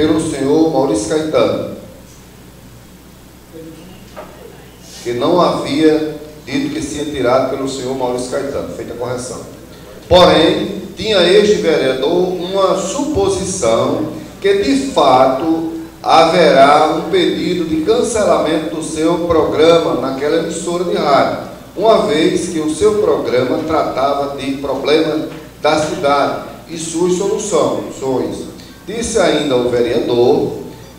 pelo senhor Maurício Caetano, que não havia dito que se tirado pelo senhor Maurício Caetano, feita a correção. Porém, tinha este vereador uma suposição que de fato haverá um pedido de cancelamento do seu programa naquela emissora de rádio, uma vez que o seu programa tratava de problemas da cidade e suas soluções. Disse ainda o vereador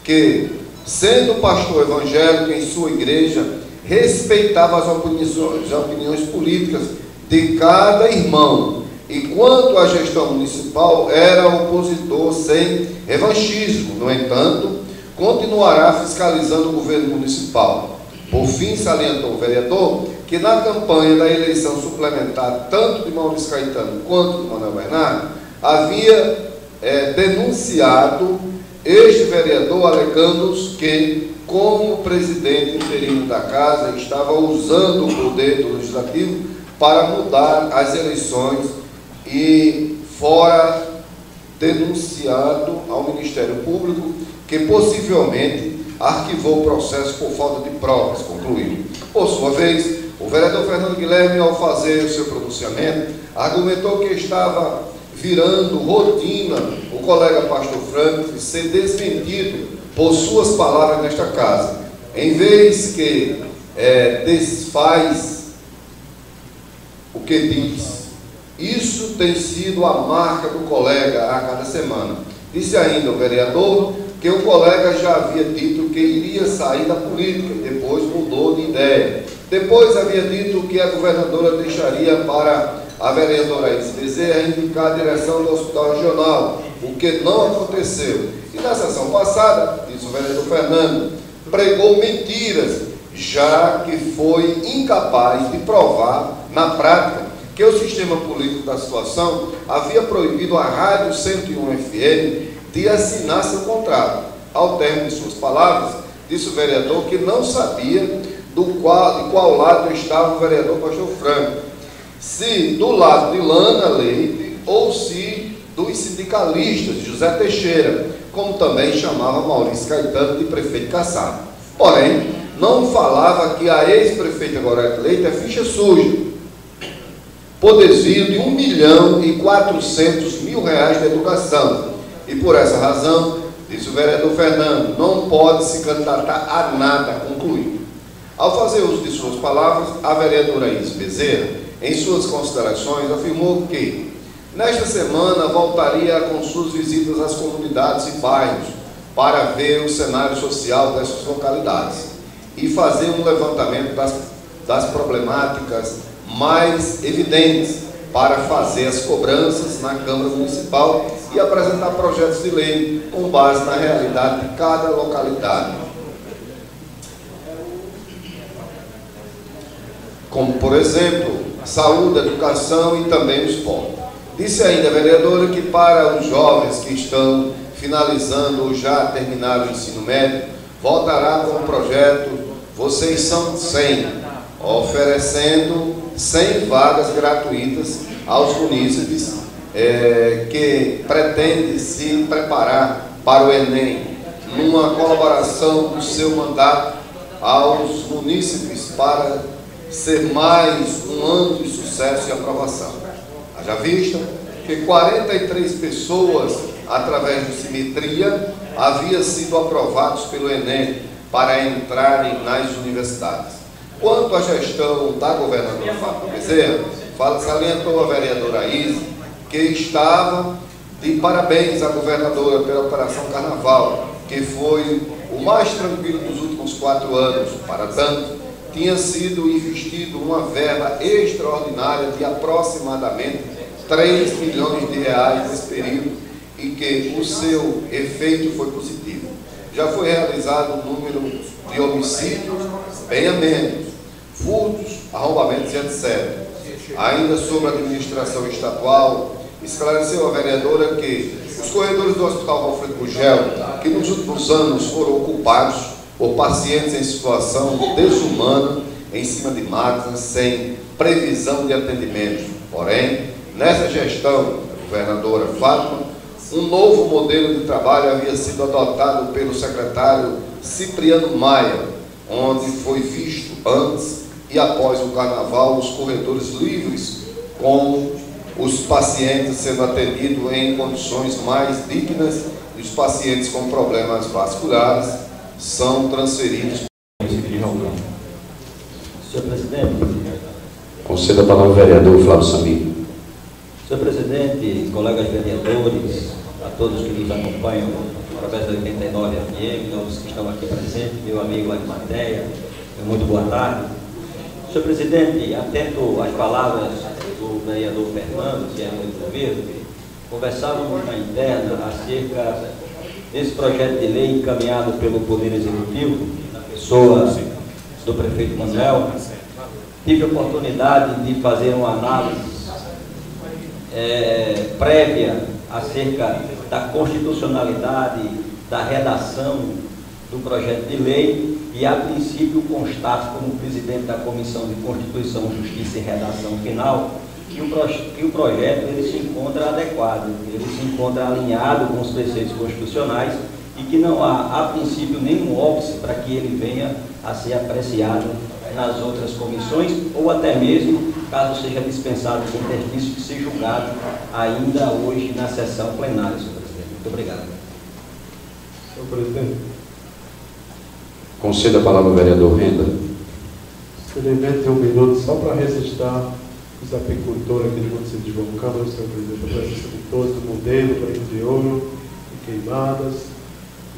que, sendo pastor evangélico em sua igreja, respeitava as opiniões, as opiniões políticas de cada irmão e quanto à gestão municipal era opositor sem revanchismo. No entanto, continuará fiscalizando o governo municipal. Por fim, salientou o vereador que na campanha da eleição suplementar, tanto de Maurício Caetano quanto de Manuel Bernardo, havia é, denunciado este vereador alegando que, como presidente interino da casa, estava usando o poder do legislativo para mudar as eleições e fora denunciado ao Ministério Público que possivelmente arquivou o processo por falta de provas, concluiu. Por sua vez, o vereador Fernando Guilherme, ao fazer o seu pronunciamento, argumentou que estava virando rotina o colega pastor Franco ser desmentido por suas palavras nesta casa. Em vez que é, desfaz o que diz. Isso tem sido a marca do colega a cada semana. Disse ainda o vereador que o colega já havia dito que iria sair da política depois mudou de ideia. Depois havia dito que a governadora deixaria para a vereadora Isis Bezerra indicar a direção do Hospital Regional, o que não aconteceu. E na sessão passada, disse o vereador Fernando, pregou mentiras, já que foi incapaz de provar na prática que o sistema político da situação havia proibido a Rádio 101 FM de assinar seu contrato. Ao término de suas palavras, disse o vereador que não sabia do qual, de qual lado estava o vereador Pastor Franco. Se do lado de Lana Leite ou se dos sindicalistas, José Teixeira, como também chamava Maurício Caetano de prefeito caçado. Porém, não falava que a ex-prefeita Gorete Leite é ficha suja, por desvio de 1 milhão e 400 mil reais de educação, e por essa razão, disse o vereador Fernando, não pode se candidatar a nada, concluiu. Ao fazer uso de suas palavras, a vereadora Isis Bezerra, em suas considerações, afirmou que, nesta semana, voltaria com suas visitas às comunidades e bairros para ver o cenário social dessas localidades e fazer um levantamento das, das problemáticas mais evidentes para fazer as cobranças na Câmara Municipal e apresentar projetos de lei com base na realidade de cada localidade. Como, por exemplo, saúde, educação e também o esporte. Disse ainda vereadora que para os jovens que estão finalizando ou já terminaram o ensino médio, voltará com o projeto Vocês São 100, oferecendo 100 vagas gratuitas aos munícipes é, que pretendem se preparar para o Enem, numa colaboração do seu mandato aos munícipes para ser mais um ano de sucesso e aprovação. Haja vista que 43 pessoas, através de simetria, haviam sido aprovados pelo Enem para entrarem nas universidades. Quanto à gestão da governadora Fátima Bezerra, salientou a vereadora Isa que estava de parabéns à governadora pela Operação Carnaval, que foi o mais tranquilo dos últimos quatro anos. Para tanto, tinha sido investido uma verba extraordinária de aproximadamente 3 milhões de reais nesse período e que o seu efeito foi positivo. Já foi realizado um número de homicídios bem a menos, furtos, arrombamentos etc. Ainda sobre a administração estadual, esclareceu a vereadora que os corredores do Hospital Alfredo Gugel, que nos últimos anos foram ocupados por pacientes em situação desumana, em cima de máquinas, sem previsão de atendimento. Porém, nessa gestão, governadora Fátima um novo modelo de trabalho havia sido adotado pelo secretário Cipriano Maia, onde foi visto antes e após o carnaval os corredores livres com os pacientes sendo atendidos em condições mais dignas e os pacientes com problemas vasculares são transferidos. Senhor presidente. Conceda a palavra ao vereador Flávio Samir. Senhor presidente, colegas vereadores, a todos que nos acompanham através da 89 FM, todos que estão aqui presentes, meu amigo Arimateia, muito boa tarde. Senhor presidente, atento às palavras do vereador Fernando, que é muito governo, conversávamos na interna acerca desse projeto de lei encaminhado pelo Poder Executivo, na pessoa do prefeito Manuel. Tive a oportunidade de fazer uma análise é, prévia acerca da constitucionalidade, da redação do projeto de lei e, a princípio, constato como presidente da Comissão de Constituição, Justiça e Redação Final que o, que o projeto ele se encontra adequado, ele se encontra alinhado com os preceitos constitucionais e que não há, a princípio, nenhum óbice para que ele venha a ser apreciado nas outras comissões ou até mesmo, caso seja dispensado o interstício, que seja julgado ainda hoje na sessão plenária, senhor presidente. Muito obrigado. Senhor presidente. Conceda a palavra ao vereador Renda. Experimento um minuto só para registrar os apicultores aqui do município de João Câmara, senhor presidente, a presença de todos, do modelo, do de ouro, de queimadas,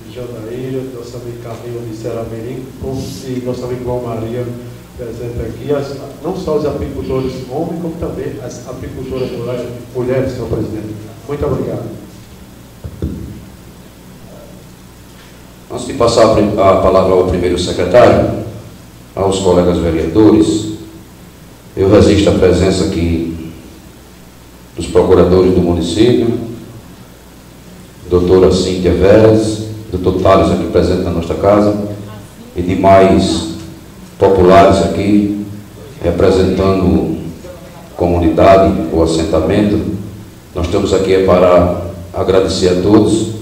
de Janaíra, nosso amigo Carlinhos de Seramirim, e nosso amigo João Maria presente aqui, as, não só os apicultores homens, como também as apicultoras mulheres, senhor presidente. Muito obrigado. Antes de passar a palavra ao primeiro secretário, aos colegas vereadores, eu resisto à presença aqui dos procuradores do município, doutora Cíntia Veras, doutor Thales aqui presente na nossa casa, e demais populares aqui, representando comunidade ou assentamento. Nós estamos aqui para agradecer a todos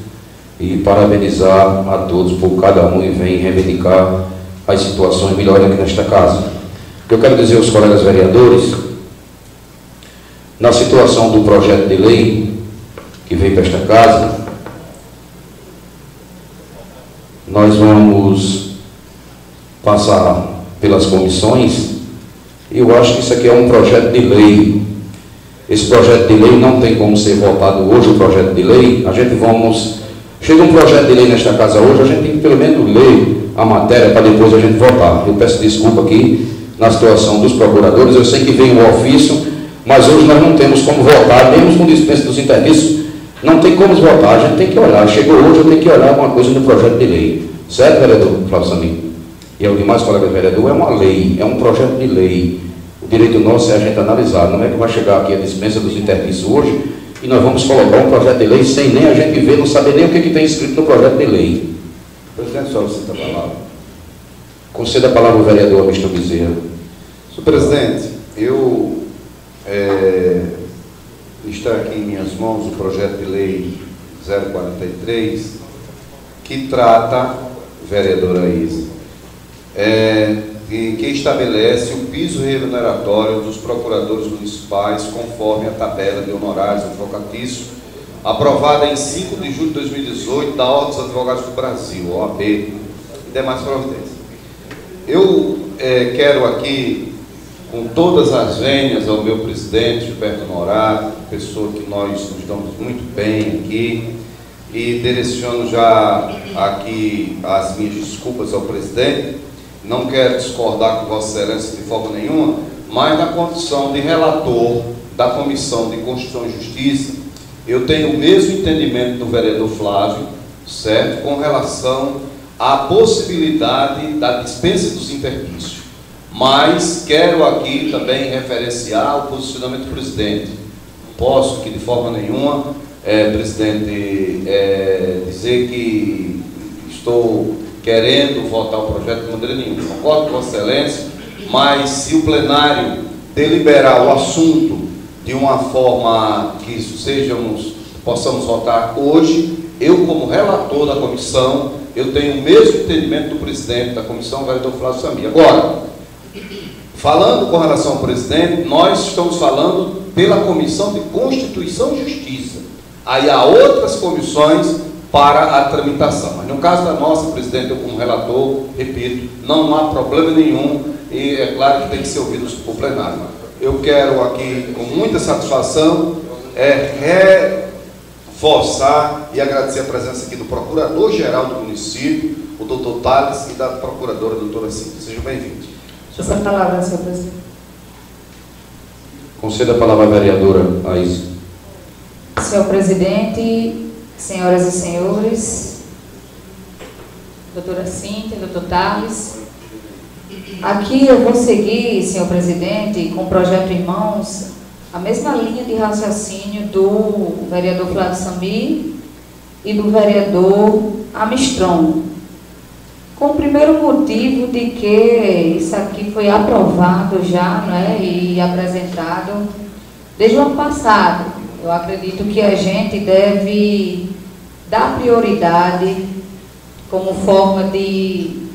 e parabenizar a todos por cada um e vem reivindicar as situações melhores aqui nesta casa eu quero dizer aos colegas vereadores, na situação do projeto de lei que veio para esta casa, nós vamos passar pelas comissões e eu acho que isso aqui é um projeto de lei. Esse projeto de lei não tem como ser votado hoje, o projeto de lei. A gente vamos. Chega um projeto de lei nesta casa hoje, a gente tem que pelo menos ler a matéria para depois a gente votar. Eu peço desculpa aqui na situação dos procuradores. Eu sei que vem o ofício, mas hoje nós não temos como votar, mesmo com dispensa dos interditos, não tem como votar, a gente tem que olhar. Chegou hoje, eu tenho que olhar alguma coisa no projeto de lei. Certo, vereador Flávio Samir? E ao demais colegas vereador, é uma lei, é um projeto de lei. O direito nosso é a gente analisar. Não é que vai chegar aqui a dispensa dos interditos hoje e nós vamos colocar um projeto de lei sem nem a gente ver, não saber nem o que, que tem escrito no projeto de lei. Presidente, só cita a palavra. Conceda a palavra ao vereador Mr. Bezerra. Senhor presidente, eu é, está aqui em minhas mãos o projeto de lei 043 que trata, vereadora Isa, é, que, estabelece o piso remuneratório dos procuradores municipais conforme a tabela de honorários advocatícios aprovada em 5 de julho de 2018 da Ordem dos Advogados do Brasil, OAB, e demais providências. Eu é, quero aqui com todas as vênias ao meu presidente Gilberto Norato, pessoa que nós nos damos muito bem aqui, e direciono já aqui as minhas desculpas ao presidente. Não quero discordar com Vossa Excelência de forma nenhuma, mas na condição de relator da Comissão de Constituição e Justiça, eu tenho o mesmo entendimento do vereador Flávio, certo, com relação à possibilidade da dispensa dos interbícios. Mas quero aqui também referenciar o posicionamento do presidente. Posso que de forma nenhuma, é, presidente, é, dizer que estou querendo votar o projeto de maneira nenhuma. Concordo com a excelência, mas se o plenário deliberar o assunto de uma forma que sejamos possamos votar hoje. Eu, como relator da comissão, eu tenho o mesmo entendimento do presidente da comissão, vereador Flávio Samir. Agora, falando com relação ao presidente, nós estamos falando pela Comissão de Constituição e Justiça. Aí há outras comissões para a tramitação. Mas no caso da nossa, presidente, eu como relator, repito, não há problema nenhum e é claro que tem que ser ouvido o plenário. Eu quero aqui, com muita satisfação, é, reforçar e agradecer a presença aqui do Procurador-Geral do município, o doutor Tales, e da Procuradora, doutora Cíntia. Sejam bem-vindos. Essa palavra, senhor presidente. Conceda a palavra à vereadora Aís. Senhor presidente, senhoras e senhores, doutora Cíntia, doutor Tales, aqui eu vou seguir, senhor presidente, com o projeto em mãos, a mesma linha de raciocínio do vereador Flávio Sambi e do vereador Amistron. Primeiro motivo de que isso aqui foi aprovado já né, e apresentado desde o ano passado. Eu acredito que a gente deve dar prioridade como forma de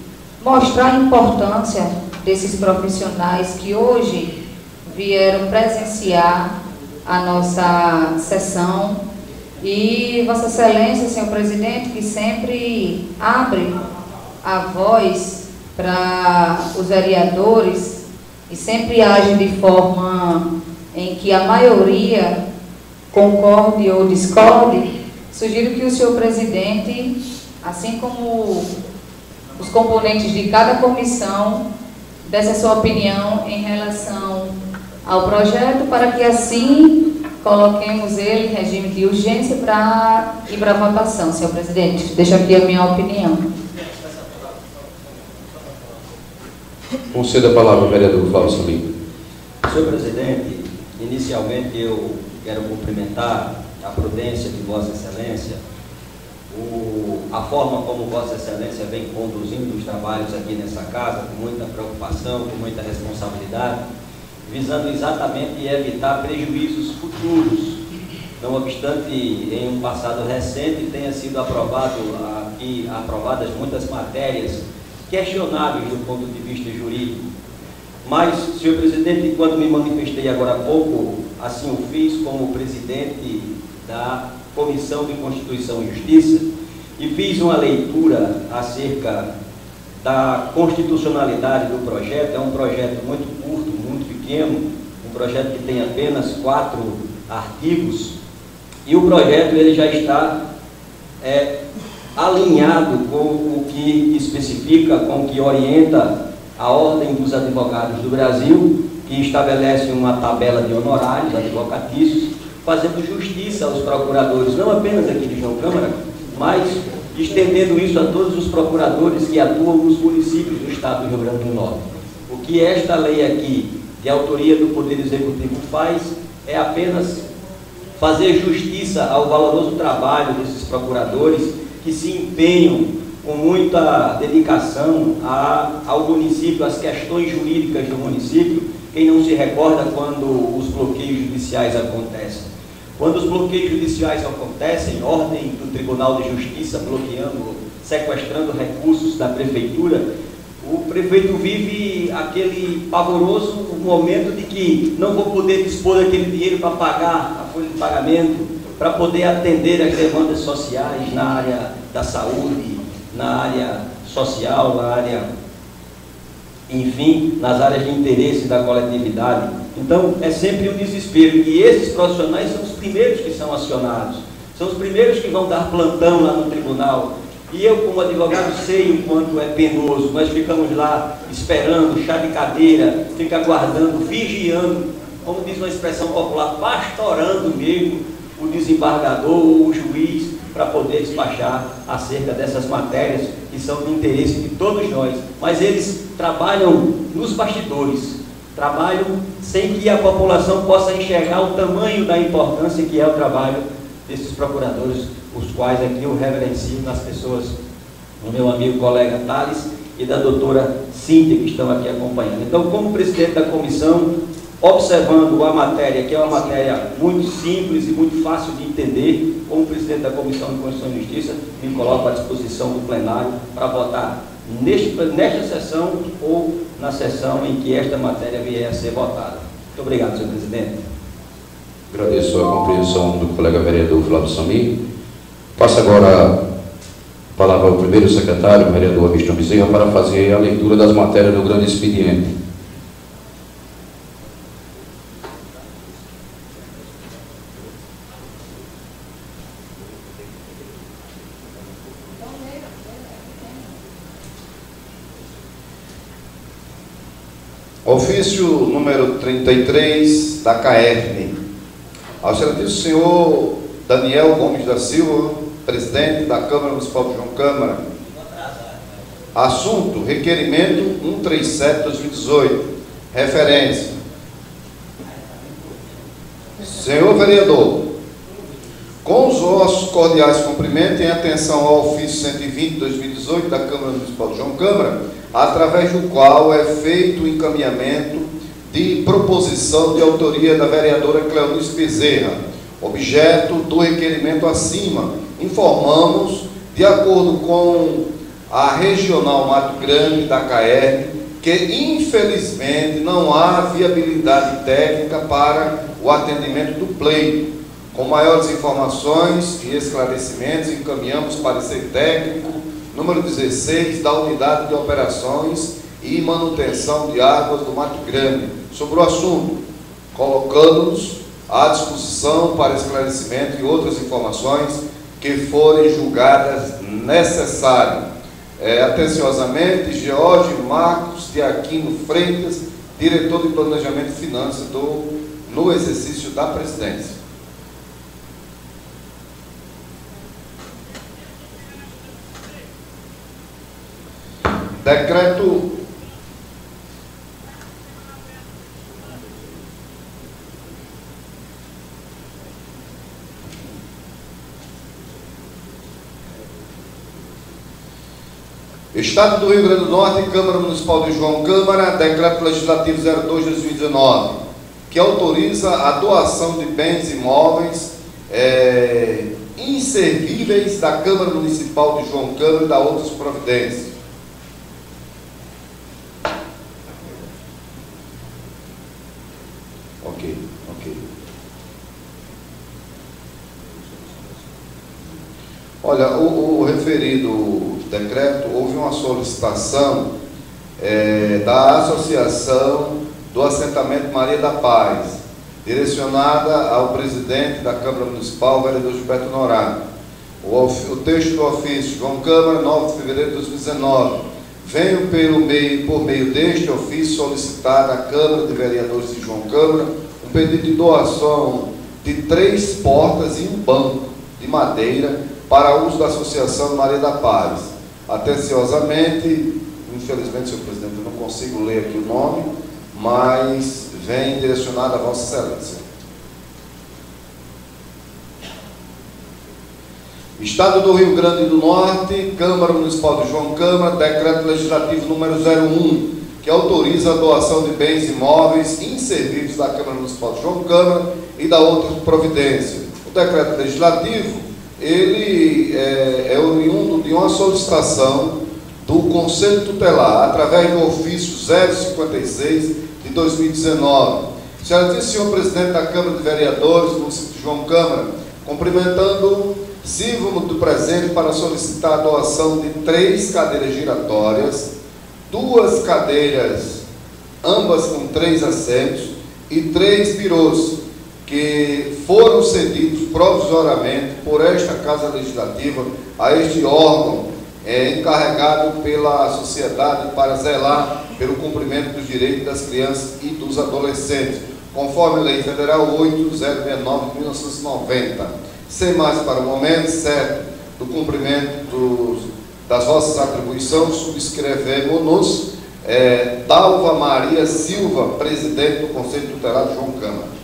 mostrar a importância desses profissionais que hoje vieram presenciar a nossa sessão e Vossa Excelência, senhor presidente, que sempre abre a voz para os vereadores e sempre age de forma em que a maioria concorde ou discorde, sugiro que o senhor presidente, assim como os componentes de cada comissão, desse a sua opinião em relação ao projeto, para que assim coloquemos ele em regime de urgência para ir para votação, senhor presidente. Deixo aqui a minha opinião. Conceda a palavra vereador Flávio Salim. Senhor presidente, inicialmente eu quero cumprimentar a prudência de Vossa Excelência, o, a forma como Vossa Excelência vem conduzindo os trabalhos aqui nessa casa, com muita preocupação, com muita responsabilidade, visando exatamente evitar prejuízos futuros. Não obstante, em um passado recente, tenha sido aprovado aqui, aprovadas muitas matérias questionáveis do ponto de vista jurídico, mas, senhor presidente, quando me manifestei agora há pouco, assim o fiz como presidente da Comissão de Constituição e Justiça e fiz uma leitura acerca da constitucionalidade do projeto. É um projeto muito curto, muito pequeno, um projeto que tem apenas quatro artigos e o projeto ele já está é, alinhado com o que especifica, com o que orienta a Ordem dos Advogados do Brasil, que estabelece uma tabela de honorários advocatícios, fazendo justiça aos procuradores, não apenas aqui de João Câmara, mas estendendo isso a todos os procuradores que atuam nos municípios do estado do Rio Grande do Norte. O que esta lei aqui, de autoria do Poder Executivo, faz é apenas fazer justiça ao valoroso trabalho desses procuradores que se empenham com muita dedicação a, ao município, às questões jurídicas do município. Quem não se recorda quando os bloqueios judiciais acontecem? Quando os bloqueios judiciais acontecem, ordem do Tribunal de Justiça bloqueando, sequestrando recursos da prefeitura, o prefeito vive aquele pavoroso momento de que não vou poder dispor daquele dinheiro para pagar a folha de pagamento, para poder atender as demandas sociais na área da saúde, na área social, na área, enfim, nas áreas de interesse da coletividade. Então, é sempre um desespero. E esses profissionais são os primeiros que são acionados, são os primeiros que vão dar plantão lá no tribunal. E eu, como advogado, sei o quanto é penoso. Nós ficamos lá esperando, chá de cadeira, fica aguardando, vigiando, como diz uma expressão popular, pastorando mesmo o desembargador ou o juiz para poder despachar acerca dessas matérias que são de interesse de todos nós. Mas eles trabalham nos bastidores, trabalham sem que a população possa enxergar o tamanho da importância que é o trabalho desses procuradores, os quais aqui eu reverencio nas pessoas do meu amigo colega Thales e da doutora Cíntia, que estão aqui acompanhando. Então, como presidente da comissão, observando a matéria, que é uma matéria muito simples e muito fácil de entender, como presidente da Comissão de Constituição e Justiça, me coloco à disposição do plenário para votar neste, nesta sessão ou na sessão em que esta matéria vier a ser votada. Muito obrigado, senhor presidente. Agradeço a compreensão do colega vereador Flávio Samir. Passo agora a palavra ao primeiro secretário, vereador Agostinho Bezerra, para fazer a leitura das matérias do grande expediente. Ofício número 33 da CAERN. Ao excelentíssimo senhor Daniel Gomes da Silva, presidente da Câmara Municipal de João Câmara. Assunto: requerimento 137-2018. Referência. Senhor vereador, com os vossos cordiais cumprimentos em atenção ao ofício 120-2018 da Câmara Municipal de João Câmara, através do qual é feito o encaminhamento de proposição de autoria da vereadora Cleonice Bezerra, objeto do requerimento acima. Informamos, de acordo com a Regional Mato Grande da CAER, que infelizmente não há viabilidade técnica para o atendimento do pleito. Com maiores informações e esclarecimentos, encaminhamos parecer técnico número 16 da Unidade de Operações e Manutenção de Águas do Mato Grande, sobre o assunto, colocando-nos à disposição para esclarecimento e outras informações que forem julgadas necessárias. É, atenciosamente, George Marcos de Aquino Freitas, diretor de Planejamento e Finanças do, no exercício da presidência. Decreto Estado do Rio Grande do Norte, Câmara Municipal de João Câmara, Decreto Legislativo 02-2019, que autoriza a doação de bens imóveis é, inservíveis da Câmara Municipal de João Câmara e da outras providências. Olha, o, o referido decreto, houve uma solicitação é, da Associação do Assentamento Maria da Paz, direcionada ao presidente da Câmara Municipal, vereador Gilberto Norato. O, o, texto do ofício, João Câmara, 9 de fevereiro de 2019. Venho pelo meio, por meio deste ofício solicitar à Câmara de Vereadores de João Câmara pedido de doação de três portas e um banco de madeira para uso da Associação Maria da Paz. Atenciosamente, infelizmente, senhor presidente, eu não consigo ler aqui o nome, mas vem direcionado a Vossa Excelência. Estado do Rio Grande do Norte, Câmara Municipal de João Câmara, Decreto Legislativo número 01, que autoriza a doação de bens imóveis inservíveis da Câmara Municipal de João Câmara e da outra providência. O decreto legislativo ele é, é oriundo de uma solicitação do Conselho Tutelar, através do ofício 056 de 2019. Excelentíssimo senhor presidente da Câmara de Vereadores do município de João Câmara, cumprimentando, sirvo do presente para solicitar a doação de três cadeiras giratórias, duas cadeiras, ambas com três assentos, e três birôs, que foram cedidos provisoriamente por esta Casa Legislativa a este órgão é, encarregado pela sociedade para zelar pelo cumprimento dos direitos das crianças e dos adolescentes, conforme a Lei Federal 8069 de 1990. Sem mais para o momento, certo do cumprimento dos, das vossas atribuições, subscrevemos-nos é, Dalva Maria Silva, presidente do Conselho Tutelar de João Câmara.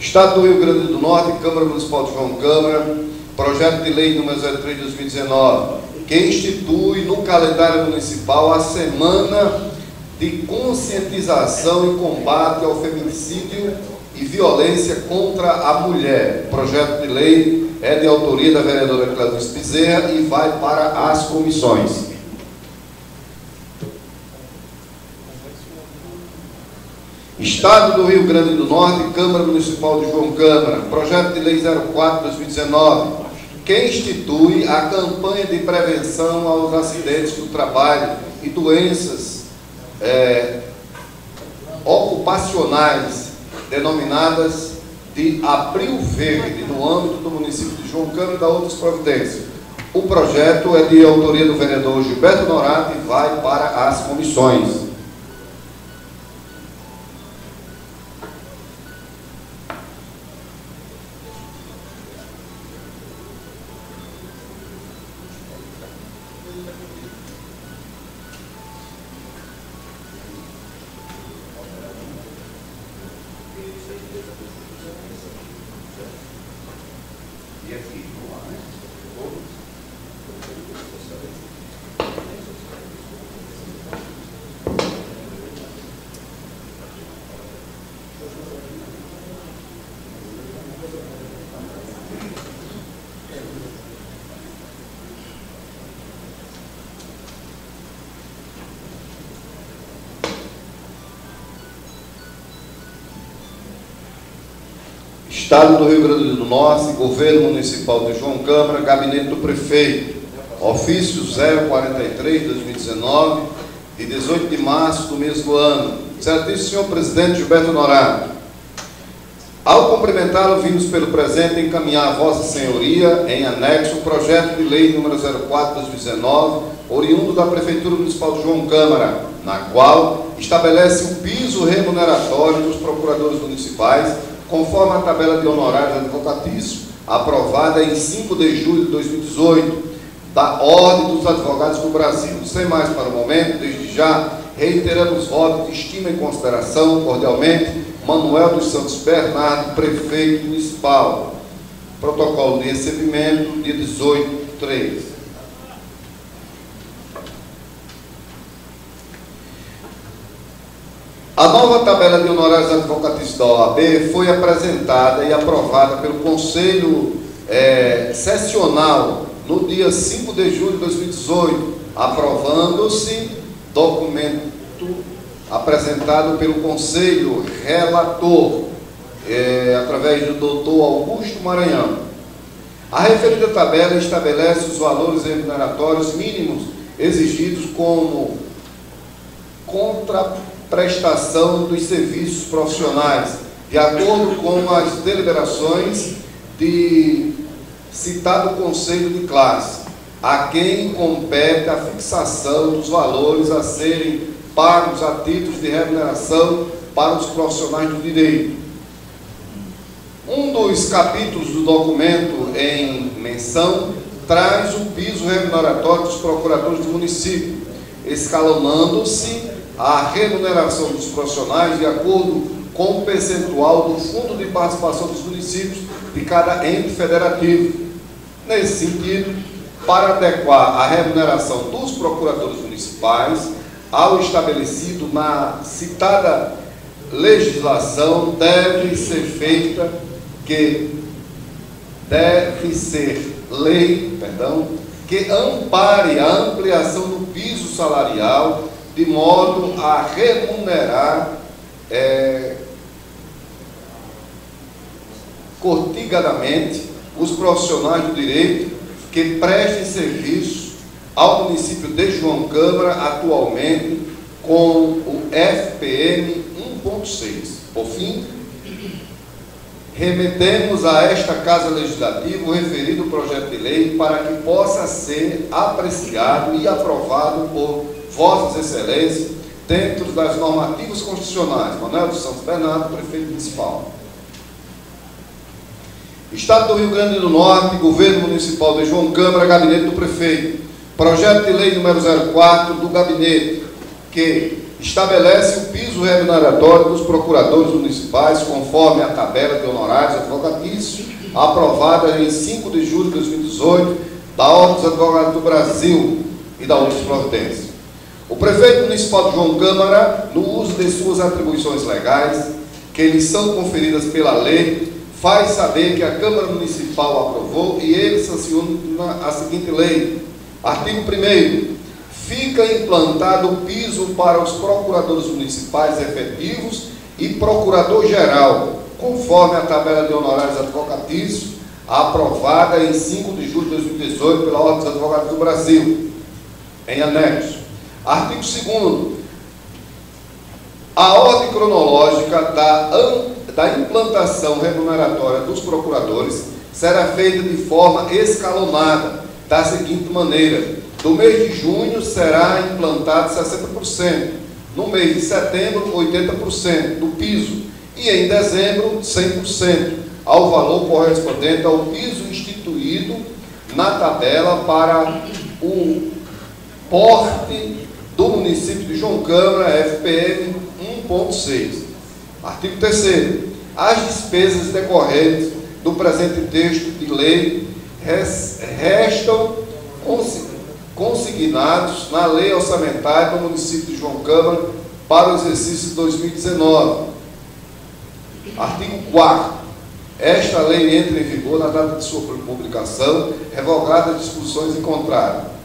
Estado do Rio Grande do Norte, Câmara Municipal de João Câmara, projeto de lei número 03 de 2019, que institui no calendário municipal a semana de conscientização e combate ao feminicídio e violência contra a mulher. O projeto de lei é de autoria da vereadora Cláudia Bezerra e vai para as comissões. Estado do Rio Grande do Norte, Câmara Municipal de João Câmara, projeto de lei 04-2019, que institui a campanha de prevenção aos acidentes do trabalho e doenças é, ocupacionais, denominadas de Abril Verde, no âmbito do município de João Câmara e da outras providências. O projeto é de autoria do vereador Gilberto Norato e vai para as comissões. Estado do Rio Grande do Norte, Governo Municipal de João Câmara, Gabinete do Prefeito, ofício 043 de 2019, de 18 de março do mesmo ano. Excelentíssimo senhor presidente Gilberto Norato, ao cumprimentá-lo, vimos pelo presente encaminhar a Vossa Senhoria, em anexo, o projeto de lei número 04 de 2019, oriundo da Prefeitura Municipal de João Câmara, na qual estabelece o piso remuneratório dos procuradores municipais conforme a tabela de honorários advocatícios, aprovada em 5 de julho de 2018, da Ordem dos Advogados do Brasil. Sem mais para o momento, desde já, reiteramos votos de estima e consideração, cordialmente, Manuel dos Santos Bernardo, prefeito municipal. Protocolo de recebimento, dia 18, 3. A nova tabela de honorários advocatícios da OAB foi apresentada e aprovada pelo Conselho é, Sessional no dia 5 de julho de 2018, aprovando-se documento apresentado pelo Conselho Relator, é, através do doutor Augusto Maranhão. A referida tabela estabelece os valores remuneratórios mínimos exigidos como contra prestação dos serviços profissionais, de acordo com as deliberações de citado Conselho de Classe, a quem compete a fixação dos valores a serem pagos a títulos de remuneração para os profissionais do direito. Um dos capítulos do documento em menção traz o piso remuneratório dos procuradores do município, escalonando-se a remuneração dos profissionais de acordo com o percentual do Fundo de Participação dos Municípios de cada ente federativo. Nesse sentido, para adequar a remuneração dos procuradores municipais ao estabelecido na citada legislação, deve ser feita que deve ser lei, perdão, que ampare a ampliação do piso salarial de modo a remunerar é, cortigadamente os profissionais do direito que prestem serviço ao município de João Câmara atualmente com o FPM 1.6. Por fim, remetemos a esta Casa Legislativa o referido projeto de lei para que possa ser apreciado e aprovado por Vossas Excelências, dentro das normativas constitucionais. Manuel dos Santos Bernardo, prefeito municipal. Estado do Rio Grande do Norte, Governo Municipal de João Câmara, Gabinete do Prefeito. Projeto de Lei número 04 do Gabinete, que estabelece o piso remuneratório dos procuradores municipais conforme a tabela de honorários advocatícios aprovada em 5 de julho de 2018 da Ordem dos Advogados do Brasil e da outras providências. O prefeito municipal de João Câmara, no uso de suas atribuições legais, que lhes são conferidas pela lei, faz saber que a Câmara Municipal aprovou e ele sanciona a seguinte lei. Artigo 1 Fica implantado o piso para os procuradores municipais efetivos e procurador-geral, conforme a tabela de honorários advocatícios aprovada em 5 de julho de 2018 pela Ordem dos Advogados do Brasil, em anexo. Artigo 2 A ordem cronológica da, da implantação remuneratória dos procuradores será feita de forma escalonada, da seguinte maneira: no mês de junho será implantado 60%, no mês de setembro 80% do piso e em dezembro 100%, ao valor correspondente ao piso instituído na tabela para o porte do município de João Câmara, FPM 1.6. Artigo 3 As despesas decorrentes do presente texto de lei restam consignados na lei orçamentária do município de João Câmara para o exercício 2019. Artigo 4 esta lei entra em vigor na data de sua publicação, revogada as disposições em contrário.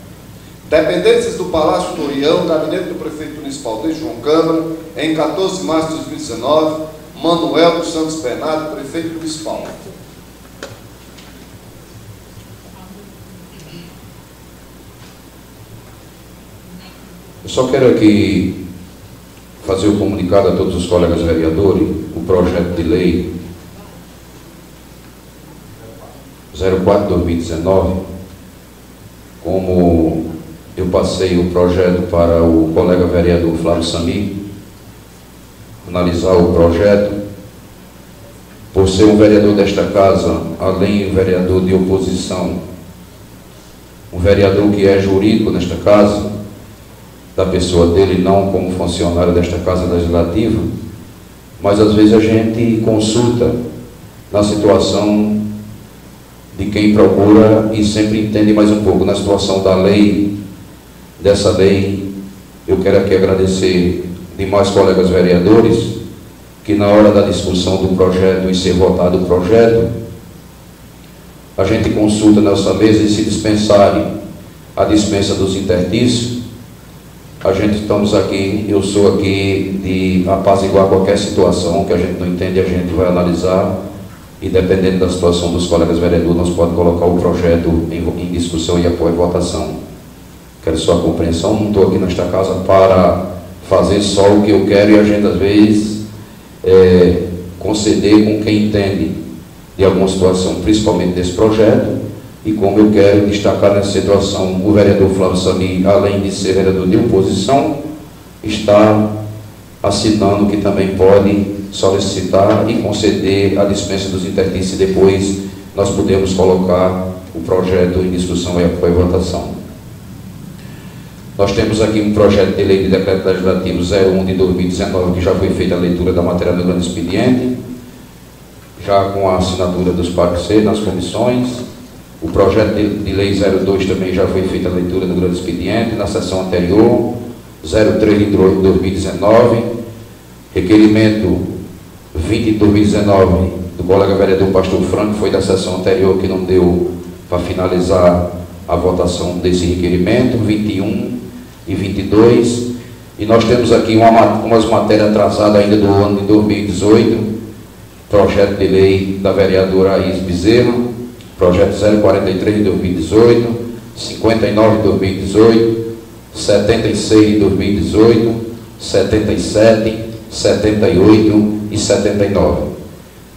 Dependências do Palácio Torião, gabinete do prefeito municipal de João Câmara, em 14 de março de 2019, Manuel dos Santos Bernardo, prefeito municipal. Eu só quero aqui fazer o um comunicado a todos os colegas vereadores, o projeto de lei 04-2019, como eu passei o projeto para o colega vereador Flávio Sami, analisar o projeto. Por ser um vereador desta casa, além de vereador de oposição, um vereador que é jurídico nesta casa, da pessoa dele, não como funcionário desta casa legislativa, mas às vezes a gente consulta na situação de quem procura e sempre entende mais um pouco na situação da lei dessa lei, eu quero aqui agradecer demais colegas vereadores que na hora da discussão do projeto e ser votado o projeto, a gente consulta nessa mesa e se dispensarem a dispensa dos intertícios, a gente estamos aqui, eu sou aqui de apaziguar qualquer situação que a gente não entende, a gente vai analisar e dependendo da situação dos colegas vereadores, nós podemos colocar o projeto em, em discussão e apoio e votação. Quero sua compreensão, não estou aqui nesta casa para fazer só o que eu quero e a gente às vezes é, conceder com quem entende de alguma situação, principalmente desse projeto, e como eu quero destacar nessa situação, o vereador Flávio Sami, além de ser vereador de oposição, está assinando que também pode solicitar e conceder a dispensa dos intertícios e depois nós podemos colocar o projeto em discussão e apoio e votação. Nós temos aqui um projeto de lei de decreto legislativo 01 de 2019, que já foi feita a leitura da matéria do grande expediente, já com a assinatura dos parceiros nas comissões. O projeto de, lei 02 também já foi feita a leitura do grande expediente na sessão anterior, 03 de 2019. Requerimento 20 de 2019 do colega vereador Pastor Franco, foi da sessão anterior que não deu para finalizar a votação desse requerimento, 21 e 22. E nós temos aqui uma, umas matérias atrasadas ainda do ano de 2018, projeto de lei da vereadora Aís Bezerra, projeto 043 de 2018, 59 de 2018, 76 de 2018, 77, 78 e 79.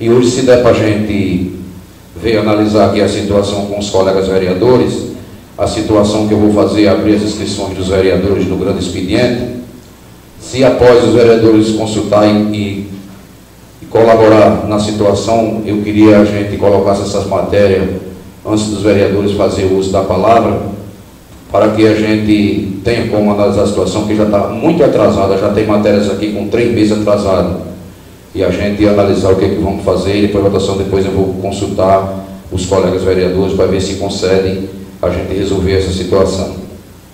E hoje, se der para a gente ver, analisar aqui a situação com os colegas vereadores, a situação que eu vou fazer é abrir as inscrições dos vereadores no grande expediente. Se após os vereadores consultarem e, e colaborar na situação, eu queria a gente colocasse essas matérias antes dos vereadores fazer uso da palavra, para que a gente tenha como analisar a situação, que já está muito atrasada, já tem matérias aqui com três meses atrasado. E a gente analisar o que, é que vamos fazer, e depois votação, depois eu vou consultar os colegas vereadores para ver se concedem a gente resolver essa situação.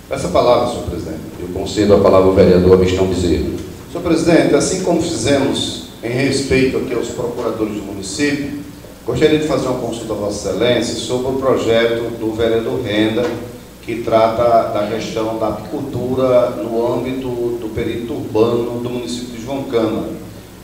Essa palavra, senhor presidente. Eu concedo a palavra ao vereador Amistão Bezerra. Senhor presidente, assim como fizemos em respeito aqui aos procuradores do município, gostaria de fazer uma consulta a Vossa Excelência sobre o projeto do vereador Renda, que trata da questão da apicultura no âmbito do perímetro urbano do município de João Câmara.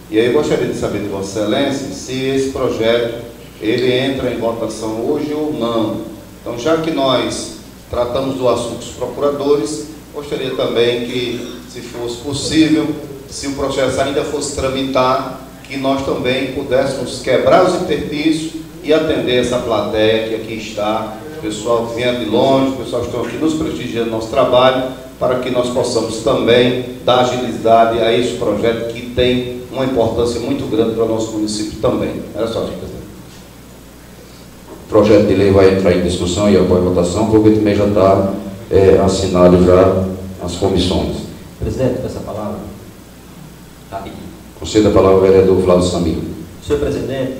E aí eu gostaria de saber de Vossa Excelência se esse projeto ele entra em votação hoje ou não. Então, já que nós tratamos do assunto dos procuradores, gostaria também que, se fosse possível, se o processo ainda fosse tramitar, que nós também pudéssemos quebrar os intertícios e atender essa plateia que aqui está, o pessoal que vem de longe, o pessoal que estão aqui nos prestigiando no nosso trabalho, para que nós possamos também dar agilidade a esse projeto que tem uma importância muito grande para o nosso município também. Era só. O projeto de lei vai entrar em discussão e após votação, porque também já está é, assinado já as comissões. Presidente, com essa palavra. Rapidinho. Conceda a palavra ao vereador Flávio Samir. Senhor presidente,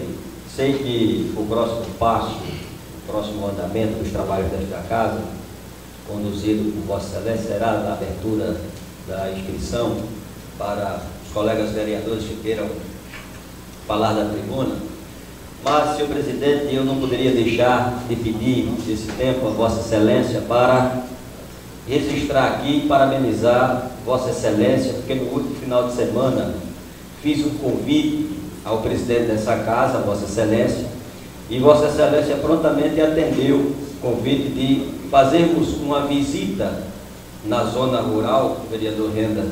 sei que o próximo passo, o próximo andamento dos trabalhos desta casa, conduzido por Vossa Excelência, será a abertura da inscrição para os colegas vereadores que queiram falar da tribuna. Mas, senhor presidente, eu não poderia deixar de pedir esse tempo a Vossa Excelência para registrar aqui e parabenizar Vossa Excelência, porque no último final de semana fiz um convite ao presidente dessa casa, Vossa Excelência, e Vossa Excelência prontamente atendeu o convite de fazermos uma visita na zona rural, vereador Renda,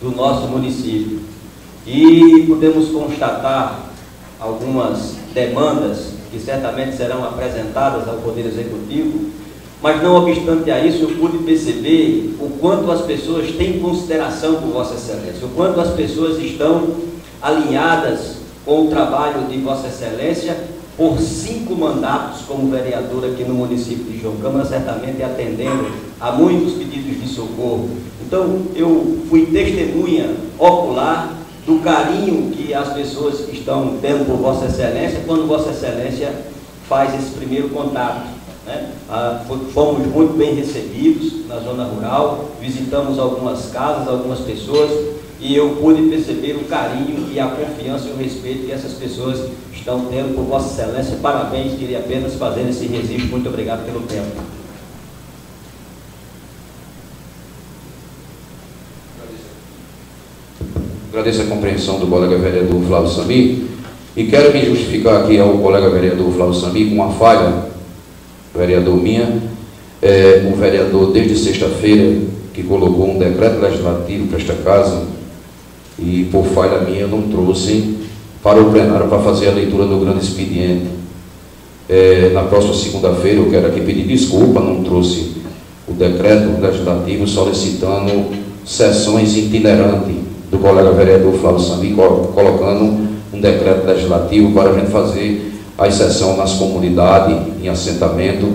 do nosso município. E podemos constatar algumas demandas que certamente serão apresentadas ao Poder Executivo, mas não obstante a isso, eu pude perceber o quanto as pessoas têm consideração por Vossa Excelência, o quanto as pessoas estão alinhadas com o trabalho de Vossa Excelência por cinco mandatos como vereador aqui no município de João Câmara, certamente atendendo a muitos pedidos de socorro. Então, eu fui testemunha ocular do carinho que as pessoas estão tendo por Vossa Excelência quando Vossa Excelência faz esse primeiro contato. Né? Ah, fomos muito bem recebidos na zona rural, visitamos algumas casas, algumas pessoas, e eu pude perceber o carinho e a confiança e o respeito que essas pessoas estão tendo por Vossa Excelência. Parabéns, queria apenas fazer esse registro. Muito obrigado pelo tempo. Agradeço a compreensão do colega vereador Flávio Samir e quero me justificar aqui ao colega vereador Flávio Samir com uma falha, vereador minha, é, um vereador desde sexta-feira que colocou um decreto legislativo para esta casa e por falha minha não trouxe para o plenário para fazer a leitura do grande expediente. É, na próxima segunda-feira eu quero aqui pedir desculpa, não trouxe o decreto legislativo solicitando sessões itinerantes do colega vereador Flávio Sambi, colocando um decreto legislativo para a gente fazer a exceção nas comunidades, em assentamento,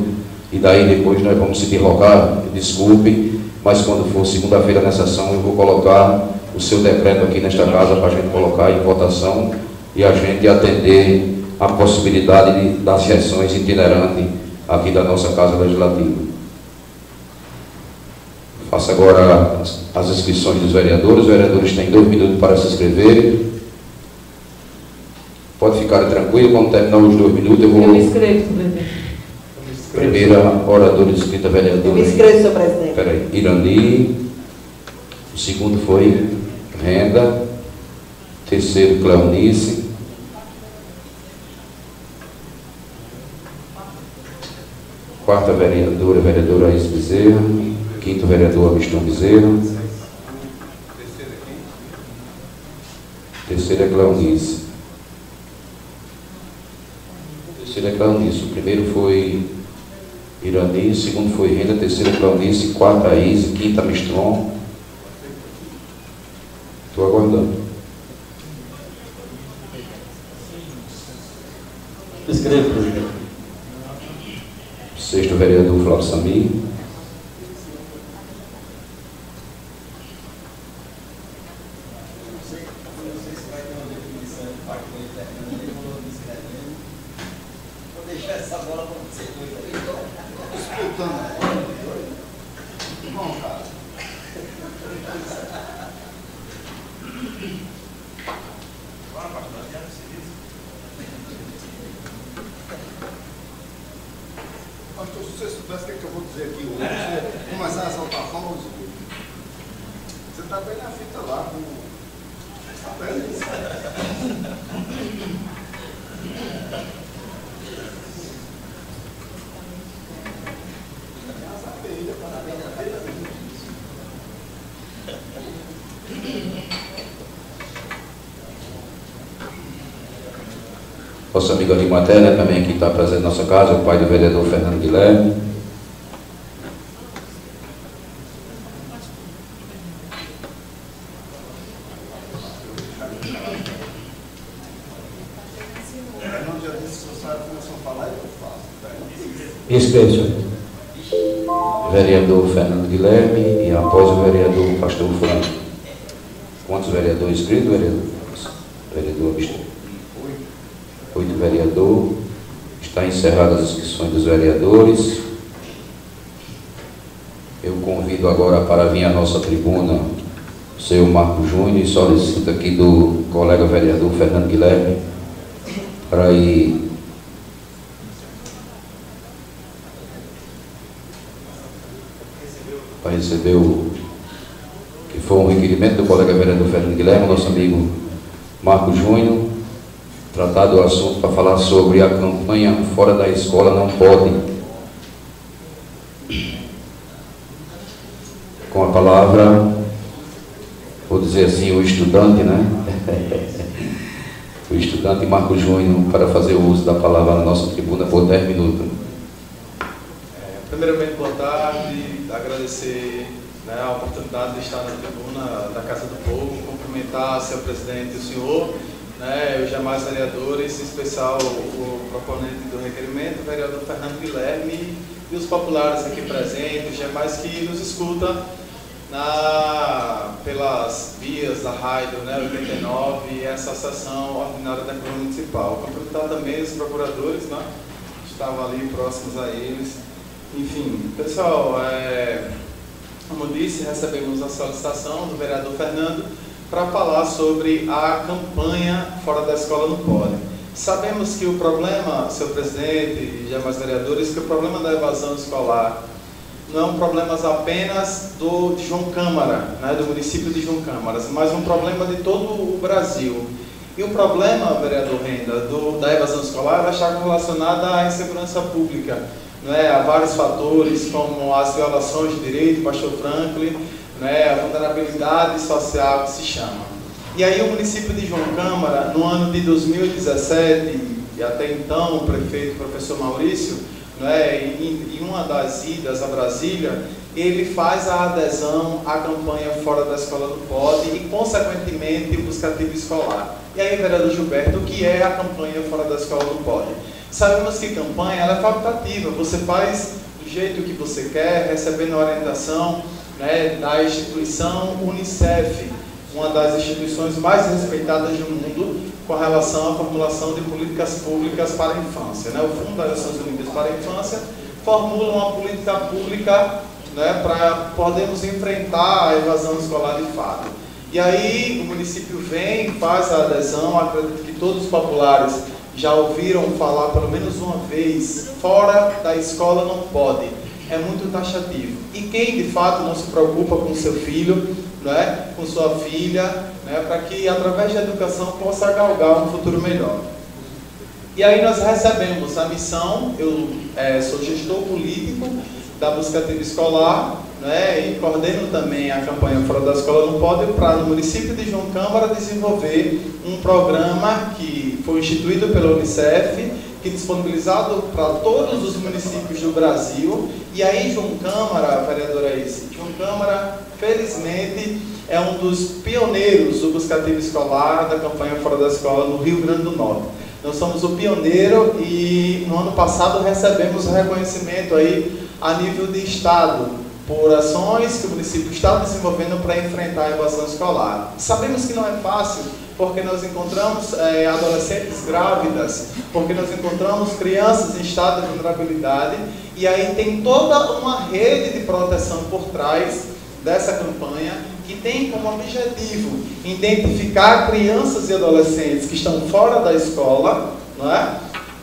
e daí depois nós vamos se deslocar, desculpe, mas quando for segunda-feira nessa sessão eu vou colocar o seu decreto aqui nesta casa para a gente colocar em votação e a gente atender a possibilidade de, das sessões itinerantes aqui da nossa Casa Legislativa. Faço agora as, inscrições dos vereadores. Os vereadores têm dois minutos para se inscreverem. Pode ficar tranquilo, quando terminar os dois minutos eu vou... Eu me inscrevo, presidente. Primeira oradora inscrita, vereadora. Eu me inscrevo, senhor presidente. Peraí, Irani. O segundo foi Renda. Terceiro, Cleonice. Quarta vereadora, vereadora Ais Bezerra. Quinto vereador Agostinho Bezerra. Terceiro é Cleonice. Terceiro é Cleonice. O primeiro foi Irani, o segundo foi Renda, terceiro é Cleonice, quarta Isa, quinta Mistron. Estou aguardando. Escreva, presidente. Sexto vereador Flávio Samir. Nosso amigo ali Matéria também aqui está presente na nossa casa, o pai do vereador Fernando Guilherme. Esqueça. Vereador Fernando Guilherme e após o vereador Pastor Fulano. Quantos vereadores inscritos, vereador? Vereador oito vereador. Está encerradas as inscrições dos vereadores. Eu convido agora para vir à nossa tribuna o senhor Marco Júnior e solicito aqui do colega vereador Fernando Guilherme para ir o que foi um requerimento do colega vereador Fernando Guilherme, nosso amigo Marco Júnior, tratar do assunto para falar sobre a campanha Fora da Escola Não Pode. Com a palavra, vou dizer assim, o estudante, né? o estudante Marco Júnior, para fazer o uso da palavra na nossa tribuna por 10 minutos. É, primeiramente, boa tarde, agradecer né, a oportunidade de estar na tribuna da Casa do Povo, cumprimentar seu presidente o senhor né, os demais vereadores, em especial o proponente do requerimento, o vereador Fernando Guilherme, e os populares aqui presentes, os demais que nos escutam na, pelas vias da rádio né, 89 e essa sessão ordinária da Câmara Municipal. Cumprimentar também os procuradores, né, estavam ali próximos a eles. Enfim, pessoal, é, como disse, recebemos a solicitação do vereador Fernando para falar sobre a campanha Fora da Escola Não Pode. Sabemos que o problema, seu presidente e demais vereadores, que o problema da evasão escolar não é um problema apenas do, de João Câmara, né, do município de João Câmaras, mas um problema de todo o Brasil. E o problema, vereador Renda, do, da evasão escolar está relacionado à insegurança pública. Não é? Há vários fatores, como as violações de direito, pastor Franklin, né, a vulnerabilidade social que se chama. E aí o município de João Câmara, no ano de 2017, e até então o prefeito, professor Maurício, né, em, em uma das idas a Brasília, ele faz a adesão à campanha Fora da Escola do Pode e, consequentemente, o buscativo escolar. E aí, vereador Gilberto, o que é a campanha Fora da Escola do Pode? Sabemos que campanha é facultativa, você faz do jeito que você quer, recebendo orientação né, da instituição Unicef, uma das instituições mais respeitadas do mundo com relação à formulação de políticas públicas para a infância. Né? O Fundo das Nações Unidas para a Infância formula uma política pública né, para podermos enfrentar a evasão escolar de fato. E aí o município vem, faz a adesão, acredito que todos os populares já ouviram falar pelo menos uma vez, fora da escola não pode. É muito taxativo. E quem de fato não se preocupa com seu filho, né, com sua filha, né, para que através da educação possa galgar um futuro melhor. E aí nós recebemos a missão, eu é, sou gestor político da Buscativa Escolar, né, e coordeno também a campanha Fora da Escola no Pódio para no município de João Câmara desenvolver um programa que foi instituído pela Unicef que disponibilizado para todos os municípios do Brasil. E aí, João Câmara, vereadora Isse, João Câmara, felizmente, é um dos pioneiros do buscativo escolar da campanha Fora da Escola no Rio Grande do Norte. Nós somos o pioneiro e no ano passado recebemos reconhecimento aí a nível de estado, por ações que o município está desenvolvendo para enfrentar a evasão escolar. Sabemos que não é fácil, porque nós encontramos é, adolescentes grávidas, porque nós encontramos crianças em estado de vulnerabilidade, e aí tem toda uma rede de proteção por trás dessa campanha que tem como objetivo identificar crianças e adolescentes que estão fora da escola, não é?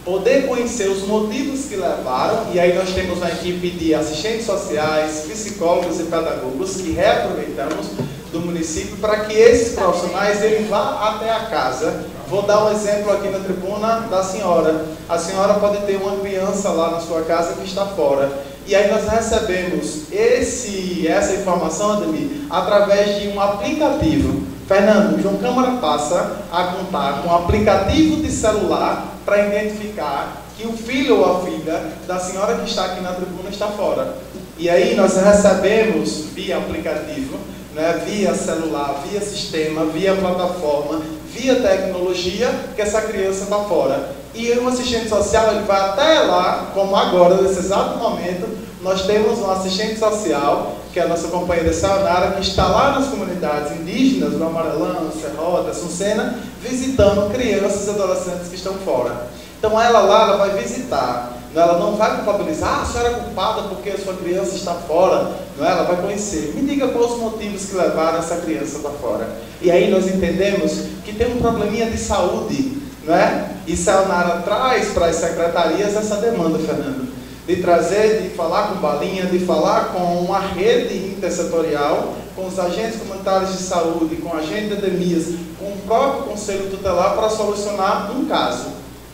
Poder conhecer os motivos que levaram, e aí nós temos uma equipe de assistentes sociais, psicólogos e pedagogos que reaproveitamos do município para que esses profissionais ele vá até a casa. Vou dar um exemplo aqui na tribuna da senhora. A senhora pode ter uma criança lá na sua casa que está fora. E aí nós recebemos esse, essa informação, Ademir, através de um aplicativo. Fernando, João Câmara passa a contar com um aplicativo de celular para identificar que o filho ou a filha da senhora que está aqui na tribuna está fora. E aí nós recebemos via aplicativo, né, via celular, via sistema, via plataforma, via tecnologia, que essa criança está fora. E o assistente social ele vai até lá, como agora, nesse exato momento, nós temos um assistente social, que é a nossa companheira Sayonara, que está lá nas comunidades indígenas, no Amarelão, Serrota, Suncena, visitando crianças e adolescentes que estão fora. Então ela lá, ela vai visitar. Ela não vai culpabilizar, ah, a senhora é culpada porque a sua criança está fora. Não? Ela vai conhecer. Me diga quais os motivos que levaram essa criança para fora. E aí nós entendemos que tem um probleminha de saúde. Não é? E Sayonara traz para as secretarias essa demanda, Fernando de trazer, de falar com Balinha, de falar com uma rede intersetorial, com os agentes comunitários de saúde, com a agente de endemias, com o próprio Conselho Tutelar para solucionar um caso.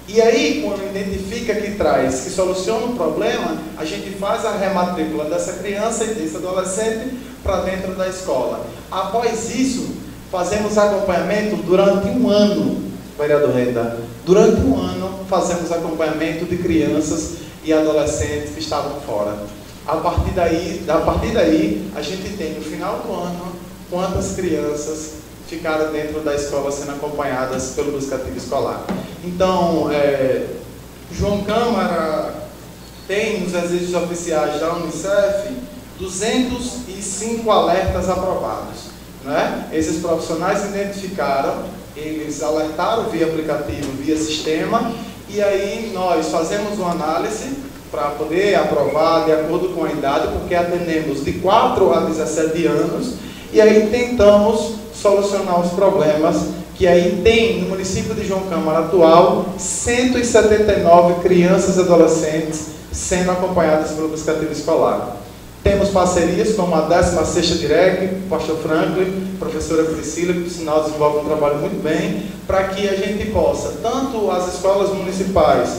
E aí, quando identifica que traz, que soluciona o problema, a gente faz a rematrícula dessa criança e desse adolescente para dentro da escola. Após isso, fazemos acompanhamento durante um ano, vereador Renda. Durante um ano, fazemos acompanhamento de crianças e adolescentes que estavam fora. A partir daí, a partir daí, a gente tem no final do ano quantas crianças ficaram dentro da escola sendo acompanhadas pelo buscativo escolar. Então, é, João Câmara tem nos exercícios oficiais da Unicef 205 alertas aprovados. Né? Esses profissionais identificaram, eles alertaram via aplicativo, via sistema, e aí nós fazemos uma análise para poder aprovar de acordo com a idade, porque atendemos de 4 a 17 anos, e aí tentamos solucionar os problemas que aí tem no município de João Câmara atual 179 crianças e adolescentes sendo acompanhadas pelo buscativo escolar. Temos parcerias como a 16ª DIREC, Pastor Franklin, professora Priscila, que por sinal desenvolve um trabalho muito bem, para que a gente possa, tanto as escolas municipais,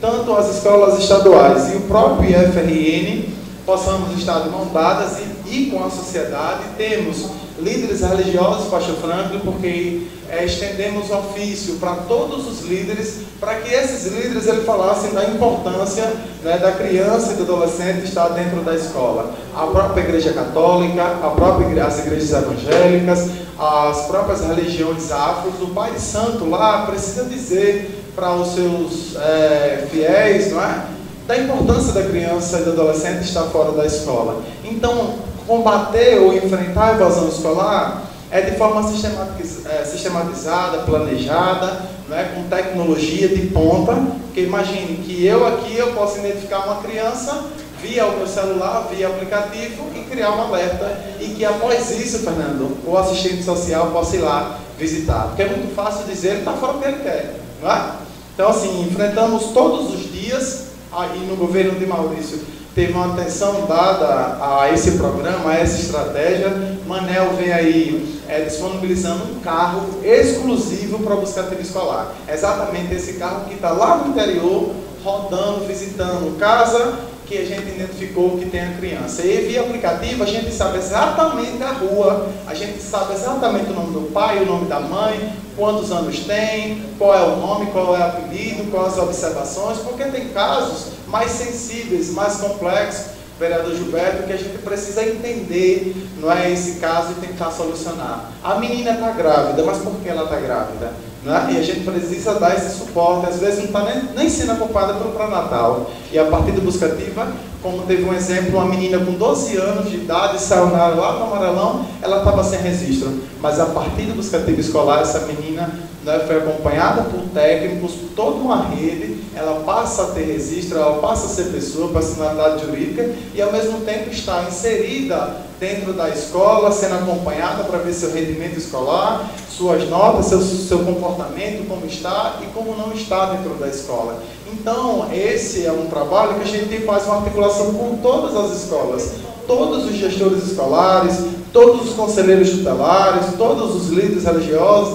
tanto as escolas estaduais e o próprio IFRN, possamos estar de mão dadas e, e com a sociedade, temos líderes religiosos, Pastor Franklin, porque é, estendemos ofício para todos os líderes, para que esses líderes ele falassem da importância né, da criança e do adolescente estar dentro da escola. A própria Igreja Católica, a própria as igrejas evangélicas, as próprias religiões afros, o Pai Santo lá precisa dizer para os seus é, fiéis, não é? Da importância da criança e do adolescente estar fora da escola. Então, combater ou enfrentar a evasão escolar é de forma é, sistematizada, planejada, né, com tecnologia de ponta, porque imagine que eu aqui eu posso identificar uma criança via o meu celular, via aplicativo e criar um alerta e que após isso, Fernando, o assistente social possa ir lá visitar. Porque é muito fácil dizer, ele está fora do que ele quer, não é? Então assim, enfrentamos todos os dias, aí no governo de Maurício, teve uma atenção dada a esse programa, a essa estratégia. Manel vem aí é, disponibilizando um carro exclusivo para o buscativo escolar. Exatamente esse carro que está lá no interior, rodando, visitando casa que a gente identificou que tem a criança. E via aplicativo a gente sabe exatamente a rua, a gente sabe exatamente o nome do pai, o nome da mãe, quantos anos tem, qual é o nome, qual é o apelido, quais as observações, porque tem casos mais sensíveis, mais complexos, vereador Gilberto, que a gente precisa entender, não é esse caso e tentar solucionar. A menina está grávida, mas por que ela está grávida? Né? E a gente precisa dar esse suporte, às vezes não está nem, nem sendo acompanhada pelo pré-natal. E a partir do Buscativa, como teve um exemplo, uma menina com 12 anos de idade saiu lá no Amarelão, ela estava sem registro. Mas a partir do buscativo escolar, essa menina né, foi acompanhada por técnicos, toda uma rede, ela passa a ter registro, ela passa a ser pessoa, personalidade jurídica, e ao mesmo tempo está inserida dentro da escola, sendo acompanhada para ver seu rendimento escolar, suas notas, seu, seu comportamento, como está e como não está dentro da escola. Então, esse é um trabalho que a gente faz uma articulação com todas as escolas, todos os gestores escolares, todos os conselheiros tutelares, todos os líderes religiosos,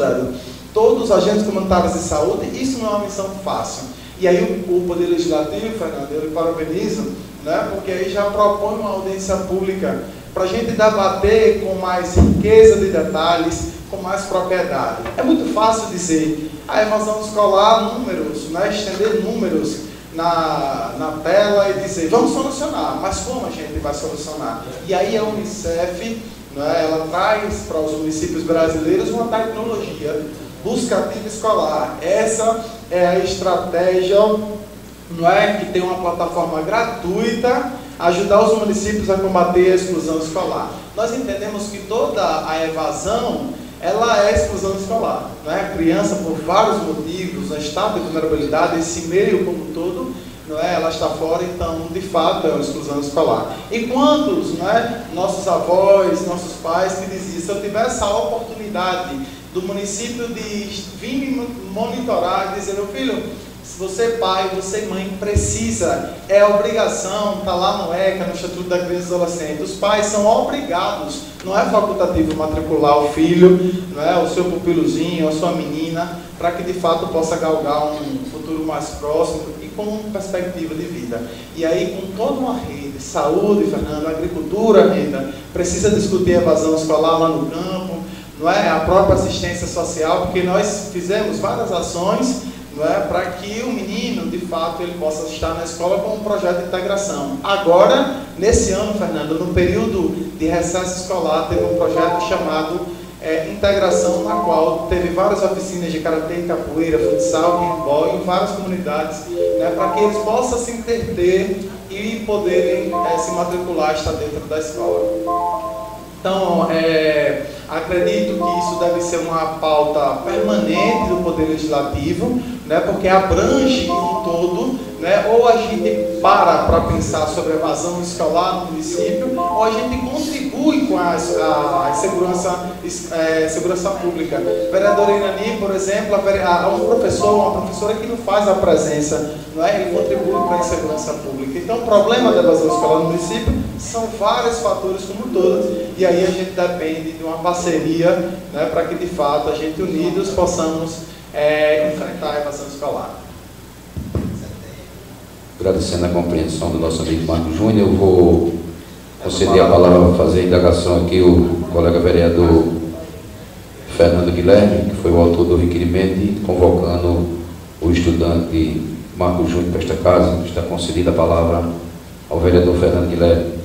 todos os agentes comunitários de saúde, isso não é uma missão fácil. E aí o, o Poder Legislativo, Fernando, eu lhe parabenizo, né, porque aí já propõe uma audiência pública para a gente debater com mais riqueza de detalhes, com mais propriedade. É muito fácil dizer, a evasão escolar, números, né, estender números na, na tela e dizer, vamos solucionar, mas como a gente vai solucionar? E aí a Unicef, né, ela traz para os municípios brasileiros uma tecnologia buscativa escolar. Essa é a estratégia não é, que tem uma plataforma gratuita ajudar os municípios a combater a exclusão escolar. Nós entendemos que toda a evasão ela é exclusão escolar. Né? A criança, por vários motivos, a estado de vulnerabilidade, esse meio como todo, não é? ela está fora, então, de fato, é uma exclusão escolar. E quantos não é? nossos avós, nossos pais que diziam, se eu tivesse a oportunidade do município de vir e dizer, meu filho, se você pai, você mãe precisa, é obrigação, está lá no ECA, no Estatuto da Criança e Adolescente. Os pais são obrigados, não é facultativo matricular o filho, não é, o seu pupilozinho, a sua menina, para que de fato possa galgar um futuro mais próximo e com perspectiva de vida. E aí, com toda uma rede, saúde, Fernando, agricultura ainda, precisa discutir a evasão escolar lá no campo, não é? a própria assistência social, porque nós fizemos várias ações não é? para que o menino, de fato, ele possa estar na escola com um projeto de integração. Agora, nesse ano, Fernando, no período de recesso escolar, teve um projeto chamado é, Integração, na qual teve várias oficinas de karatê, capoeira, futsal, kickball em várias comunidades, né, para que eles possam se interter e poderem é, se matricular estar dentro da escola. Então, é, acredito que isso deve ser uma pauta permanente do Poder Legislativo, né, porque abrange um todo, né, ou a gente para para pensar sobre a evasão escolar no município, ou a gente contribui com a, a, a segurança, é, segurança pública. O vereador Irani, por exemplo, a, um professor, uma professora que não faz a presença, não é, ele contribui para a segurança pública. Então, o problema da evasão escolar no município são vários fatores como todos, e aí a gente depende de uma parceria né, para que de fato a gente unidos possamos é, enfrentar a evasão escolar. Agradecendo a compreensão do nosso amigo Marco Júnior, eu vou conceder a palavra para fazer a indagação aqui o colega vereador Fernando Guilherme, que foi o autor do requerimento, convocando o estudante Marco Júnior para esta casa. Está concedida a palavra ao vereador Fernando Guilherme.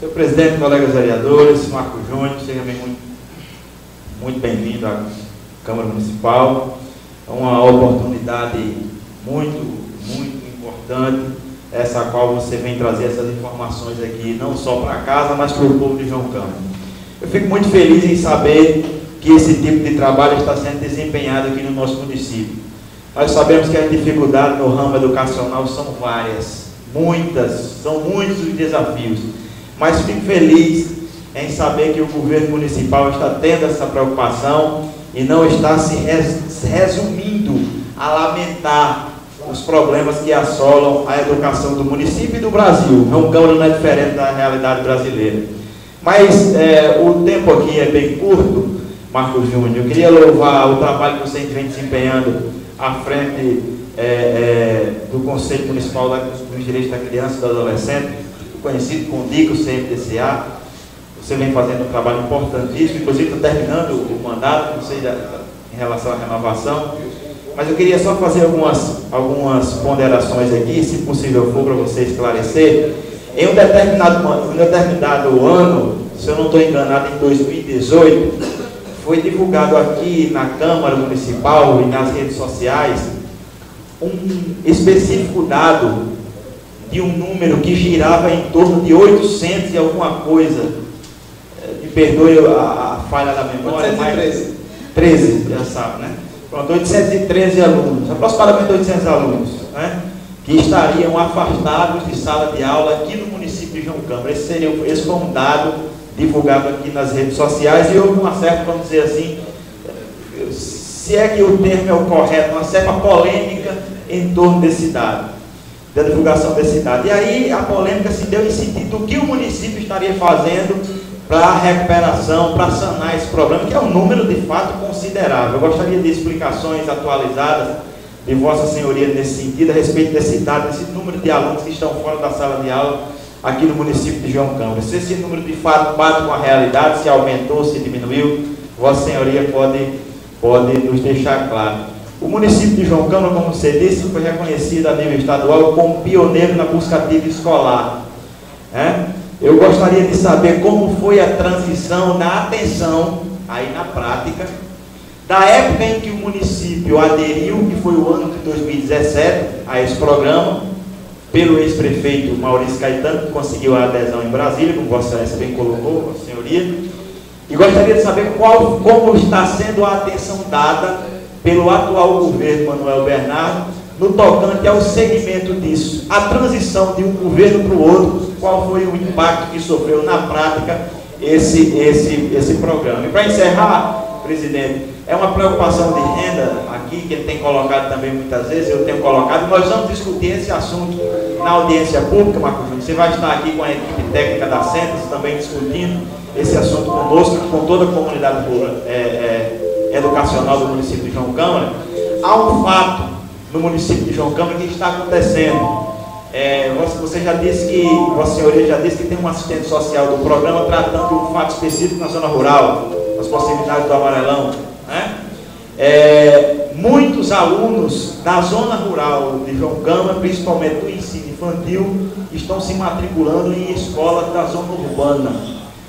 Senhor presidente, colegas vereadores, Marco Júnior, seja bem muito, muito bem-vindo à Câmara Municipal. É uma oportunidade muito, muito importante, essa qual você vem trazer essas informações aqui, não só para casa, mas para o povo de João Câmara. Eu fico muito feliz em saber que esse tipo de trabalho está sendo desempenhado aqui no nosso município. Nós sabemos que as dificuldades no ramo educacional são várias, muitas, são muitos os desafios mas fico feliz em saber que o governo municipal está tendo essa preocupação e não está se resumindo a lamentar os problemas que assolam a educação do município e do Brasil. João Câmara não é diferente da realidade brasileira. Mas é, o tempo aqui é bem curto, Marcos Júnior. Eu queria louvar o trabalho que você vem desempenhando à frente é, é, do Conselho Municipal dos Direitos da Criança e do Adolescente conhecido como DICO CMTCA. Você vem fazendo um trabalho importantíssimo, inclusive está terminando o mandato, não sei em relação à renovação. Mas eu queria só fazer algumas, algumas ponderações aqui, se possível for, para você esclarecer. Em um determinado, um determinado ano, se eu não estou enganado, em 2018, foi divulgado aqui na Câmara Municipal e nas redes sociais um específico dado de um número que girava em torno de 800 e alguma coisa. É, me perdoe a, a falha da memória. 813. 13, já sabe, né? Pronto, 813 alunos, aproximadamente 800 alunos, né? Que estariam afastados de sala de aula aqui no município de João Câmara. Esse, seria, esse foi um dado divulgado aqui nas redes sociais e houve uma certa, vamos dizer assim, se é que o termo é o correto, uma certa polêmica em torno desse dado, da divulgação desse dado. E aí a polêmica se deu em sentido do que o município estaria fazendo para a recuperação, para sanar esse problema, que é um número de fato considerável. Eu gostaria de explicações atualizadas de Vossa Senhoria nesse sentido, a respeito desse dado, desse número de alunos que estão fora da sala de aula aqui no município de João Câmara. Se esse número de fato bate com a realidade, se aumentou, se diminuiu, Vossa Senhoria pode, pode nos deixar claro. O município de João Câmara, como você disse, foi reconhecido a nível estadual como pioneiro na busca ativa escolar. É? Eu gostaria de saber como foi a transição na atenção, aí na prática, da época em que o município aderiu, que foi o ano de 2017, a esse programa, pelo ex-prefeito Maurício Caetano, que conseguiu a adesão em Brasília, como Vossa Excelência bem colocou, Vossa Senhoria. E gostaria de saber qual, como está sendo a atenção dada pelo atual governo Manuel Bernardo no tocante ao segmento disso. A transição de um governo para o outro, qual foi o impacto que sofreu na prática esse, esse, esse programa. E para encerrar, presidente, é uma preocupação de renda aqui, que ele tem colocado também muitas vezes, eu tenho colocado, nós vamos discutir esse assunto na audiência pública, Marco Júnior. Você vai estar aqui com a equipe técnica da Centros também discutindo esse assunto conosco, com toda a comunidade é, é, educacional do município de João Câmara. Há um fato no município de João Câmara que está acontecendo. É, você já disse que, Vossa Senhoria já disse que tem um assistente social do programa tratando de um fato específico na zona rural, as possibilidades do amarelão. Né? É, muitos alunos da zona rural de João Câmara, principalmente do ensino infantil, estão se matriculando em escolas da zona urbana.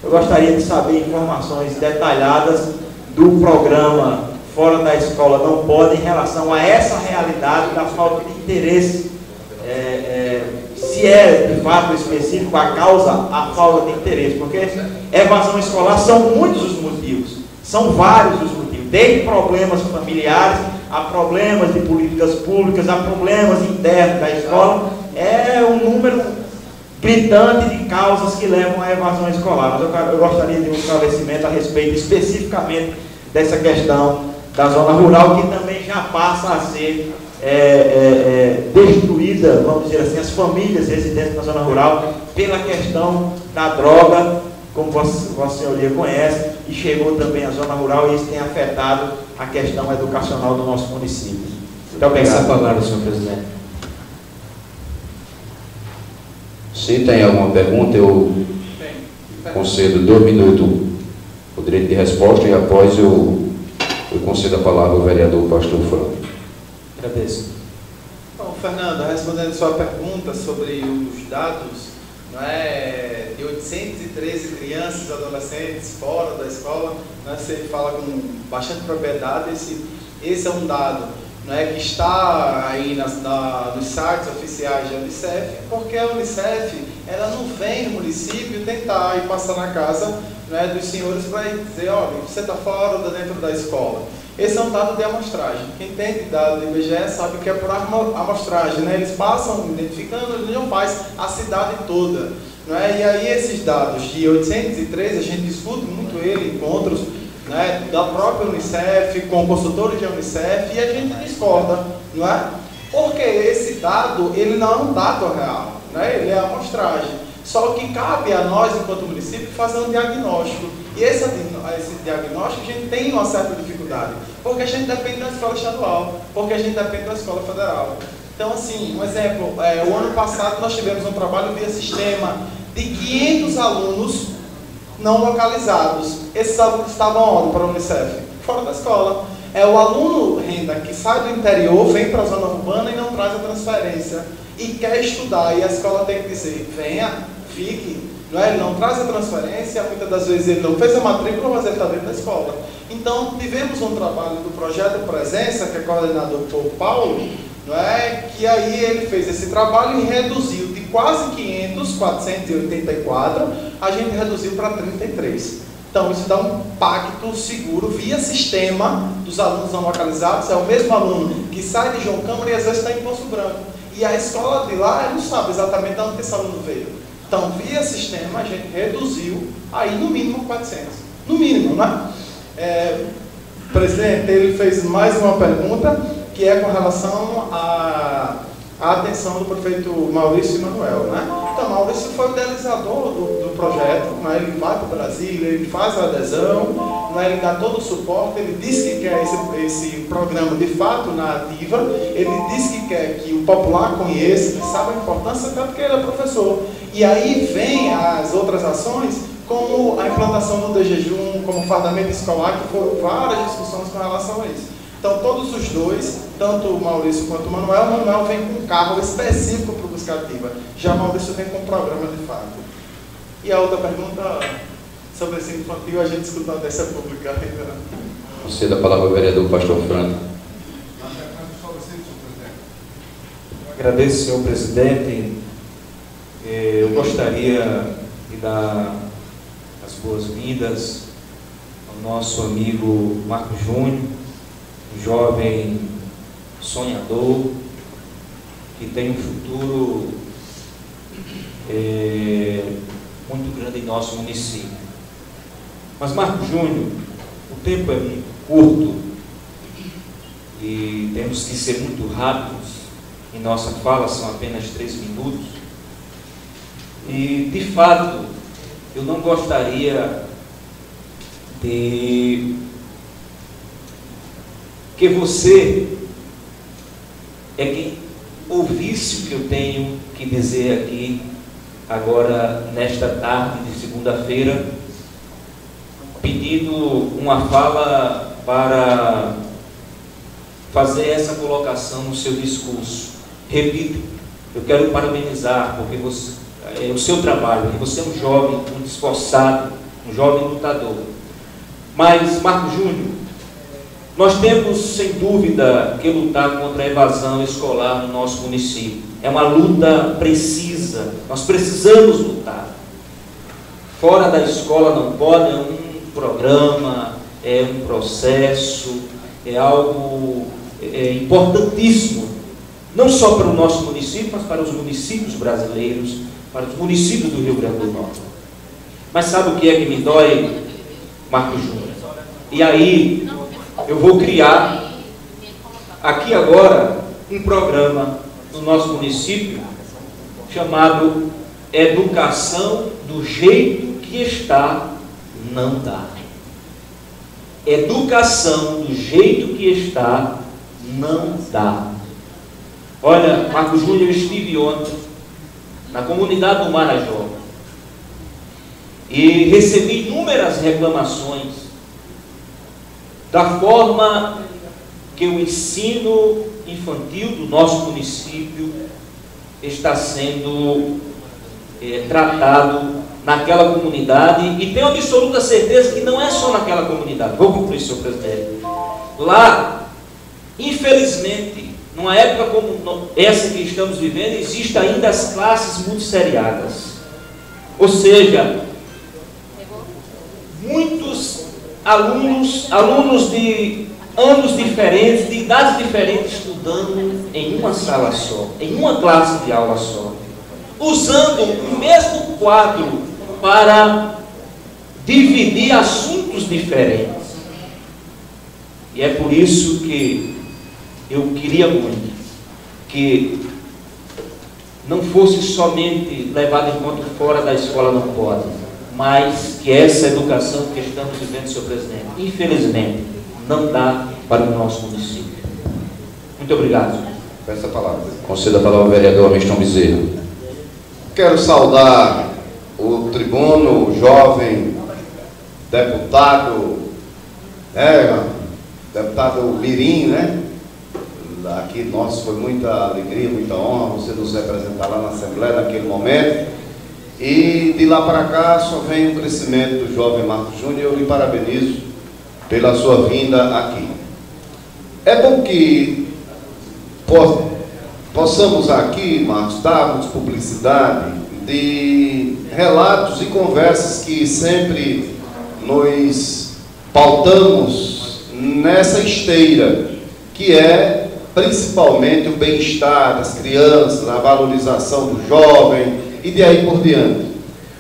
Eu gostaria de saber informações detalhadas do programa fora da escola não podem em relação a essa realidade da falta de interesse. É, é, se é de fato específico a causa, a falta de interesse, porque evasão escolar são muitos os motivos, são vários os motivos, desde problemas familiares a problemas de políticas públicas, a problemas internos da escola, é um número gritante de causas que levam à evasão escolar. Mas eu, eu gostaria de um esclarecimento a respeito especificamente dessa questão da zona rural, que também já passa a ser é, é, é, destruída, vamos dizer assim, as famílias residentes na zona rural, pela questão da droga, como Vossa, Vossa Senhoria conhece, e chegou também à zona rural e isso tem afetado a questão educacional do nosso município. Muito obrigado. Essa palavra, senhor presidente. Se tem alguma pergunta, eu concedo dois minutos o direito de resposta e após eu eu concedo a palavra ao vereador Pastor Franco. Agradeço. Bom, Fernando, respondendo a sua pergunta sobre os dados, não é, de 813 crianças e adolescentes fora da escola, né, você fala com bastante propriedade, esse, esse é um dado não é, que está aí nas, na, nos sites oficiais da Unicef, porque a Unicef ela não vem no município tentar ir passar na casa né, dos senhores para dizer, olha, você está fora ou dentro da escola. Esse é um dado de amostragem. Quem tem dado do IBGE sabe que é por amostragem, né? Eles passam identificando, eles não faz a cidade toda. Não é? E aí esses dados de 813, a gente discute muito ele, encontros né, da própria Unicef, com consultores da Unicef, e a gente discorda, não é? Porque esse dado, ele não é um dado real, né? ele é amostragem. Só que cabe a nós, enquanto município, fazer um diagnóstico. E esse, esse diagnóstico a gente tem uma certa dificuldade, porque a gente depende da escola estadual, porque a gente depende da escola federal. Então, assim, um exemplo, é, o ano passado nós tivemos um trabalho via sistema de 500 alunos não localizados. Esses alunos estavam onde para a Unicef? Fora da escola. É o aluno renda que sai do interior, vem para a zona urbana e não traz a transferência e quer estudar. E a escola tem que dizer, venha, fique. Não é? Ele não traz a transferência, muitas das vezes ele não fez a matrícula, mas ele está dentro da escola. Então, tivemos um trabalho do projeto Presença, que é coordenado por Paulo, não é? que aí ele fez esse trabalho e reduziu de quase 500, 484, a gente reduziu para 33. Então, isso dá um pacto seguro via sistema dos alunos não localizados. É o mesmo aluno que sai de João Câmara e às vezes está em Poço Branco. E a escola de lá não sabe exatamente de onde esse aluno veio. Então, via sistema, a gente reduziu aí no mínimo 400. No mínimo, né? É, presidente, ele fez mais uma pergunta, que é com relação à, à atenção do prefeito Maurício Emanuel. Né? Então, Maurício foi o idealizador do, do projeto, né? ele vai para Brasil, ele faz a adesão, né? ele dá todo o suporte, ele diz que quer esse, esse programa de fato na ativa, ele diz que quer que o popular conheça, que saiba a importância, tanto que ele é professor. E aí vem as outras ações, como a implantação do jejum, como fardamento escolar, que foram várias discussões com relação a isso. Então, todos os dois, tanto o Maurício quanto o Manuel, o Manuel vem com um carro específico para o Buscativa, já o Maurício vem com um programa de fato. E a outra pergunta sobre esse infantil, a gente escutou a dessa pública ainda. Você da palavra ao vereador Pastor Franco. Agradeço, senhor presidente. Eu gostaria de dar as boas-vindas ao nosso amigo Marco Júnior, um jovem sonhador, que tem um futuro é, muito grande em nosso município. Mas Marco Júnior, o tempo é muito curto e temos que ser muito rápidos em nossa fala, são apenas três minutos. E, de fato, eu não gostaria de que você é quem ouvisse o que eu tenho que dizer aqui agora nesta tarde de segunda-feira, pedindo uma fala para fazer essa colocação no seu discurso. Repito, eu quero parabenizar porque você é, o seu trabalho, que você é um jovem muito esforçado, um jovem lutador. Mas, Marco Júnior, nós temos, sem dúvida, que lutar contra a evasão escolar no nosso município. É uma luta precisa, nós precisamos lutar. Fora da escola não pode, é um programa, é um processo, é algo é, importantíssimo, não só para o nosso município, mas para os municípios brasileiros, para os municípios do Rio Grande do Norte. Mas sabe o que é que me dói, Marcos Júnior? E aí eu vou criar aqui agora um programa no nosso município chamado Educação do jeito que está não dá. Educação do jeito que está não dá. Olha, Marcos Júnior, eu estive ontem na comunidade do Marajó. E recebi inúmeras reclamações da forma que o ensino infantil do nosso município está sendo é, tratado naquela comunidade e tenho absoluta certeza que não é só naquela comunidade. Vou concluir, senhor presidente. Lá, infelizmente, numa época como essa que estamos vivendo, existem ainda as classes muito seriadas. Ou seja, muitos alunos, alunos de anos diferentes, de idades diferentes, estudando em uma sala só, em uma classe de aula só, usando o mesmo quadro para dividir assuntos diferentes. E é por isso que eu queria muito que não fosse somente levado em conta fora da escola não pode, mas que essa educação que estamos vivendo, senhor presidente, infelizmente, não dá para o nosso município. Muito obrigado. Peça a palavra. Conceda a palavra ao vereador Amistão Bezerra. Quero saudar o tribuno, o jovem deputado, né, deputado Mirim, né? aqui nós foi muita alegria, muita honra você nos representar lá na Assembleia naquele momento. E de lá para cá só vem o crescimento do jovem Marcos Júnior. Eu lhe parabenizo pela sua vinda aqui. É bom que possamos aqui, Marcos, darmos publicidade de relatos e conversas que sempre nos pautamos nessa esteira, que é principalmente o bem-estar das crianças, a valorização do jovem e de aí por diante.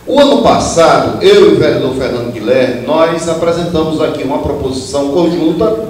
O ano passado, eu e o vereador Fernando Guilherme, nós apresentamos aqui uma proposição conjunta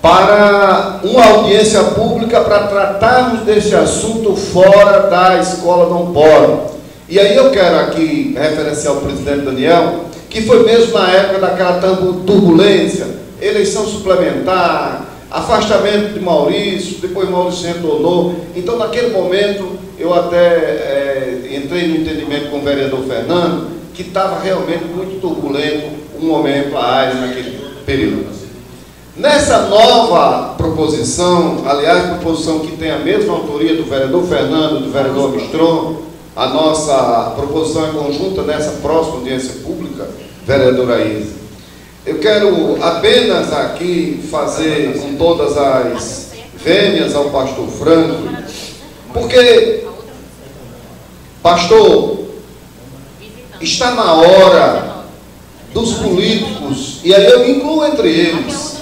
para uma audiência pública para tratarmos desse assunto fora da escola Dom Polo. E aí eu quero aqui referenciar o presidente Daniel, que foi mesmo na época daquela turbulência, eleição suplementar, afastamento de Maurício, depois Maurício retornou. Então, naquele momento, eu até é, entrei no entendimento com o vereador Fernando, que estava realmente muito turbulento um momento a área naquele período. Nessa nova proposição, aliás, proposição que tem a mesma autoria do vereador Fernando, do vereador Mistron, a nossa proposição é conjunta nessa próxima audiência pública, vereadora Isa. Eu quero apenas aqui fazer com todas as vênias ao pastor Franco, porque, pastor, está na hora dos políticos, e aí eu me incluo entre eles,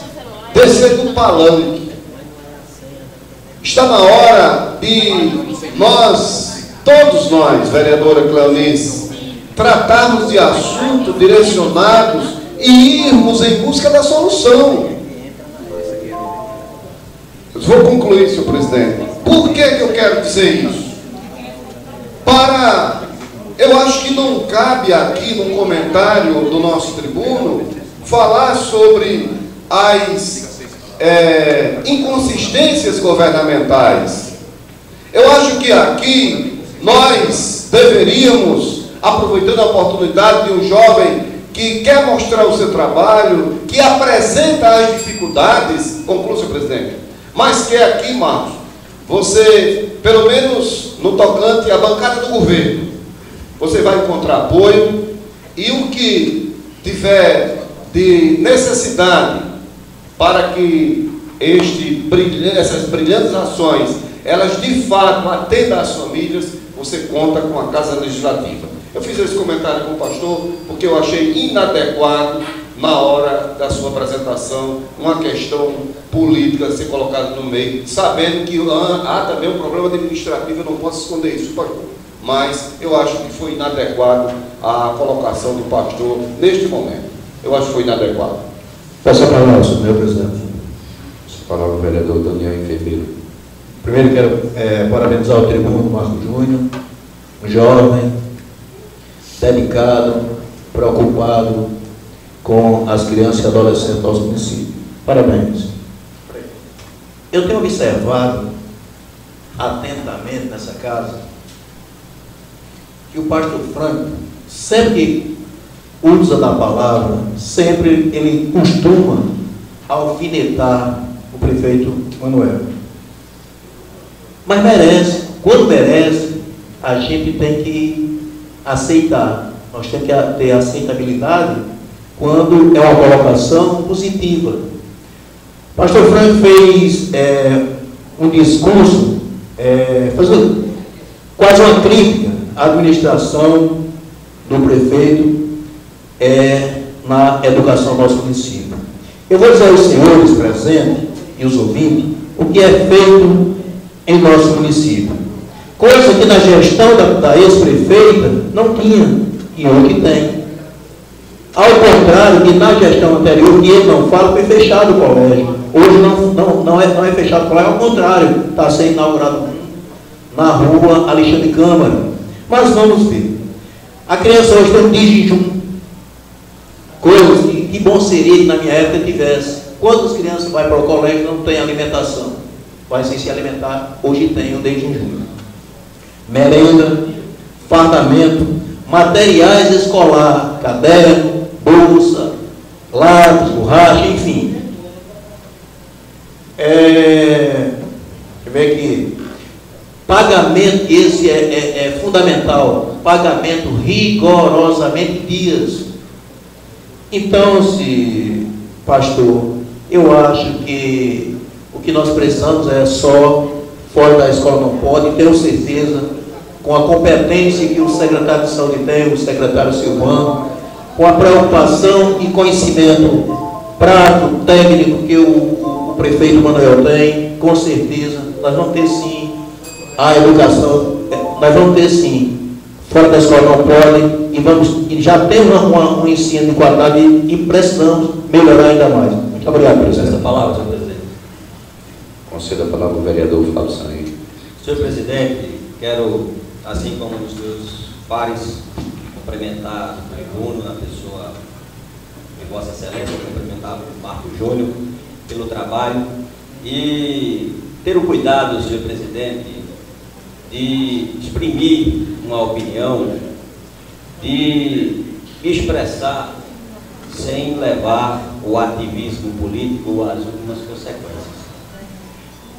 descer do palanque. Está na hora de nós, todos nós, vereadora Cleonice, tratarmos de assuntos direcionados e irmos em busca da solução. Vou concluir, senhor presidente. Por que, que eu quero dizer isso? Para. Eu acho que não cabe aqui no comentário do nosso tribuno falar sobre as é, inconsistências governamentais. Eu acho que aqui nós deveríamos, aproveitando a oportunidade de um jovem que quer mostrar o seu trabalho, que apresenta as dificuldades, conclua, senhor presidente, mas que aqui, Marcos, você, pelo menos no tocante à bancada do governo, você vai encontrar apoio e o que tiver de necessidade para que este, essas brilhantes ações, elas de fato atendam às famílias, você conta com a Casa Legislativa. Eu fiz esse comentário com o pastor porque eu achei inadequado na hora da sua apresentação uma questão política ser colocada no meio, sabendo que há também um problema administrativo, eu não posso esconder isso, pastor. Mas eu acho que foi inadequado a colocação do pastor neste momento. Eu acho que foi inadequado. Peço a palavra, senhor presidente. A palavra o vereador Daniel Enfermeiro. Primeiro quero é, parabenizar o tribuno Marco Júnior, um jovem, dedicado, preocupado com as crianças e adolescentes do nosso município. Parabéns. Eu tenho observado atentamente nessa casa que o pastor Franco, sempre que usa da palavra, sempre ele costuma alfinetar o prefeito Manuel. Mas merece, quando merece, a gente tem que aceitar. Nós temos que ter aceitabilidade quando é uma colocação positiva. Pastor Frank fez é, um discurso, é, fazendo quase uma crítica à administração do prefeito é, na educação do nosso município. Eu vou dizer aos senhores presentes e os ouvintes o que é feito em nosso município. Coisa que na gestão da, da ex-prefeita não tinha e hoje tem. Ao contrário, que na gestão anterior, que ele não fala, foi fechado o colégio. Hoje não, não, não, é, não é fechado o colégio, ao contrário, está sendo inaugurado na rua Alexandre Câmara. Mas vamos ver. A criança hoje tem um jejum. Coisas que, que bom seria que na minha época tivesse. Quantas crianças vai para o colégio não tem alimentação? Vai sem se alimentar, hoje tem um desde merenda, fardamento, materiais escolar, caderno, bolsa, lápis, borracha, enfim. É, deixa eu ver aqui. Pagamento, esse é, é, é fundamental. Pagamento rigorosamente dias. Então, se, pastor, eu acho que o que nós precisamos é só fora da escola não pode, tenho certeza, com a competência que o secretário de saúde tem, o secretário Silvano, com a preocupação e conhecimento prático, técnico que o, o, o prefeito Manuel tem, com certeza, nós vamos ter sim a educação, nós vamos ter sim, fora da escola não pode, e, vamos, e já temos uma, um ensino de qualidade e, e precisamos melhorar ainda mais. Muito obrigado, presidente. Essa palavra, senhor presidente. Concedo a palavra ao vereador Fábio Said. Senhor presidente, quero, assim como os meus pares, cumprimentar o tribuno na pessoa de Vossa Excelência, cumprimentar o Marco Júnior pelo trabalho e ter o cuidado, senhor presidente, de exprimir uma opinião, de expressar sem levar o ativismo político às últimas consequências.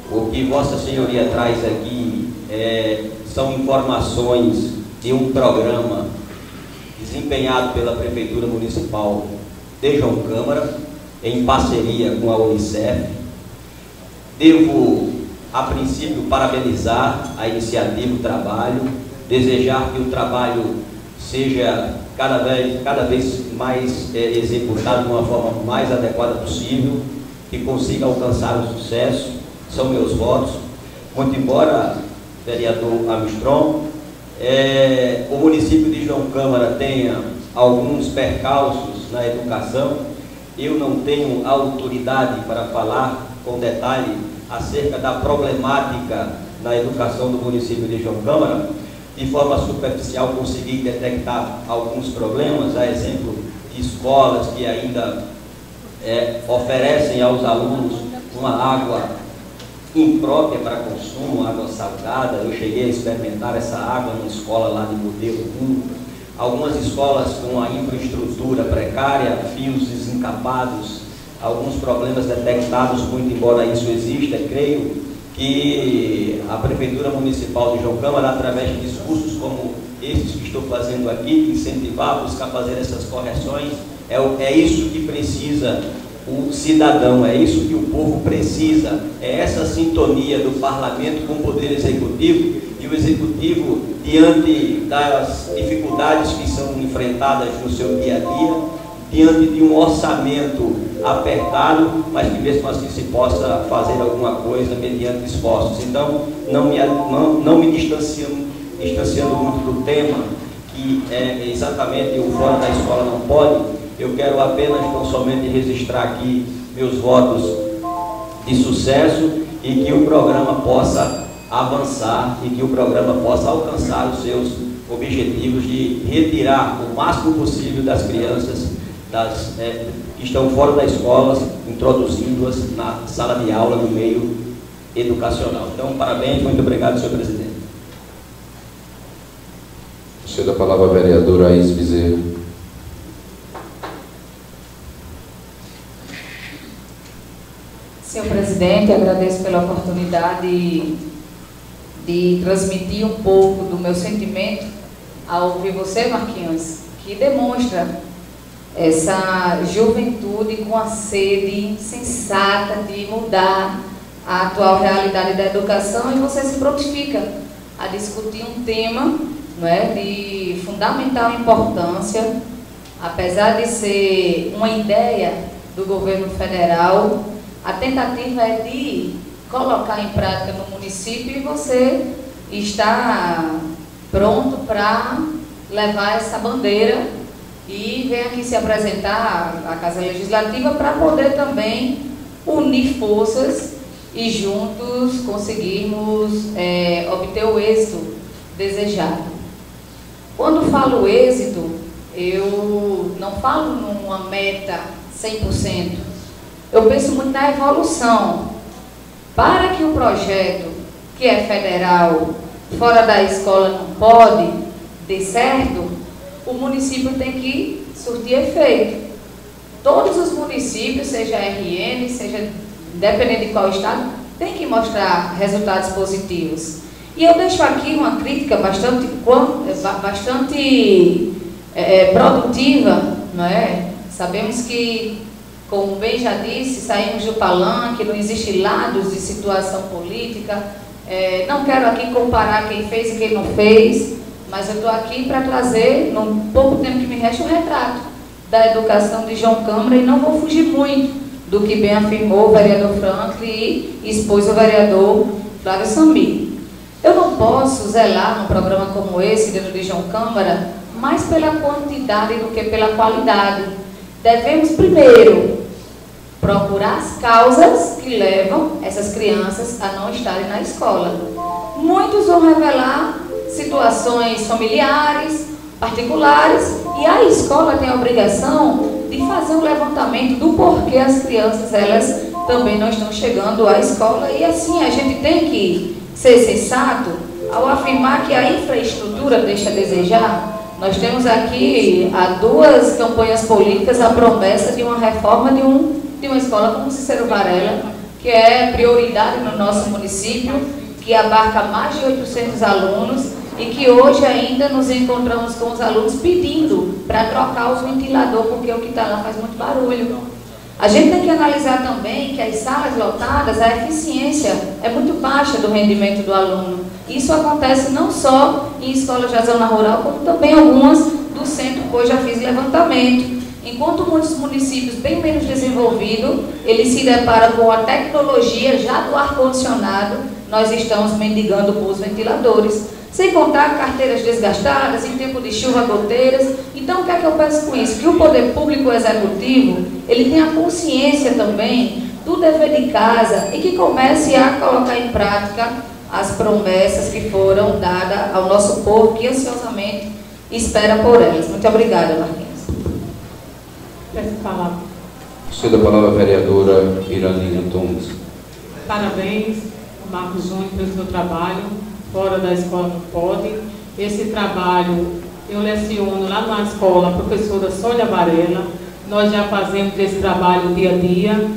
O que Vossa Senhoria traz aqui é, são informações de um programa desempenhado pela Prefeitura Municipal de João Câmara, em parceria com a Unicef. Devo, a princípio, parabenizar a iniciativa, o trabalho, desejar que o trabalho seja cada vez, cada vez mais é, executado de uma forma mais adequada possível, que consiga alcançar o sucesso. São meus votos. Muito embora, vereador Armstrong, é, o município de João Câmara tenha alguns percalços na educação, eu não tenho autoridade para falar com detalhe acerca da problemática na educação do município de João Câmara. De forma superficial, consegui detectar alguns problemas, a exemplo de escolas que ainda é, oferecem aos alunos uma água imprópria para consumo, água salgada. Eu cheguei a experimentar essa água numa escola lá de Modelo 1. Algumas escolas com a infraestrutura precária, fios desencapados, alguns problemas detectados, muito embora isso exista, creio que a Prefeitura Municipal de João Câmara, através de discursos como esses que estou fazendo aqui, incentivar, buscar fazer essas correções, é, é isso que precisa o cidadão, é isso que o povo precisa, é essa sintonia do parlamento com o poder executivo e o executivo, diante das dificuldades que são enfrentadas no seu dia a dia, diante de um orçamento apertado, mas que mesmo assim se possa fazer alguma coisa mediante esforços. Então, não me, não, não me distanciando, distanciando muito do tema, que é exatamente o fora da escola não pode, eu quero apenas, tão somente, registrar aqui meus votos de sucesso e que o programa possa avançar e que o programa possa alcançar os seus objetivos de retirar o máximo possível das crianças das, é, que estão fora da escola, introduzindo-as na sala de aula, no meio educacional. Então, parabéns, muito obrigado, senhor presidente. Cedo a palavra à vereadora Ais Bezerra. Senhor presidente, agradeço pela oportunidade de transmitir um pouco do meu sentimento ao ouvir você, Marquinhos, que demonstra essa juventude com a sede sensata de mudar a atual realidade da educação e você se prontifica a discutir um tema não é, de fundamental importância, apesar de ser uma ideia do governo federal, a tentativa é de colocar em prática no município e você está pronto para levar essa bandeira e vem aqui se apresentar à Casa Legislativa para poder também unir forças e juntos conseguirmos é, obter o êxito desejado. Quando falo êxito, eu não falo numa meta 100%, eu penso muito na evolução. Para que o projeto, que é federal, fora da escola não pode, dê certo, o município tem que surtir efeito. Todos os municípios, seja RN, seja independente de qual estado, tem que mostrar resultados positivos. E eu deixo aqui uma crítica bastante, bastante é, produtiva, não é? Sabemos que como bem já disse, saímos do palanque, não existe lados de situação política, É, não quero aqui comparar quem fez e quem não fez, mas eu estou aqui para trazer, no pouco tempo que me resta, o retrato da educação de João Câmara e não vou fugir muito do que bem afirmou o vereador Franklin e expôs o vereador Flávio Samir. Eu não posso zelar num programa como esse, dentro de João Câmara, mais pela quantidade do que pela qualidade. Devemos, primeiro, procurar as causas que levam essas crianças a não estarem na escola. Muitos vão revelar situações familiares, particulares, e a escola tem a obrigação de fazer um levantamento do porquê as crianças elas também não estão chegando à escola e assim a gente tem que ser sensato ao afirmar que a infraestrutura deixa a desejar. Nós temos aqui há duas campanhas políticas a promessa de uma reforma de, um, de uma escola como Cicero Varela, que é prioridade no nosso município, que abarca mais de 800 alunos e que hoje ainda nos encontramos com os alunos pedindo para trocar os ventiladores, porque o que está lá faz muito barulho. A gente tem que analisar também que as salas lotadas, a eficiência é muito baixa do rendimento do aluno. Isso acontece não só em escolas da zona rural, como também algumas do centro, pois já fiz levantamento. Enquanto muitos municípios bem menos desenvolvidos, eles se deparam com a tecnologia já do ar-condicionado, nós estamos mendigando com os ventiladores. Sem contar carteiras desgastadas, em tempo de chuva, goteiras. Então, o que é que eu peço com isso? Que o poder público executivo, ele tenha consciência também do dever de casa e que comece a colocar em prática as promessas que foram dadas ao nosso povo, que ansiosamente espera por elas. Muito obrigada, Marquinhos. Peço palavra. Cedo a palavra a vereadora Irani Antunes. Parabéns, Marcos Júnior, pelo seu trabalho fora da escola não pode. Esse trabalho eu leciono lá na escola, a professora Sônia Varela. Nós já fazemos esse trabalho dia a dia.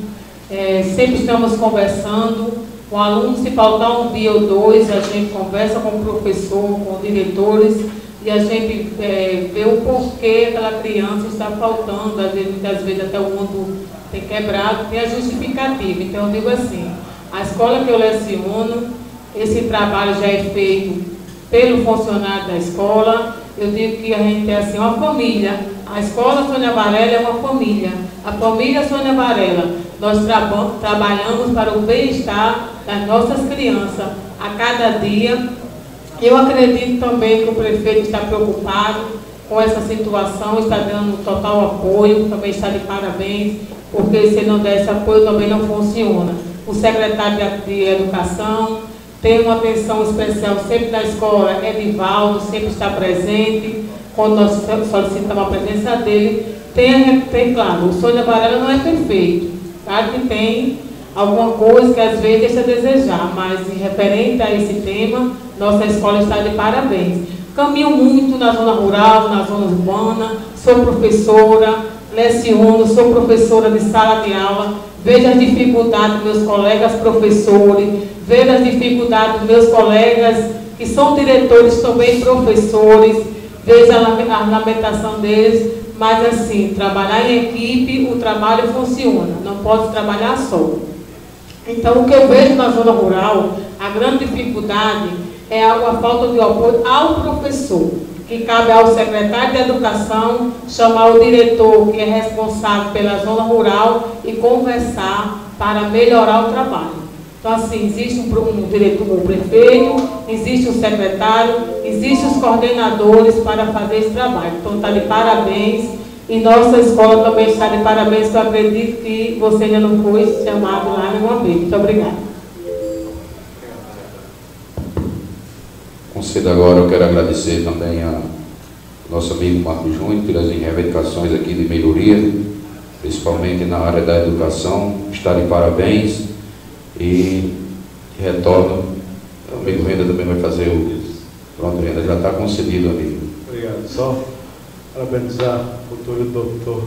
É, sempre estamos conversando com alunos, se faltar um dia ou dois, a gente conversa com o professor, com diretores, e a gente é, vê o porquê aquela criança está faltando, às vezes, muitas vezes até o mundo tem quebrado, tem a justificativa. Então eu digo assim, a escola que eu leciono, esse trabalho já é feito pelo funcionário da escola. Eu digo que a gente é assim, uma família. A escola Sônia Varela é uma família. A família Sônia Varela. Nós tra trabalhamos para o bem-estar das nossas crianças a cada dia. Eu acredito também que o prefeito está preocupado com essa situação, está dando total apoio, também está de parabéns, porque se não der esse apoio também não funciona. O secretário de Educação, tem uma atenção especial sempre na escola, Edivaldo sempre está presente, quando nós solicitamos a presença dele. Tem, tem claro, o Sônia Varela não é perfeito, claro que tem alguma coisa que às vezes deixa a desejar, mas referente a esse tema, nossa escola está de parabéns. Caminho muito na zona rural, na zona urbana, sou professora, leciono, sou professora de sala de aula, vejo as dificuldades dos meus colegas professores, ver as dificuldades dos meus colegas, que são diretores, também professores, vejo a lamentação deles, mas assim, trabalhar em equipe, o trabalho funciona, não pode trabalhar só. Então, o que eu vejo na zona rural, a grande dificuldade é a, a falta de apoio ao professor, que cabe ao secretário de Educação chamar o diretor, que é responsável pela zona rural, e conversar para melhorar o trabalho. Então, assim, existe um, um diretor, um prefeito, existe um secretário, existem os coordenadores para fazer esse trabalho. Então, está de parabéns. E nossa escola também está de parabéns, que eu acredito que você ainda não foi chamado lá nenhuma vez. Muito obrigada. Concedo agora, eu quero agradecer também a nosso amigo Marco Júnior pelas reivindicações aqui de melhoria, principalmente na área da educação. Está de parabéns e retorno. O amigo Renda também vai fazer o. Pronto, Renda, já está concedido, amigo. Obrigado. Só parabenizar o futuro doutor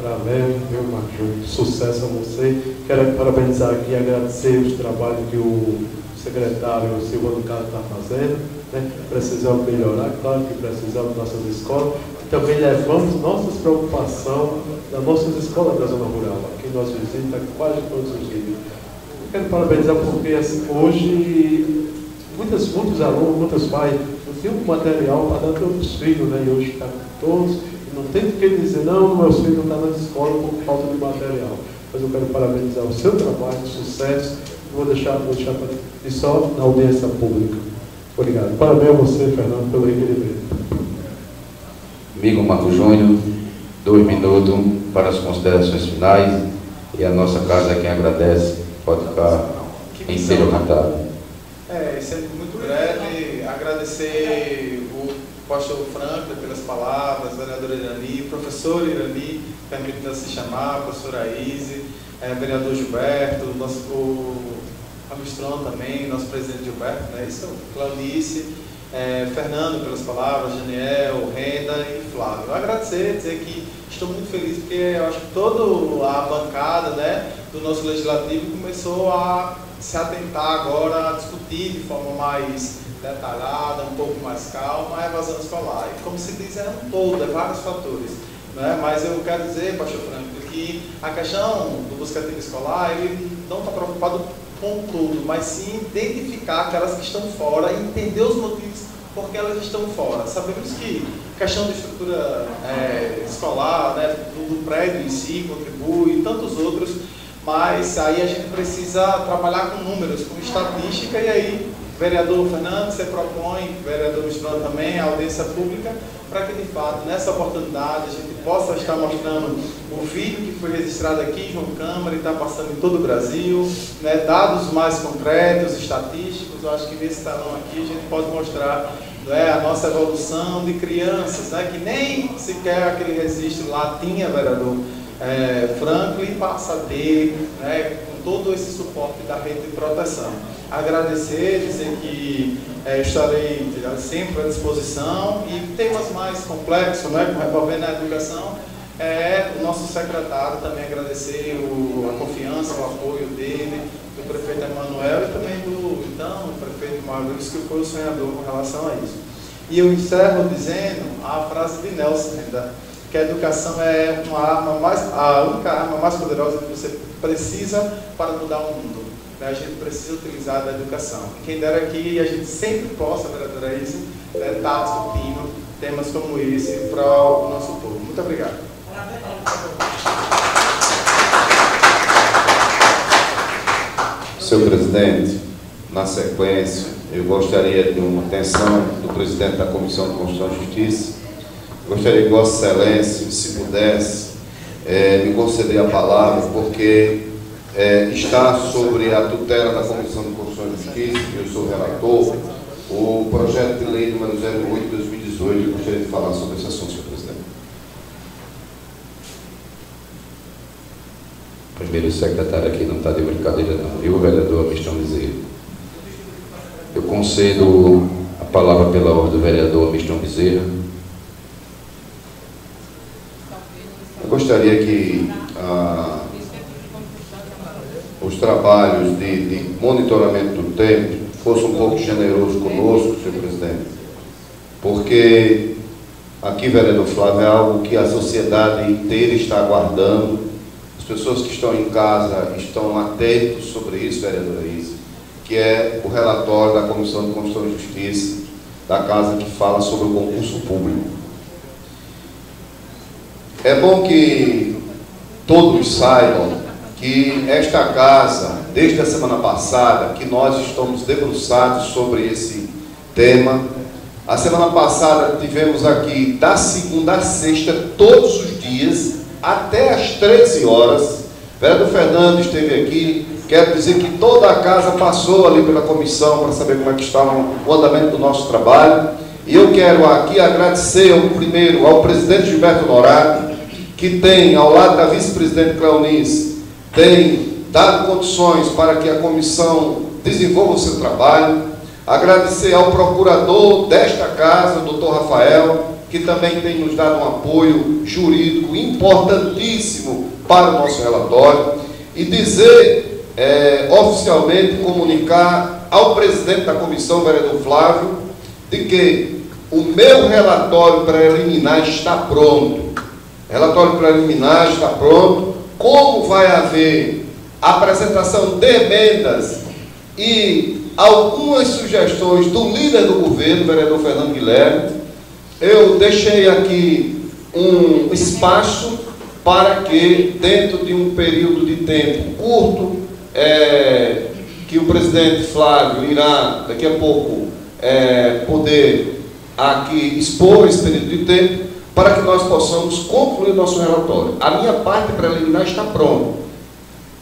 Parabéns, meu Marjão. Sucesso a você. Quero parabenizar aqui e agradecer os trabalhos que o secretário Silvano Carlos está fazendo. Né? Precisamos melhorar, claro que precisamos das nossas escolas. Também levamos nossas preocupações das nossas escolas da zona rural. Aqui nós visitamos quase todos os dias quero parabenizar porque assim, hoje muitas, muitos alunos, muitos pais não tinham material para dar para os filhos, né? E hoje está com todos, e não tem que dizer, não, meu filho não está na escola por falta de material. Mas eu quero parabenizar o seu trabalho, sucesso, vou deixar, vou deixar e só na audiência pública. Obrigado. Parabéns a você, Fernando, pelo requerimento. Amigo Marco Júnior, dois minutos para as considerações finais e a nossa casa quem agradece pode ficar inteiro cantado. É, sendo muito breve, agradecer o pastor Franklin pelas palavras, vereador Irani, professor Irani, permitindo se chamar, professora Izzy, é, vereador Gilberto, nosso, o Amistron também, nosso presidente Gilberto, né? Isso, Claudice, é, Fernando pelas palavras, Daniel, Renda e Flávio. Agradecer, dizer que estou muito feliz porque eu acho que toda a bancada né, do nosso legislativo começou a se atentar agora a discutir de forma mais detalhada, um pouco mais calma a evasão escolar. E como se diz, é um todo, é vários fatores. Né? Mas eu quero dizer, pastor Franco, que a questão do buscativo escolar, ele não está preocupado com tudo, mas sim identificar aquelas que estão fora e entender os motivos por que elas estão fora. Sabemos que questão de estrutura é, escolar, né, do, prédio em si contribui, e tantos outros, mas aí a gente precisa trabalhar com números, com estatística, e aí, vereador Fernando, você propõe, vereador Mistrão também, a audiência pública, para que de fato, nessa oportunidade, a gente possa estar mostrando o vídeo que foi registrado aqui em João Câmara e está passando em todo o Brasil, né, dados mais concretos, estatísticos, eu acho que nesse talão aqui a gente pode mostrar né, a nossa evolução de crianças, né, que nem sequer aquele registro lá tinha, vereador é, Franklin, passa a ter, né, com todo esse suporte da rede de proteção. Agradecer, dizer que é, estarei sempre à disposição e temas mais complexos, né, envolvendo a educação, é, o nosso secretário também agradecer o, a confiança, o apoio dele, do prefeito Emanuel e também do então, prefeito Maurício, que foi o sonhador com relação a isso. E eu encerro dizendo a frase de Nelson ainda, que a educação é uma arma mais, a única arma mais poderosa que você precisa para mudar o mundo. Né? A gente precisa utilizar da educação. Quem dera que a gente sempre possa, vereadora Isa, né, estar discutindo temas como esse para o nosso povo. Muito obrigado. Senhor presidente, na sequência, eu gostaria de uma atenção do presidente da Comissão de Constituição e Justiça. Gostaria que Vossa Excelência, se pudesse, é, me conceder a palavra, porque é, está sobre a tutela da Comissão de Constituição e Justiça, que eu sou relator, o projeto de lei número 08 de 2018. Eu gostaria de falar sobre esse assunto, senhor presidente. Primeiro, o secretário aqui não está de brincadeira, não, viu, vereador Amistão Bezerra? Eu concedo a palavra pela ordem do vereador Amistão Bezerra. Eu gostaria que ah, os trabalhos de, de monitoramento do tempo fossem um pouco generosos conosco, senhor presidente, porque aqui, vereador Flávio, é algo que a sociedade inteira está aguardando. Pessoas que estão em casa estão atentos sobre isso, vereadora Isa, que é o relatório da Comissão de Constituição e Justiça da Casa que fala sobre o concurso público. É bom que todos saibam que esta casa, desde a semana passada, que nós estamos debruçados sobre esse tema, a semana passada tivemos aqui da segunda a sexta, todos os dias, até às 13 horas. Vereador Fernando esteve aqui. Quero dizer que toda a casa passou ali pela comissão para saber como é que estava o andamento do nosso trabalho. E eu quero aqui agradecer ao, primeiro ao presidente Gilberto Norato, que tem, ao lado da vice-presidente Cleonice, tem dado condições para que a comissão desenvolva o seu trabalho. Agradecer ao procurador desta casa, doutor Rafael, que também tem nos dado um apoio jurídico importantíssimo para o nosso relatório, e dizer é, oficialmente, comunicar ao presidente da comissão, vereador Flávio, de que o meu relatório preliminar está pronto. Relatório preliminar está pronto. Como vai haver apresentação de emendas e algumas sugestões do líder do governo, vereador Fernando Guilherme, eu deixei aqui um espaço para que, dentro de um período de tempo curto, é, que o presidente Flávio irá, daqui a pouco, é, poder aqui expor esse período de tempo, para que nós possamos concluir nosso relatório. A minha parte preliminar está pronta.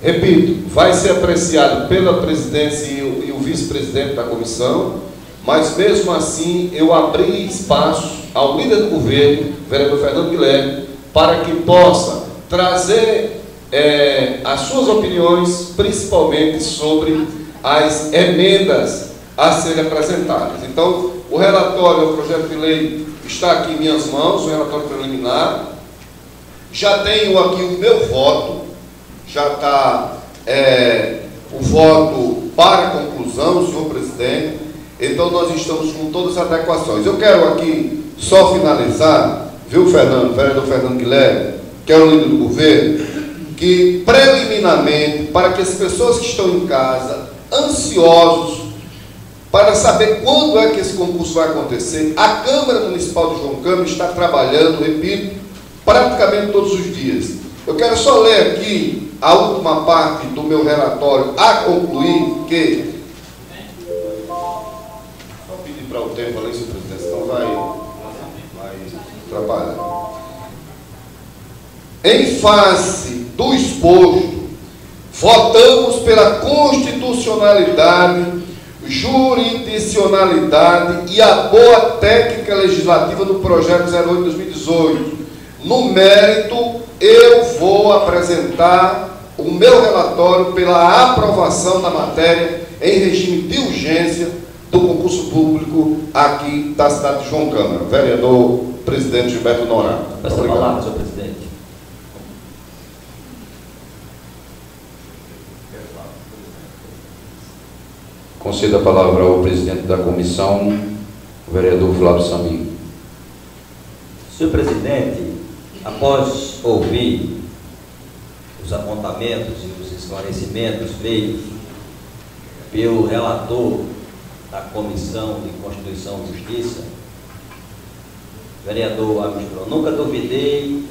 Repito, vai ser apreciado pela presidência e o, e o vice-presidente da comissão, mas mesmo assim eu abri espaço ao líder do governo, vereador Fernando Guilherme, para que possa trazer é, as suas opiniões, principalmente sobre as emendas a serem apresentadas. Então, o relatório, o projeto de lei está aqui em minhas mãos, o relatório preliminar. Já tenho aqui o meu voto, já está é, o voto para conclusão, senhor presidente. Então, nós estamos com todas as adequações. Eu quero aqui só finalizar, viu, Fernando, vereador Fernando Guilherme, que é o líder do governo, que preliminarmente, para que as pessoas que estão em casa, ansiosos, para saber quando é que esse concurso vai acontecer, a Câmara Municipal de João Câmara está trabalhando, repito, praticamente todos os dias. Eu quero só ler aqui a última parte do meu relatório a concluir que. Vou pedir para o tempo ali, senhor presidente, senão vai, vai atrapalhar. Em face do exposto, votamos pela constitucionalidade, jurisdicionalidade e a boa técnica legislativa do projeto 08 2018. No mérito, eu vou apresentar o meu relatório pela aprovação da matéria em regime de urgência do concurso público aqui da cidade de João Câmara. Vereador presidente Gilberto Norato. A palavra, senhor presidente. Concedo a palavra ao presidente da comissão, o vereador Flávio Samir. Senhor presidente, após ouvir os apontamentos e os esclarecimentos feitos pelo relator da Comissão de Constituição e Justiça, vereador Armstrong, nunca duvidei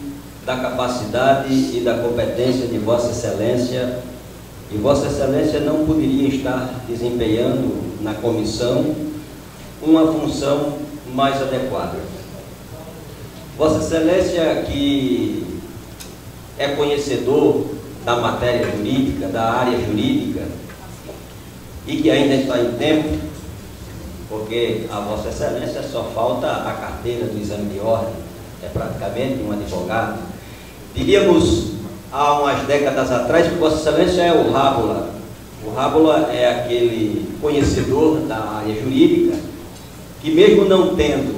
da capacidade e da competência de Vossa Excelência e Vossa Excelência não poderia estar desempenhando na comissão uma função mais adequada. Vossa Excelência, que é conhecedor da matéria jurídica, da área jurídica, e que ainda está em tempo, porque a Vossa Excelência só falta a carteira do exame de ordem, é praticamente um advogado. Diríamos há umas décadas atrás que Vossa Excelência é o Rábula. O Rábula é aquele conhecedor da área jurídica que mesmo não tendo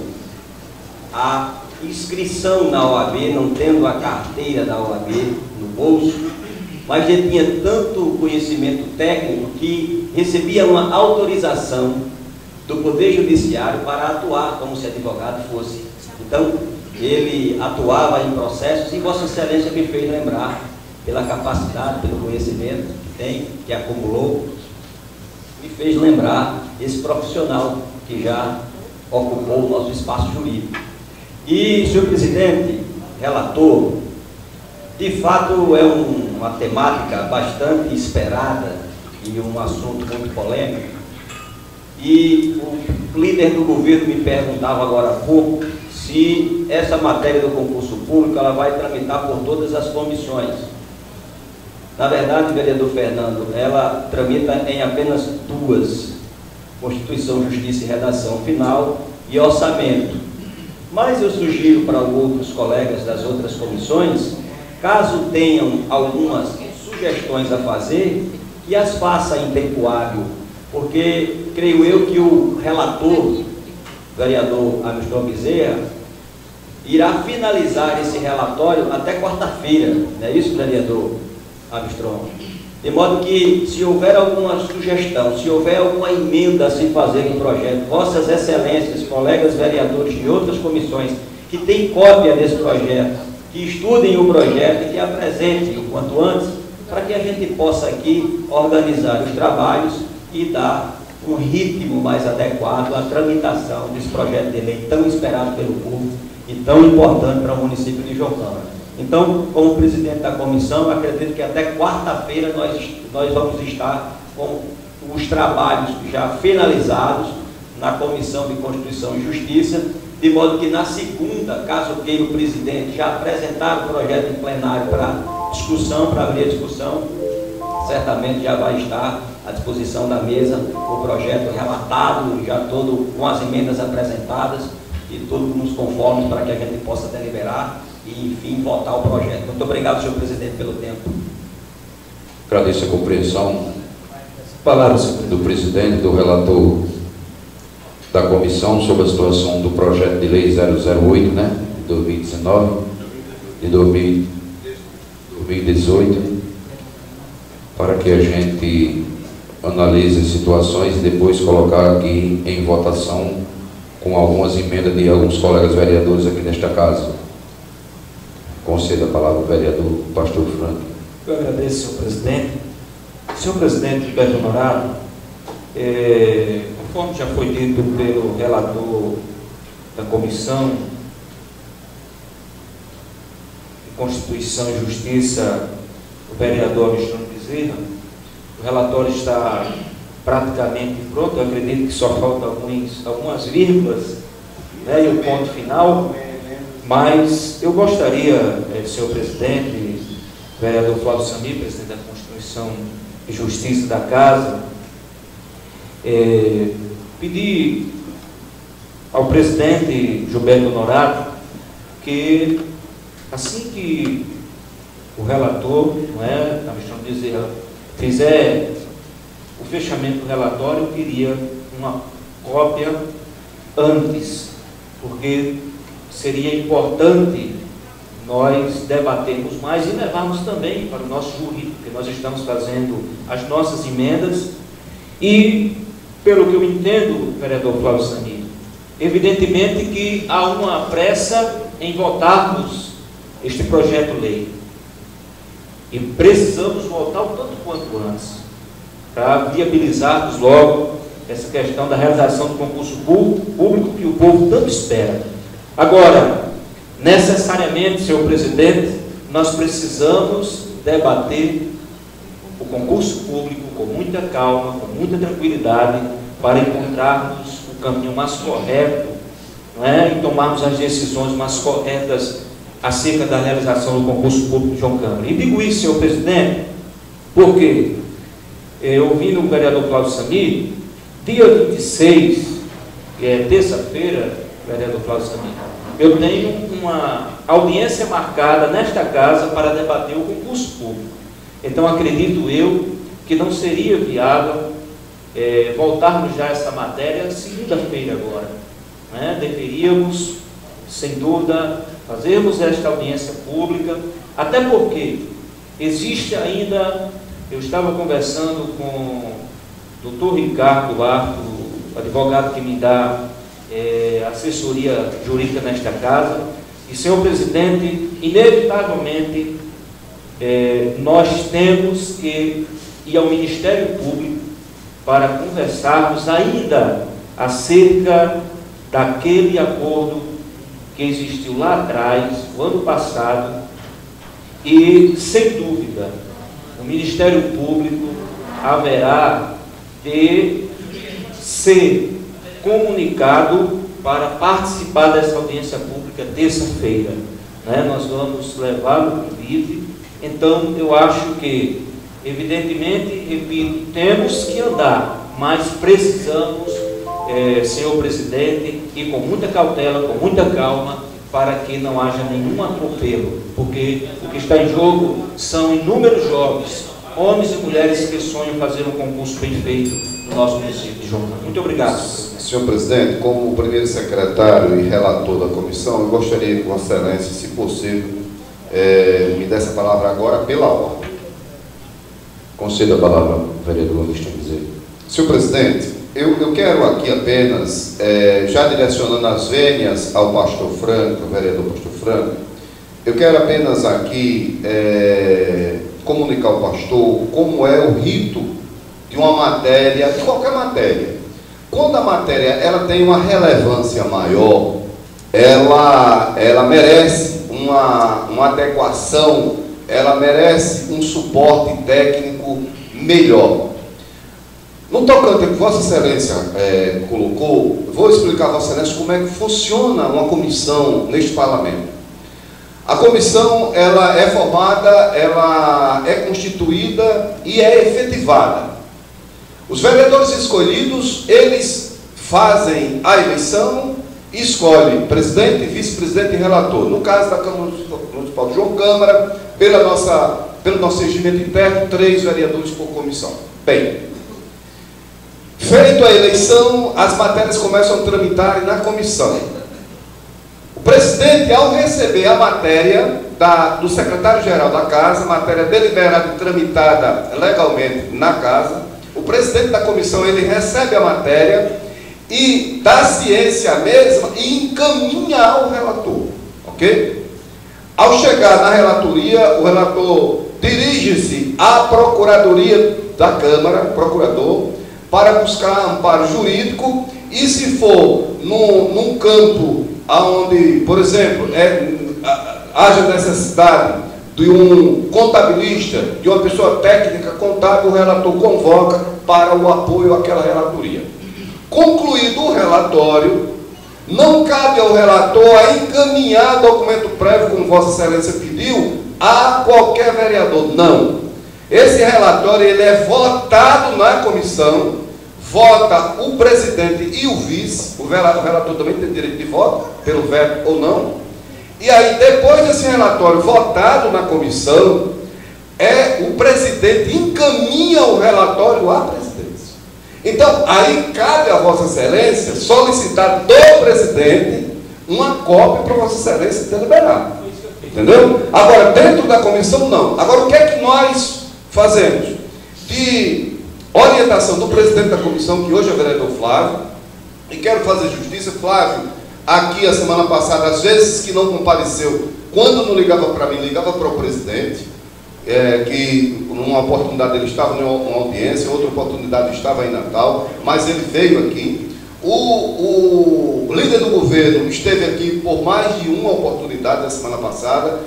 a inscrição na OAB, não tendo a carteira da OAB no bolso, mas ele tinha tanto conhecimento técnico que recebia uma autorização do Poder Judiciário para atuar como se advogado fosse. Então, ele atuava em processos e Vossa Excelência me fez lembrar, pela capacidade, pelo conhecimento que tem, que acumulou, me fez lembrar esse profissional que já ocupou o nosso espaço jurídico. E, senhor presidente, relator, de fato é um, uma temática bastante esperada e um assunto muito polêmico. E o líder do governo me perguntava agora há pouco se essa matéria do concurso público ela vai tramitar por todas as comissões. Na verdade, vereador Fernando, ela tramita em apenas duas, Constituição, Justiça e Redação Final e Orçamento. Mas eu sugiro para outros colegas das outras comissões, caso tenham algumas sugestões a fazer, que as faça em tempo hábil, porque creio eu que o relator, vereador Armstrong Bezerra, irá finalizar esse relatório até quarta-feira, não é isso, vereador Armstrong? De modo que, se houver alguma sugestão, se houver alguma emenda a se fazer no projeto, Vossas Excelências, colegas vereadores de outras comissões que têm cópia desse projeto, que estudem o projeto e que apresentem o quanto antes, para que a gente possa aqui organizar os trabalhos e dar um ritmo mais adequado à tramitação desse projeto de lei tão esperado pelo povo e tão importante para o município de Câmara. Então, como presidente da comissão, acredito que até quarta-feira nós, nós vamos estar com os trabalhos já finalizados na Comissão de Constituição e Justiça, de modo que na segunda, caso queira o presidente já apresentar o projeto em plenário para discussão, para abrir a discussão, certamente já vai estar à disposição da mesa o projeto relatado, já todo com as emendas apresentadas e todos nos conformes para que a gente possa deliberar e, enfim, votar o projeto. Muito obrigado, senhor presidente, pelo tempo. Agradeço a compreensão. Palavras do presidente, do relator da comissão sobre a situação do projeto de lei 008, né, de 2019, de 2018, para que a gente analise situações e depois colocar aqui em votação com algumas emendas de alguns colegas vereadores aqui nesta casa. Concedo a palavra ao vereador Pastor Franco. Eu agradeço, senhor presidente. Senhor presidente Gilberto Honorado, é, conforme já foi dito pelo relator da Comissão Constituição e Justiça, o vereador Alexandre Bezerra, o relatório está praticamente pronto, eu acredito que só faltam alguns, algumas vírgulas né, e o ponto final, mas eu gostaria, eh, senhor presidente, vereador Flávio Sami, presidente da Constituição e Justiça da Casa, eh, pedir ao presidente Gilberto Honorato que assim que o relator, não é, Alexandre Bezerra, fizer o fechamento do relatório, eu queria uma cópia antes, porque seria importante nós debatermos mais e levarmos também para o nosso jurídico, porque nós estamos fazendo as nossas emendas e, pelo que eu entendo, vereador Flávio Sani, evidentemente que há uma pressa em votarmos este projeto-lei. E precisamos voltar o tanto quanto antes, para viabilizarmos logo essa questão da realização do concurso público que o povo tanto espera. Agora, necessariamente, senhor presidente, nós precisamos debater o concurso público com muita calma, com muita tranquilidade, para encontrarmos o caminho mais correto não é? e tomarmos as decisões mais corretas acerca da realização do concurso público de João Câmara. E digo isso, senhor presidente, porque eu ouvi no vereador Cláudio Sami, dia 26, que é terça-feira, vereador Cláudio Sami, eu tenho uma audiência marcada nesta casa para debater o concurso público. Então acredito eu que não seria viável é, voltarmos já a essa matéria segunda-feira agora. Né? Deveríamos, sem dúvida, fazermos esta audiência pública, até porque existe ainda, eu estava conversando com o doutor Ricardo Arto, o advogado que me dá é, assessoria jurídica nesta casa, e senhor presidente, inevitavelmente é, nós temos que ir ao Ministério Público para conversarmos ainda acerca daquele acordo que existiu lá atrás, no ano passado, e, sem dúvida, o Ministério Público haverá de ser comunicado para participar dessa audiência pública terça-feira. Né? Nós vamos levar o convite. Então, eu acho que, evidentemente, repito, temos que andar, mas precisamos é, senhor presidente, e com muita cautela, com muita calma, para que não haja nenhum atropelo, porque o que está em jogo são inúmeros jovens, homens e mulheres que sonham fazer um concurso bem feito no nosso município de João. Muito obrigado. Senhor presidente, como primeiro secretário e relator da comissão, eu gostaria que Vossa Excelência, se possível, é, me desse a palavra agora pela ordem. Conceda a palavra, vereador Agostinho Bezerra. Senhor presidente, eu, eu quero aqui apenas, é, já direcionando as vênias ao pastor Franco, ao vereador pastor Franco, eu quero apenas aqui, é, com comunicar ao pastor como é o rito de uma matéria, de qualquer matéria. Quando a matéria ela tem uma relevância maior, ela, ela merece uma, uma adequação, ela merece um suporte técnico melhor. No tocante que Vossa Excelência é, colocou, vou explicar a Vossa Excelência como é que funciona uma comissão neste parlamento. A comissão ela é formada, ela é constituída e é efetivada. Os vereadores escolhidos, eles fazem a eleição e escolhem presidente, vice-presidente e relator. No caso da Câmara Municipal de João Câmara, pela nossa, pelo nosso regimento interno, três vereadores por comissão. Bem, feito a eleição, as matérias começam a tramitar na comissão. O presidente, ao receber a matéria da, do secretário-geral da casa, matéria deliberada e tramitada legalmente na casa, o presidente da comissão ele recebe a matéria e dá ciência mesma e encaminha ao relator, ok? Ao chegar na relatoria, o relator dirige-se à procuradoria da Câmara, procurador, para buscar amparo jurídico e se for num, num campo onde, por exemplo, é, haja necessidade de um contabilista, de uma pessoa técnica contábil, o relator convoca para o apoio àquela relatoria. Concluído o relatório, não cabe ao relator a encaminhar documento prévio, como Vossa Excelência pediu, a qualquer vereador. Não. Esse relatório ele é votado na comissão, vota o presidente e o vice, o relator também tem direito de voto, pelo veto ou não, e aí, depois desse relatório votado na comissão, é o presidente encaminha o relatório à presidência. Então, aí cabe a Vossa Excelência solicitar do presidente uma cópia para Vossa Excelência deliberar. Entendeu? Agora, dentro da comissão, não. Agora, o que é que nós fazemos? De orientação do presidente da comissão, que hoje é o vereador Flávio, e quero fazer justiça, Flávio, aqui a semana passada, às vezes que não compareceu, quando não ligava para mim, ligava para o presidente, é, que numa oportunidade ele estava em uma audiência, outra oportunidade estava em Natal, mas ele veio aqui. O, o líder do governo esteve aqui por mais de uma oportunidade na semana passada,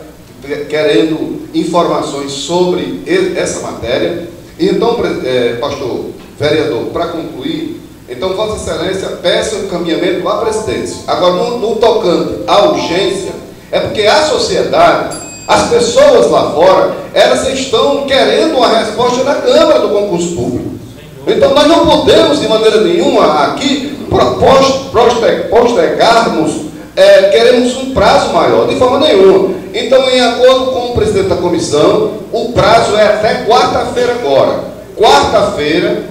querendo informações sobre essa matéria. Então, é, pastor, vereador, para concluir, então, Vossa Excelência, peça o encaminhamento à presidência. Agora, no, no tocante à urgência, é porque a sociedade, as pessoas lá fora, elas estão querendo uma resposta da Câmara do concurso público. Então, nós não podemos, de maneira nenhuma, aqui, postergarmos, é, queremos um prazo maior, de forma nenhuma. Então, em acordo com o presidente da comissão, o prazo é até quarta-feira agora. Quarta-feira,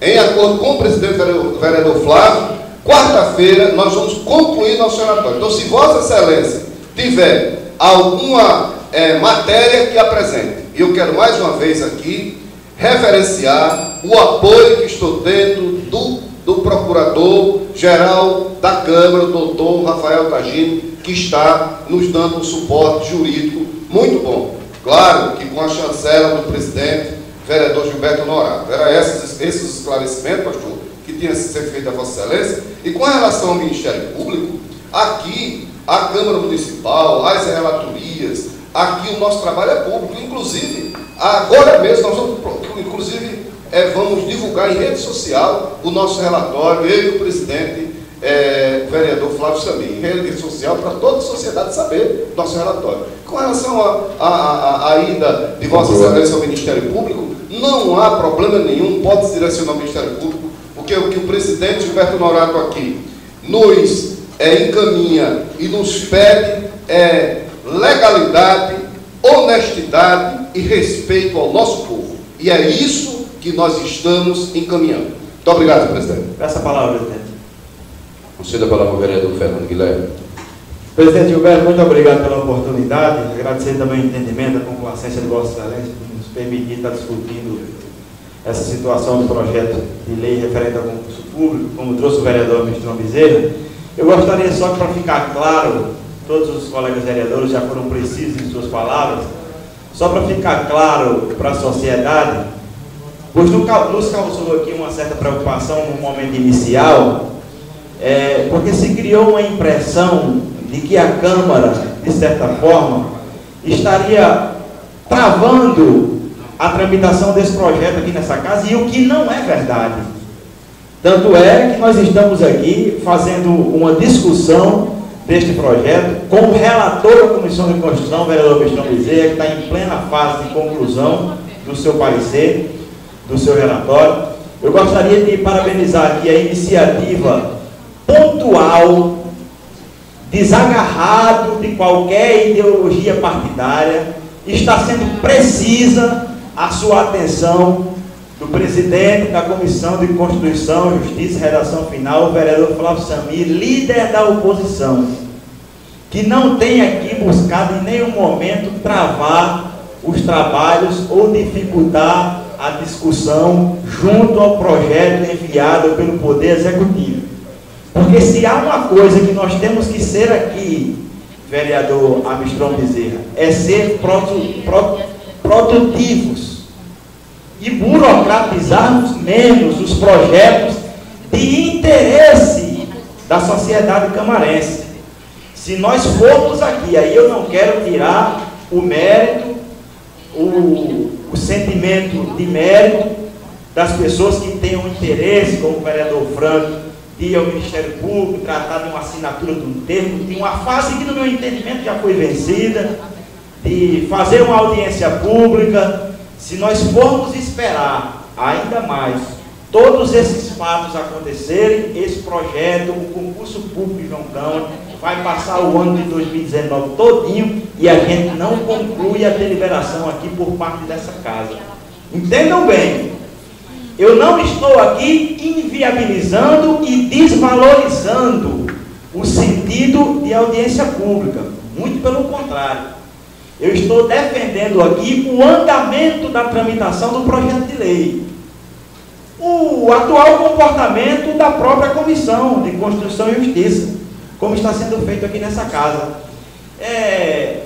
em acordo com o presidente vereador Flávio, quarta-feira nós vamos concluir nosso relatório. Então, se Vossa Excelência tiver alguma é, matéria que apresente, e eu quero mais uma vez aqui referenciar o apoio que estou tendo do, do Procurador-Geral da Câmara, doutor Rafael Tagino, que está nos dando um suporte jurídico muito bom. Claro que com a chancela do presidente vereador Gilberto Honorato. Era esses, esses esclarecimentos, pastor, que tinha que ser feito a Vossa Excelência. E com relação ao Ministério Público, aqui a Câmara Municipal, as relatorias, aqui o nosso trabalho é público. Inclusive, agora mesmo, nós vamos, inclusive, é, vamos divulgar em rede social o nosso relatório, eu e o presidente, é, o vereador Flávio Samir, em rede social, para toda a sociedade saber nosso relatório. Com relação à ida de Vossa Excelência ao Ministério Público, não há problema nenhum, pode se direcionar ao Ministério Público, porque o que o presidente Gilberto Norato aqui nos é, encaminha e nos pede é legalidade, honestidade e respeito ao nosso povo. E é isso que nós estamos encaminhando. Muito obrigado, presidente. Peça a palavra, presidente. Conceda a palavra ao vereador Fernando Guilherme. Presidente Gilberto, muito obrigado pela oportunidade. Agradecer também o entendimento, a complacência de Vossa Excelência permitir estar discutindo essa situação do projeto de lei referente ao concurso público, como trouxe o vereador Mistrão Bezerra, eu gostaria só que para ficar claro, todos os colegas vereadores já foram precisos em suas palavras, só para ficar claro para a sociedade, pois nos causou aqui uma certa preocupação no momento inicial, é, porque se criou uma impressão de que a Câmara, de certa forma, estaria travando a tramitação desse projeto aqui nessa casa, e o que não é verdade. Tanto é que nós estamos aqui fazendo uma discussão deste projeto com o relator da Comissão de Constituição, vereador Cristão Bezerra, que está em plena fase de conclusão do seu parecer, do seu relatório. Eu gostaria de parabenizar aqui a iniciativa pontual, desagarrado de qualquer ideologia partidária, está sendo precisa a sua atenção do presidente da Comissão de Constituição, Justiça e Redação Final, o vereador Flávio Samir, líder da oposição, que não tem aqui buscado em nenhum momento travar os trabalhos ou dificultar a discussão junto ao projeto enviado pelo Poder Executivo. Porque se há uma coisa que nós temos que ser aqui, vereador Armstrong Bezerra, é ser produtivos e burocratizarmos menos os projetos de interesse da sociedade camarense. Se nós formos aqui, aí eu não quero tirar o mérito, o, o sentimento de mérito das pessoas que tenham interesse, como o vereador Franco, de ir ao Ministério Público, tratar de uma assinatura de um termo, de uma fase que, no meu entendimento, já foi vencida, de fazer uma audiência pública. Se nós formos esperar ainda mais todos esses fatos acontecerem, esse projeto, o concurso público de João Câmara, vai passar o ano de 2019 todinho e a gente não conclui a deliberação aqui por parte dessa casa. Entendam bem, eu não estou aqui inviabilizando e desvalorizando o sentido de audiência pública. Muito pelo contrário. Eu estou defendendo aqui o andamento da tramitação do projeto de lei. O atual comportamento da própria Comissão de Constituição e Justiça, como está sendo feito aqui nessa casa. É,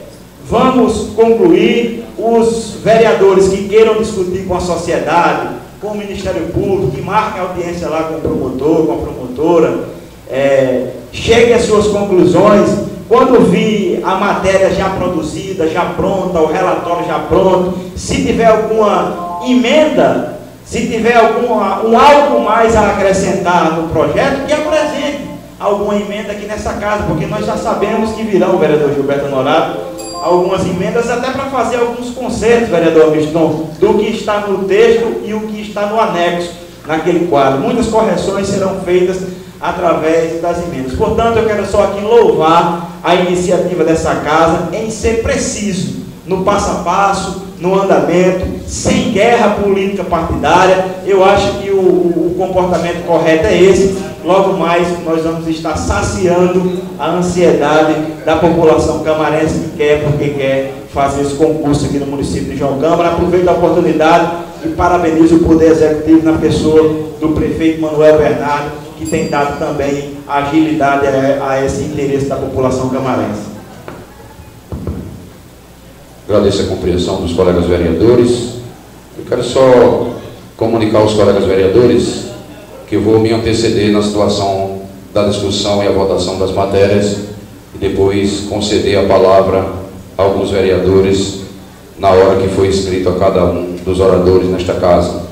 vamos concluir. Os vereadores que queiram discutir com a sociedade, com o Ministério Público, que marquem audiência lá com o promotor, com a promotora, é, cheguem às suas conclusões. Quando vi a matéria já produzida, já pronta, o relatório já pronto, se tiver alguma emenda, se tiver alguma, um algo mais a acrescentar no projeto, que alguma emenda aqui nessa casa, porque nós já sabemos que virão, vereador Gilberto Honorado, algumas emendas, até para fazer alguns concertos, vereador Miston, do que está no texto e o que está no anexo naquele quadro. Muitas correções serão feitas através das emendas. Portanto, eu quero só aqui louvar a iniciativa dessa casa em ser preciso no passo a passo, no andamento, sem guerra política partidária. Eu acho que o, o, comportamento correto é esse. Logo mais nós vamos estar saciando a ansiedade da população camarense que quer, porque quer fazer esse concurso aqui no município de João Câmara. Aproveito a oportunidade e parabenizo o Poder Executivo na pessoa do prefeito Manuel Bernardo, que tem dado também agilidade a, a esse interesse da população camarense. Agradeço a compreensão dos colegas vereadores. Eu quero só comunicar aos colegas vereadores que eu vou me anteceder na situação da discussão e a votação das matérias e depois conceder a palavra a alguns vereadores na hora que foi escrito a cada um dos oradores nesta casa.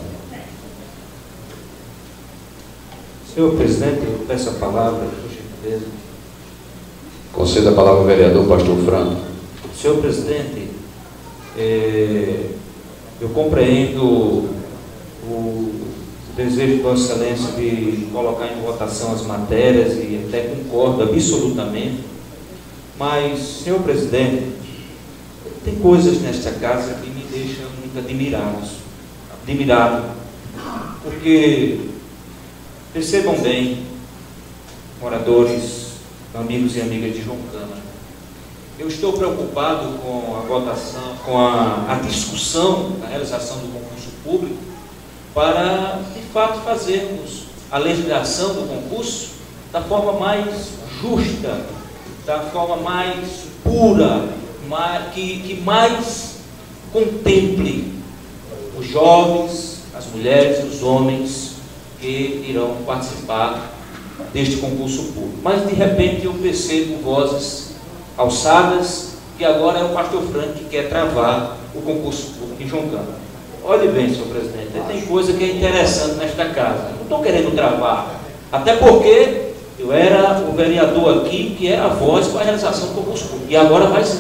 Senhor presidente, eu peço a palavra, por gentileza. Conceda a palavra ao vereador Pastor Franco. Senhor presidente, é, eu compreendo o desejo de Vossa Excelência de colocar em votação as matérias e até concordo absolutamente, mas, senhor presidente, tem coisas nesta casa que me deixam muito admirados, admirado, porque percebam bem, moradores, amigos e amigas de João Câmara, eu estou preocupado com a votação, com a, a discussão, a realização do concurso público, para, de fato, fazermos a legislação do concurso da forma mais justa, da forma mais pura, mais, que, que mais contemple os jovens, as mulheres os homens que irão participar deste concurso público. Mas de repente eu percebo vozes alçadas que agora é o pastor Frank que quer travar o concurso público em João Câmara. Olhe bem, senhor presidente, tem coisa que é interessante nesta casa. Não estou querendo travar. Até porque eu era o vereador aqui que é a voz para a realização do concurso público. E agora vai se,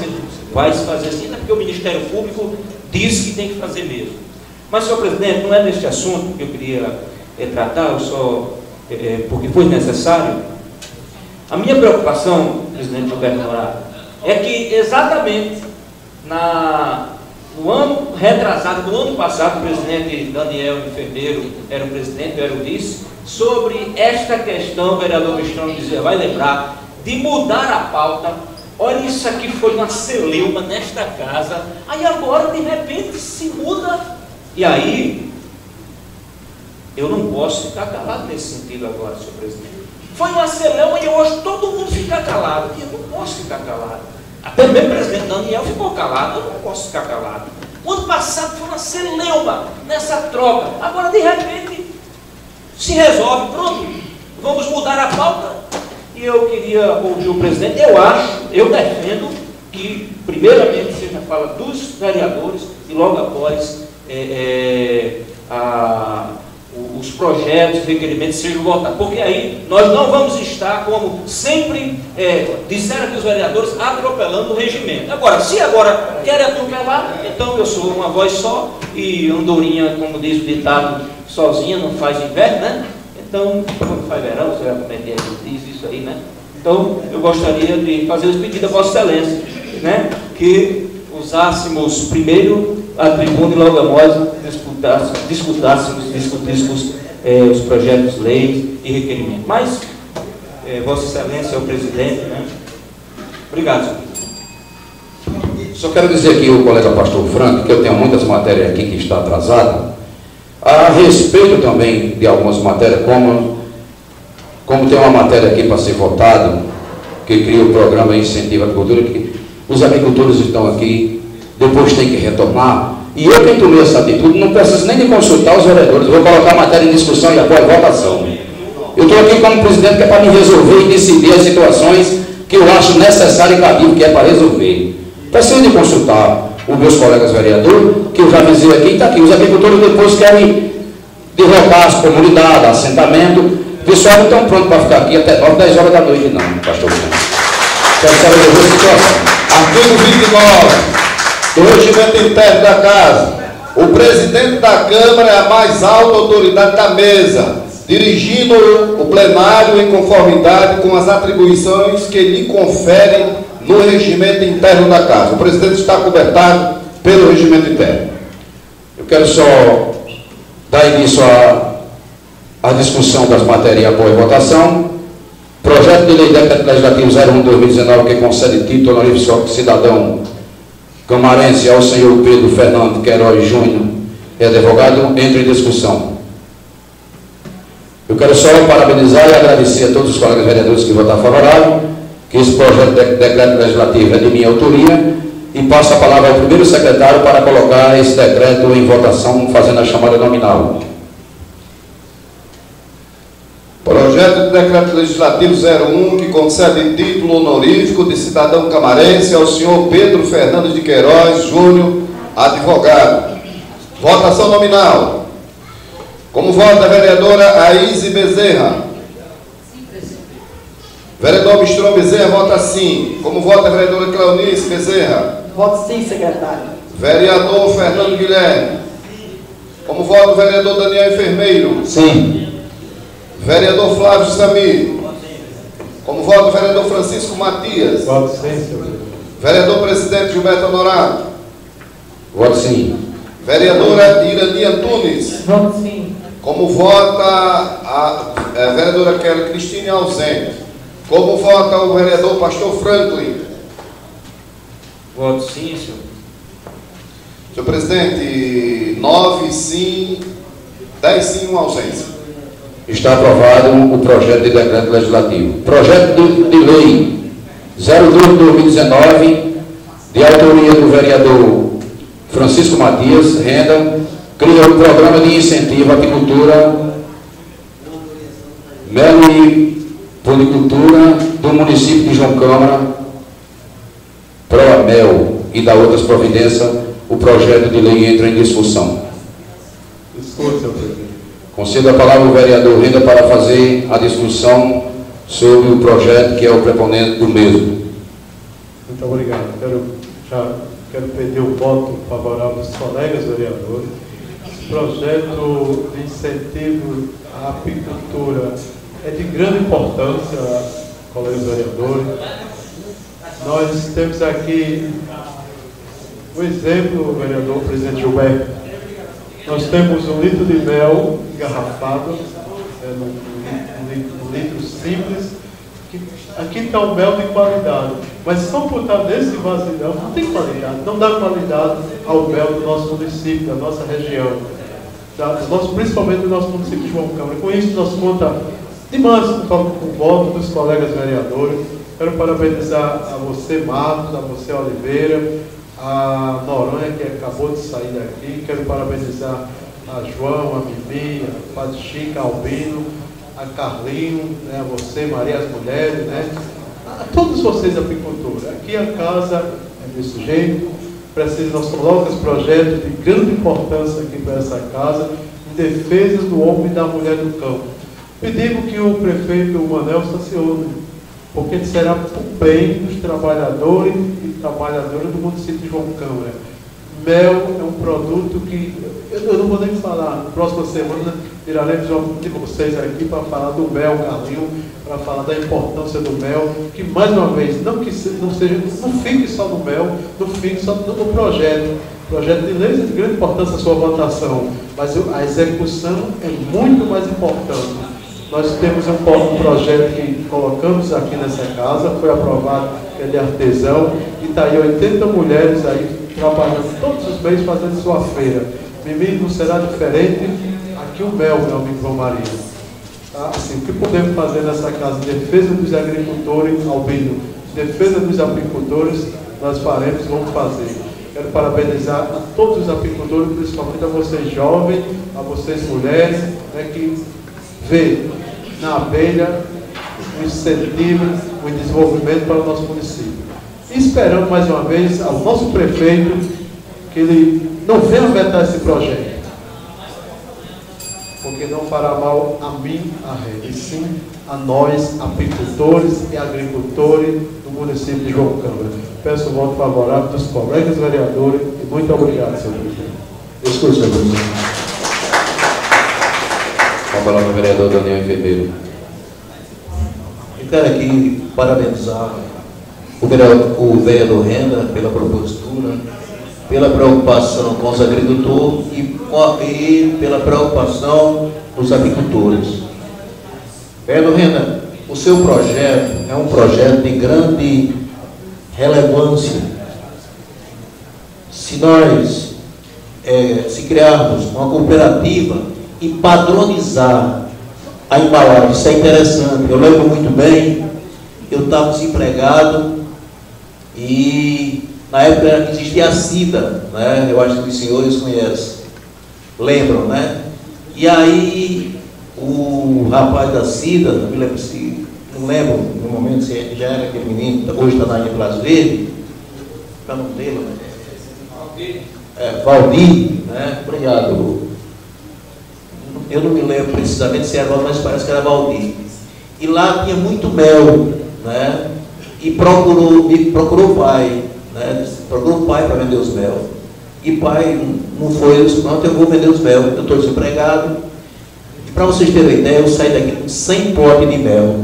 vai se fazer assim, porque o Ministério Público disse que tem que fazer mesmo. Mas, senhor presidente, não é neste assunto que eu queria é, tratar, eu só, é, porque foi necessário. A minha preocupação, presidente Gilberto Morado, é que exatamente na, no ano retrasado, no ano passado, o presidente Daniel Enfermeiro era o presidente, eu era o vice, sobre esta questão, o vereador Mistrão dizia, vai lembrar, de mudar a pauta. Olha, isso aqui foi uma celeuma nesta casa. Aí agora, de repente, se muda. E aí, eu não posso ficar calado nesse sentido agora, senhor presidente. Foi uma celeuma e hoje todo mundo fica calado. E eu não posso ficar calado. Até mesmo o presidente Daniel ficou calado, eu não posso ficar calado. O ano passado foi uma celeuma nessa troca. Agora, de repente, se resolve, pronto, vamos mudar a pauta. E eu queria ouvir o presidente, eu acho, eu defendo que, primeiramente, seja fala dos vereadores e logo após é, é, a os projetos, requerimentos sejam votados, porque aí nós não vamos estar, como sempre é, disseram aqui os vereadores, atropelando o regimento. Agora, se agora querem atropelar, então eu sou uma voz só, e andorinha, como diz o ditado, sozinha não faz inverno, né? Então, quando faz verão, você vai cometer diz isso aí, né? Então, eu gostaria de fazer os pedidos a Vossa Excelência, né? Que usássemos primeiro a tribuna e logo após discutássemos, discutássemos, discutíssemos é, os projetos de lei e requerimentos. Mas, é, Vossa Excelência é o presidente, né? Obrigado, senhor. Só quero dizer aqui o colega pastor Franco, que eu tenho muitas matérias aqui que está atrasada, a respeito também de algumas matérias, como, como tem uma matéria aqui para ser votada, que cria o programa Incentivo à Agricultura, que os agricultores estão aqui, depois tem que retornar, e eu quem tomei essa atitude, não preciso nem de consultar os vereadores, vou colocar a matéria em discussão e após votação. Eu estou aqui como presidente que é para me resolver e decidir as situações que eu acho necessário e cabível, que é para resolver. Preciso de consultar os meus colegas vereadores, que eu já avisei aqui, está aqui. Os agricultores depois querem derrotar as comunidades, assentamento. O pessoal não estão pronto para ficar aqui até 9, 10 horas da noite, não, pastor. Quero saber a situação. Artigo 29 do regimento interno da casa. O presidente da Câmara é a mais alta autoridade da mesa, dirigindo o plenário em conformidade com as atribuições que lhe conferem no regimento interno da casa. O presidente está cobertado pelo regimento interno. Eu quero só dar início à, à discussão das matérias após votação. Projeto de Lei Decreto Legislativo 01-2019 que concede título honorífico cidadão Camarense ao senhor Pedro Fernando Queiroz Júnior, é advogado, entre em discussão. Eu quero só parabenizar e agradecer a todos os colegas vereadores que votaram favorável, que esse projeto de decreto legislativo é de minha autoria, e passo a palavra ao primeiro secretário para colocar esse decreto em votação, fazendo a chamada nominal. Projeto de Decreto Legislativo 01, que concede título honorífico de cidadão camarense ao senhor Pedro Fernandes de Queiroz Júnior, advogado. Votação nominal. Como vota a vereadora Aíse Bezerra? Sim, presidente. Vereador Mistrão Bezerra vota sim. Como vota a vereadora Cleonice Bezerra? Voto sim, secretário. Vereador Fernando Guilherme? Como vota o vereador Daniel Enfermeiro? Sim. Vereador Flávio Samir. Como voto o vereador Francisco Matias. Voto sim, senhor Vereador presidente Gilberto Honorato. Voto sim. Vereadora Irani Antunes. Voto sim. Como vota a, a vereadora Kelly Cristina ausente. Como vota o vereador Pastor Franklin. Voto sim, senhor. Senhor presidente, nove sim, dez sim, uma ausência está aprovado o projeto de decreto legislativo. Projeto de, de lei 02 de 2019, de autoria do vereador Francisco Matias, renda, cria o programa de incentivo à apicultura meliponicultura do município de João Câmara, Proamel e da outras providências, o projeto de lei entra em discussão. Discurso, senhor presidente. Concedo a palavra ao vereador Renda para fazer a discussão sobre o projeto que é o preponente do mesmo. Muito obrigado. Quero, já, quero pedir o voto favorável dos colegas vereadores. Projeto de incentivo à apicultura é de grande importância, colegas vereadores. Nós temos aqui o exemplo, vereador presidente Gilberto. Nós temos um litro de mel engarrafado, é, um, um, um litro simples, aqui está o mel de qualidade, mas só por estar nesse vasilhão não tem qualidade, não dá qualidade ao mel do nosso município, da nossa região, da, nosso, principalmente do nosso município de João Câmara. Com isso, nós conta demais com o voto dos colegas vereadores. Quero parabenizar a você, Marcos, a você, Oliveira, a Noronha, que acabou de sair daqui. Quero parabenizar a João, a Mimi, a Padre Chica, a Albino, a Carlinho, né, a você, Maria, as mulheres, né? A todos vocês, apicultores. Aqui a casa é desse jeito. Precisa, nós colocamos projetos de grande importância aqui para essa casa, em defesa do homem e da mulher do campo. Pedimos que o prefeito Manel estacione, porque será para o bem dos trabalhadores e trabalhadoras do município de João Câmara. Mel é um produto que, eu, não vou nem falar, próxima semana tiraremos de vocês aqui para falar do mel, Carlinho, para falar da importância do mel, que mais uma vez, não que não seja, não fique só no mel, não fique só no projeto. O projeto de lei é de grande importância a sua votação, mas a execução é muito mais importante. Nós temos um, um projeto que colocamos aqui nessa casa, foi aprovado, que é de artesão, e está aí 80 mulheres aí trabalhando todos os meses fazendo sua feira. Mimi não será diferente. Aqui o mel, meu amigo João Maria. Tá? Assim, o que podemos fazer nessa casa de defesa dos agricultores, Albino, defesa dos apicultores, nós faremos vamos fazer. Quero parabenizar a todos os apicultores, principalmente a vocês jovens, a vocês mulheres, né, que vê na abelha o incentivo, o desenvolvimento para o nosso município. Esperamos mais uma vez ao nosso prefeito que ele não venha vetar esse projeto, porque não fará mal a mim, a rede, e sim a nós, apicultores e agricultores do município de João Câmara. Peço o voto favorável dos colegas vereadores e muito obrigado, senhor presidente. Senhor presidente. Com a palavra o vereador Daniel Enfermeiro. Eu quero aqui parabenizar o vereador, o vereador Renda pela propositura, pela preocupação com os agricultores e, pela preocupação dos apicultores. Vereador Renda, o seu projeto é um projeto de grande relevância. Se nós é, se criarmos uma cooperativa e padronizar a embalagem. Isso é interessante. Eu lembro muito bem, eu estava desempregado e na época existia a CIDA, né? eu acho que os senhores conhecem, lembram, né? E aí o rapaz da CIDA, não me lembro se, não lembro no momento se já era aquele menino, hoje está na Ilha Plaza Verde, qual é o nome dele? Valdir. É, Valdir, né? Obrigado, eu não me lembro precisamente se era mas parece que era Valdir. E lá tinha muito mel, né? E procurou, e procurou o pai, né? Procurou o pai para vender os mel. E pai não foi, eu disse, pronto, eu vou vender os mel, eu estou desempregado. E para vocês terem uma ideia, eu saí daqui com 100 potes de mel.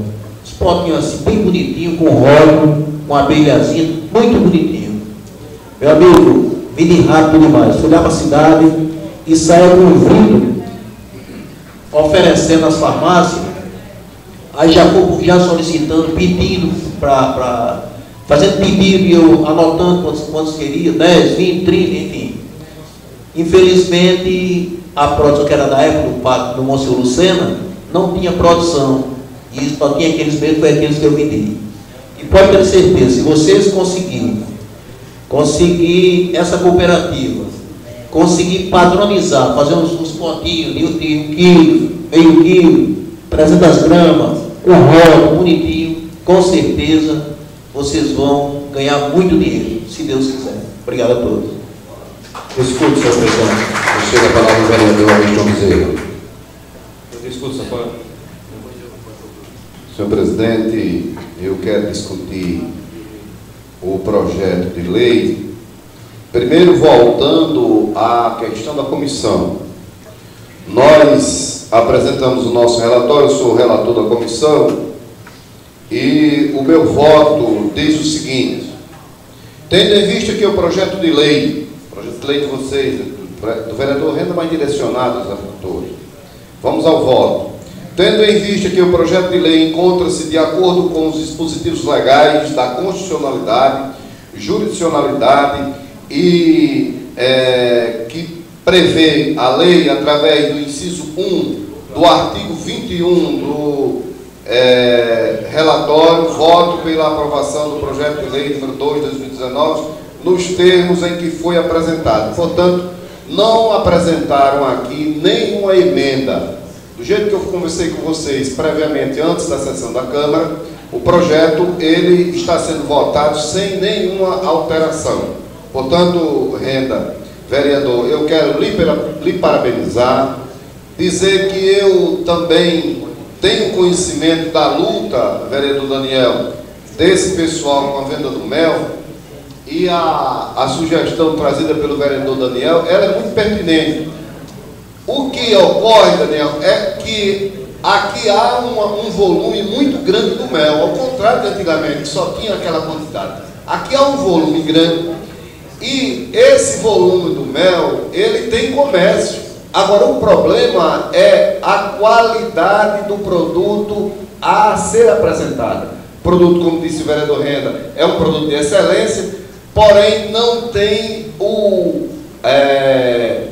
Os potinhos assim, bem bonitinho, com rótulo, com abelhazinha, muito bonitinho. Meu amigo, vim rápido demais. Fui lá para a cidade e saí com um vidro oferecendo às farmácias, aí já já solicitando, pedindo para. fazendo pedido e eu anotando quantos, quantos queria, 10, 20, 30, enfim. Infelizmente, a produção que era da época do, do Monsenhor Lucena, não tinha produção. E só tinha aqueles mesmos, foi aqueles que eu vendi. E pode ter certeza, se vocês conseguirem conseguir essa cooperativa conseguir padronizar, fazer uns, potinhos de, de um quilo, meio quilo, 300 gramas, com rótulo, bonitinho, com certeza vocês vão ganhar muito dinheiro, se Deus quiser. Obrigado a todos. Escute, senhor presidente. Chega a palavra o vereador Hamilton Bezerra. Discurso, senhor. Senhor presidente, eu quero discutir o projeto de lei. Primeiro, voltando à questão da comissão. Nós apresentamos o nosso relatório, eu sou o relator da comissão, e o meu voto diz o seguinte: tendo em vista que o projeto de lei, projeto de lei de vocês, do vereador Renda mais direcionado aos agricultores, vamos ao voto. Tendo em vista que o projeto de lei encontra-se de acordo com os dispositivos legais da constitucionalidade, jurisdicionalidade e é, que prevê a lei através do inciso 1 do artigo 21 do é, relatório, voto pela aprovação do projeto de lei número 2 de 2019, nos termos em que foi apresentado. Portanto, não apresentaram aqui nenhuma emenda. Do jeito que eu conversei com vocês previamente, antes da sessão da Câmara, o projeto ele está sendo votado sem nenhuma alteração. Portanto, Renda, vereador, eu quero lhe, lhe parabenizar, dizer que eu também tenho conhecimento da luta, vereador Daniel, desse pessoal com a venda do mel, e a, a sugestão trazida pelo vereador Daniel, ela é muito pertinente. O que ocorre, Daniel, é que aqui há uma, um volume muito grande do mel, ao contrário de antigamente, que só tinha aquela quantidade. Aqui há um volume grande e esse volume do mel, ele tem comércio. Agora, o problema é a qualidade do produto a ser apresentado. Produto, como disse o vereador Renda, é um produto de excelência, porém não tem o, é,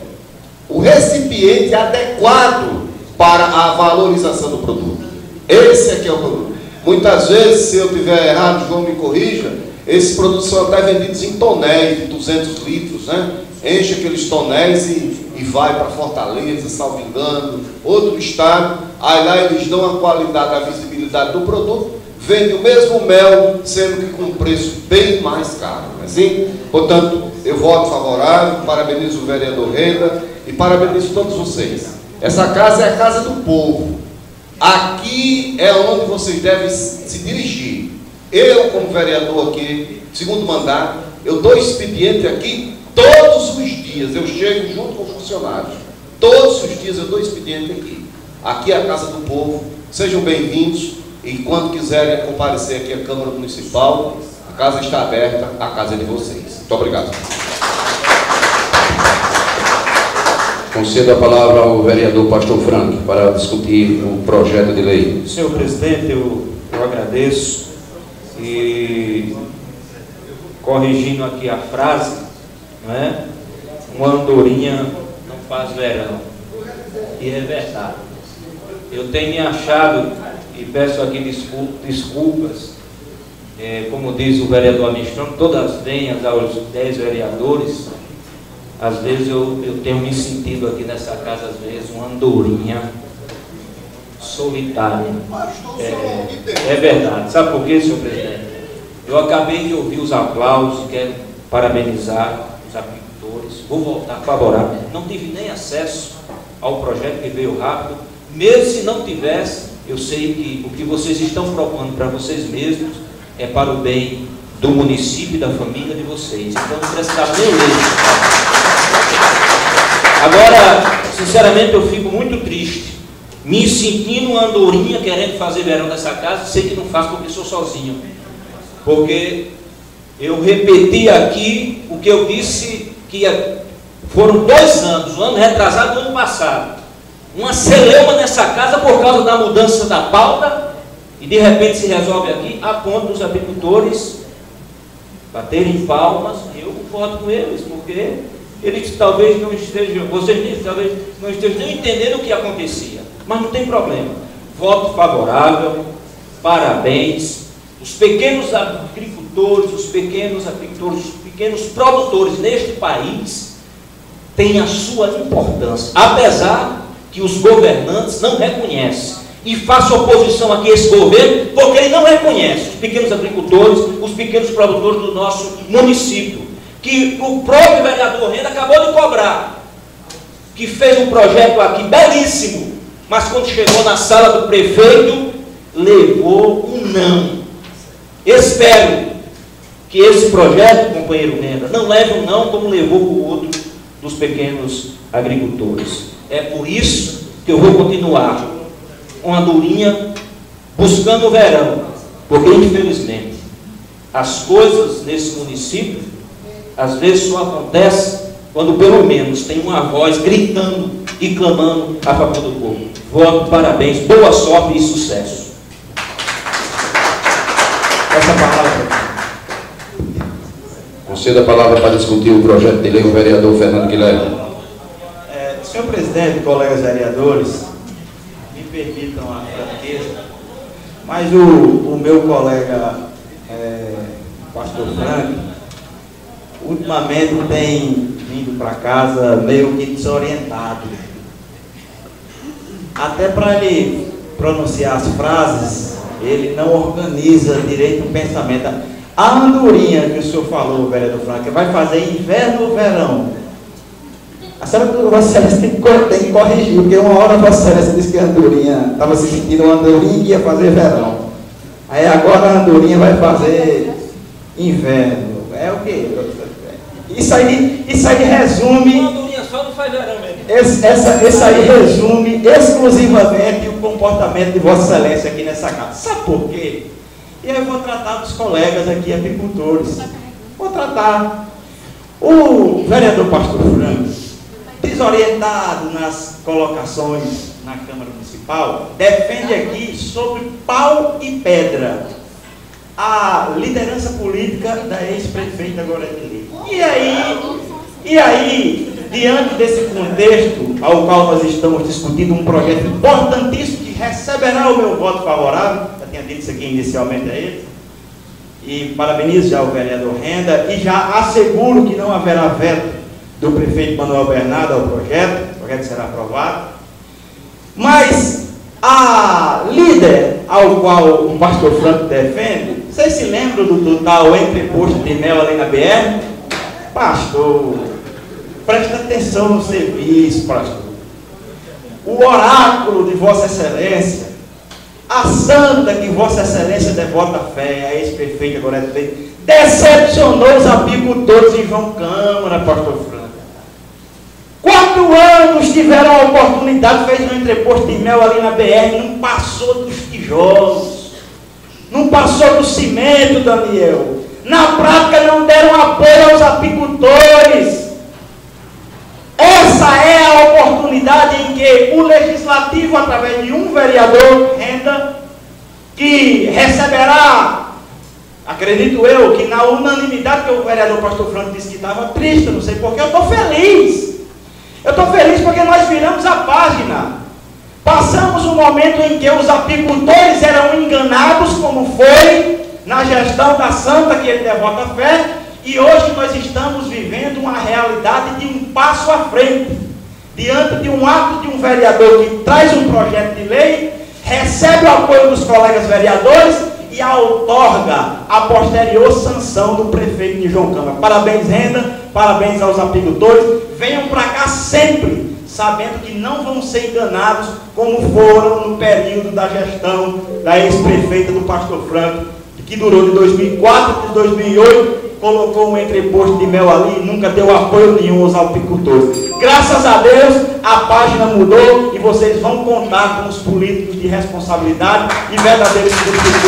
o recipiente adequado para a valorização do produto. Esse é que é o produto. Muitas vezes, se eu tiver errado, João me corrija, esses produtos são até vendidos em tonéis de 200 litros, né? Enche aqueles tonéis e, e vai para Fortaleza, salvo engano, outro estado. Aí lá eles dão a qualidade, a visibilidade do produto, vende o mesmo mel, sendo que com um preço bem mais caro. É assim? Portanto, eu voto favorável, parabenizo o vereador Renda e parabenizo todos vocês. Essa casa é a casa do povo. Aqui é onde vocês devem se dirigir. Eu, como vereador aqui, segundo mandato, eu dou expediente aqui todos os dias. Eu chego junto com funcionários. Todos os dias eu dou expediente aqui. Aqui é a Casa do Povo. Sejam bem-vindos. E quando quiserem comparecer aqui à Câmara Municipal, a casa está aberta, a casa é de vocês. Muito obrigado. Concedo a palavra ao vereador Pastor Franco para discutir o projeto de lei. Senhor presidente, eu, eu agradeço e corrigindo aqui a frase, não é? Uma andorinha não faz verão. E é verdade. Eu tenho me achado, e peço aqui desculpas, é, como diz o vereador Amistrão, todas as venhas aos dez vereadores, às vezes eu, eu tenho me sentido aqui nessa casa, às vezes, uma andorinha solitária. É, é verdade. Sabe por quê, senhor presidente? Eu acabei de ouvir os aplausos, quero parabenizar os apicultores, vou voltar favorável. Não tive nem acesso ao projeto que veio rápido, mesmo se não tivesse, eu sei que o que vocês estão propondo para vocês mesmos é para o bem do município e da família de vocês. Então não precisa nem ler. Agora, sinceramente, eu fico muito triste me sentindo uma andorinha querendo fazer verão nessa casa, sei que não faço porque sou sozinho. Porque eu repeti aqui o que eu disse que foram dois anos, o ano retrasado e o ano passado. Uma celeuma nessa casa por causa da mudança da pauta e de repente se resolve aqui a ponto dos agricultores baterem palmas. Eu concordo com eles, porque eles talvez não estejam, vocês talvez não estejam nem entendendo o que acontecia. Mas não tem problema. Voto favorável, parabéns. Os pequenos agricultores, os pequenos agricultores, os pequenos produtores neste país tem a sua importância, apesar que os governantes não reconhecem. E faço oposição aqui a esse governo, porque ele não reconhece os pequenos agricultores, os pequenos produtores do nosso município, que o próprio vereador Renda acabou de cobrar, que fez um projeto aqui belíssimo, mas quando chegou na sala do prefeito, levou um não. Espero que esse projeto, companheiro Renda, não leve um não como levou o outro dos pequenos agricultores. É por isso que eu vou continuar com a durinha buscando o verão, porque infelizmente as coisas nesse município às vezes só acontecem quando pelo menos tem uma voz gritando e clamando a favor do povo. Voto, parabéns, boa sorte e sucesso. Essa palavra. Conceda a palavra para discutir o projeto de lei o vereador Fernando Guilherme. É, senhor presidente, colegas vereadores, me permitam a franqueza, mas o, o meu colega é, pastor Frank, ultimamente tem vindo para casa meio que desorientado. Até para ele pronunciar as frases, ele não organiza direito o pensamento. A andorinha que o senhor falou, vereador Franca, vai fazer inverno ou verão? A senhora Vossa tem que, corrigir, porque uma hora a Excelência disse que a andorinha estava se sentindo uma andorinha e ia fazer verão. Aí agora a andorinha vai fazer inverno. Isso aí, isso aí resume. Esse, essa, esse aí resume exclusivamente o comportamento de Vossa Excelência aqui nessa casa. Sabe por quê? E aí eu vou tratar dos colegas aqui, apicultores. Vou tratar. O vereador Pastor Franco, desorientado nas colocações na Câmara Municipal, defende aqui sobre pau e pedra a liderança política da ex-prefeita Gorete E aí, e aí, diante desse contexto ao qual nós estamos discutindo um projeto importantíssimo que receberá o meu voto favorável, tinha dito isso aqui inicialmente a ele. E parabenizo já o vereador Renda e já asseguro que não haverá veto do prefeito Manuel Bernardo ao projeto, o projeto será aprovado. Mas a líder ao qual o pastor Franco defende, vocês se lembram do total entreposto de mel ali na BR? Pastor, presta atenção no serviço, pastor. O oráculo de Vossa Excelência a santa que Vossa Excelência devota fé, a ex-prefeita agora é decepcionou os apicultores em João Câmara, pastor Franco. Quatro anos tiveram a oportunidade, fez um entreposto de mel ali na BR, não passou dos tijolos, não passou do cimento, Daniel. Na prática não deram apoio aos apicultores. Essa é a oportunidade em que o legislativo, através de um vereador, renda, que receberá, acredito eu, que na unanimidade que o vereador pastor Franco disse que estava triste, não sei porquê, eu estou feliz. Eu estou feliz porque nós viramos a página. Passamos um momento em que os apicultores eram enganados, como foi na gestão da santa que ele devota fé, e hoje nós estamos vivendo uma realidade de um passo à frente. Diante de um ato de um vereador que traz um projeto de lei, recebe o apoio dos colegas vereadores e a outorga a posterior sanção do prefeito de João Câmara. Parabéns, Renda, parabéns aos apicultores. Venham para cá sempre, sabendo que não vão ser enganados como foram no período da gestão da ex-prefeita do Pastor Franco, que durou de 2004 a 2008 colocou um entreposto de mel ali e nunca deu apoio nenhum aos apicultores. Graças a Deus, a página mudou e vocês vão contar com os políticos de responsabilidade e verdadeiros políticos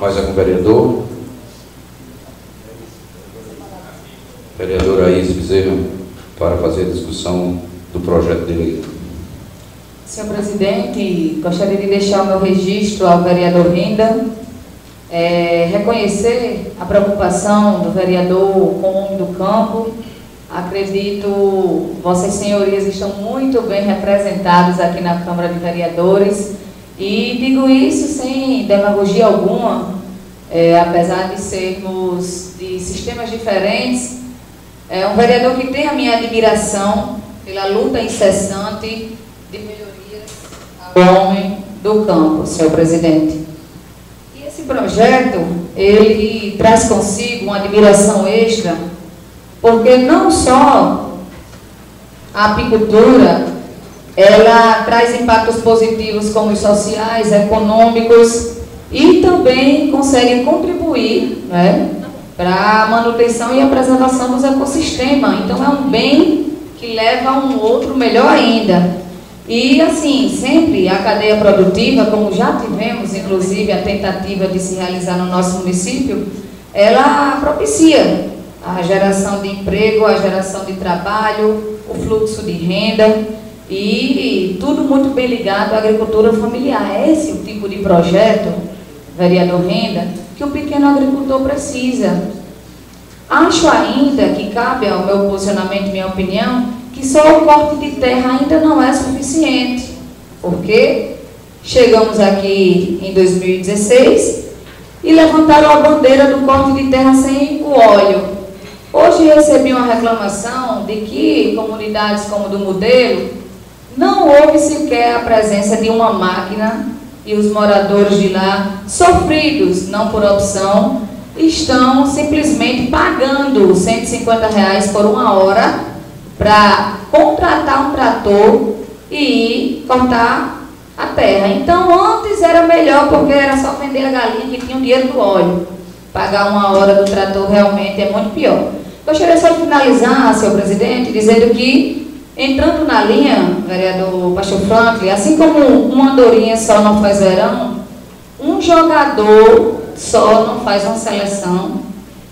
Mais algum vereador? Vereadora Aís Bezerra, para fazer a discussão do projeto de lei. Senhor presidente, gostaria de deixar o meu registro ao vereador Rinda é, reconhecer a preocupação do vereador com o homem do campo. Acredito, vossas senhorias estão muito bem representadas aqui na Câmara de Vereadores e digo isso sem demagogia alguma. é, apesar de sermos de sistemas diferentes, é um vereador que tem a minha admiração pela luta incessante de melhorias ao homem do campo, senhor presidente. E esse projeto, ele traz consigo uma admiração extra, porque não só a apicultura, ela traz impactos positivos como sociais, econômicos e também consegue contribuir né, para a manutenção e a preservação dos ecossistemas. Então é um bem que leva a um outro melhor ainda. E assim, sempre a cadeia produtiva, como já tivemos, inclusive, a tentativa de se realizar no nosso município, ela propicia a geração de emprego, a geração de trabalho, o fluxo de renda e tudo muito bem ligado à agricultura familiar. É esse o tipo de projeto, vereador Renda, que o pequeno agricultor precisa. Acho ainda que cabe ao meu posicionamento, minha opinião, que só o corte de terra ainda não é suficiente. Porque chegamos aqui em 2016 e levantaram a bandeira do corte de terra sem o óleo. Hoje recebi uma reclamação de que comunidades como do modelo não houve sequer a presença de uma máquina e os moradores de lá, sofridos, não por opção, estão simplesmente pagando 150 reais por uma hora para contratar um trator e ir cortar a terra. Então antes era melhor porque era só vender a galinha que tinha o dinheiro do óleo. Pagar uma hora do trator realmente é muito pior. Gostaria só de finalizar, senhor presidente, dizendo que, entrando na linha, vereador Pastor Franklin, assim como uma andorinha só não faz verão, um jogador só não faz uma seleção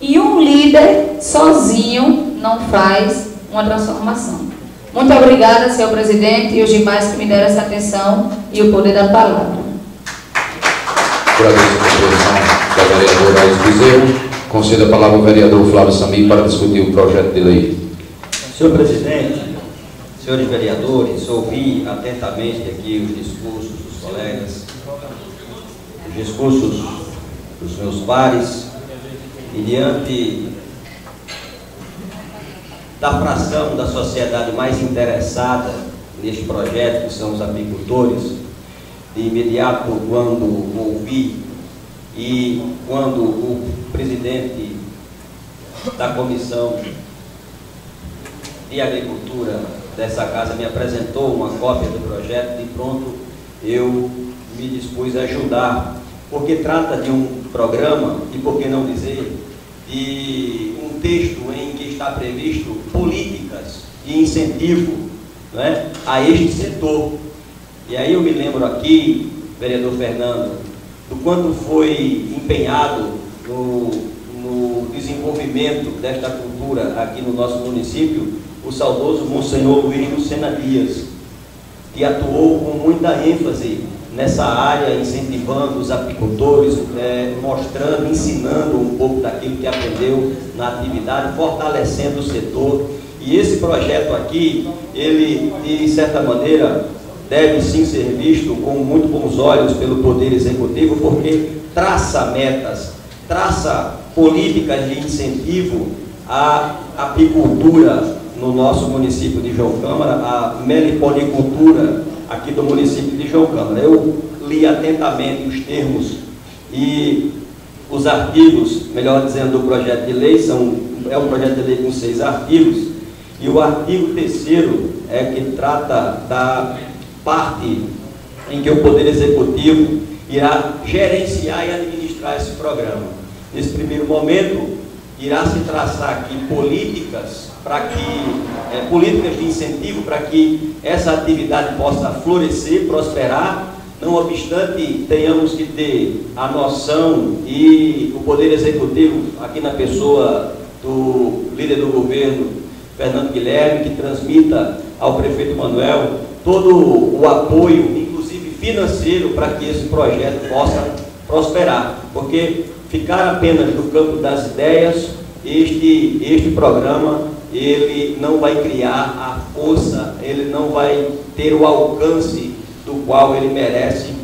e um líder sozinho não faz uma transformação. Muito obrigada, senhor presidente, e os demais que me deram essa atenção e o poder da palavra. Agradeço a compreensão da vereadora Ais Bezerro. Concedo a palavra ao vereador Flávio Samir para discutir o projeto de lei. Senhor presidente, senhores vereadores, ouvi atentamente aqui os discursos dos colegas, os discursos dos meus pares, e diante da fração da sociedade mais interessada neste projeto, que são os apicultores, de imediato, quando ouvi e quando o presidente da comissão de agricultura dessa casa me apresentou uma cópia do projeto, de pronto eu me dispus a ajudar, porque trata de um programa, e por que não dizer, de um texto em que está previsto políticas de incentivo né, a este setor. E aí eu me lembro aqui, vereador Fernando, do quanto foi empenhado no, no desenvolvimento desta cultura aqui no nosso município o saudoso Monsenhor Luiz Lucena Dias, que atuou com muita ênfase nessa área, incentivando os apicultores, é, mostrando, ensinando um pouco daquilo que aprendeu na atividade, fortalecendo o setor. E esse projeto aqui, ele, de certa maneira, deve sim ser visto com muito bons olhos pelo Poder Executivo, porque traça metas, traça políticas de incentivo à apicultura no nosso município de João Câmara, a meliponicultura aqui do município de João Câmara. Eu li atentamente os termos e os artigos, melhor dizendo, do projeto de lei, são, é um projeto de lei com seis artigos, e o artigo terceiro é que trata da parte em que o Poder Executivo irá gerenciar e administrar esse programa. Nesse primeiro momento, irá se traçar aqui políticas para que é, políticas de incentivo para que essa atividade possa florescer, prosperar, não obstante tenhamos que ter a noção e o poder executivo aqui na pessoa do líder do governo, Fernando Guilherme, que transmita ao prefeito Manuel todo o apoio, inclusive financeiro, para que esse projeto possa prosperar. Porque ficar apenas no campo das ideias, este, este programa ele não vai criar a força, ele não vai ter o alcance do qual ele merece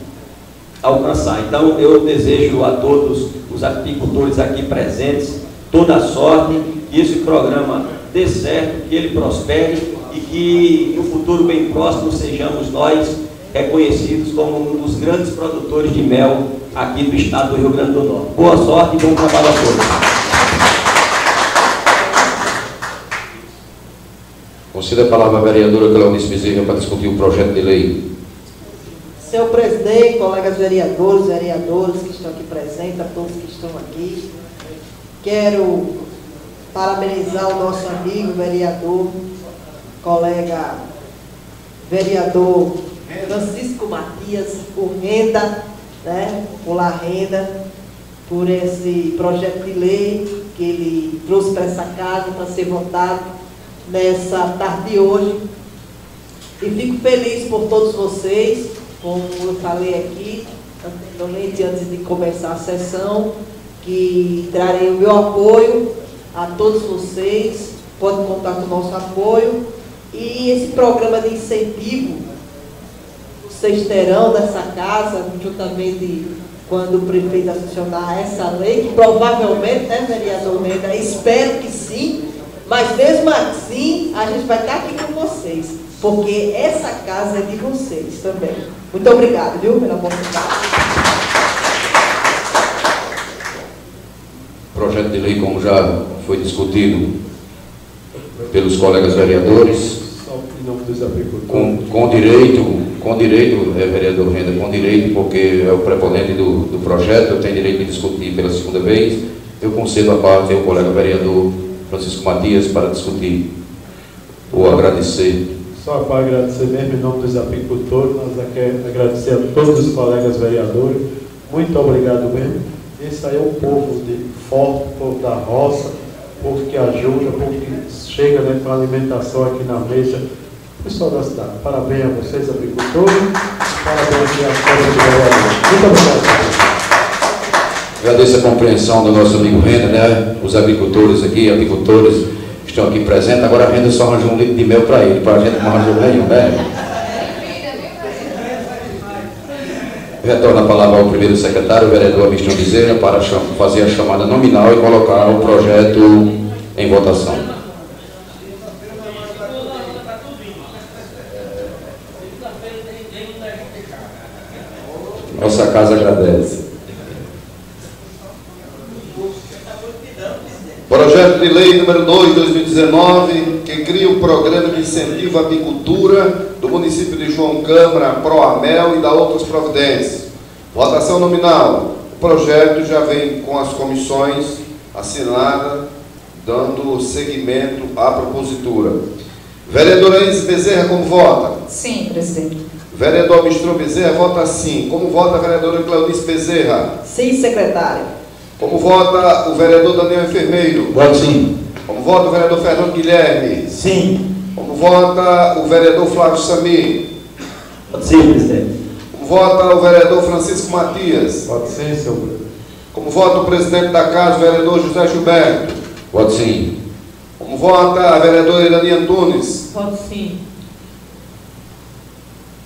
alcançar. Então eu desejo a todos os apicultores aqui presentes, toda a sorte, que esse programa dê certo, que ele prospere e que no futuro bem próximo sejamos nós reconhecidos como um dos grandes produtores de mel aqui do estado do Rio Grande do Norte. Boa sorte e bom trabalho a todos. Conceda a palavra à vereadora Cleonice Bezerra para discutir o projeto de lei. Senhor presidente, colegas vereadores, vereadoras que estão aqui presentes, a todos que estão aqui, quero parabenizar o nosso amigo vereador, colega vereador Francisco Matias, por renda, né, por La Renda, por esse projeto de lei que ele trouxe para essa casa para ser votado nessa tarde de hoje. E fico feliz por todos vocês, como eu falei aqui, anteriormente, antes de começar a sessão, que trarei o meu apoio a todos vocês, podem contar com o nosso apoio. E esse programa de incentivo, vocês terão dessa casa, juntamente quando o prefeito acionar essa lei, que provavelmente, né, vereador Menda, espero que sim, mas mesmo assim, a gente vai estar aqui com vocês, porque essa casa é de vocês também. Muito obrigada, viu, pela oportunidade. Projeto de lei, como já foi discutido pelos colegas vereadores, com, com direito, com direito, é, vereador Renda, com direito, porque é o preponente do, do projeto, eu tenho direito de discutir pela segunda vez, eu concedo a parte ao colega vereador Francisco Matias para discutir ou agradecer. Só para agradecer mesmo em nome dos apicultores, nós queremos agradecer a todos os colegas vereadores. Muito obrigado mesmo. Esse aí é um povo de forte, povo da roça, povo que ajuda, povo que chega né, com alimentação aqui na mesa. Pessoal da cidade, parabéns a vocês, apicultores, parabéns a todos os vereadores. Muito obrigado. Agradeço a compreensão do nosso amigo Renda, né? Os agricultores aqui, apicultores que estão aqui presentes. Agora a Renda só arranjou um litro de mel para ele, para a gente não arranjou nenhum, né? Retorno a palavra ao primeiro secretário, o vereador Amistão Bezerra, para fazer a chamada nominal e colocar o projeto em votação. Nossa casa agradece. Projeto de lei número 2 de 2019, que cria o programa de incentivo à apicultura do município de João Câmara, Proamel e da outras providências. Votação nominal. O projeto já vem com as comissões assinadas, dando seguimento à propositura. Vereadora Elis Bezerra, como vota? Sim, presidente. Vereador Mistrô Bezerra, vota sim. Como vota a vereadora Claudice Bezerra? Sim, secretário. Como vota o vereador Daniel Enfermeiro? Voto sim. Como vota o vereador Fernando Guilherme? Sim. Como vota o vereador Flávio Samir? Voto sim, presidente. Como vota o vereador Francisco Matias? Voto sim, senhor presidente. Como vota o presidente da casa, o vereador José Gilberto? Voto sim. Como vota a vereadora Irani Antunes? Voto sim.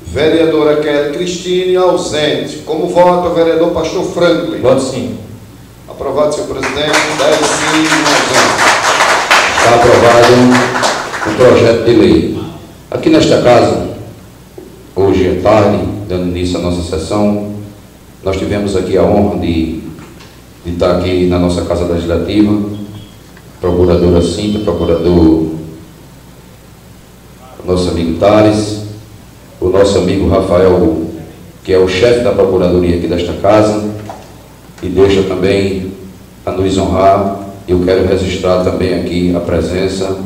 Vereadora Kelly Cristine, ausente. Como vota o vereador Pastor Franklin? Voto sim. Aprovado, senhor presidente. 10 sim, 1 Está aprovado o projeto de lei. Aqui nesta casa, hoje à tarde, dando início à nossa sessão, nós tivemos aqui a honra de, de estar aqui na nossa Casa Legislativa, procuradora Cinta, procurador nosso amigo Tales, o nosso amigo Rafael, que é o chefe da Procuradoria aqui desta casa, e deixa também a nos honrar. Eu quero registrar também aqui a presença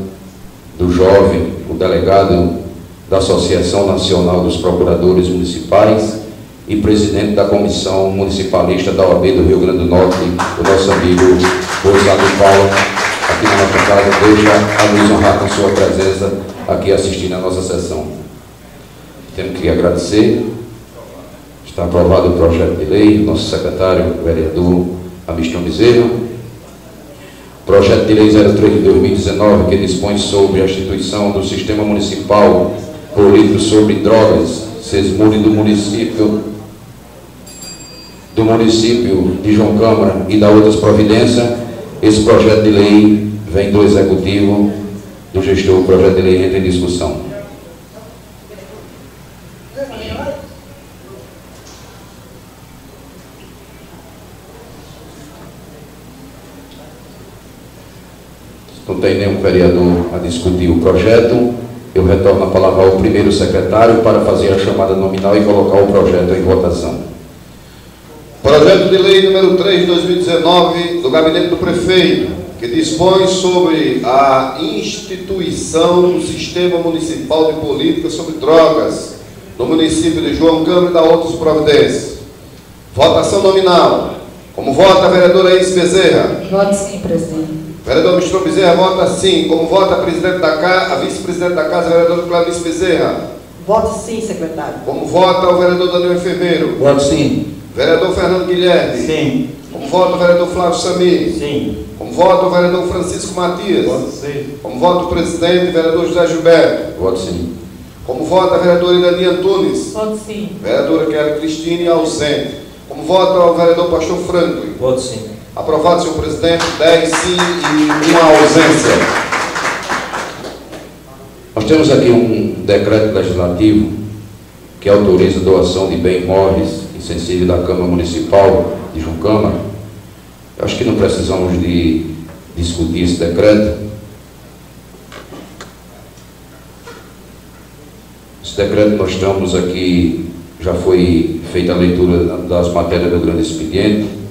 do jovem, o delegado da Associação Nacional dos Procuradores Municipais e presidente da Comissão Municipalista da OAB do Rio Grande do Norte, o nosso amigo Rosado Paulo, aqui na nossa casa, deixa a nos honrar com sua presença aqui assistindo a nossa sessão. Temos que agradecer. Está aprovado o projeto de lei, nosso secretário, o vereador Amistão Bezerra. Projeto de Lei 03 de 2019, que dispõe sobre a instituição do Sistema Municipal Político sobre Drogas, SESMURE do município do município de João Câmara e da outras providências, esse projeto de lei vem do Executivo, do gestor, o projeto de lei entra em discussão. Não tem nenhum vereador a discutir o projeto. Eu retorno a palavra ao primeiro secretário para fazer a chamada nominal e colocar o projeto em votação. Projeto de lei número 3 de 2019 do gabinete do prefeito, que dispõe sobre a instituição do Sistema Municipal de Política sobre Drogas no município de João Câmara e da outras providências. Votação nominal. Como vota a vereadora Isis Bezerra? Voto sim, presidente. Vereador Mistrão Bezerra vota sim. Como vota a presidente da casa, a vice-presidente da casa, vereadora Clarice Bezerra? Voto sim, secretário. Como vota o vereador Daniel Enfermeiro? Voto sim. Vereador Fernando Guilherme? Sim. Como vota o vereador Flávio Samir? Sim. Como vota o vereador Francisco Matias? Voto sim. Como vota o presidente, vereador José Gilberto? Voto sim. Como vota a vereadora Irani Antunes? Voto sim. Vereadora Kelly Cristine, ausente. Como vota o vereador Pastor Franklin? Voto sim. Aprovado, senhor presidente. 10 sim e uma ausência. Nós temos aqui um decreto legislativo que autoriza a doação de bens móveis insensíveis da Câmara Municipal de Câmara. Eu acho que não precisamos de discutir esse decreto. Esse decreto nós estamos aqui, já foi feita a leitura das matérias do grande expediente,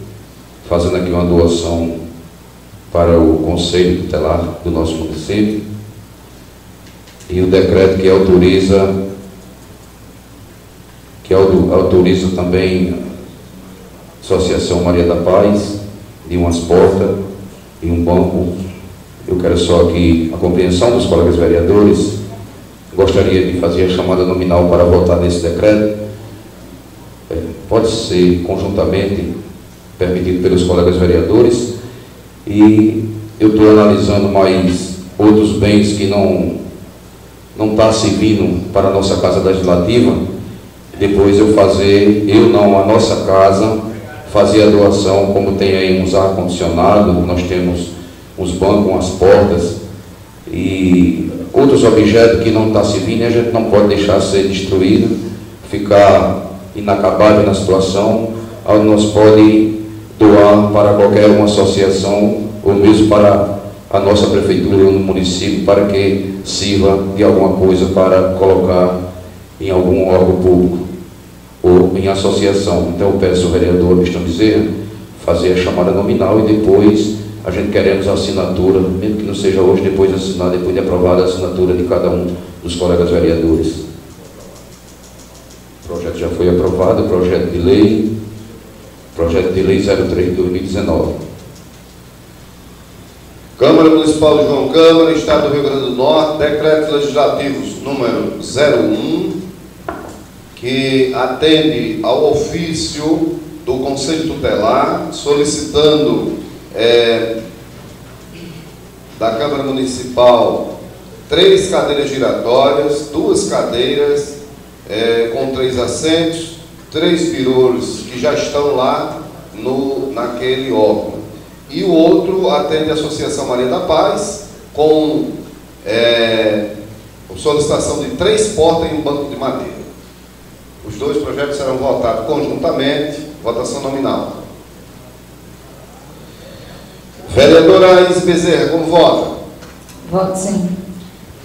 fazendo aqui uma doação para o Conselho Tutelar do nosso município e o decreto que autoriza que autoriza também a Associação Maria da Paz de umas portas e um banco. Eu quero só aqui a compreensão dos colegas vereadores. Gostaria de fazer a chamada nominal para votar nesse decreto. É, pode ser conjuntamente permitido pelos colegas vereadores. E eu estou analisando mais outros bens que não não está servindo para a nossa casa legislativa, depois eu fazer, eu não, a nossa casa, fazer a doação, como tem aí uns ar-condicionado, nós temos os bancos, as portas e outros objetos que não está servindo e a gente não pode deixar ser destruído, ficar inacabável na situação, nós pode doar para qualquer uma associação ou mesmo para a nossa prefeitura no município para que sirva de alguma coisa para colocar em algum órgão público ou em associação. Então eu peço ao vereador Mistão Bezerra fazer a chamada nominal e depois a gente queremos a assinatura, mesmo que não seja hoje, depois de assinar, depois de aprovada a assinatura de cada um dos colegas vereadores. O projeto já foi aprovado, projeto de lei, projeto de lei 03 de 2019. Câmara Municipal de João Câmara, Estado do Rio Grande do Norte, decretos legislativos número 01, que atende ao ofício do Conselho Tutelar, solicitando é, da Câmara Municipal três cadeiras giratórias, duas cadeiras é, com três assentos, três pirouros que já estão lá no, naquele órgão e o outro atende a Associação Maria da Paz, com é, solicitação de três portas em um banco de madeira. Os dois projetos serão votados conjuntamente, votação nominal. Vereadora Isis Bezerra, como vota? Voto sim.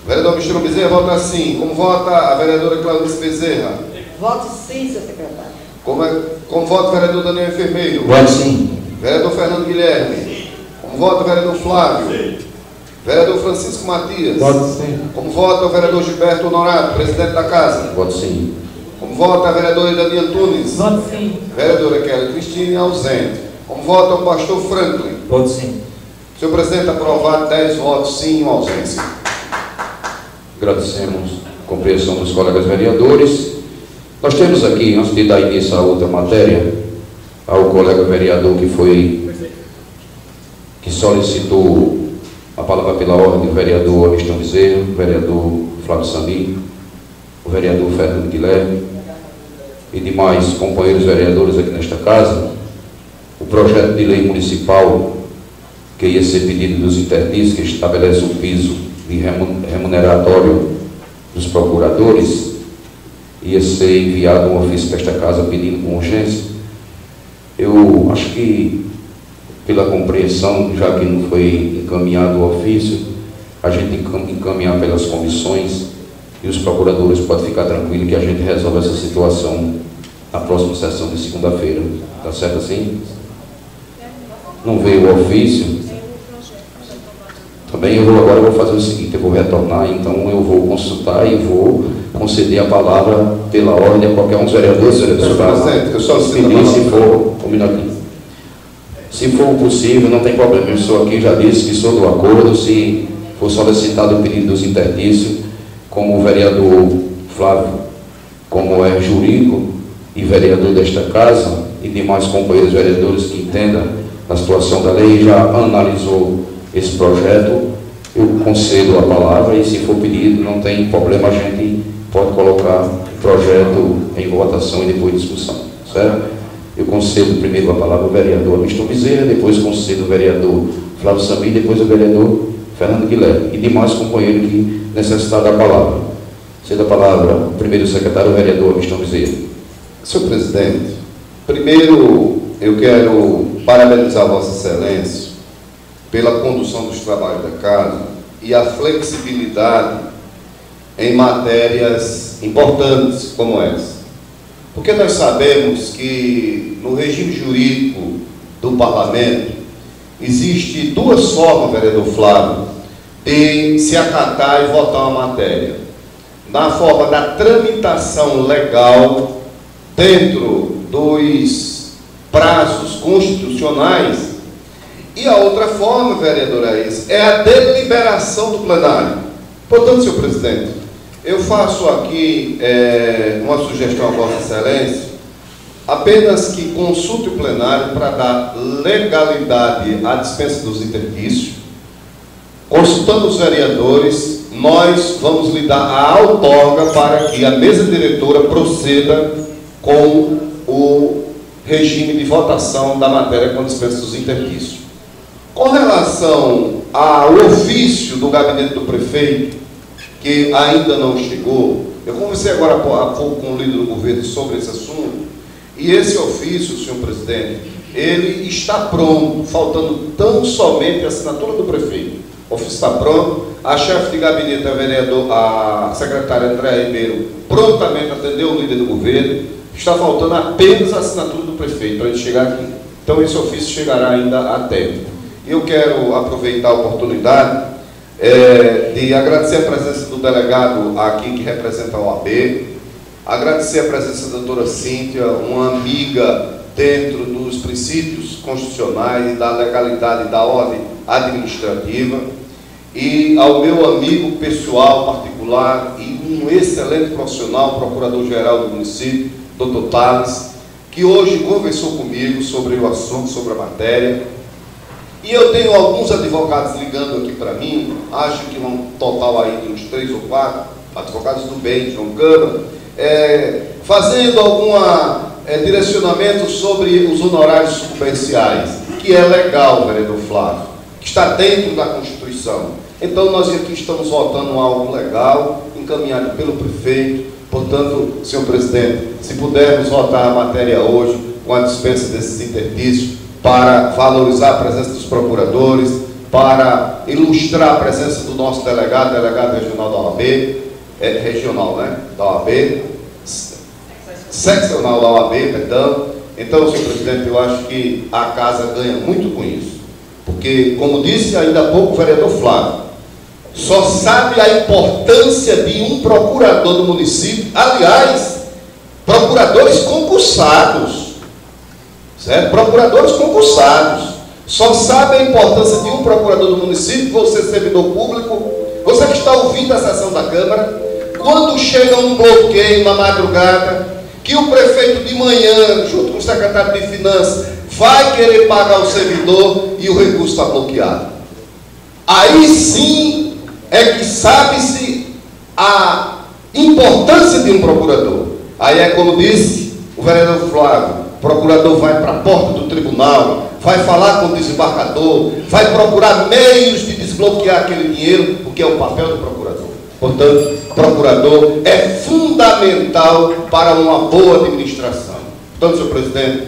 Vereador Michel Bezerra vota sim. Como vota a vereadora Clarice Bezerra? Voto sim, seu secretário. Como, é, como vota o vereador Daniel Enfermeiro? Voto sim. Vereador Fernando Guilherme. Como vota o vereador Flávio? Vereador Francisco Matias. Voto sim. Como vota o vereador Gilberto Honorado, presidente da casa? Voto sim. Como vota a vereadora Idani Antunes? Voto sim. Vereadora Kelly Cristine, ausente. Como vota o pastor Franklin? Voto sim. Senhor presidente, aprovado 10 votos sim, uma ausência. Agradecemos a compreensão dos colegas vereadores. Nós temos aqui, antes de dar início à outra matéria, ao colega vereador que foi, que solicitou a palavra pela ordem, o vereador Amistão Bezerra, o vereador Flávio Samir, o vereador Fernando Guilherme, e demais companheiros vereadores aqui nesta casa, o projeto de lei municipal que ia ser pedido dos interdis, que estabelece o piso de remuneratório dos procuradores, ia ser enviado um ofício para esta casa pedindo com urgência. Eu acho que, pela compreensão, já que não foi encaminhado o ofício, a gente encaminhar pelas comissões e os procuradores podem ficar tranquilos que a gente resolve essa situação na próxima sessão de segunda-feira. Tá certo assim? Não veio o ofício. Também eu vou agora eu vou fazer o seguinte, eu vou retornar, então eu vou consultar e vou conceder a palavra pela ordem a qualquer um dos vereadores, eu só pedir se for minutinho. Se for possível, não tem problema. Eu sou aqui, já disse que sou do acordo, se for solicitado o pedido dos interdícios, como o vereador Flávio, como é jurídico e vereador desta casa, e demais companheiros vereadores que entendam a situação da lei, já analisou esse projeto, eu concedo a palavra e se for pedido, não tem problema, a gente pode colocar o projeto em votação e depois discussão, certo? Eu concedo primeiro a palavra ao vereador Amiston Bezerra, depois concedo o vereador Flávio Sami, depois o vereador Fernando Guilherme e demais companheiros que necessitar da palavra. Cedo a palavra o primeiro secretário, o vereador Amiston Bezerra. Senhor presidente, primeiro eu quero parabenizar Vossa Excelência pela condução dos trabalhos da casa e a flexibilidade em matérias importantes como essa. Porque nós sabemos que no regime jurídico do parlamento existe duas formas, vereador Flávio, de se acatar e votar uma matéria. Na forma da tramitação legal dentro dos prazos constitucionais e a outra forma, vereador Aís, é a deliberação do plenário. Portanto, senhor presidente, eu faço aqui é, uma sugestão a Vossa Excelência, apenas que consulte o plenário para dar legalidade à dispensa dos interbícios. Consultando os vereadores, nós vamos lhe dar a outorga para que a mesa diretora proceda com o regime de votação da matéria com dispensa dos interbícios. Com relação ao ofício do gabinete do prefeito, que ainda não chegou, eu conversei agora há pouco com o líder do governo sobre esse assunto, e esse ofício, senhor presidente, ele está pronto, faltando tão somente a assinatura do prefeito. O ofício está pronto, a chefe de gabinete, a vereador, a secretária André Ribeiro, prontamente atendeu o líder do governo, está faltando apenas a assinatura do prefeito para ele chegar aqui. Então esse ofício chegará ainda a tempo. Eu quero aproveitar a oportunidade é, de agradecer a presença do delegado aqui que representa a OAB, agradecer a presença da doutora Cíntia, uma amiga dentro dos princípios constitucionais, da legalidade da ordem administrativa, e ao meu amigo pessoal particular e um excelente profissional, procurador-geral do município, doutor Tales, que hoje conversou comigo sobre o assunto, sobre a matéria, e eu tenho alguns advogados ligando aqui para mim, acho que um total aí de uns três ou quatro, advogados do bem, João Câmara, é, fazendo algum é, direcionamento sobre os honorários sucursais, que é legal, vereador Flávio, que está dentro da Constituição. Então nós aqui estamos votando algo legal, encaminhado pelo prefeito. Portanto, senhor presidente, se pudermos votar a matéria hoje, com a dispensa desses interdícios, para valorizar a presença dos procuradores, para ilustrar a presença do nosso delegado, delegado regional da OAB, é, regional, né? Da OAB, seccional da OAB, perdão. Então, senhor presidente, eu acho que a casa ganha muito com isso. Porque, como disse ainda há pouco o vereador Flávio, só sabe a importância de um procurador do município, aliás, procuradores concursados certo? Procuradores concursados. Só sabe a importância de um procurador do município, você servidor público, você que está ouvindo a sessão da Câmara, quando chega um bloqueio na madrugada, que o prefeito de manhã, junto com o secretário de Finanças, vai querer pagar o servidor e o recurso está bloqueado. Aí sim é que sabe-se a importância de um procurador. Aí é como disse o vereador Flávio, o procurador vai para a porta do tribunal, vai falar com o desembargador, vai procurar meios de desbloquear aquele dinheiro, porque é o papel do procurador. Portanto, procurador é fundamental para uma boa administração. Portanto, senhor presidente,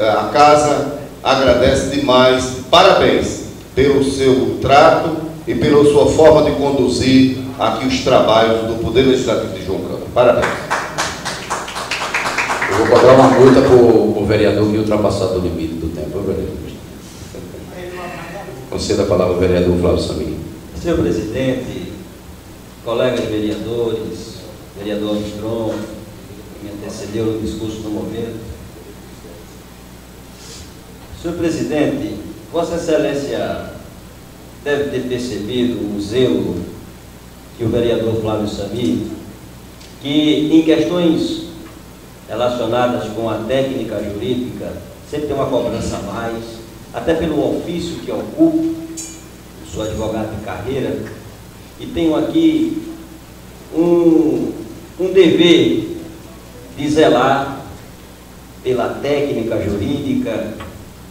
a casa agradece demais, parabéns pelo seu trato e pela sua forma de conduzir aqui os trabalhos do Poder Legislativo de João Câmara. Parabéns. Vou cobrar uma multa para o vereador que ultrapassar do limite do tempo, vereador. Conceda a palavra ao vereador Flávio Samir. Senhor presidente, colegas vereadores, vereador Armstrong, que me antecedeu no discurso do momento. Senhor presidente, Vossa Excelência deve ter percebido o zelo que o vereador Flávio Samir, que em questões relacionadas com a técnica jurídica, sempre tem uma cobrança a mais, até pelo ofício que ocupo, sou advogado de carreira, e tenho aqui um, um dever de zelar pela técnica jurídica,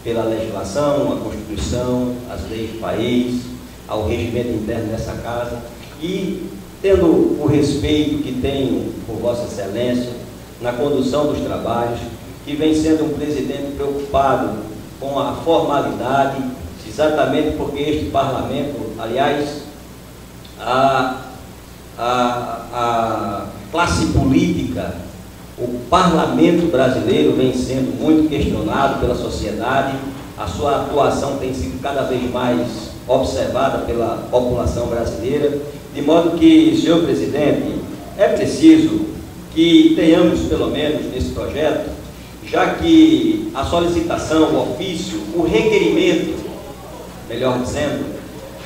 pela legislação, a Constituição, as leis do país, ao regimento interno dessa casa e tendo o respeito que tenho por Vossa Excelência na condução dos trabalhos, que vem sendo um presidente preocupado com a formalidade, exatamente porque este parlamento, aliás, a, a, a classe política, o parlamento brasileiro vem sendo muito questionado pela sociedade, a sua atuação tem sido cada vez mais observada pela população brasileira, de modo que, senhor presidente, é preciso que tenhamos, pelo menos nesse projeto, já que a solicitação, o ofício, o requerimento, melhor dizendo,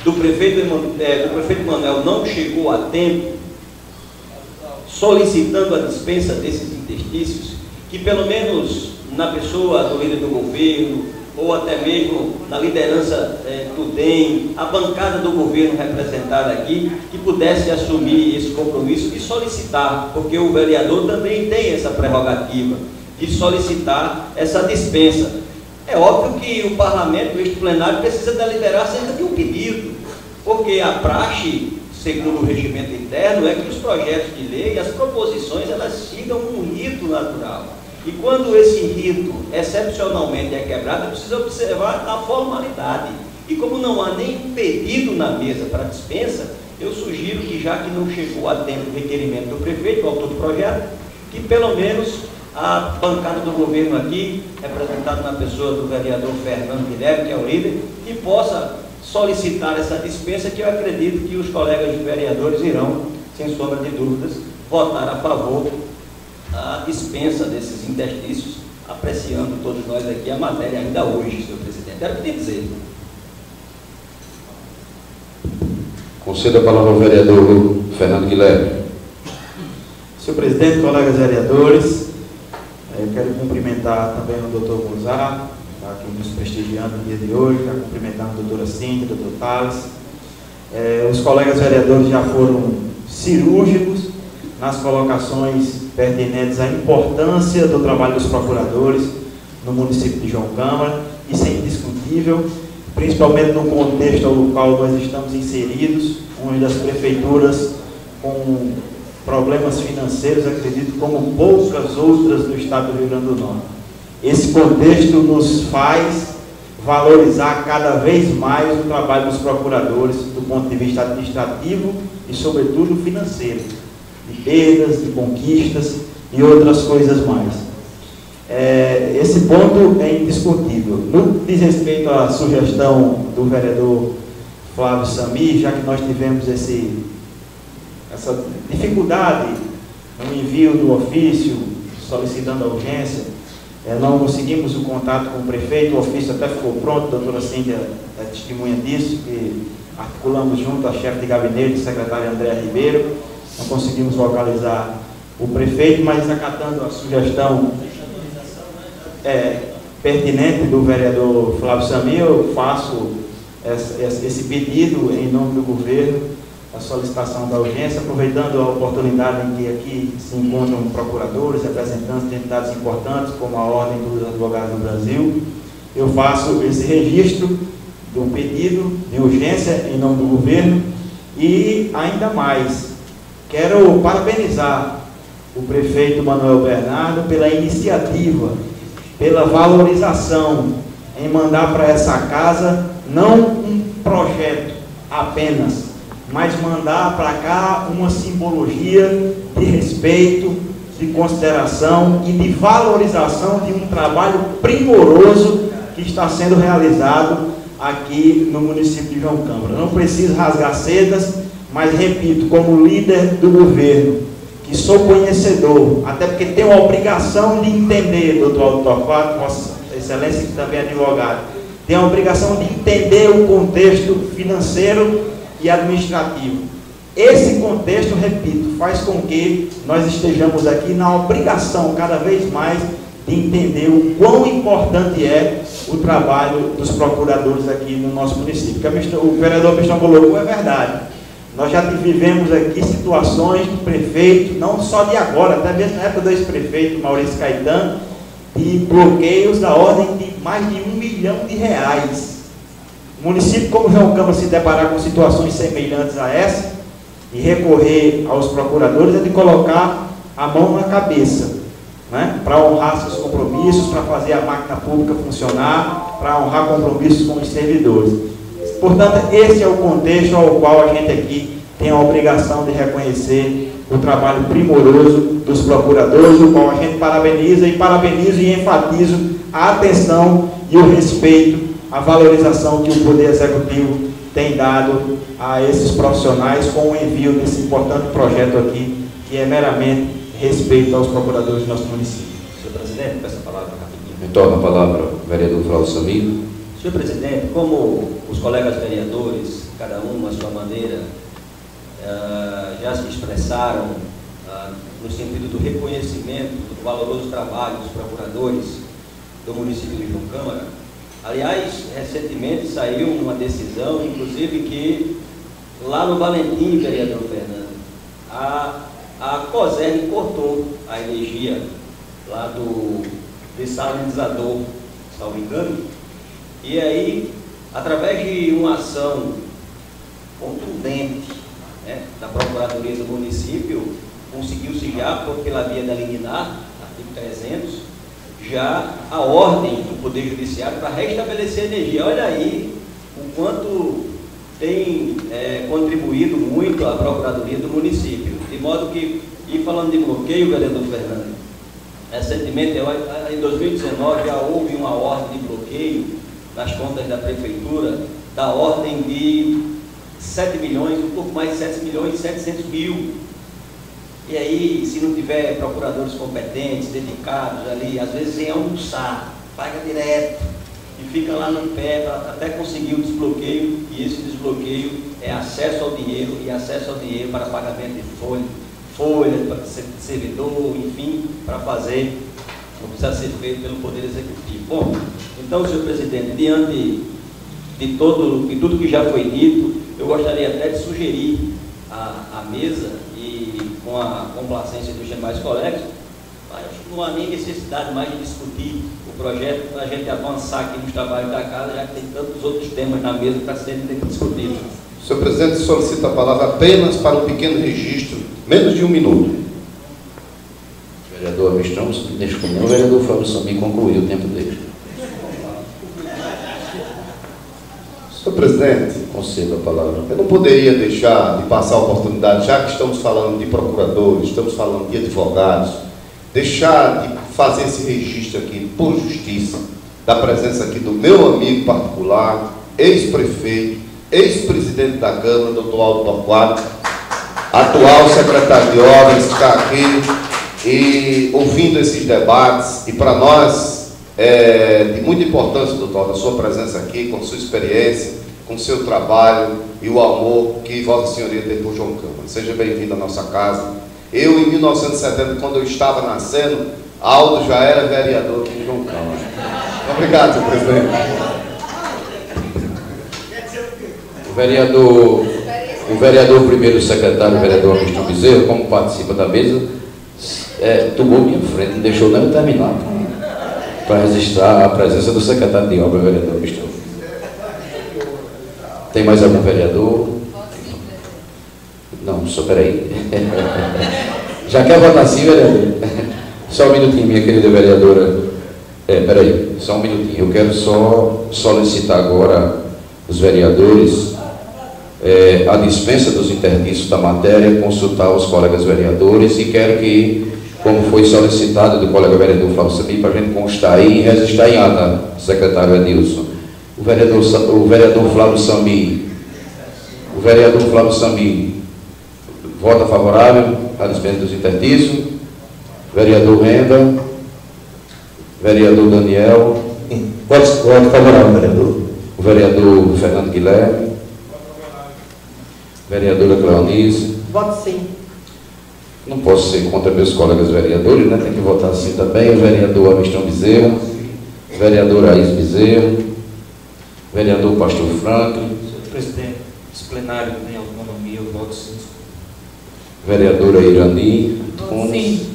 do prefeito, é, do prefeito Manuel não chegou a tempo, solicitando a dispensa desses interstícios, que pelo menos na pessoa do líder do governo, ou até mesmo na liderança é, do DEM, a bancada do governo representada aqui, que pudesse assumir esse compromisso e solicitar, porque o vereador também tem essa prerrogativa de solicitar essa dispensa. É óbvio que o parlamento, este plenário, precisa deliberar acerca de um pedido, porque a praxe, segundo o regimento interno, é que os projetos de lei, as proposições, elas sigam um rito natural. E quando esse rito excepcionalmente é quebrado, precisa observar a formalidade. E como não há nem pedido na mesa para dispensa, eu sugiro que, já que não chegou a tempo o requerimento do prefeito, o autor do projeto, que pelo menos a bancada do governo aqui, representada na pessoa do vereador Fernando Guilherme, que é o líder, que possa solicitar essa dispensa, que eu acredito que os colegas vereadores irão, sem sombra de dúvidas, votar a favor a dispensa desses interstícios, apreciando todos nós aqui a matéria ainda hoje, senhor presidente. Era o que dizer. Conceda a palavra ao vereador Fernando Guilherme. Senhor presidente, colegas vereadores, eu quero cumprimentar também o doutor Mozart, que está aqui nos prestigiando no dia de hoje, quero cumprimentar a doutora Cindy, o doutor Thales. É, os colegas vereadores já foram cirúrgicos nas colocações pertinentes à importância do trabalho dos procuradores no município de João Câmara, isso é indiscutível, principalmente no contexto ao qual nós estamos inseridos, uma das prefeituras com problemas financeiros, acredito, como poucas outras do estado do Rio Grande do Norte. Esse contexto nos faz valorizar cada vez mais o trabalho dos procuradores do ponto de vista administrativo e, sobretudo, financeiro de perdas, de conquistas e outras coisas mais. É, esse ponto é indiscutível. No que diz respeito à sugestão do vereador Flávio Sami, já que nós tivemos esse, essa dificuldade no envio do ofício solicitando a urgência, é, não conseguimos o contato com o prefeito, o ofício até ficou pronto, a doutora Cíndia é testemunha disso, que articulamos junto a chefe de gabinete, secretário André Ribeiro, não conseguimos localizar o prefeito, mas acatando a sugestão é, pertinente do vereador Flávio Samir, eu faço esse pedido em nome do governo a solicitação da urgência, aproveitando a oportunidade em que aqui se encontram procuradores, representantes de entidades importantes, como a Ordem dos Advogados do Brasil, eu faço esse registro do pedido de urgência em nome do governo e ainda mais, quero parabenizar o prefeito Manuel Bernardo pela iniciativa, pela valorização em mandar para essa casa não um projeto apenas, mas mandar para cá uma simbologia de respeito, de consideração e de valorização de um trabalho primoroso que está sendo realizado aqui no município de João Câmara. Não preciso rasgar sedas, mas repito, como líder do governo, que sou conhecedor, até porque tenho a obrigação de entender, doutor Aldo Torquato, Vossa Excelência, que também é advogado, tenho a obrigação de entender o contexto financeiro e administrativo. Esse contexto, repito, faz com que nós estejamos aqui na obrigação cada vez mais de entender o quão importante é o trabalho dos procuradores aqui no nosso município. O vereador Pistão colocou é verdade. Nós já vivemos aqui situações de prefeito, não só de agora, até mesmo na época do ex-prefeito Maurício Caetano, de bloqueios da ordem de mais de um milhão de reais. O município como João Câmara se deparar com situações semelhantes a essa e recorrer aos procuradores é de colocar a mão na cabeça, né? para honrar seus compromissos, para fazer a máquina pública funcionar, para honrar compromissos com os servidores. Portanto, esse é o contexto ao qual a gente aqui tem a obrigação de reconhecer o trabalho primoroso dos procuradores, o qual a gente parabeniza e parabenizo e enfatizo a atenção e o respeito, a valorização que o Poder Executivo tem dado a esses profissionais com o envio desse importante projeto aqui, que é meramente respeito aos procuradores do nosso município. Senhor Presidente, peço a palavra rapidinho. Retorna a palavra o vereador Flávio Samir. Senhor presidente, como os colegas vereadores, cada um à sua maneira, uh, já se expressaram uh, no sentido do reconhecimento do valoroso trabalho dos procuradores do município de João Câmara, aliás, recentemente saiu uma decisão, inclusive que lá no Valentim, vereador Fernando, a, a COSERN cortou a energia lá do dessalinizador, salvo engano, e aí, através de uma ação contundente né, da Procuradoria do município, conseguiu-se já, pela via da liminar, artigo 300, já a ordem do Poder Judiciário para restabelecer a energia. Olha aí o quanto tem é, contribuído muito a Procuradoria do município. De modo que, e falando de bloqueio, vereador Fernando, recentemente, em 2019, já houve uma ordem de bloqueio nas contas da prefeitura da ordem de 7 milhões, um pouco mais de 7 milhões e 700 mil. E aí, se não tiver procuradores competentes, dedicados ali, às vezes sem almoçar, paga direto e fica lá no pé até conseguir o desbloqueio. E esse desbloqueio é acesso ao dinheiro e acesso ao dinheiro para pagamento de folha, folha para servidor, enfim, para fazer precisa ser feito pelo Poder Executivo. Bom, então, senhor presidente, diante de, todo, de tudo que já foi dito, eu gostaria até de sugerir à, mesa e com a complacência dos demais colegas, acho que não há nem necessidade mais de discutir o projeto para a gente avançar aqui nos trabalhos da casa, já que tem tantos outros temas na mesa para serem discutidos. Senhor presidente, solicita a palavra apenas para um pequeno registro, menos de um minuto vereador deixa comigo, o vereador Fábio Sami concluiu o tempo dele. Senhor presidente, concedo a palavra. Eu não poderia deixar de passar a oportunidade, já que estamos falando de procuradores, estamos falando de advogados, deixar de fazer esse registro aqui, por justiça, da presença aqui do meu amigo particular, ex-prefeito, ex-presidente da Câmara, doutor Aldo Torquato, atual secretário de obras, que está aqui e ouvindo esses debates, e para nós é de muita importância, doutor, a sua presença aqui, com sua experiência, com seu trabalho e o amor que Vossa Senhoria tem por João Câmara. Seja bem-vindo à nossa casa. Eu, em 1970, quando eu estava nascendo, Aldo já era vereador aqui em João Câmara. Obrigado, senhor presidente. O vereador o vereador primeiro secretário, o vereador Agostinho Bezerra, como participa da mesa, é, tomou minha frente, não deixou nem terminar para registrar a presença do secretário de obra, vereador Agostinho. Tem mais algum vereador? Não, só peraí. Já quer votar sim, vereador? Só um minutinho, minha querida vereadora. É, peraí, só um minutinho. Eu quero só solicitar agora os vereadores é, a dispensa dos interditos da matéria, consultar os colegas vereadores e quero que, como foi solicitado do colega vereador Flávio Sabim, para a gente constar aí e registrar em ata, secretário Edilson. O vereador, o vereador Flávio Sami, o vereador Flávio Sami, vota favorável à dispensa dos interditos. Vereador Renda, vereador Daniel. Voto, voto favorável, vereador. O vereador Fernando Guilherme. Vereadora Cleonice. Voto sim. Não posso ser contra meus colegas vereadores, né? Tem que votar assim também. O vereador Amistão Bezerra. Vereador Raiz Bezerra. Vereador Pastor Franklin. Senhor presidente, esse plenário tem autonomia, eu voto sim. Vereadora Irani Tunes. Sim.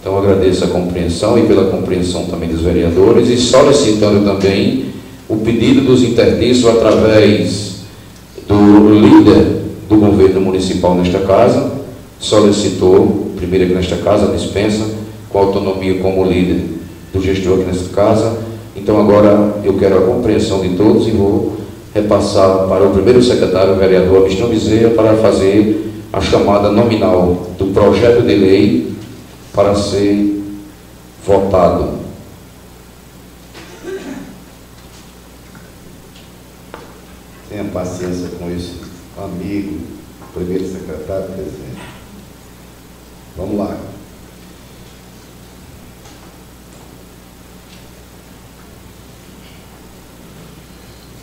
Então agradeço a compreensão e pela compreensão também dos vereadores e solicitando também o pedido dos interditos através do líder do governo municipal nesta casa, solicitou, primeiro aqui nesta casa, a dispensa, com autonomia como líder do gestor aqui nesta casa. Então agora eu quero a compreensão de todos e vou repassar para o primeiro secretário, o vereador Agostinho Bezerra, para fazer a chamada nominal do projeto de lei para ser votado. Tenha paciência com esse amigo, primeiro secretário presidente. Vamos lá.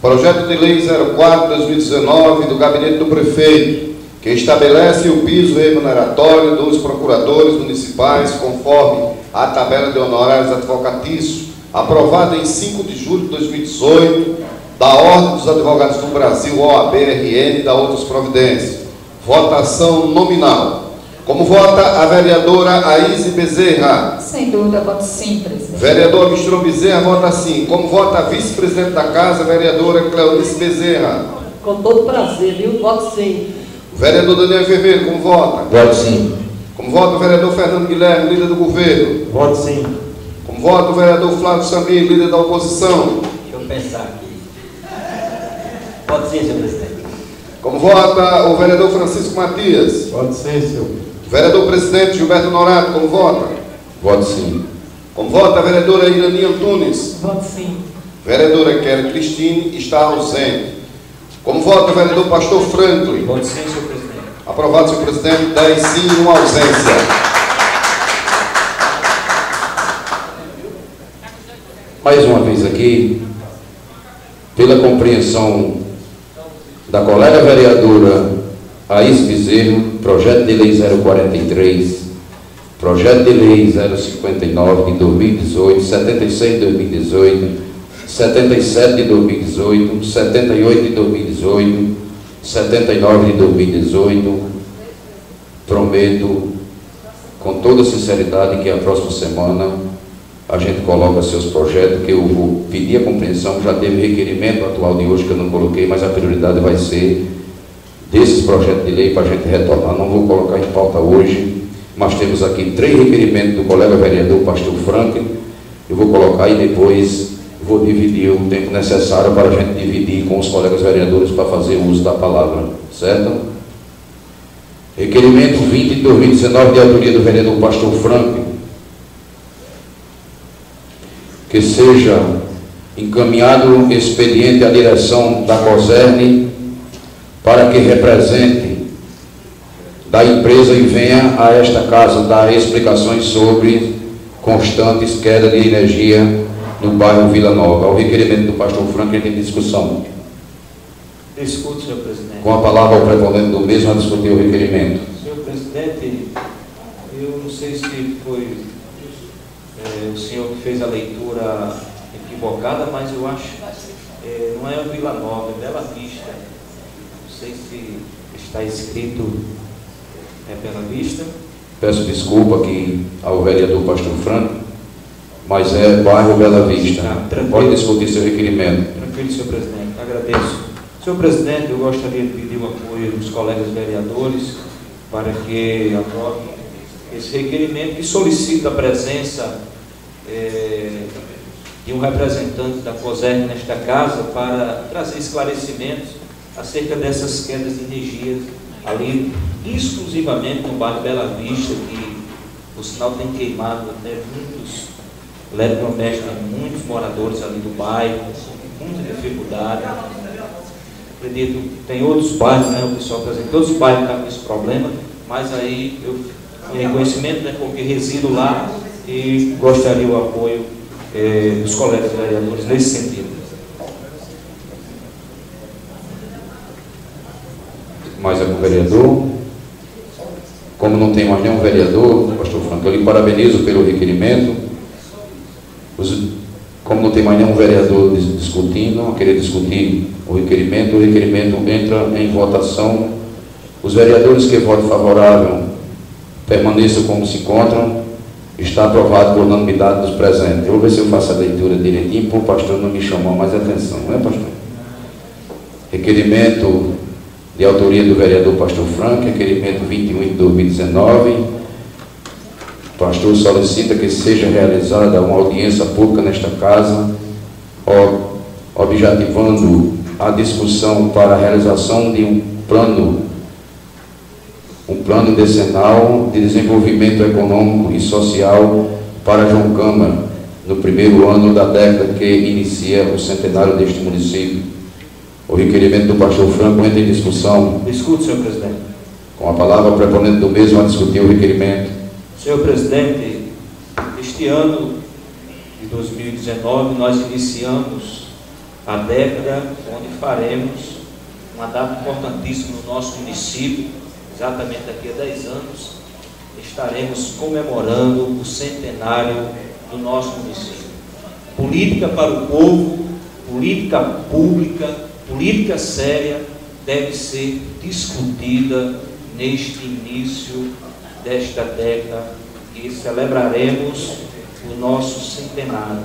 Projeto de Lei 04-2019 do Gabinete do Prefeito, que estabelece o piso remuneratório dos procuradores municipais conforme a tabela de honorários advocatícios, aprovada em 5 de julho de 2018, da Ordem dos Advogados do Brasil, OAB-RN, da outras providências. Votação nominal. Como vota a vereadora Aíse Bezerra? Sem dúvida, voto sim, presidente. Vereador Mistrão Bezerra vota sim. Como vota a vice-presidente da Casa, vereadora Cleonice Bezerra? Com todo prazer, viu? Voto sim. Vereador Daniel Vermelho, como vota? Voto sim. Como vota o vereador Fernando Guilherme, líder do governo? Voto sim. Como vota o vereador Flávio Samir, líder da oposição? Deixa eu pensar aqui. Pode sim, senhor presidente. Como vota o vereador Francisco Matias? Voto sim, senhor. Vereador presidente Gilberto Norato, como vota? Voto sim. Como vota a vereadora Irani Antunes? Voto sim. Vereadora Kelly Cristine está ausente. Como vota o vereador Pastor Franklin? Voto sim, senhor presidente. Aprovado, senhor presidente. 10 sim, uma ausência. Mais uma vez aqui, pela compreensão da colega vereadora Aís Bezerro, projeto de lei 043, projeto de lei 059 de 2018, 76 de 2018, 77 de 2018, 78 de 2018, 79 de 2018. Prometo, com toda sinceridade, que a próxima semana a gente coloca seus projetos, que eu vou pedir a compreensão, já teve requerimento atual de hoje que eu não coloquei, mas a prioridade vai ser desses projetos de lei para a gente retornar. Não vou colocar em pauta hoje, mas temos aqui três requerimentos do colega vereador Pastor Franklin. Eu vou colocar e depois vou dividir o tempo necessário para a gente dividir com os colegas vereadores para fazer uso da palavra, certo? Requerimento 20 de 2019 de autoria do vereador Pastor Franklin. Que seja encaminhado expediente à direção da COSERN para que represente da empresa e venha a esta casa dar explicações sobre constantes quedas de energia no bairro Vila Nova. O requerimento do pastor Franklin em discussão. Discuto, senhor presidente. Com a palavra ao preponente do mesmo a discutir o requerimento. Senhor presidente, eu não sei se foi é, o senhor que fez a leitura equivocada, mas eu acho é, não é o Vila Nova, é Bela Vista. Sei se está escrito é Bela Vista. Peço desculpa aqui ao vereador Pastor Franco, mas é bairro Bela Vista. Ah. Pode discutir seu requerimento. Tranquilo, senhor presidente. Agradeço. Senhor presidente, eu gostaria de pedir o apoio dos colegas vereadores para que aprovem esse requerimento e solicito a presença eh, de um representante da COSER nesta casa para trazer esclarecimentos acerca dessas quedas de energia ali, exclusivamente no bairro Bela Vista, que o sinal tem queimado até muitos eletrodomésticos, muitos moradores ali do bairro, muita dificuldade. Acredito tem outros bairros, né, o pessoal apresenta, outros bairros estão com esse problema, mas aí eu tenho reconhecimento, né, porque resido lá e gostaria do apoio eh, dos colegas vereadores nesse sentido. Mais algum vereador? Como não tem mais nenhum vereador, pastor Franco, eu lhe parabenizo pelo requerimento. Os- como não tem mais nenhum vereador dis- discutindo, a querer discutir o requerimento, o requerimento entra em votação. Os vereadores que votam favorável permaneçam como se encontram. Está aprovado por unanimidade dos presentes. Eu vou ver se eu faço a leitura direitinho, para o pastor não me chamar mais atenção, não é, pastor? Requerimento de autoria do vereador Pastor Franco, requerimento 21 de 2019. O pastor solicita que seja realizada uma audiência pública nesta casa, ob- objetivando a discussão para a realização de um plano, um plano decenal de desenvolvimento econômico e social para João Câmara, no primeiro ano da década que inicia o centenário deste município. O requerimento do pastor Franco entra em discussão. Discute, senhor presidente. Com a palavra, o proponente do mesmo a discutir o requerimento. Senhor presidente, este ano de 2019 nós iniciamos a década onde faremos uma data importantíssima no nosso município, exatamente daqui a 10 anos, estaremos comemorando o centenário do nosso município. Política para o povo, política pública, política séria deve ser discutida neste início desta década e celebraremos o nosso centenário.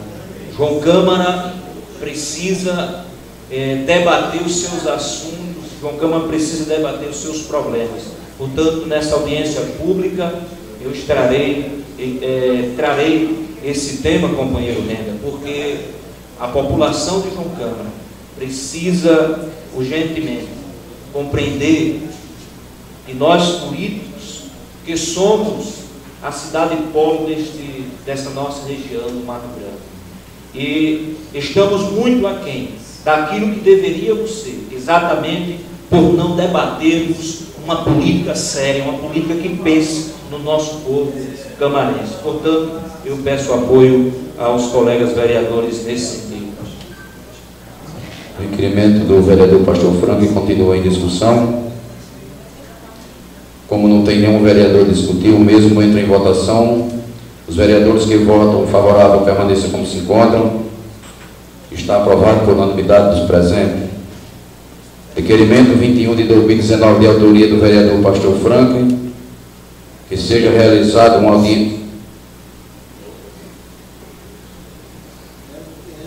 João Câmara precisa eh, debater os seus assuntos, João Câmara precisa debater os seus problemas. Portanto, nessa audiência pública, eu estarei, eh, trarei esse tema, companheiro Renda, porque a população de João Câmara precisa urgentemente compreender que nós políticos, que somos a cidade polo deste, dessa nossa região do Mato Grosso, e estamos muito aquém daquilo que deveríamos ser, exatamente por não debatermos uma política séria, uma política que pense no nosso povo camarense. Portanto, eu peço apoio aos colegas vereadores nesse sentido. O requerimento do vereador Pastor Franco continua em discussão. Como não tem nenhum vereador discutir, o mesmo entra em votação. Os vereadores que votam favorável permaneçam como se encontram. Está aprovado por unanimidade dos presentes. Requerimento 21 de 2019, de autoria do vereador Pastor Franco, que seja realizado um audito.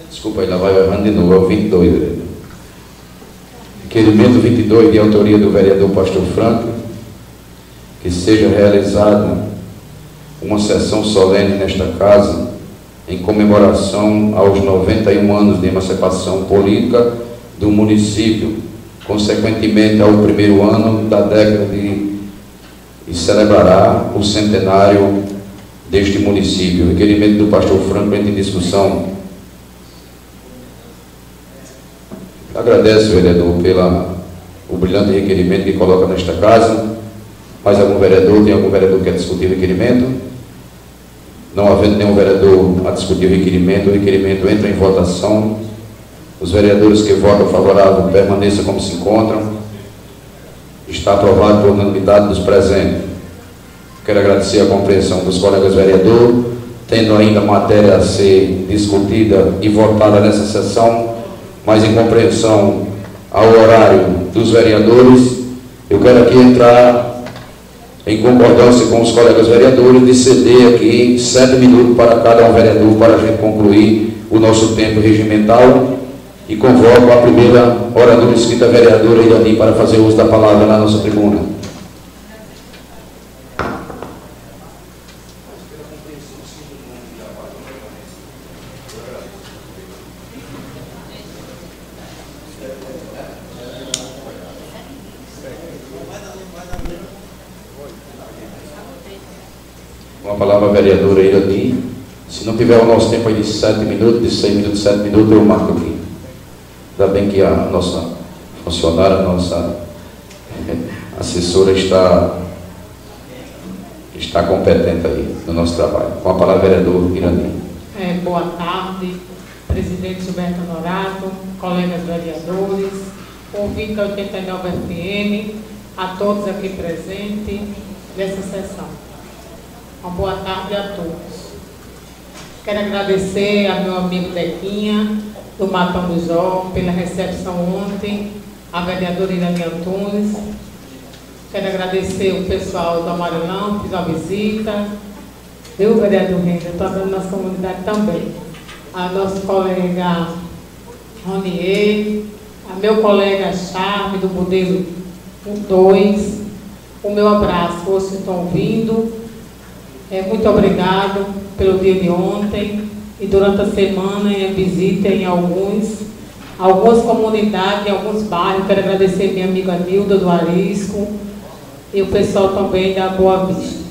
Desculpa aí, lá vai errando de novo, é o 22, vereador. Requerimento 22, de autoria do vereador Pastor Franco, que seja realizada uma sessão solene nesta casa em comemoração aos 91 anos de emancipação política do município, consequentemente ao primeiro ano da década de e celebrará o centenário deste município. Requerimento do pastor Franco entra em discussão. Agradeço, vereador, pela o brilhante requerimento que coloca nesta casa. Mais algum vereador? Tem algum vereador que quer discutir o requerimento? Não havendo nenhum vereador a discutir o requerimento, o requerimento entra em votação. Os vereadores que votam favorável permaneçam como se encontram. Está aprovado por unanimidade dos presentes. Quero agradecer a compreensão dos colegas vereadores, tendo ainda matéria a ser discutida e votada nessa sessão, mas em compreensão ao horário dos vereadores, eu quero aqui entrar em concordância com os colegas vereadores de ceder aqui sete minutos para cada um vereador para a gente concluir o nosso tempo regimental e convoco a primeira oradora escrita vereadora Irani para fazer uso da palavra na nossa tribuna. Com a palavra a vereadora Irani. Se não tiver o nosso tempo aí de sete minutos, de seis minutos, sete minutos, eu marco aqui. Ainda bem que a nossa funcionária, a nossa assessora está, está competente aí no nosso trabalho. Com a palavra, vereador Irani. É, boa tarde, presidente Gilberto Norato, colegas vereadores, ouvinte 89 FM, a todos aqui presentes nessa sessão. Uma boa tarde a todos. Quero agradecer a meu amigo Dequinha, do Matão do Jó, pela recepção ontem, a vereadora Irani Antunes. Quero agradecer o pessoal do Amarelão, que fiz uma visita. Eu, vereador Renda, estou dando nas comunidades também. A nosso colega Ronier, a meu colega Charme, do modelo 2. O meu abraço, vocês estão ouvindo. É, muito obrigado pelo dia de ontem e durante a semana em visita em alguns, algumas comunidades, em alguns bairros. Quero agradecer minha amiga Nilda do Arisco e o pessoal também da Boa Vista.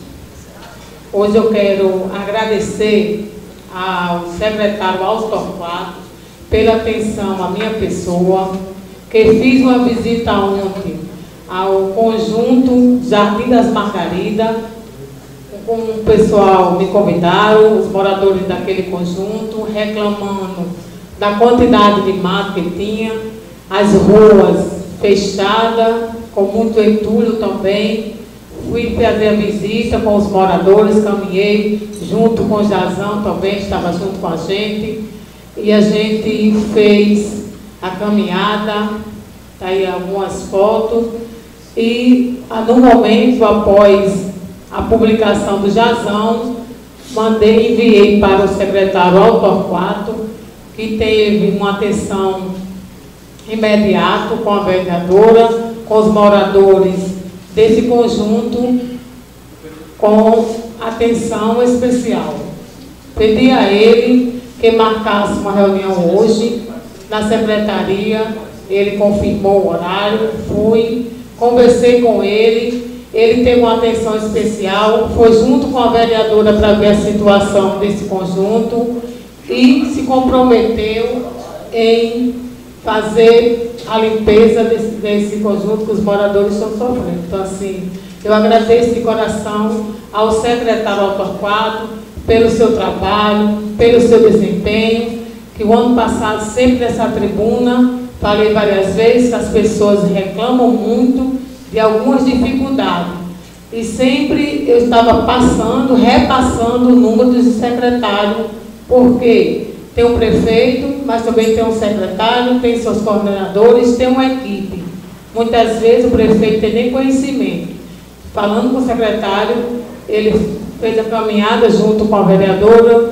Hoje eu quero agradecer ao secretário Alto Torquato pela atenção à minha pessoa, que fiz uma visita ontem ao conjunto Jardim das Margaridas, com o pessoal me convidaram, os moradores daquele conjunto, reclamando da quantidade de mato que tinha, as ruas fechadas, com muito entulho também. Fui fazer a visita com os moradores, caminhei junto com o Jazão também, estava junto com a gente. E a gente fez a caminhada, está aí algumas fotos. E no momento, após a publicação do Jazão, mandei, enviei para o secretário Altorquato, que teve uma atenção imediata com a vereadora, com os moradores desse conjunto, com atenção especial. Pedi a ele que marcasse uma reunião hoje na secretaria, ele confirmou o horário, fui, conversei com ele, ele teve uma atenção especial, foi junto com a vereadora para ver a situação desse conjunto e se comprometeu em fazer a limpeza desse, desse conjunto que os moradores estão sofrendo. Então, assim, eu agradeço de coração ao secretário Autorquado pelo seu trabalho, pelo seu desempenho, que o ano passado, sempre nessa tribuna, falei várias vezes as pessoas reclamam muito de algumas dificuldades. E sempre eu estava passando, repassando o número dos secretários, porque tem um prefeito, mas também tem um secretário, tem seus coordenadores, tem uma equipe. Muitas vezes o prefeito tem nem conhecimento. Falando com o secretário, ele fez a caminhada junto com a vereadora,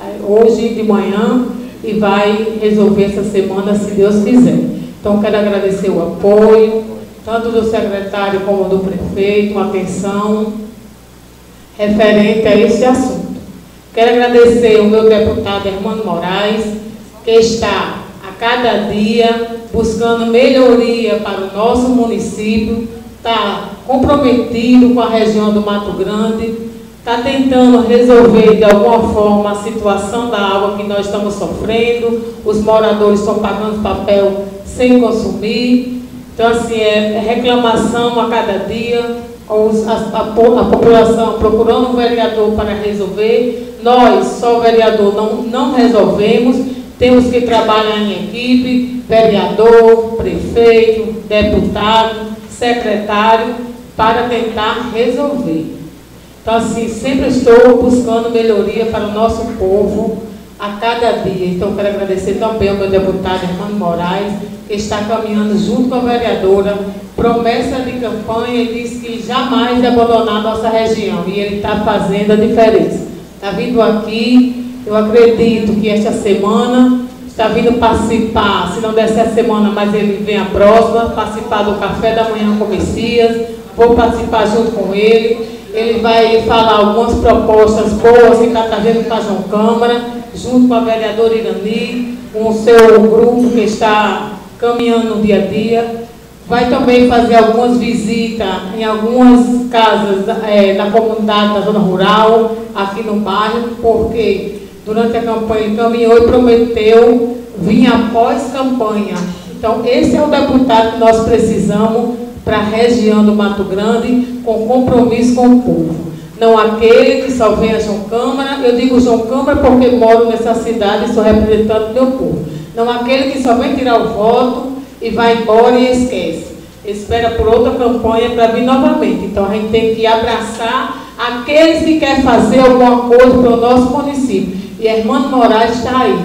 eh, hoje de manhã, e vai resolver essa semana, se Deus quiser. Então, quero agradecer o apoio, tanto do secretário como do prefeito, atenção referente a esse assunto. Quero agradecer o meu deputado Hermano Moraes, que está a cada dia buscando melhoria para o nosso município, está comprometido com a região do Mato Grande, está tentando resolver de alguma forma a situação da água que nós estamos sofrendo, os moradores estão pagando papel sem consumir, então, assim, é, é reclamação a cada dia, a, a, a, população procurando um vereador para resolver. Nós, só vereador, não, não resolvemos. Temos que trabalhar em equipe, vereador, prefeito, deputado, secretário, para tentar resolver. Então, assim, sempre estou buscando melhoria para o nosso povo, a cada dia. Então, quero agradecer também ao meu deputado Hermano Moraes, que está caminhando junto com a vereadora, promessa de campanha e diz que jamais vai abandonar a nossa região. E ele está fazendo a diferença. Está vindo aqui, eu acredito que esta semana está vindo participar, se não der essa semana, mas ele vem a próxima, participar do café da manhã com o Messias, vou participar junto com ele. Ele vai falar algumas propostas boas está trazendo para João Câmara, junto com a vereadora Irani, com o seu grupo que está caminhando no dia a dia. Vai também fazer algumas visitas em algumas casas é, da comunidade da zona rural, aqui no bairro, porque durante a campanha caminhou e prometeu vir após campanha. Então, esse é o deputado que nós precisamos para a região do Mato Grande, com compromisso com o povo. Não aquele que só vem a João Câmara, eu digo João Câmara porque moro nessa cidade e sou representante do meu povo. Não aquele que só vem tirar o voto e vai embora e esquece. Espera por outra campanha para vir novamente. Então a gente tem que abraçar aqueles que querem fazer alguma coisa para o nosso município. E a irmã Moraes está aí,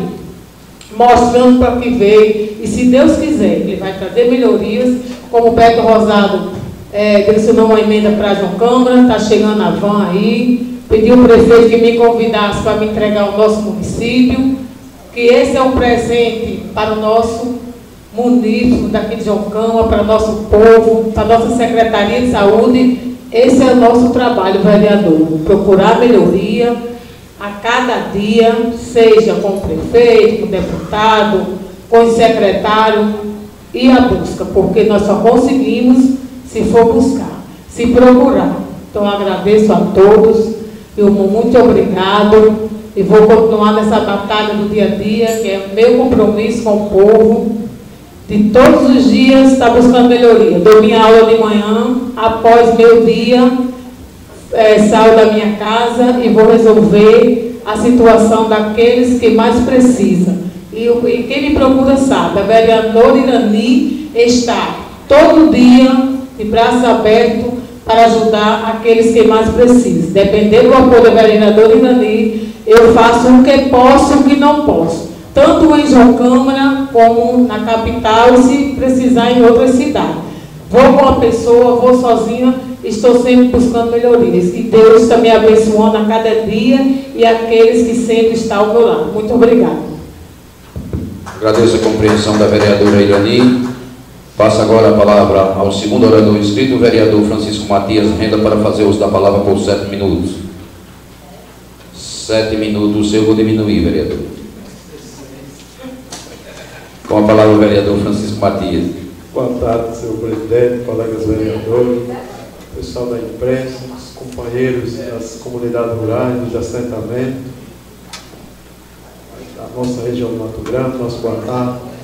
mostrando para que veio. E se Deus quiser, ele vai trazer melhorias, como o Beto Rosado é, direcionou uma emenda para João Câmara, está chegando a van aí, pediu o prefeito que me convidasse para me entregar o nosso município, que esse é um presente para o nosso município daqui de João Câmara, para o nosso povo, para a nossa Secretaria de Saúde. Esse é o nosso trabalho, vereador, procurar melhoria, a cada dia, seja com o prefeito, com o deputado, com o secretário, e a busca, porque nós só conseguimos se for buscar, se procurar. Então agradeço a todos, eu muito obrigado e vou continuar nessa batalha do dia a dia, que é meu compromisso com o povo, de todos os dias estar buscando melhoria. Dou minha aula de manhã, após meu dia, é, saio da minha casa e vou resolver a situação daqueles que mais precisam. E, e quem me procura sabe, a vereadora Irani está todo dia de braços abertos para ajudar aqueles que mais precisam. Dependendo do apoio da vereadora Irani, eu faço o que posso e o que não posso. Tanto em João Câmara como na capital, e se precisar em outras cidades. Vou com uma pessoa, vou sozinha, estou sempre buscando melhorias. E Deus está me abençoando a cada dia e aqueles que sempre estão ao meu lado. Muito obrigada. Agradeço a compreensão da vereadora Irani. Passo agora a palavra ao segundo orador inscrito, o vereador Francisco Matias Renda, para fazer uso da palavra por sete minutos. Sete minutos, eu vou diminuir, vereador. Com a palavra o vereador Francisco Matias. Boa tarde, senhor presidente, colegas vereadores, pessoal da imprensa, os companheiros das comunidades rurais, dos assentamentos, da nossa região do Mato Grande, nosso boa tarde.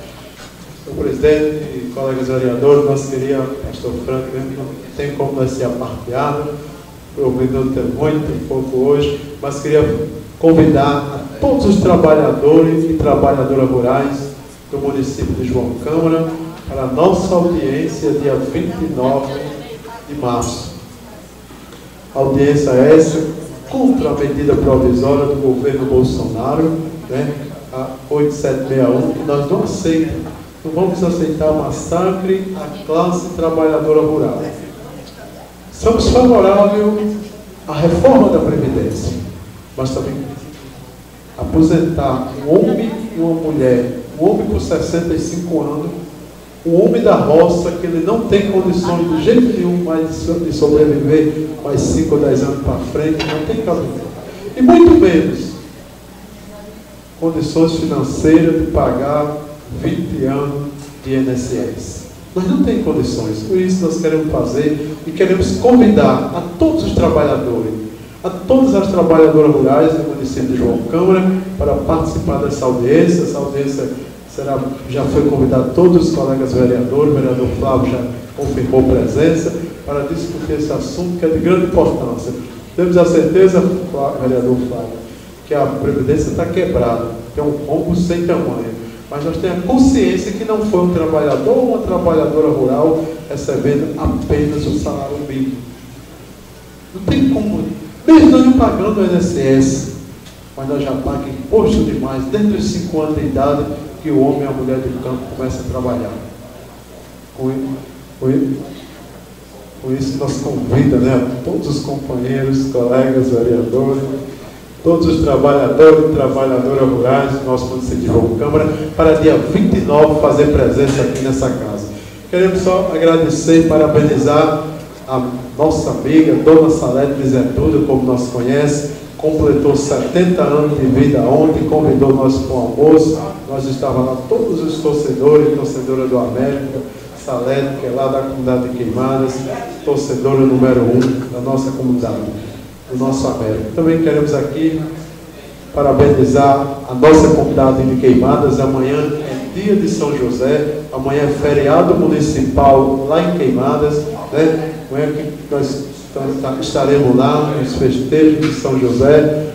Senhor presidente e colegas vereadores, nós queríamos, pastor Franco, não tem como nós ser aparteado, o minuto é muito, tem pouco hoje, mas queria convidar a todos os trabalhadores e trabalhadoras rurais do município de João Câmara, para a nossa audiência dia 29 de março. Audiência essa contra a medida provisória do governo Bolsonaro, né, a 8761, que nós não aceitamos. Não vamos aceitar massacre à classe trabalhadora rural. Somos favoráveis à reforma da Previdência, mas também aposentar um homem e uma mulher, um homem com 65 anos, o homem da roça, que ele não tem condições de jeito nenhum mais de sobreviver mais 5 ou 10 anos para frente, não tem cabimento. E muito menos condições financeiras de pagar 20 anos de INSS. Nós não temos condições, por isso nós queremos fazer e queremos convidar a todos os trabalhadores, a todas as trabalhadoras rurais do município de João Câmara para participar dessa audiência, essa audiência será, já foi convidado todos os colegas vereadores, o vereador Flávio já confirmou presença, para discutir esse assunto que é de grande importância. Temos a certeza, vereador Flávio, que a Previdência está quebrada, que é um rombo sem tamanho. Mas nós temos consciência que não foi um trabalhador ou uma trabalhadora rural recebendo apenas o salário mínimo. Não tem como, mesmo não pagando o INSS, mas nós já está aqui posto demais, desde os 5 anos de idade, que o homem e a mulher do campo começam a trabalhar. Com, com, com isso, nós convida né, todos os companheiros, colegas, vereadores, todos os trabalhadores e trabalhadoras rurais do nosso município de João Câmara, para dia 29 fazer presença aqui nessa casa. Queremos só agradecer e parabenizar a nossa amiga, Dona Salete Misertudo, como nós conhecemos, completou 70 anos de vida ontem, convidou nós para o almoço. Nós estávamos lá, todos os torcedores torcedoras do América, Salete, que é lá da comunidade de Queimadas, torcedora número um da nossa comunidade, nosso América. Também queremos aqui parabenizar a nossa comunidade de Queimadas. Amanhã é dia de São José, amanhã é feriado municipal lá em Queimadas. Né? Amanhã nós estaremos lá nos festejos de São José.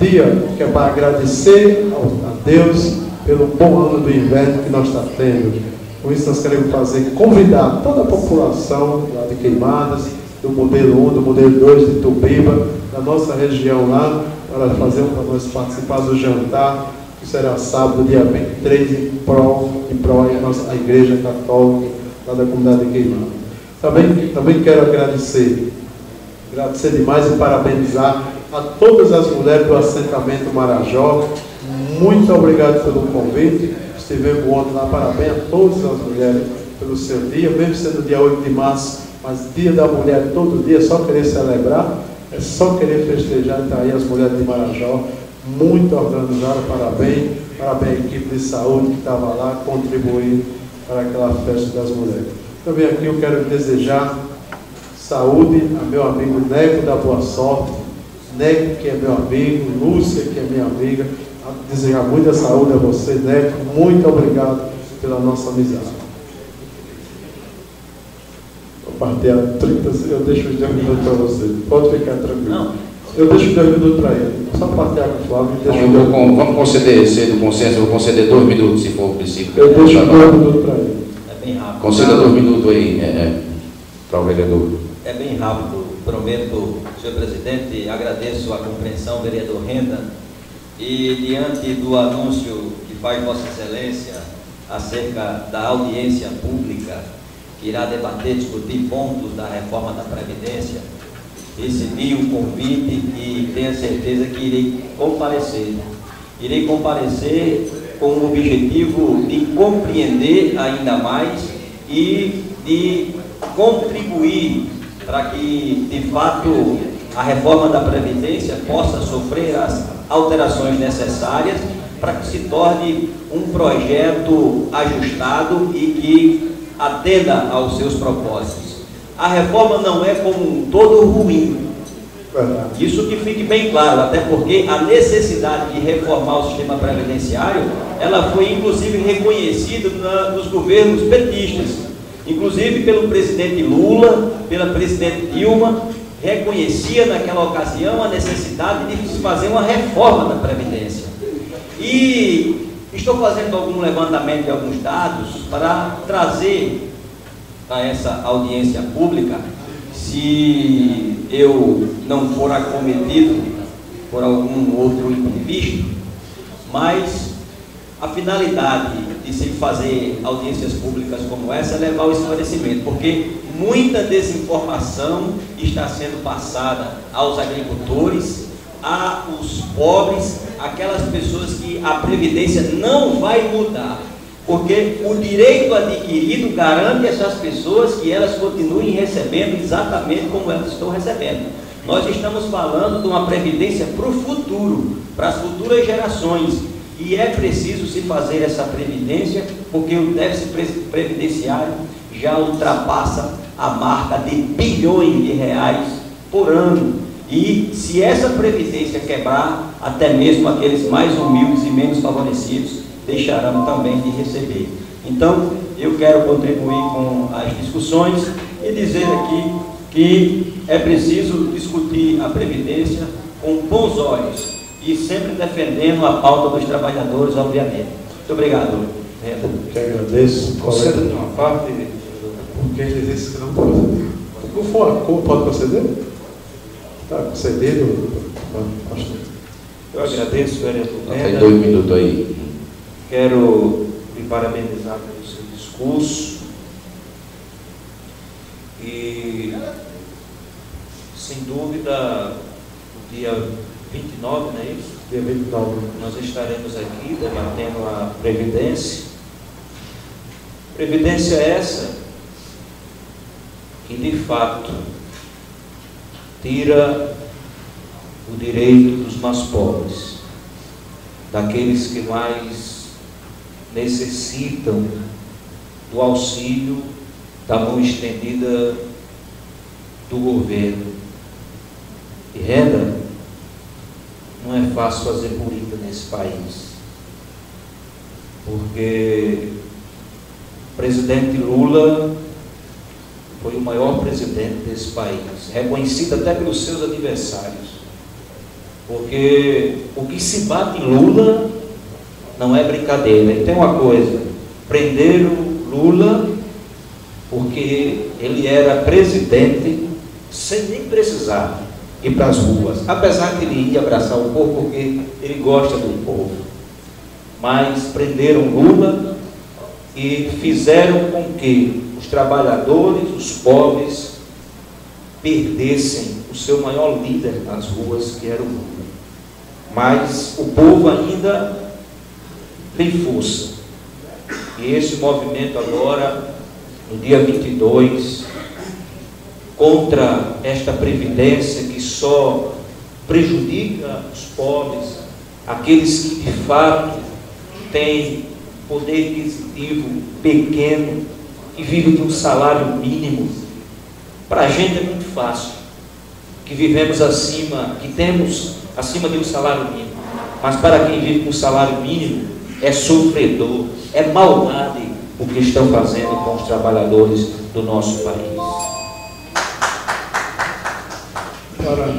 Dia que é para agradecer a Deus pelo bom ano do inverno que nós estamos tendo. Com isso nós queremos fazer, convidar toda a população lá de Queimadas, do modelo 1, do modelo 2 de Tubiba, da nossa região lá, para fazer para nós participar do jantar, que será sábado, dia 23, em prol, em prol da nossa Igreja Católica, lá da comunidade de Queimadas. Também, também quero agradecer, agradecer demais e parabenizar a todas as mulheres do assentamento Marajó. Muito obrigado pelo convite. Estivemos ontem lá, parabéns a todas as mulheres pelo seu dia, mesmo sendo dia 8 de março, mas dia da mulher todo dia, só querer celebrar, é só querer festejar, está aí as mulheres de Marajó, muito organizadas, parabéns, parabéns à equipe de saúde que estava lá, contribuindo para aquela festa das mulheres. Também aqui eu quero desejar saúde a meu amigo Neco da Boa Sorte, Neco que é meu amigo, Lúcia que é minha amiga, desejar muita saúde a você, Neco. Muito obrigado pela nossa amizade. A 30, eu deixo os 10 minutos para você. Pode ficar tranquilo. Não. Eu deixo os 10 minutos para ele. Só partilhar com o Flávio e deixo vamos, vamos, vamos conceder, cedo consenso, eu vou conceder dois minutos, se for possível. Eu deixo dois minutos para ele. É bem rápido. Conceda dois minutos aí é, é, para o vereador. É bem rápido. Prometo, senhor presidente, agradeço a compreensão, vereador Renda, e diante do anúncio que faz Vossa Excelência acerca da audiência pública irá debater, discutir pontos da reforma da Previdência, recebi o convite e tenho certeza que irei comparecer. Irei comparecer com o objetivo de compreender ainda mais e de contribuir para que, de fato, a reforma da Previdência possa sofrer as alterações necessárias para que se torne um projeto ajustado e que atenda aos seus propósitos. A reforma não é como um todo ruim. Isso que fique bem claro, até porque a necessidade de reformar o sistema previdenciário, ela foi inclusive reconhecida na, nos governos petistas, inclusive pelo presidente Lula, pela presidente Dilma, reconhecia naquela ocasião a necessidade de se fazer uma reforma da Previdência. E estou fazendo algum levantamento de alguns dados para trazer a essa audiência pública, se eu não for acometido por algum outro imprevisto, mas a finalidade de se fazer audiências públicas como essa é levar o esclarecimento, porque muita desinformação está sendo passada aos agricultores, aos pobres, aquelas pessoas que a Previdência não vai mudar. Porque o direito adquirido garante essas pessoas que elas continuem recebendo exatamente como elas estão recebendo. Nós estamos falando de uma previdência para o futuro, para as futuras gerações. E é preciso se fazer essa previdência, porque o déficit previdenciário já ultrapassa a marca de bilhões de reais por ano. E se essa previdência quebrar, até mesmo aqueles mais humildes e menos favorecidos deixarão também de receber. Então, eu quero contribuir com as discussões e dizer aqui que é preciso discutir a previdência com bons olhos e sempre defendendo a pauta dos trabalhadores, obviamente. Muito obrigado. Eu que agradeço. Conceda de uma parte porque ele disse que não pode. Não for, pode conceder? Está concedido, pastor. Eu agradeço, vereador Tem dois minutos aí. Quero lhe parabenizar pelo seu discurso. E, sem dúvida, no dia 29, não é isso? Dia 29. Nós estaremos aqui debatendo a Previdência. Previdência essa que, de fato, tira o direito dos mais pobres, daqueles que mais necessitam do auxílio da mão estendida do governo. E renda, não é fácil fazer política nesse país, porque o presidente Lula foi o maior presidente desse país, reconhecido até pelos seus adversários. Porque o que se bate Lula não é brincadeira. E tem uma coisa: prenderam Lula porque ele era presidente sem nem precisar ir para as ruas. Apesar que ele ia abraçar o povo porque ele gosta do povo. Mas prenderam Lula e fizeram com que os trabalhadores, os pobres, perdessem o seu maior líder nas ruas, que era o Lula. Mas o povo ainda tem força. E esse movimento agora, no dia 22, contra esta previdência que só prejudica os pobres, aqueles que de fato têm poder aquisitivo pequeno, que vivem de um salário mínimo. Para a gente é muito fácil, que vivemos acima, que temos acima de um salário mínimo. Mas para quem vive com salário mínimo, é sofredor, é maldade o que estão fazendo com os trabalhadores do nosso país. Para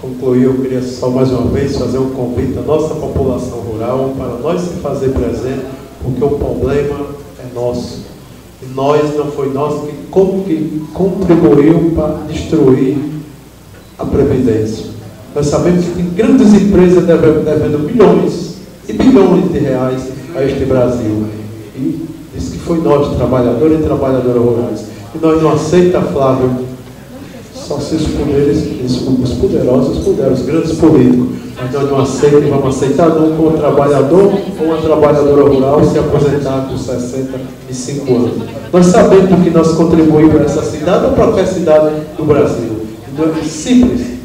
concluir, eu queria só mais uma vez fazer um convite à nossa população rural para nós se fazer presente, porque o problema é nosso. Nós, não foi nós que, que contribuiu para destruir a Previdência. Nós sabemos que grandes empresas devendo, devendo milhões e bilhões de reais a este Brasil. E diz que foi nós, trabalhadores e trabalhadoras rurais. E nós não aceita, Flávio, só se os poderes, os poderosos puderam, os grandes políticos. Mas nós não aceitamos, vamos aceitar nunca um trabalhador ou uma trabalhadora rural se aposentar com 65 anos. Nós sabemos que nós contribuímos para essa cidade ou para qualquer cidade do Brasil. Então é simples,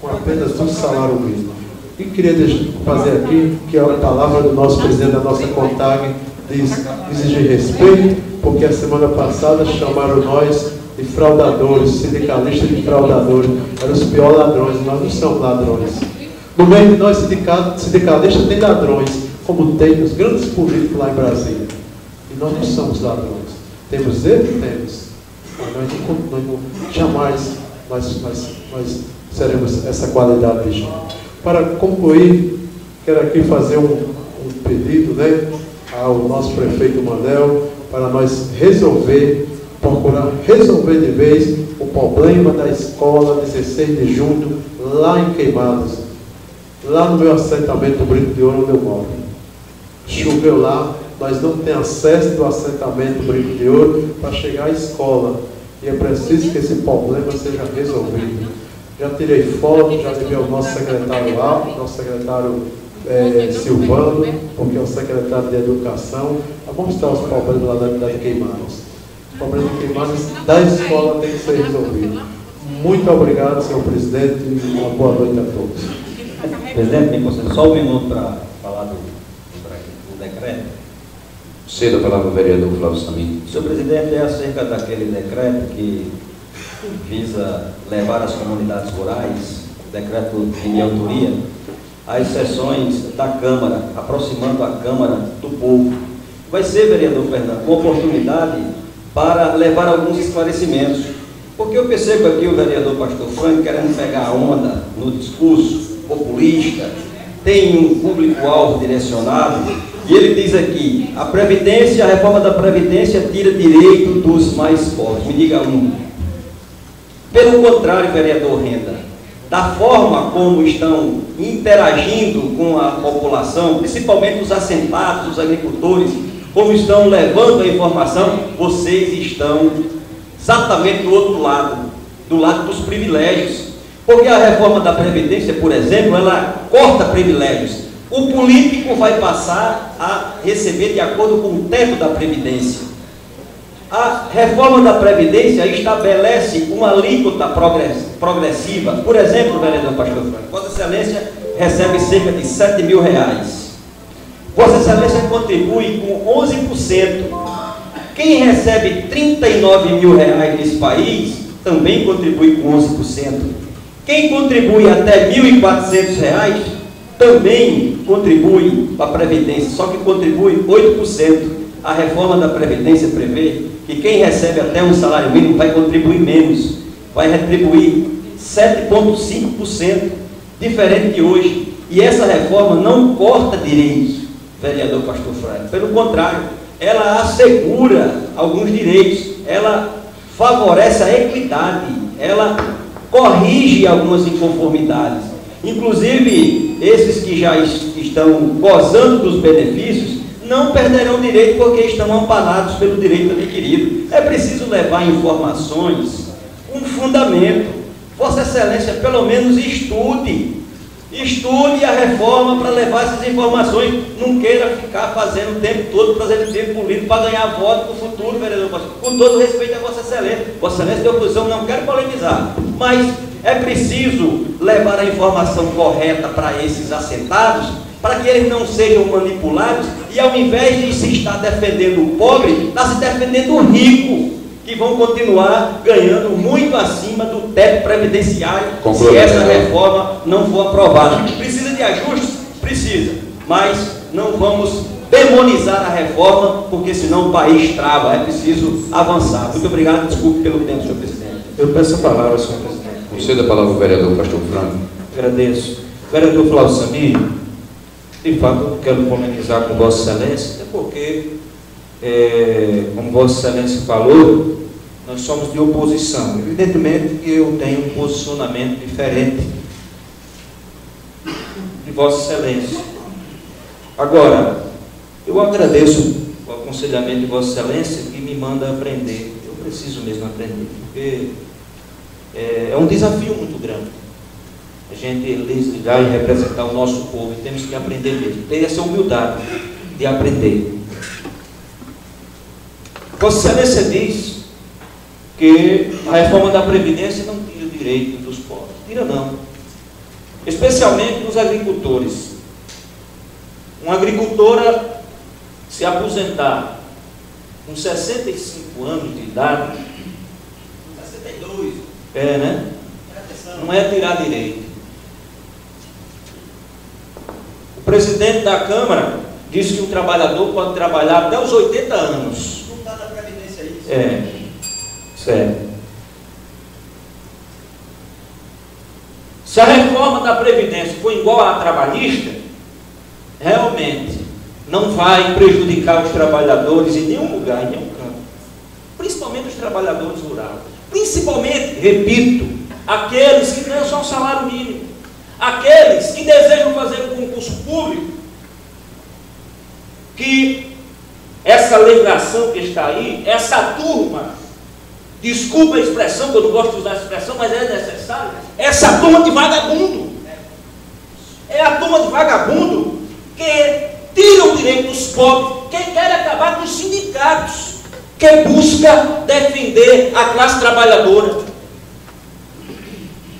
com apenas um salário mínimo. E queria fazer aqui que a palavra do nosso presidente da nossa CONTAG diz exigir respeito, porque a semana passada chamaram nós de fraudadores, sindicalistas de fraudadores, eram os piores ladrões, nós não somos ladrões. No meio de nós sindicalistas tem ladrões, como tem os grandes políticos lá em Brasília. E nós não somos ladrões. Temos ele? Temos. Mas nós não, nós não jamais nós, nós, nós seremos essa qualidade de gente. Para concluir, quero aqui fazer um, um pedido né, ao nosso prefeito Manel para nós resolver procurar resolver de vez o problema da escola 16 de junho lá em Queimados, lá no meu assentamento do Brinco de Ouro onde eu moro. Choveu lá, nós não temos acesso do assentamento do Brinco de Ouro para chegar à escola. E é preciso que esse problema seja resolvido. Já tirei foto, já levei ao nosso secretário lá, nosso secretário é, Silvano, porque é o secretário de Educação, a mostrar os problemas lá da, da Queimados o problema de queimadas da escola tem que ser resolvido. Muito obrigado, senhor presidente, e uma boa noite a todos. Presidente, tem você só um minuto para falar do, do, decreto. Cedo a palavra ao vereador Flávio Samir. Senhor presidente, é acerca daquele decreto que visa levar as comunidades rurais, decreto de minha autoria, às sessões da Câmara, aproximando a Câmara do povo. Vai ser, vereador Fernando, uma oportunidade para levar alguns esclarecimentos. Porque eu percebo aqui o vereador Pastor Franco querendo pegar a onda no discurso populista, tem um público-alvo direcionado, e ele diz aqui, a Previdência, a reforma da Previdência tira direito dos mais pobres. Me diga um. Pelo contrário, vereador Renda, da forma como estão interagindo com a população, principalmente os assentados, os agricultores, como estão levando a informação, vocês estão exatamente do outro lado, do lado dos privilégios. Porque a reforma da Previdência, por exemplo, ela corta privilégios. O político vai passar a receber de acordo com o teto da Previdência. A reforma da Previdência estabelece uma alíquota progressiva. Por exemplo, vereador Pastor Franco, Vossa Excelência recebe cerca de 7 mil reais. Vossa Excelência contribui com 11%. Quem recebe 39 mil reais nesse país também contribui com 11%. Quem contribui até R$ 1.400 também contribui para a Previdência, só que contribui 8%. A reforma da Previdência prevê que quem recebe até um salário mínimo vai contribuir menos, vai retribuir 7,5%, diferente de hoje. E essa reforma não corta direitos, vereador Pastor Freire. Pelo contrário, ela assegura alguns direitos, ela favorece a equidade, ela corrige algumas inconformidades. Inclusive, esses que já estão gozando dos benefícios não perderão direito porque estão amparados pelo direito adquirido. É preciso levar informações com fundamento. Vossa Excelência, pelo menos estude. Estude a reforma para levar essas informações. Não queira ficar fazendo o tempo todo, fazendo tempo político para ganhar voto no futuro, vereador. Com todo respeito a Vossa Excelência. Vossa Excelência de oposição, não quero polemizar. Mas é preciso levar a informação correta para esses assentados, para que eles não sejam manipulados e ao invés de se estar defendendo o pobre, está se defendendo o rico, que vão continuar ganhando muito acima do teto previdenciário se essa reforma não for aprovada. Precisa de ajustes? Precisa, mas não vamos demonizar a reforma, porque senão o país trava, é preciso avançar. Muito obrigado, desculpe pelo tempo, senhor presidente. Eu peço a palavra, senhor presidente. Conceda a palavra ao vereador Pastor Franco. Agradeço. Vereador Flávio Samir, de fato, eu quero polemizar com Vossa Excelência, até porque, é, como Vossa Excelência falou, nós somos de oposição. Evidentemente que eu tenho um posicionamento diferente de Vossa Excelência. Agora, eu agradeço o aconselhamento de Vossa Excelência que me manda aprender. Eu preciso mesmo aprender, porque é, é um desafio muito grande. A gente ligar e representar o nosso povo, e temos que aprender mesmo, ter essa humildade de aprender. Vossa Excelência diz que a reforma da Previdência não tira direito dos pobres. Tira não. Especialmente dos agricultores. Uma agricultora se aposentar com 65 anos de idade, é, né? Não é tirar direito. O presidente da Câmara disse que o trabalhador pode trabalhar até os 80 anos. Não está na Previdência isso. É. Certo. Se a reforma da Previdência for igual à trabalhista, realmente não vai prejudicar os trabalhadores em nenhum lugar, em nenhum campo. Principalmente os trabalhadores rurais. Principalmente, repito, aqueles que ganham só um salário mínimo, aqueles que desejam fazer um concurso público, que essa legislação que está aí, essa turma, desculpa a expressão, que eu não gosto de usar a expressão, mas é necessário, essa turma de vagabundo. É a turma de vagabundo que tira o direito dos pobres, que quer acabar com os sindicatos que busca defender a classe trabalhadora.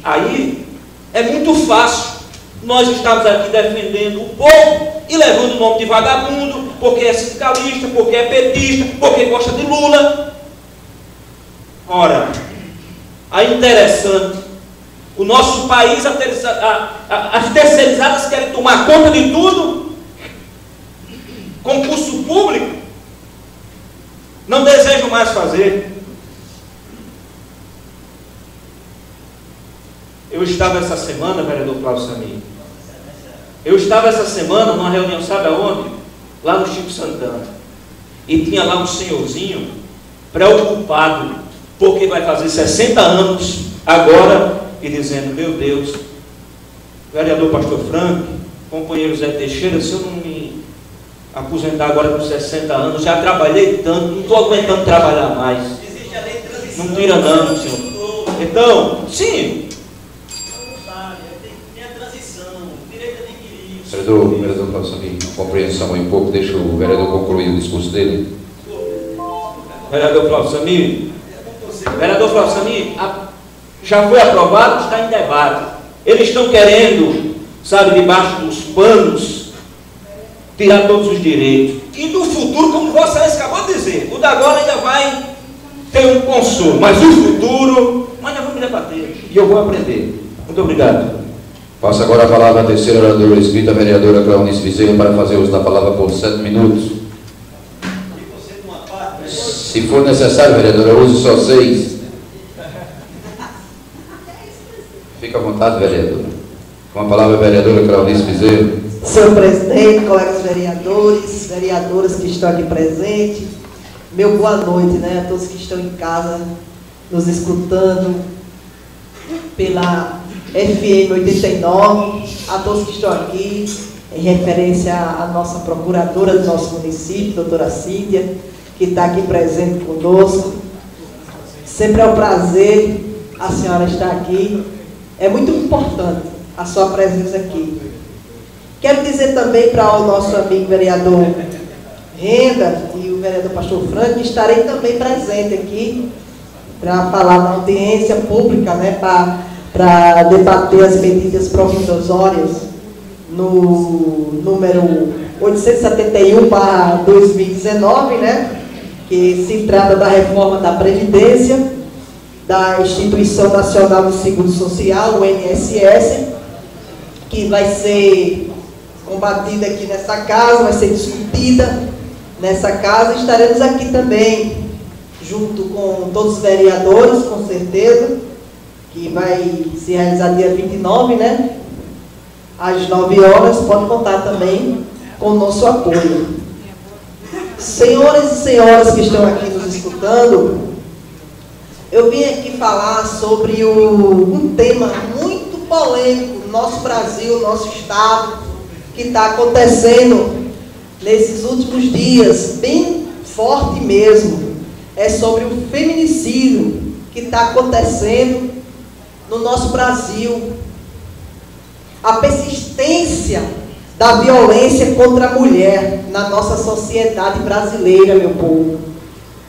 Aí é muito fácil nós estamos aqui defendendo o povo e levando o nome de vagabundo, porque é sindicalista, porque é petista, porque gosta de Lula. Ora, aí interessante, o nosso país, as terceirizadas querem tomar conta de tudo, concurso público, não desejo mais fazer. Eu estava essa semana, vereador Flávio Samir. Eu estava essa semana numa reunião, sabe aonde? Lá no Chico Santana. E tinha lá um senhorzinho preocupado, porque vai fazer 60 anos agora e dizendo, meu Deus, vereador Pastor Frank, companheiro Zé Teixeira, se eu não me aposentar agora com 60 anos, já trabalhei tanto, não estou aguentando trabalhar mais. Não tira não, senhor. Então, sim. Vereador, vereador Samir, compreensão aí um pouco, deixa o vereador concluir o discurso dele. Vereador Flávio Samir, vereador Flávio Samir, já foi aprovado, está em debate. Eles estão querendo, sabe, debaixo dos panos, tirar todos os direitos. E no futuro, como Excelência acabou de dizer, o da agora ainda vai ter um consolo, mas o futuro, nós ainda vamos debater. E eu vou aprender. Muito obrigado. Passo agora a palavra à terceira oradora escrita, a vereadora Claunice Bezerra, para fazer uso da palavra por sete minutos. Se for necessário, vereadora, use só seis. Fica à vontade, vereadora. Com a palavra, a vereadora Claunice Bezerra. Senhor presidente, colegas vereadores, vereadoras que estão aqui presentes, meu boa noite né, a todos que estão em casa nos escutando pela FM 89, a todos que estão aqui, em referência à nossa procuradora do nosso município, doutora Cíntia, que está aqui presente conosco. Sempre é um prazer a senhora estar aqui. É muito importante a sua presença aqui. Quero dizer também para o nosso amigo vereador Renda e o vereador Pastor Franco que estarei também presente aqui para falar na audiência pública, né, para debater as medidas provisórias no número 871 para 2019, né, que se trata da reforma da Previdência, da Instituição Nacional de Seguro Social, o INSS, que vai ser combatida aqui nessa casa, vai ser discutida nessa casa. Estaremos aqui também, junto com todos os vereadores, com certeza, que vai se realizar dia 29, né? Às 9 horas, pode contar também com o nosso apoio. Senhores e senhoras que estão aqui nos escutando, eu vim aqui falar sobre o, um tema muito polêmico no nosso Brasil, nosso Estado, que está acontecendo nesses últimos dias, bem forte mesmo. É sobre o feminicídio que está acontecendo no nosso Brasil. A persistência da violência contra a mulher na nossa sociedade brasileira, meu povo.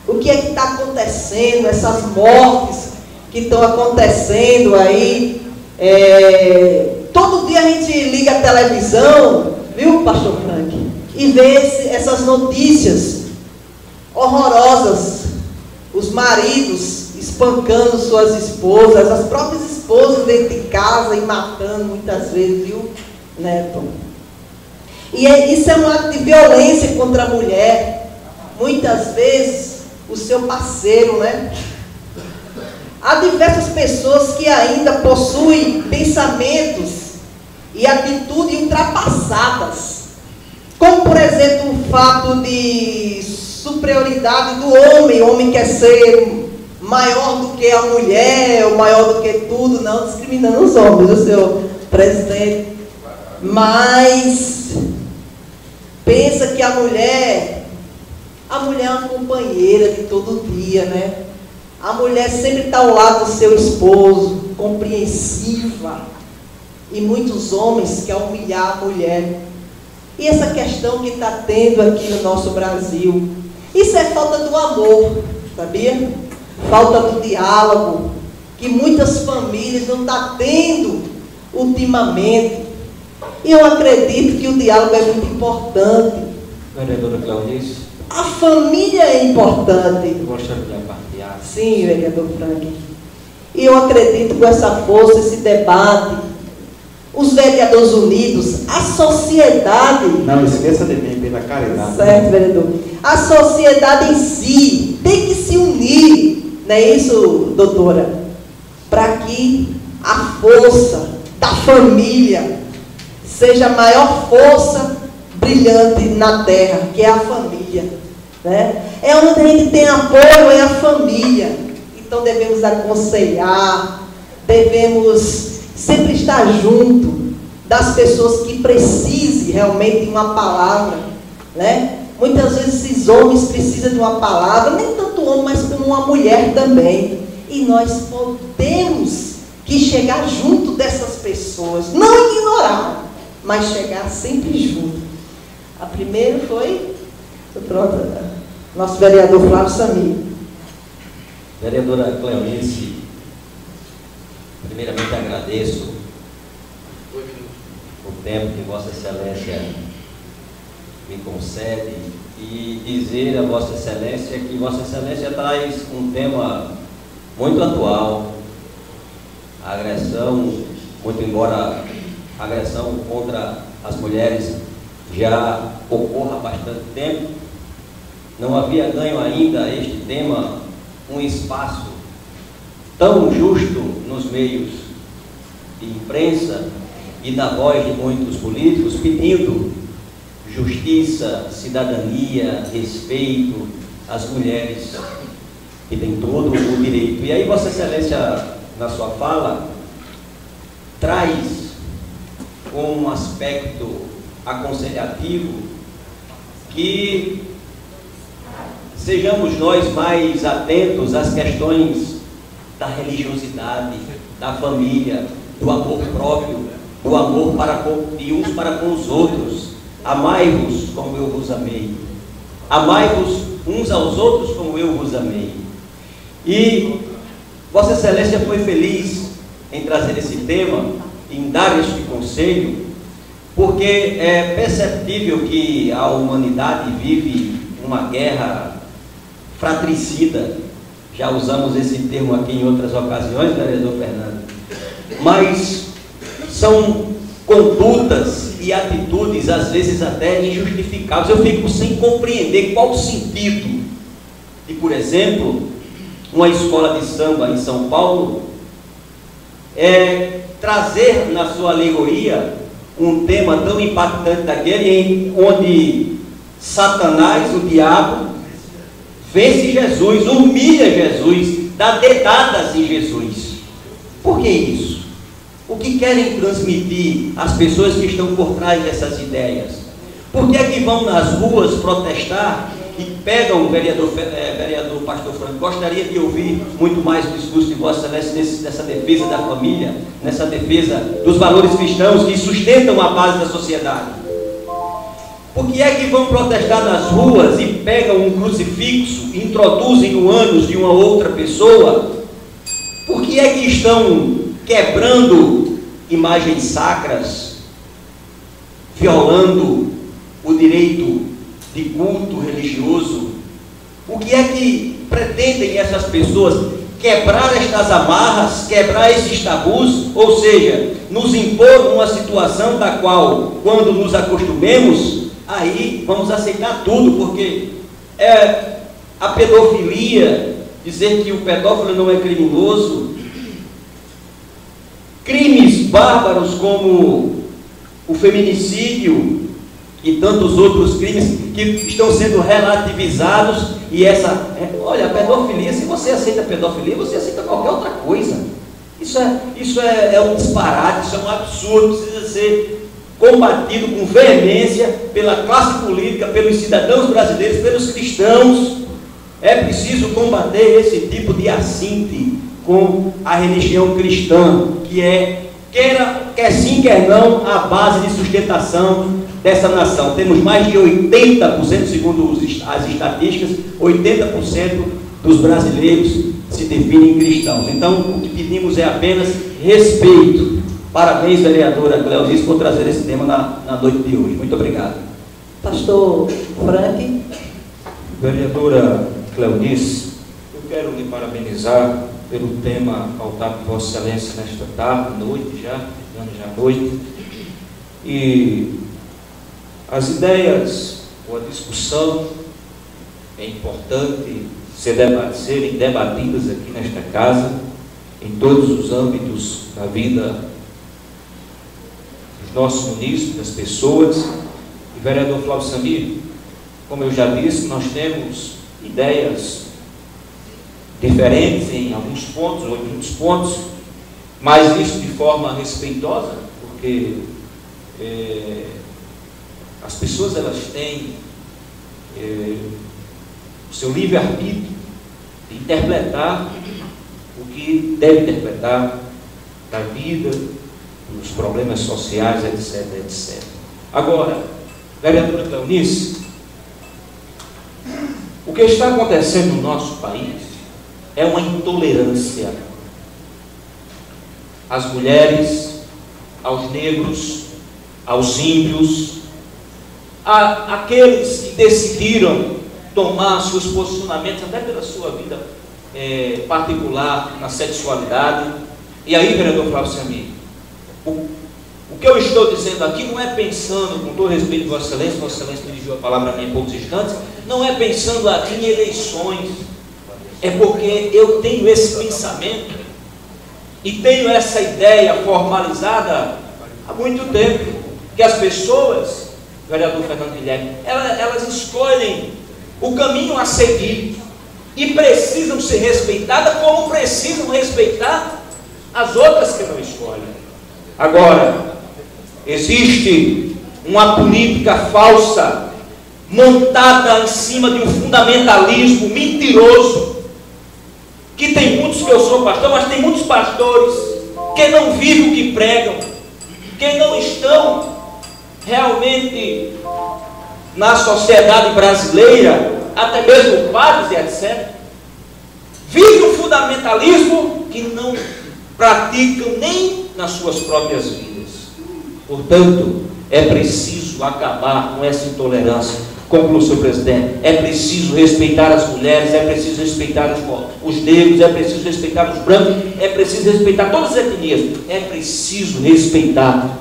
O que é que está acontecendo? Essas mortes que estão acontecendo aí. É, todo dia a gente liga a televisão, viu, pastor Frank? E vê essas notícias horrorosas. Os maridos espancando suas esposas, as próprias esposas dentro de casa e matando muitas vezes, viu, Neto? E é, isso é um ato de violência contra a mulher. Muitas vezes o seu parceiro, né? Há diversas pessoas que ainda possuem pensamentos e atitudes ultrapassadas. Como, por exemplo, o fato de superioridade do homem. O homem quer ser maior do que a mulher, ou maior do que tudo, não discriminando os homens, o senhor presidente. Mas pensa que a mulher, a mulher é uma companheira de todo dia, né? A mulher sempre está ao lado do seu esposo, compreensiva. E muitos homens querem humilhar a mulher. E essa questão que está tendo aqui no nosso Brasil, isso é falta do amor, sabia? Falta do diálogo, que muitas famílias não estão tá tendo ultimamente. E eu acredito que o diálogo é muito importante. Vereadora Claudice, A família é importante. eu gostaria de partilhar. Sim, vereador Frank. E eu acredito com essa força, esse debate, os vereadores unidos, a sociedade. Não esqueça de mim, pela caridade. Certo, vereador. A sociedade em si tem que se unir, não é isso, doutora? Para que a força da família seja a maior força brilhante na terra, que é a família. Né? É onde a gente tem apoio, é a família. Então devemos aconselhar, devemos sempre estar junto das pessoas que precisem realmente de uma palavra, né? Muitas vezes esses homens precisam de uma palavra, nem tanto homem, mas como uma mulher também. E nós podemos que chegar junto dessas pessoas, não ignorar, mas chegar sempre junto. A primeira foi, pronto, nosso vereador Flávio Samir. Vereadora Cleonice, primeiramente agradeço o tempo que Vossa Excelência me concede e dizer a Vossa Excelência que Vossa Excelência traz um tema muito atual, a agressão, muito embora a agressão contra as mulheres já ocorra há bastante tempo, não havia ganho ainda este tema um espaço tão justo nos meios de imprensa e na voz de muitos políticos pedindo justiça, cidadania, respeito às mulheres que têm todo o direito. E aí Vossa Excelência na sua fala, traz um aspecto aconselhativo que sejamos nós mais atentos às questões da religiosidade, da família, do amor próprio, do amor para com, de uns para com os outros. Amai-vos como eu vos amei. Amai-vos uns aos outros como eu vos amei. E Vossa Excelência foi feliz em trazer esse tema, em dar este conselho, porque é perceptível que a humanidade vive uma guerra fratricida. Já usamos esse termo aqui em outras ocasiões, vereador Fernando. Mas são condutas atitudes, às vezes até injustificáveis. Eu fico sem compreender qual o sentido de, por exemplo, uma escola de samba em São Paulo, é trazer na sua alegoria um tema tão impactante daquele, em, onde Satanás, o diabo, vence Jesus, humilha Jesus, dá dedadas em Jesus. Por que isso? O que querem transmitir as pessoas que estão por trás dessas ideias? Por que é que vão nas ruas protestar e pegam o vereador, é, vereador Pastor Franco. Gostaria de ouvir muito mais o discurso de Vossa nessa defesa da família, nessa defesa dos valores cristãos que sustentam a base da sociedade. Por que é que vão protestar nas ruas e pegam um crucifixo e introduzem no ânus de uma outra pessoa? Por que é que estão quebrando imagens sacras, violando o direito de culto religioso. O que é que pretendem essas pessoas? Quebrar estas amarras, quebrar esses tabus, ou seja, nos impor uma situação da qual, quando nos acostumemos, aí vamos aceitar tudo, porque é a pedofilia, dizer que o pedófilo não é criminoso, crimes bárbaros como o feminicídio, e tantos outros crimes que estão sendo relativizados e essa, é, olha, a pedofilia, se você aceita pedofilia, você aceita qualquer outra coisa. Isso é, isso é, é um disparate, isso é um absurdo, precisa ser combatido com veemência pela classe política, pelos cidadãos brasileiros, pelos cristãos. É preciso combater esse tipo de assinte com a religião cristã, que é, quer, quer sim, quer não, a base de sustentação dessa nação. Temos mais de 80%, segundo as estatísticas, 80% dos brasileiros se definem cristãos. Então, o que pedimos é apenas respeito. Parabéns, vereadora Cleonice, por trazer esse tema na, na noite de hoje. Muito obrigado. Pastor Frank. Vereadora Cleonice, eu quero lhe parabenizar pelo tema pautado por Vossa Excelência nesta tarde, noite já, já noite. E as ideias ou a discussão é importante ser debat serem debatidas aqui nesta casa, em todos os âmbitos da vida dos nossos munícipes, das pessoas. E vereador Flávio Samir, como eu já disse, nós temos ideias diferentes em alguns pontos ou em muitos pontos, mas isso de forma respeitosa, porque é, as pessoas elas têm é, o seu livre-arbítrio de interpretar o que deve interpretar da vida, dos problemas sociais, etc, etc. Agora, vereadora Cleonice, o que está acontecendo no nosso país é uma intolerância às mulheres, aos negros, aos ímpios, a, aqueles que decidiram tomar seus posicionamentos até pela sua vida é, particular na sexualidade. E aí, vereador Flávio Samir, o, o que eu estou dizendo aqui não é pensando, com todo respeito de Vossa Excelência, Vossa Excelência dirigiu a palavra a mim em poucos instantes, não é pensando aqui em eleições, é porque eu tenho esse pensamento e tenho essa ideia formalizada há muito tempo, que as pessoas, vereador Fernando Guilherme, elas, elas escolhem o caminho a seguir e precisam ser respeitadas como precisam respeitar as outras que não escolhem. Agora, existe uma política falsa montada em cima de um fundamentalismo mentiroso que tem muitos que eu sou pastor, mas tem muitos pastores que não vivem o que pregam, que não estão realmente na sociedade brasileira, até mesmo padres e etc. Vive um fundamentalismo que não praticam nem nas suas próprias vidas. Portanto, é preciso acabar com essa intolerância. Concluo, senhor presidente. É preciso respeitar as mulheres, é preciso respeitar os, os negros, é preciso respeitar os brancos, é preciso respeitar todas as etnias. É preciso respeitar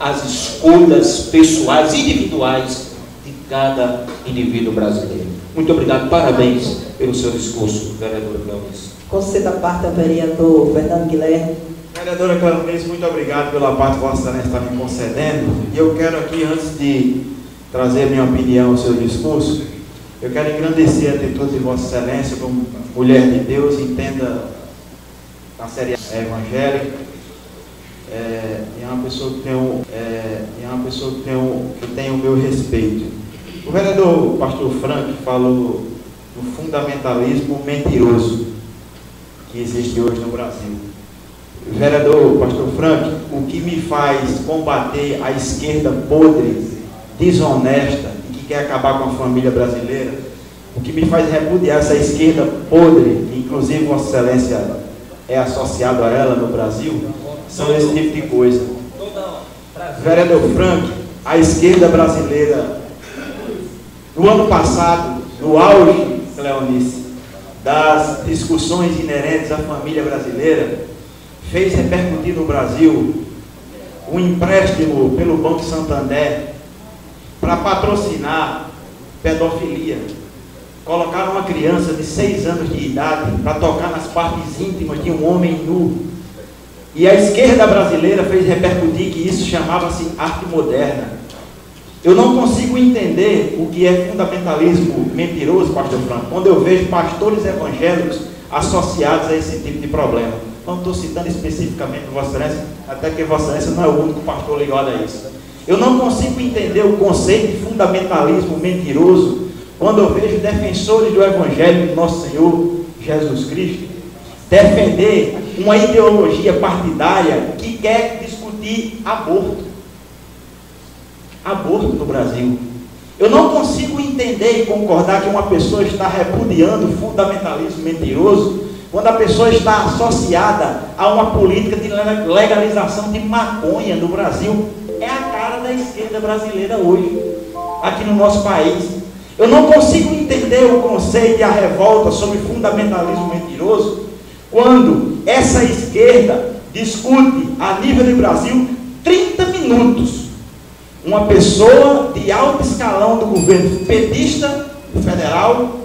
as escolhas pessoais, individuais de cada indivíduo brasileiro. Muito obrigado, parabéns pelo seu discurso, vereador Cleonice. Conceda a parte ao vereador Fernando Guilherme. Vereadora Cleonice, muito obrigado pela parte que Vossa Excelência está me concedendo. E eu quero aqui, antes de trazer minha opinião ao seu discurso, eu quero engrandecer a atitude de Vossa Excelência como mulher de Deus, entenda a série evangélica, é, é uma pessoa que tem, um, é, é uma pessoa que tem, um, que tem o meu respeito. O vereador pastor Frank falou do fundamentalismo mentiroso que existe hoje no Brasil. Vereador pastor Frank, o que me faz combater a esquerda podre, desonesta e que quer acabar com a família brasileira, o que me faz repudiar essa esquerda podre, inclusive Vossa Excelência é associado a ela no Brasil, são esse tipo de coisa. Vereador Frank, a esquerda brasileira, no ano passado, no auge, Cleonice, das discussões inerentes à família brasileira, fez repercutir no Brasil um empréstimo pelo Banco Santander para patrocinar pedofilia. Colocaram uma criança de seis anos de idade para tocar nas partes íntimas de um homem nu e a esquerda brasileira fez repercutir que isso chamava-se arte moderna. Eu não consigo entender o que é fundamentalismo mentiroso, pastor Franco, quando eu vejo pastores evangélicos associados a esse tipo de problema. Não estou citando especificamente Vossa Excelência, até que Vossa Excelência não é o único pastor ligado a isso. Eu não consigo entender o conceito de fundamentalismo mentiroso quando eu vejo defensores do Evangelho de Nosso Senhor Jesus Cristo defender uma ideologia partidária que quer discutir aborto. Aborto no Brasil. Eu não consigo entender e concordar que uma pessoa está repudiando o fundamentalismo mentiroso quando a pessoa está associada a uma política de legalização de maconha no Brasil. É a da esquerda brasileira hoje, aqui no nosso país. Eu não consigo entender o conceito e a revolta sobre fundamentalismo mentiroso quando essa esquerda discute a nível do Brasil 30 minutos. Uma pessoa de alto escalão do governo petista federal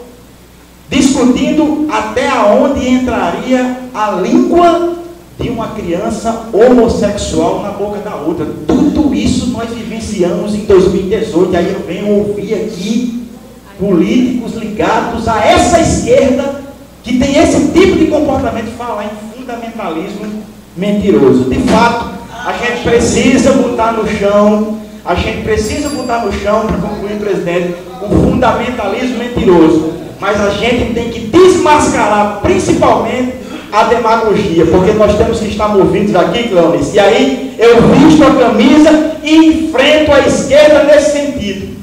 discutindo até aonde entraria a língua de uma criança homossexual na boca da outra. Tudo isso nós vivenciamos em 2018. Aí eu venho ouvir aqui políticos ligados a essa esquerda que tem esse tipo de comportamento, falar em fundamentalismo mentiroso. De fato, a gente precisa botar no chão, a gente precisa botar no chão, para concluir, presidente, um fundamentalismo mentiroso. Mas a gente tem que desmascarar, principalmente, a demagogia, porque nós temos que estar movidos aqui, Cleonice. E aí eu visto a camisa e enfrento a esquerda nesse sentido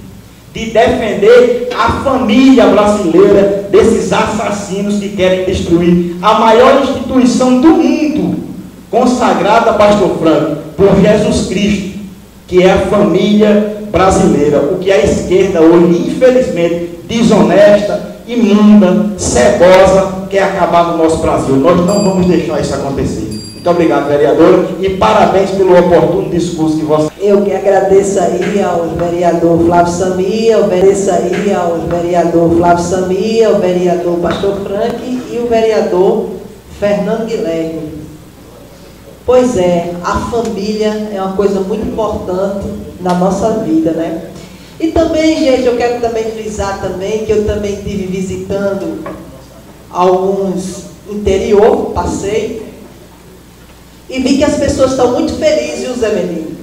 de defender a família brasileira desses assassinos que querem destruir a maior instituição do mundo, consagrada, Pastor Franco, por Jesus Cristo, que é a família brasileira. O que a esquerda hoje, infelizmente, desonesta, imunda, cebosa, quer acabar no nosso Brasil. Nós não vamos deixar isso acontecer. Muito obrigado, vereadora, e parabéns pelo oportuno discurso que você. Eu que agradeço aí ao vereador Flávio Samia, eu agradeço aí ao vereador Flávio Samia, ao vereador Pastor Frank e o vereador Fernando Guilherme. Pois é, a família é uma coisa muito importante na nossa vida, né? E também, gente, eu quero também frisar também que eu também estive visitando alguns interior, passei, e vi que as pessoas estão muito felizes, viu, Zé Menino?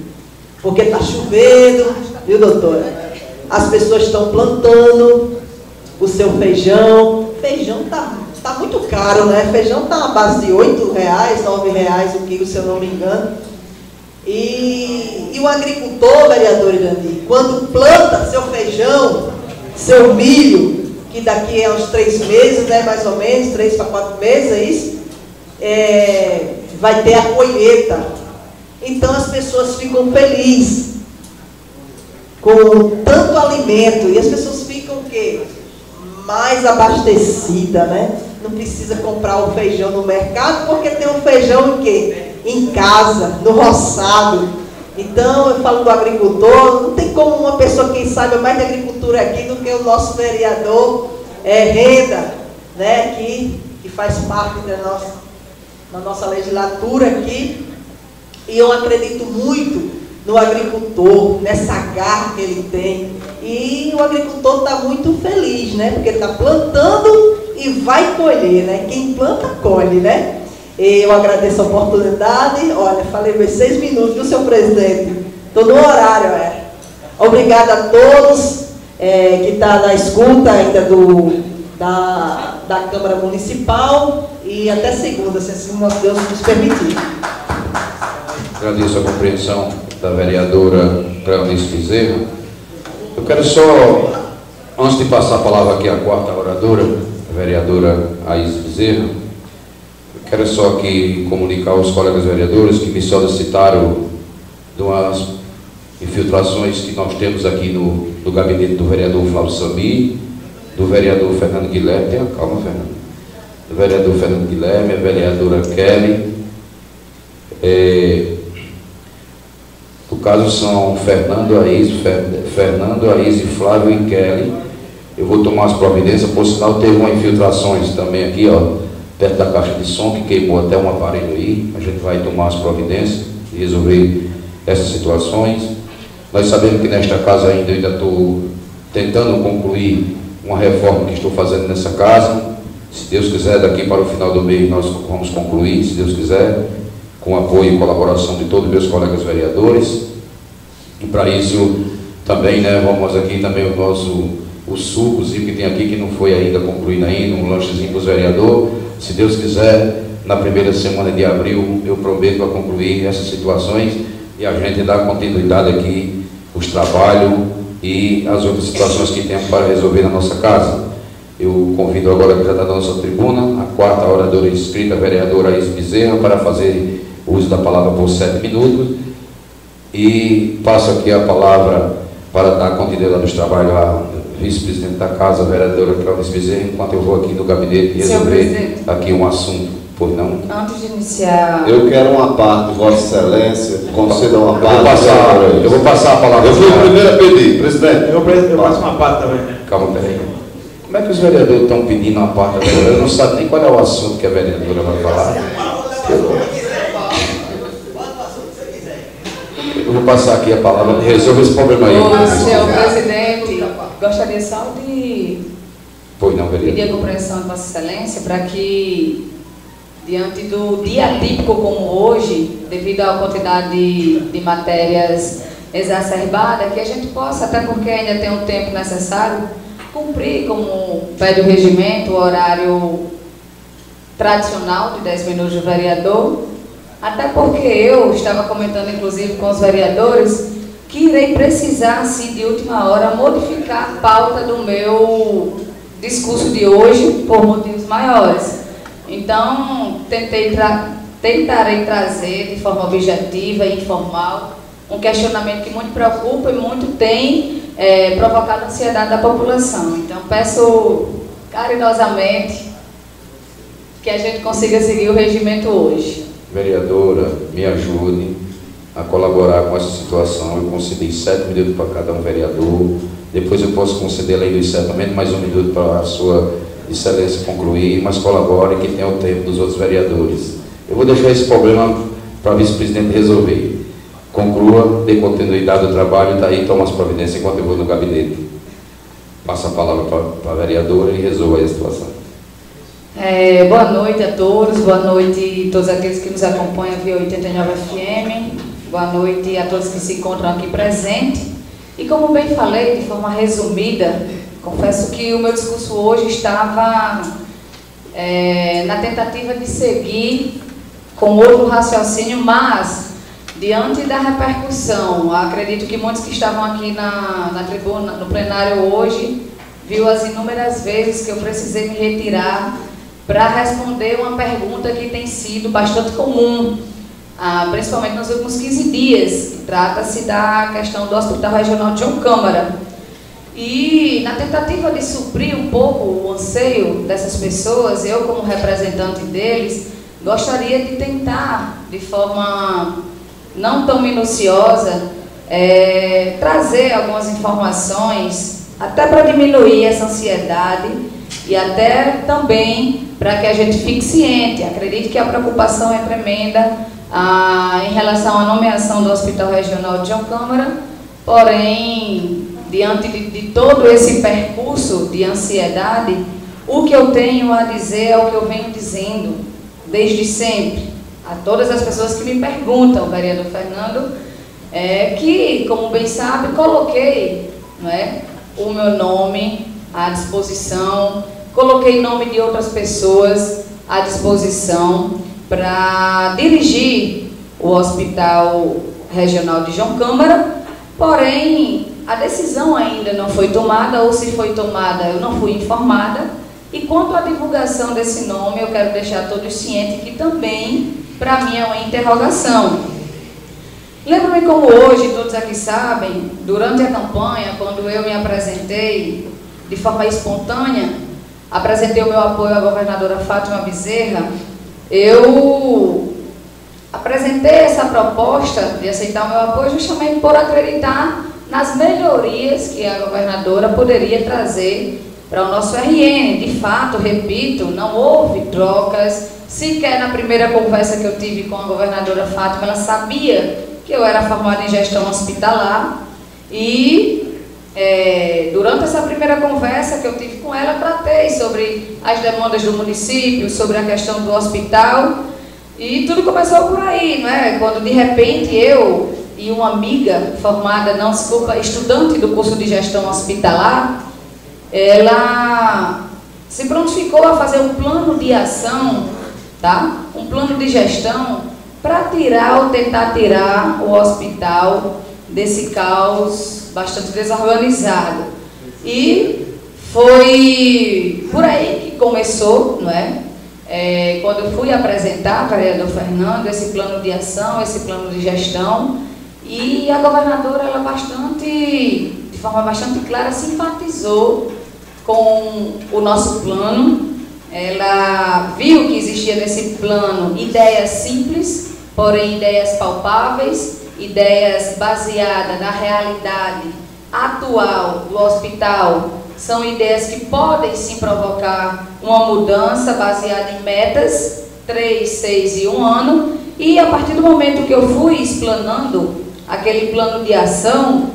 Porque está chovendo, viu, doutora? As pessoas estão plantando o seu feijão. Feijão está tá muito caro, né? Feijão está a base de R$ reais, R$ reais o quilo, se eu não me engano. E, e o agricultor, vereador Irandi, quando planta seu feijão, seu milho, que daqui a uns três meses, né, mais ou menos, três para quatro meses, é isso? É, vai ter a colheita. Então as pessoas ficam felizes com tanto alimento e as pessoas ficam o quê? Mais abastecidas, né? Não precisa comprar o feijão no mercado porque tem um feijão em quê? Em casa, no roçado. Então, eu falo do agricultor, não tem como uma pessoa que saiba mais de agricultura aqui do que o nosso vereador é, Renda, né, que, que faz parte da nossa, na nossa legislatura aqui, e eu acredito muito no agricultor, nessa garra que ele tem. E o agricultor está muito feliz, né? Porque ele está plantando e vai colher, né? Quem planta, colhe, né? Eu agradeço a oportunidade. Olha, falei meus seis minutos, viu, seu presidente? Estou no horário, é. Obrigada a todos é, que estão tá na escuta ainda do, da, da Câmara Municipal e até segunda, se assim Deus nos permitir. Agradeço a compreensão da vereadora Cleonice Bezerra. Eu quero só, antes de passar a palavra aqui à quarta oradora, a vereadora Aís Bezerra, quero só aqui comunicar aos colegas vereadores que me solicitaram de umas infiltrações que nós temos aqui no, no gabinete do vereador Flávio Sami, do vereador Fernando Guilherme, tenha calma, Fernando do vereador Fernando Guilherme, a vereadora Kelly. É, caso são Fernando Aiz, Fernando Aiz, Flávio e Kelly. Eu vou tomar as providências, por sinal teve uma infiltrações também aqui, ó, perto da caixa de som, que queimou até um aparelho aí. A gente vai tomar as providências e resolver essas situações. Nós sabemos que nesta casa ainda ainda estou tentando concluir uma reforma que estou fazendo nessa casa. Se Deus quiser, daqui para o final do mês nós vamos concluir, se Deus quiser, com apoio e colaboração de todos os meus colegas vereadores. E para isso também, né, vamos aqui também o nosso o sucozinho que tem aqui, que não foi ainda concluído ainda, um lanchezinho para os vereadores. Se Deus quiser, na primeira semana de abril, eu prometo a concluir essas situações e a gente dar continuidade aqui, os trabalhos e as outras situações que temos para resolver na nossa casa. Eu convido agora que já na nossa tribuna a quarta oradora inscrita, a vereadora Is Bezerra, para fazer uso da palavra por sete minutos. E passo aqui a palavra para dar continuidade aos trabalhos à vice-presidente da casa, a vereadora Cláudia Bezerra, enquanto eu vou aqui no gabinete resolver aqui um assunto. Pois não? Antes de iniciar. Eu quero uma parte, Vossa Excelência, conceda uma parte. Eu vou passar, eu vou passar a palavra. Eu fui o primeiro a pedir, presidente. Eu, eu passo uma parte também. Calma, peraí. Como é que os vereadores estão pedindo uma parte da vereadora? Eu não sabe nem qual é o assunto que a vereadora vai falar. Eu vou passar aqui a palavra. Resolva esse problema aí. Ô, senhor presidente, gostaria só de pois não, pedir a compreensão de Vossa Excelência para que diante do dia típico como hoje, devido à quantidade de, de matérias exacerbada, que a gente possa, até porque ainda tem um tempo necessário, cumprir, como pede o regimento, o horário tradicional de 10 minutos do vereador, até porque eu estava comentando, inclusive, com os vereadores, que irei precisar, assim, de última hora, modificar a pauta do meu discurso de hoje por motivos maiores. Então, tentei tra tentarei trazer de forma objetiva e informal um questionamento que muito preocupa e muito tem é, provocado ansiedade da população. Então, peço carinhosamente que a gente consiga seguir o regimento hoje. Vereadora, me ajude a colaborar com essa situação. Eu concedi sete minutos para cada um vereador. Depois eu posso conceder a lei do encerramento, mais um minuto para a sua excelência concluir, mas colabore que tenha o tempo dos outros vereadores. Eu vou deixar esse problema para a vice-presidente resolver conclua, dê continuidade ao trabalho, daí tá toma as providências enquanto eu vou no gabinete. Passa a palavra para a vereadora e resolva a situação. É, boa noite a todos, boa noite a todos aqueles que nos acompanham via 89 FM, boa noite a todos que se encontram aqui presentes. E como bem falei, de forma resumida, confesso que o meu discurso hoje estava é, na tentativa de seguir com outro raciocínio, mas Diante da repercussão, acredito que muitos que estavam aqui na, na tribuna, no plenário hoje, viu as inúmeras vezes que eu precisei me retirar para responder uma pergunta que tem sido bastante comum, ah, principalmente nos últimos 15 dias. Trata-se da questão do Hospital Regional de João Câmara. E na tentativa de suprir um pouco o anseio dessas pessoas, eu como representante deles, gostaria de tentar, de forma não tão minuciosa, é, trazer algumas informações, até para diminuir essa ansiedade e até também para que a gente fique ciente. Acredito que a preocupação é tremenda ah, em relação à nomeação do Hospital Regional de João Câmara, porém, diante de, de todo esse percurso de ansiedade, o que eu tenho a dizer é o que eu venho dizendo desde sempre a todas as pessoas que me perguntam, vereador Fernando, é, que, como bem sabe, coloquei não é, o meu nome à disposição, coloquei nome de outras pessoas à disposição para dirigir o Hospital Regional de João Câmara, porém a decisão ainda não foi tomada, ou se foi tomada eu não fui informada, e quanto à divulgação desse nome, eu quero deixar todos cientes que também para mim é uma interrogação. Lembro-me como hoje, todos aqui sabem, durante a campanha, quando eu me apresentei de forma espontânea, apresentei o meu apoio à governadora Fátima Bezerra, eu apresentei essa proposta de aceitar o meu apoio justamente por acreditar nas melhorias que a governadora poderia trazer para o nosso RN. De fato, repito, não houve trocas Sequer na primeira conversa que eu tive com a governadora Fátima, ela sabia que eu era formada em gestão hospitalar e é, durante essa primeira conversa que eu tive com ela, tratei sobre as demandas do município, sobre a questão do hospital e tudo começou por aí, não é? Quando de repente eu e uma amiga formada, não desculpa, estudante do curso de gestão hospitalar, ela se prontificou a fazer um plano de ação tá? um plano de gestão para tirar ou tentar tirar o hospital desse caos bastante desorganizado. E foi por aí que começou, não é? é quando eu fui apresentar, vereador Fernando, esse plano de ação, esse plano de gestão, e a governadora, ela bastante, de forma bastante clara, simpatizou com o nosso plano, ela viu que existia nesse plano ideias simples, porém ideias palpáveis, ideias baseadas na realidade atual do hospital. São ideias que podem sim provocar uma mudança baseada em metas, três, seis e um ano. E a partir do momento que eu fui explanando aquele plano de ação,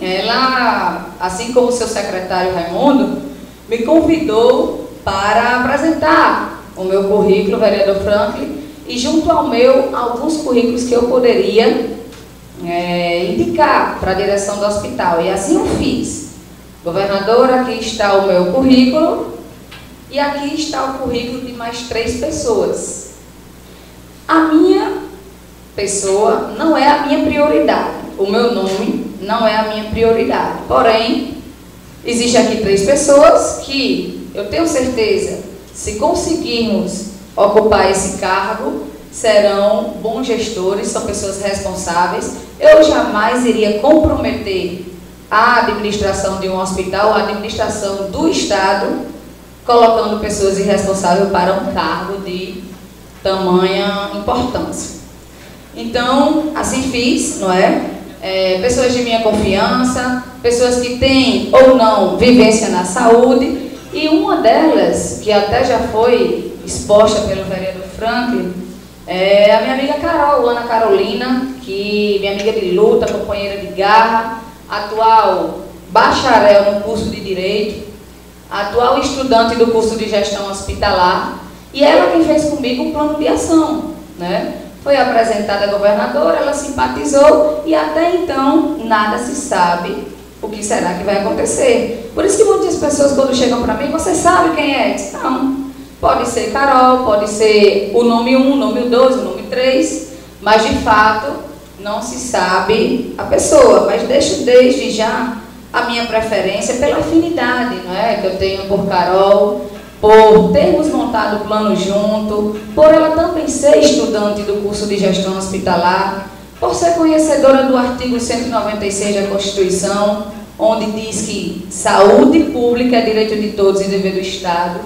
ela, assim como o seu secretário Raimundo, me convidou para apresentar o meu currículo, vereador Franklin, e junto ao meu, alguns currículos que eu poderia é, indicar para a direção do hospital. E assim eu fiz. Governador, aqui está o meu currículo e aqui está o currículo de mais três pessoas. A minha pessoa não é a minha prioridade. O meu nome não é a minha prioridade. Porém, existe aqui três pessoas que eu tenho certeza, se conseguirmos ocupar esse cargo, serão bons gestores, são pessoas responsáveis. Eu jamais iria comprometer a administração de um hospital, a administração do Estado, colocando pessoas irresponsáveis para um cargo de tamanha importância. Então, assim fiz, não é? é? Pessoas de minha confiança, pessoas que têm ou não vivência na saúde, e uma delas, que até já foi exposta pelo vereador Franklin, é a minha amiga Carol, Ana Carolina, que minha amiga de luta, companheira de garra, atual bacharel no curso de Direito, atual estudante do curso de Gestão Hospitalar, e ela quem fez comigo um plano de ação, né? Foi apresentada à governadora, ela simpatizou e até então nada se sabe o que será que vai acontecer. Por isso que muitas pessoas quando chegam para mim, você sabe quem é? Diz, não. Pode ser Carol, pode ser o nome 1, o nome 2, o nome 3, mas de fato não se sabe a pessoa. Mas deixo desde já a minha preferência pela afinidade não é? que eu tenho por Carol, por termos montado o plano junto, por ela também ser estudante do curso de gestão hospitalar, por ser conhecedora do artigo 196 da Constituição, onde diz que saúde pública é direito de todos e dever do Estado.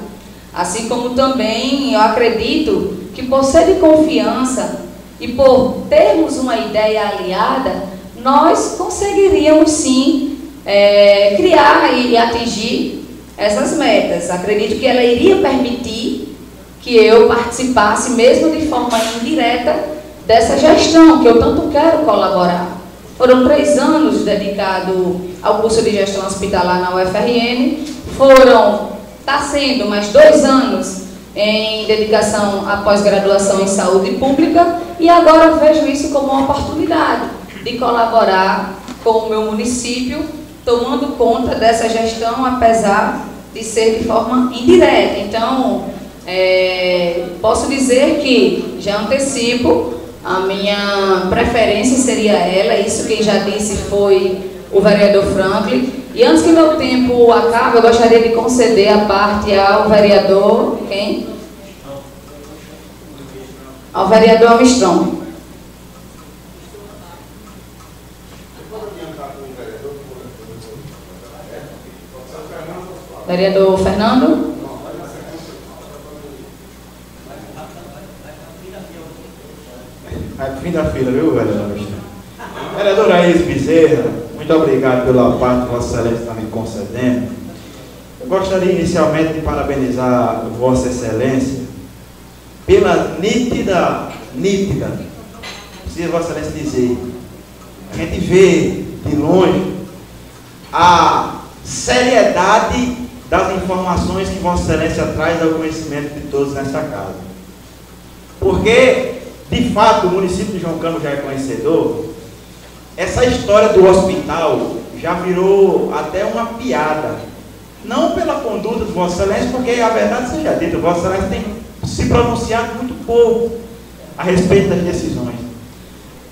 Assim como também eu acredito que por ser de confiança e por termos uma ideia aliada, nós conseguiríamos sim é, criar e atingir essas metas. Acredito que ela iria permitir que eu participasse, mesmo de forma indireta, dessa gestão, que eu tanto quero colaborar. Foram três anos dedicados ao curso de gestão hospitalar na UFRN, foram Está sendo mais dois anos em dedicação à pós-graduação em saúde pública e agora vejo isso como uma oportunidade de colaborar com o meu município, tomando conta dessa gestão, apesar de ser de forma indireta. Então, é, posso dizer que já antecipo, a minha preferência seria ela, isso quem já disse foi o vereador Franklin, e antes que meu tempo acabe, eu gostaria de conceder a parte ao vereador, quem? Ao vereador Armstrong. Vereador Fernando? Fim da fila, viu, vereador? Vereador Aís Bezerra, muito obrigado pela parte que Vossa Excelência está me concedendo. Eu gostaria inicialmente de parabenizar Vossa Excelência pela nítida, nítida, precisa Vossa Excelência dizer, a gente vê de longe a seriedade das informações que Vossa Excelência traz ao conhecimento de todos nesta casa. Porque, de fato, o município de João Campos já é conhecedor essa história do hospital já virou até uma piada. Não pela conduta do Vossa Excelência, porque a verdade seja dita, Vossa Excelência tem se pronunciado muito pouco a respeito das decisões.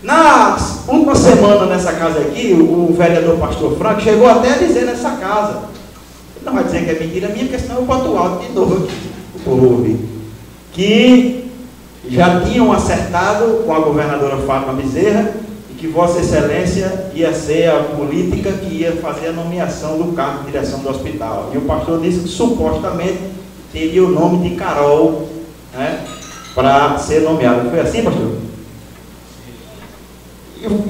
Na última semana nessa casa aqui, o vereador pastor Franco chegou até a dizer nessa casa, não vai dizer que é mentira minha, porque senão eu boto alto de novo aqui, ouvir, que já tinham acertado com a governadora Fátima Bezerra que Vossa Excelência ia ser a política que ia fazer a nomeação do cargo de direção do hospital. E o pastor disse que supostamente teria o nome de Carol né, para ser nomeado. Foi assim, pastor?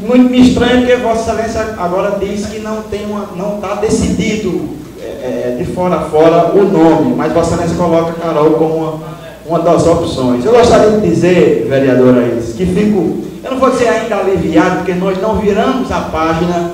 Muito me estranho porque Vossa Excelência agora diz que não tem uma, não está decidido é, é, de fora a fora o nome, mas Vossa Excelência coloca Carol como uma, uma das opções. Eu gostaria de dizer, vereadora que fico eu não vou dizer ainda aliviado, porque nós não viramos a página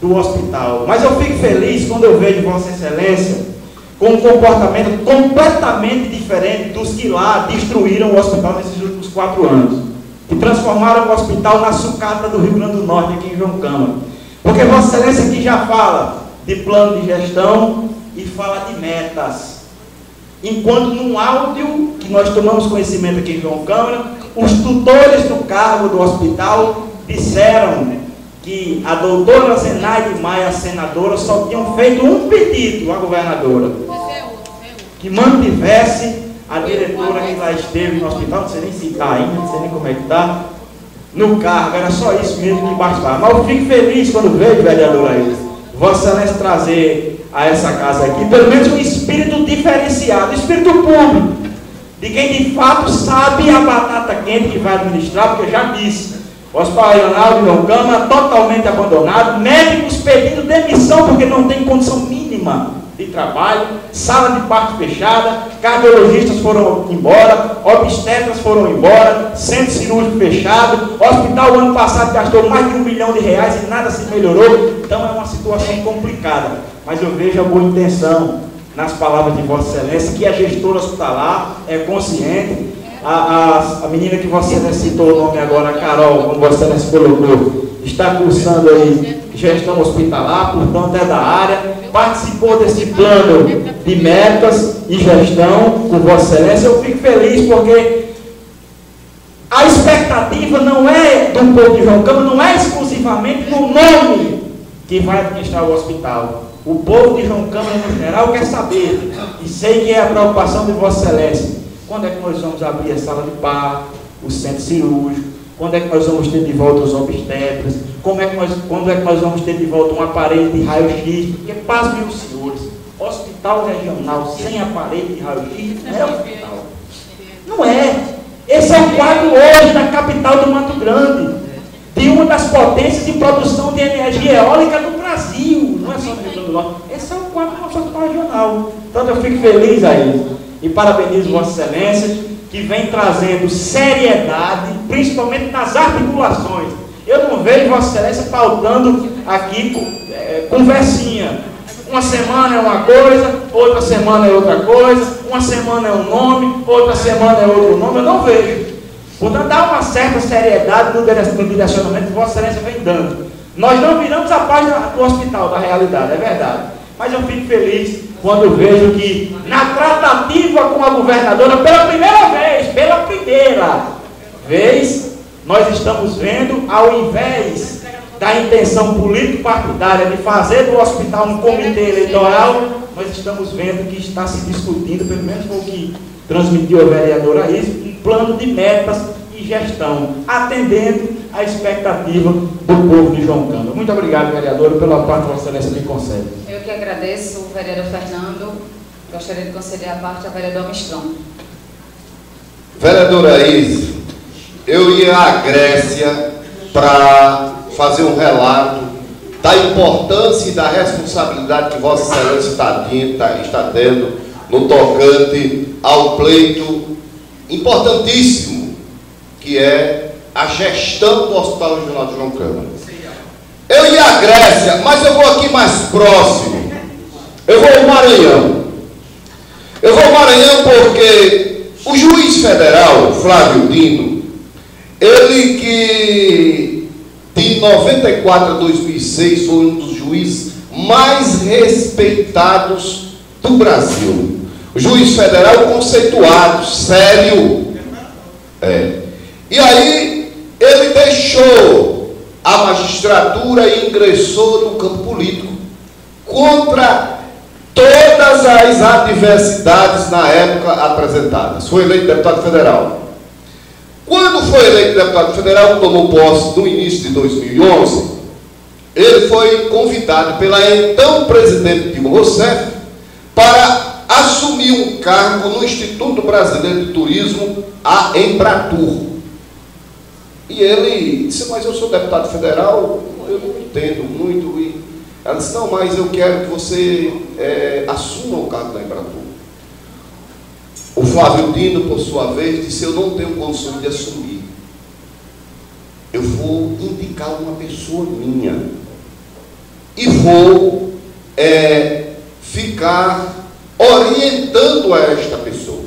do hospital. Mas eu fico feliz quando eu vejo Vossa Excelência com um comportamento completamente diferente dos que lá destruíram o hospital nesses últimos quatro anos. Que transformaram o hospital na sucata do Rio Grande do Norte, aqui em João Câmara. Porque Vossa Excelência aqui já fala de plano de gestão e fala de metas. Enquanto num áudio que nós tomamos conhecimento aqui em João Câmara, os tutores do cargo do hospital disseram que a doutora Zenaide Maia, senadora, só tinham feito um pedido à governadora. Que mantivesse a diretora que lá esteve no hospital, não sei nem se está ainda, não sei nem como é que está, no cargo, era só isso mesmo que bastava. Mas eu fico feliz quando vejo, vereadora Vossa Excelência trazer a essa casa aqui, pelo menos um espírito diferenciado, espírito público, de quem de fato sabe a batata quente que vai administrar, porque eu já disse, Hospital de João totalmente abandonado, médicos pedindo demissão porque não tem condição mínima de trabalho, sala de parto fechada, cardiologistas foram embora, obstetras foram embora, centro cirúrgico fechado, hospital ano passado gastou mais de um milhão de reais e nada se melhorou, então é uma situação complicada. Mas eu vejo a boa intenção nas palavras de Vossa Excelência, que a gestora hospitalar é consciente, a, a, a menina que Excelência citou o nome agora, a Carol, como Vossa Excelência colocou, está cursando aí gestão hospitalar, portanto é da área, participou desse plano de metas e gestão com Vossa Excelência. Eu fico feliz porque a expectativa não é do povo de João Câmara, não é exclusivamente no nome que vai administrar o hospital. O povo de João Câmara, no geral, quer saber, e sei que é a preocupação de Vossa Excelência, quando é que nós vamos abrir a sala de parto, o centro cirúrgico, quando é que nós vamos ter de volta os obstetras? Como é que nós, quando é que nós vamos ter de volta um aparelho de raio-x? Porque, pasmem os senhores, hospital regional sem aparelho de raio-x não é hospital. Não é. Esse é o quadro hoje da capital do Mato Grande. De uma das potências de produção de energia eólica do Brasil. Não é só no Rio Grande do Norte. Esse é o quadro do nosso hospital regional. Então eu fico feliz aí. E parabenizo Vossa Excelência que vem trazendo seriedade, principalmente nas articulações. Eu não vejo Vossa Excelência faltando aqui é, conversinha. Uma semana é uma coisa, outra semana é outra coisa, uma semana é um nome, outra semana é outro nome, eu não vejo. Portanto, dá uma certa seriedade no direcionamento que Vossa Excelência vem dando. Nós não viramos a página do hospital, da realidade, é verdade. Mas eu fico feliz quando vejo que na tratativa com a governadora, pela primeira vez, pela primeira vez, nós estamos vendo, ao invés da intenção político-partidária de fazer do hospital um comitê eleitoral, nós estamos vendo que está se discutindo, pelo menos foi o que transmitiu a vereadora isso, um plano de metas e gestão, atendendo a expectativa do povo de João Câmara. Muito obrigado, vereadora, pela parte que Vossa Excelência me concede. Eu que agradeço, o vereador Fernando. Gostaria de conceder a parte ao vereador Mistrão. Vereadora Is, eu ia à Grécia para fazer um relato da importância e da responsabilidade que Vossa Excelência está, tá, está tendo no tocante ao pleito importantíssimo que é a gestão do Hospital Regional de João Câmara. Eu ia à Grécia, mas eu vou aqui mais próximo. Eu vou ao Maranhão. Eu vou ao Maranhão porque o juiz federal, Flávio Dino, ele que de 94 a 2006 foi um dos juízes mais respeitados do Brasil. O juiz federal conceituado, sério. É. E aí ele deixou a magistratura e ingressou no campo político contra todas as adversidades na época apresentadas. Foi eleito deputado federal. Quando foi eleito deputado federal, tomou posse no início de 2011, ele foi convidado pela então presidente Dilma Rousseff para assumir um cargo no Instituto Brasileiro de Turismo, a Embratur. E ele disse, mas eu sou deputado federal, eu não entendo muito. E ela disse, não, mas eu quero que você é, assuma o cargo da Embratur. O Flávio Dino, por sua vez, disse, eu não tenho condições de assumir. Eu vou indicar uma pessoa minha. E vou é, ficar citando esta pessoa.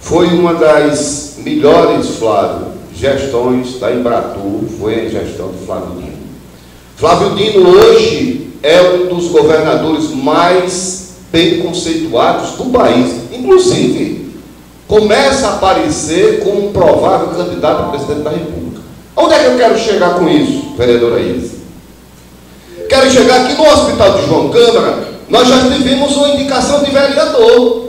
Foi uma das melhores, Flávio, gestões da Embratur, foi a gestão do Flávio Dino. Flávio Dino hoje é um dos governadores mais bem conceituados do país. Inclusive, começa a aparecer como um provável candidato a presidente da República. Onde é que eu quero chegar com isso, vereadora Isa? Quero chegar aqui no Hospital de João Câmara, nós já tivemos uma indicação de vereador.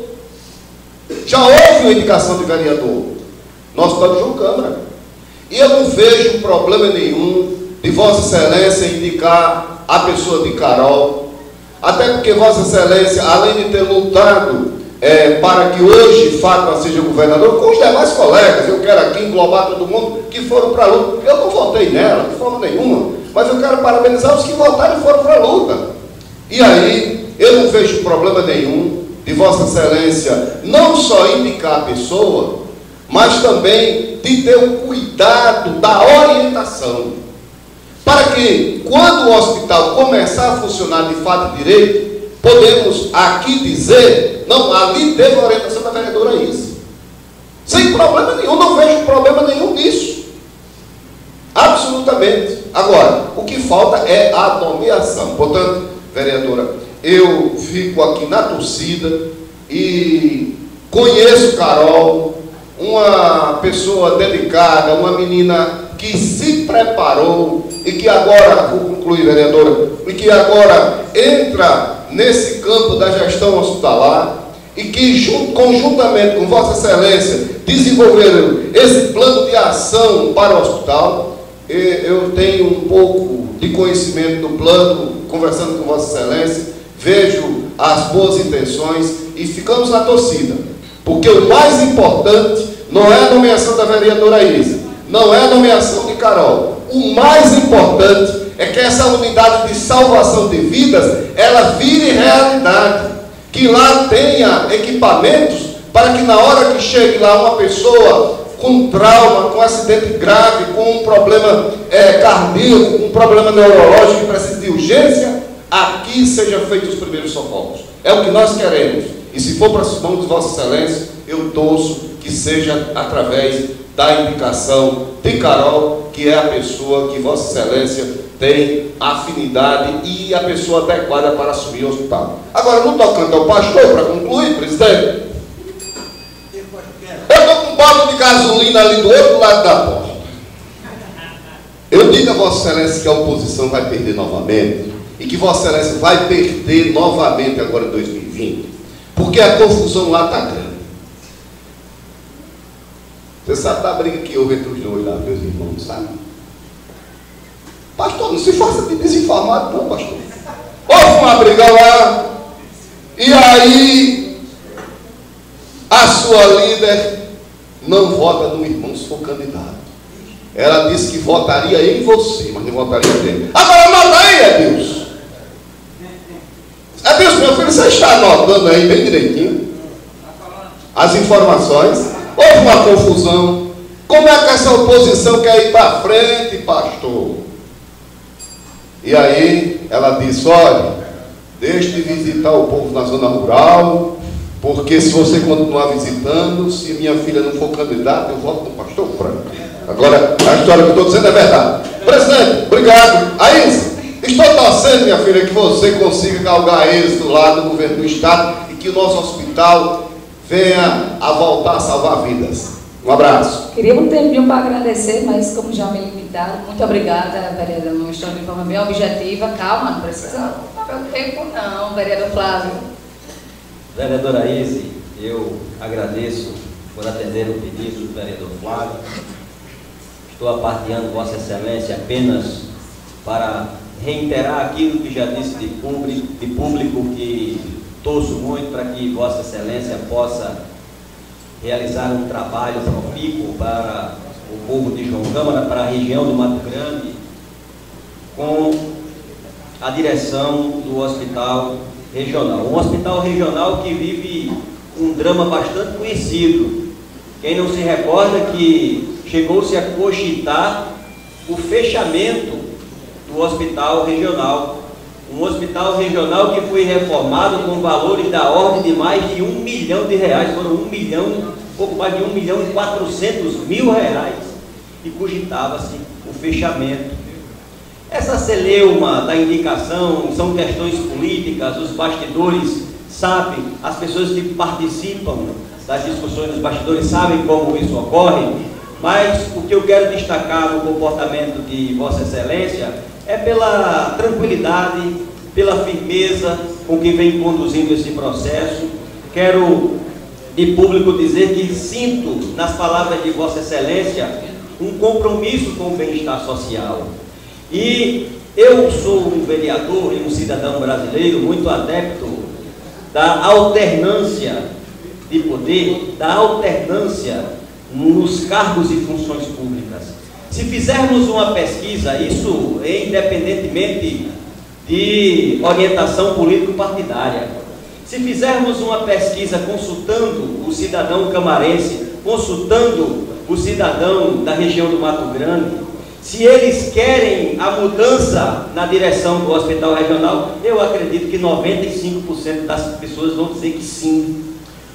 Já houve uma indicação de vereador no Hospital de João Câmara. E eu não vejo problema nenhum de Vossa Excelência indicar a pessoa de Carol, até porque Vossa Excelência, além de ter lutado é, para que hoje Fátima seja governador, com os demais colegas, eu quero aqui englobar todo mundo que foram para a luta. Eu não votei nela, de forma nenhuma, mas eu quero parabenizar os que votaram e foram para a luta. E aí, eu não vejo problema nenhum de Vossa Excelência não só indicar a pessoa, mas também de ter o cuidado da orientação. Para que, quando o hospital começar a funcionar de fato direito, podemos aqui dizer, não, ali teve a orientação da vereadora Isa. Sem problema nenhum, não vejo problema nenhum nisso. Absolutamente. Agora, o que falta é a nomeação. Portanto, vereadora, eu fico aqui na torcida e conheço Carol, pessoa dedicada, uma menina que se preparou e que agora, vou concluir, vereadora, e que agora entra nesse campo da gestão hospitalar e que, conjuntamente com Vossa Excelência, desenvolveram esse plano de ação para o hospital. Eu tenho um pouco de conhecimento do plano, conversando com Vossa Excelência, vejo as boas intenções e ficamos na torcida. Porque o mais importante não é a nomeação da vereadora Isa, não é a nomeação de Carol. O mais importante é que essa unidade de salvação de vidas, ela vire realidade. Que lá tenha equipamentos para que na hora que chegue lá uma pessoa com trauma, com acidente grave, com um problema é, cardíaco, um problema neurológico que precisa de urgência, aqui sejam feitos os primeiros socorros. É o que nós queremos. E se for para as mãos de Vossa Excelência, eu torço que seja através da indicação de Carol, que é a pessoa que Vossa Excelência tem afinidade e a pessoa adequada para assumir o hospital. Agora, no tocante ao pastor, para concluir, presidente, eu estou com um balde de gasolina ali do outro lado da porta. Eu digo a Vossa Excelência que a oposição vai perder novamente e que Vossa Excelência vai perder novamente agora em 2020, porque a confusão lá está grande. Você sabe da briga que houve entre os dois lá, meus irmãos, sabe? Pastor, não se faça de desinformado, não, pastor. Houve uma briga lá, e aí a sua líder não vota no irmão se for candidato. Ela disse que votaria em você, mas não votaria nele. Agora anota aí, é Deus. É Deus, meu filho, você está anotando aí bem direitinho as informações. Houve uma confusão. Como é que essa oposição quer ir para frente, pastor? E aí ela disse: olha, deixe de visitar o povo na zona rural, porque se você continuar visitando, se minha filha não for candidata, eu voto no pastor Franco. Agora, a história que eu estou dizendo é verdade. Presidente, obrigado. Aí, estou torcendo, minha filha, que você consiga galgar êxito lá no governo do Estado e que o nosso hospital venha a voltar a salvar vidas. Um abraço. Queria um tempinho para agradecer, mas como já me limitaram, muito obrigada, vereador. Não estou de forma bem objetiva. Calma, não precisa papel tempo, não, vereador Flávio. Vereadora Izzy, eu agradeço por atender o pedido do vereador Flávio. Estou aparteando Vossa Excelência apenas para reiterar aquilo que já disse de público, de público que torço muito para que Vossa Excelência possa realizar um trabalho profícuo para o povo de João Câmara, para a região do Mato Grande, com a direção do hospital regional. Um hospital regional que vive um drama bastante conhecido. Quem não se recorda que chegou-se a cogitar o fechamento do hospital regional. Um hospital regional que foi reformado com valores da ordem de mais de um milhão de reais, foram um milhão, pouco mais de um milhão e quatrocentos mil reais, e cogitava-se o fechamento. Essa celeuma da indicação são questões políticas, os bastidores sabem, as pessoas que participam das discussões dos bastidores sabem como isso ocorre, mas o que eu quero destacar no comportamento de Vossa Excelência é pela tranquilidade, pela firmeza com que vem conduzindo esse processo. Quero de público dizer que sinto nas palavras de Vossa Excelência um compromisso com o bem-estar social. E eu sou um vereador e um cidadão brasileiro muito adepto da alternância de poder, da alternância nos cargos e funções públicas. Se fizermos uma pesquisa, isso é independentemente de orientação político-partidária. Se fizermos uma pesquisa consultando o cidadão camarense, consultando o cidadão da região do Mato Grande, se eles querem a mudança na direção do hospital regional, eu acredito que 95% das pessoas vão dizer que sim.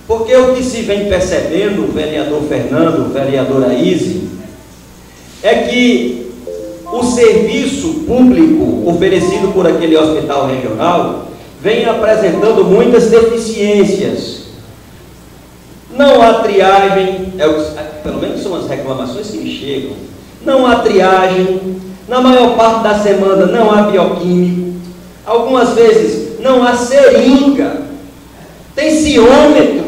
Porque o que se vem percebendo, vereador Fernando, vereadora Izzy, é que o serviço público oferecido por aquele hospital regional vem apresentando muitas deficiências. Não há triagem, é o, pelo menos são as reclamações que me chegam. Não há triagem, na maior parte da semana não há bioquímico, algumas vezes não há seringa, tensiômetro,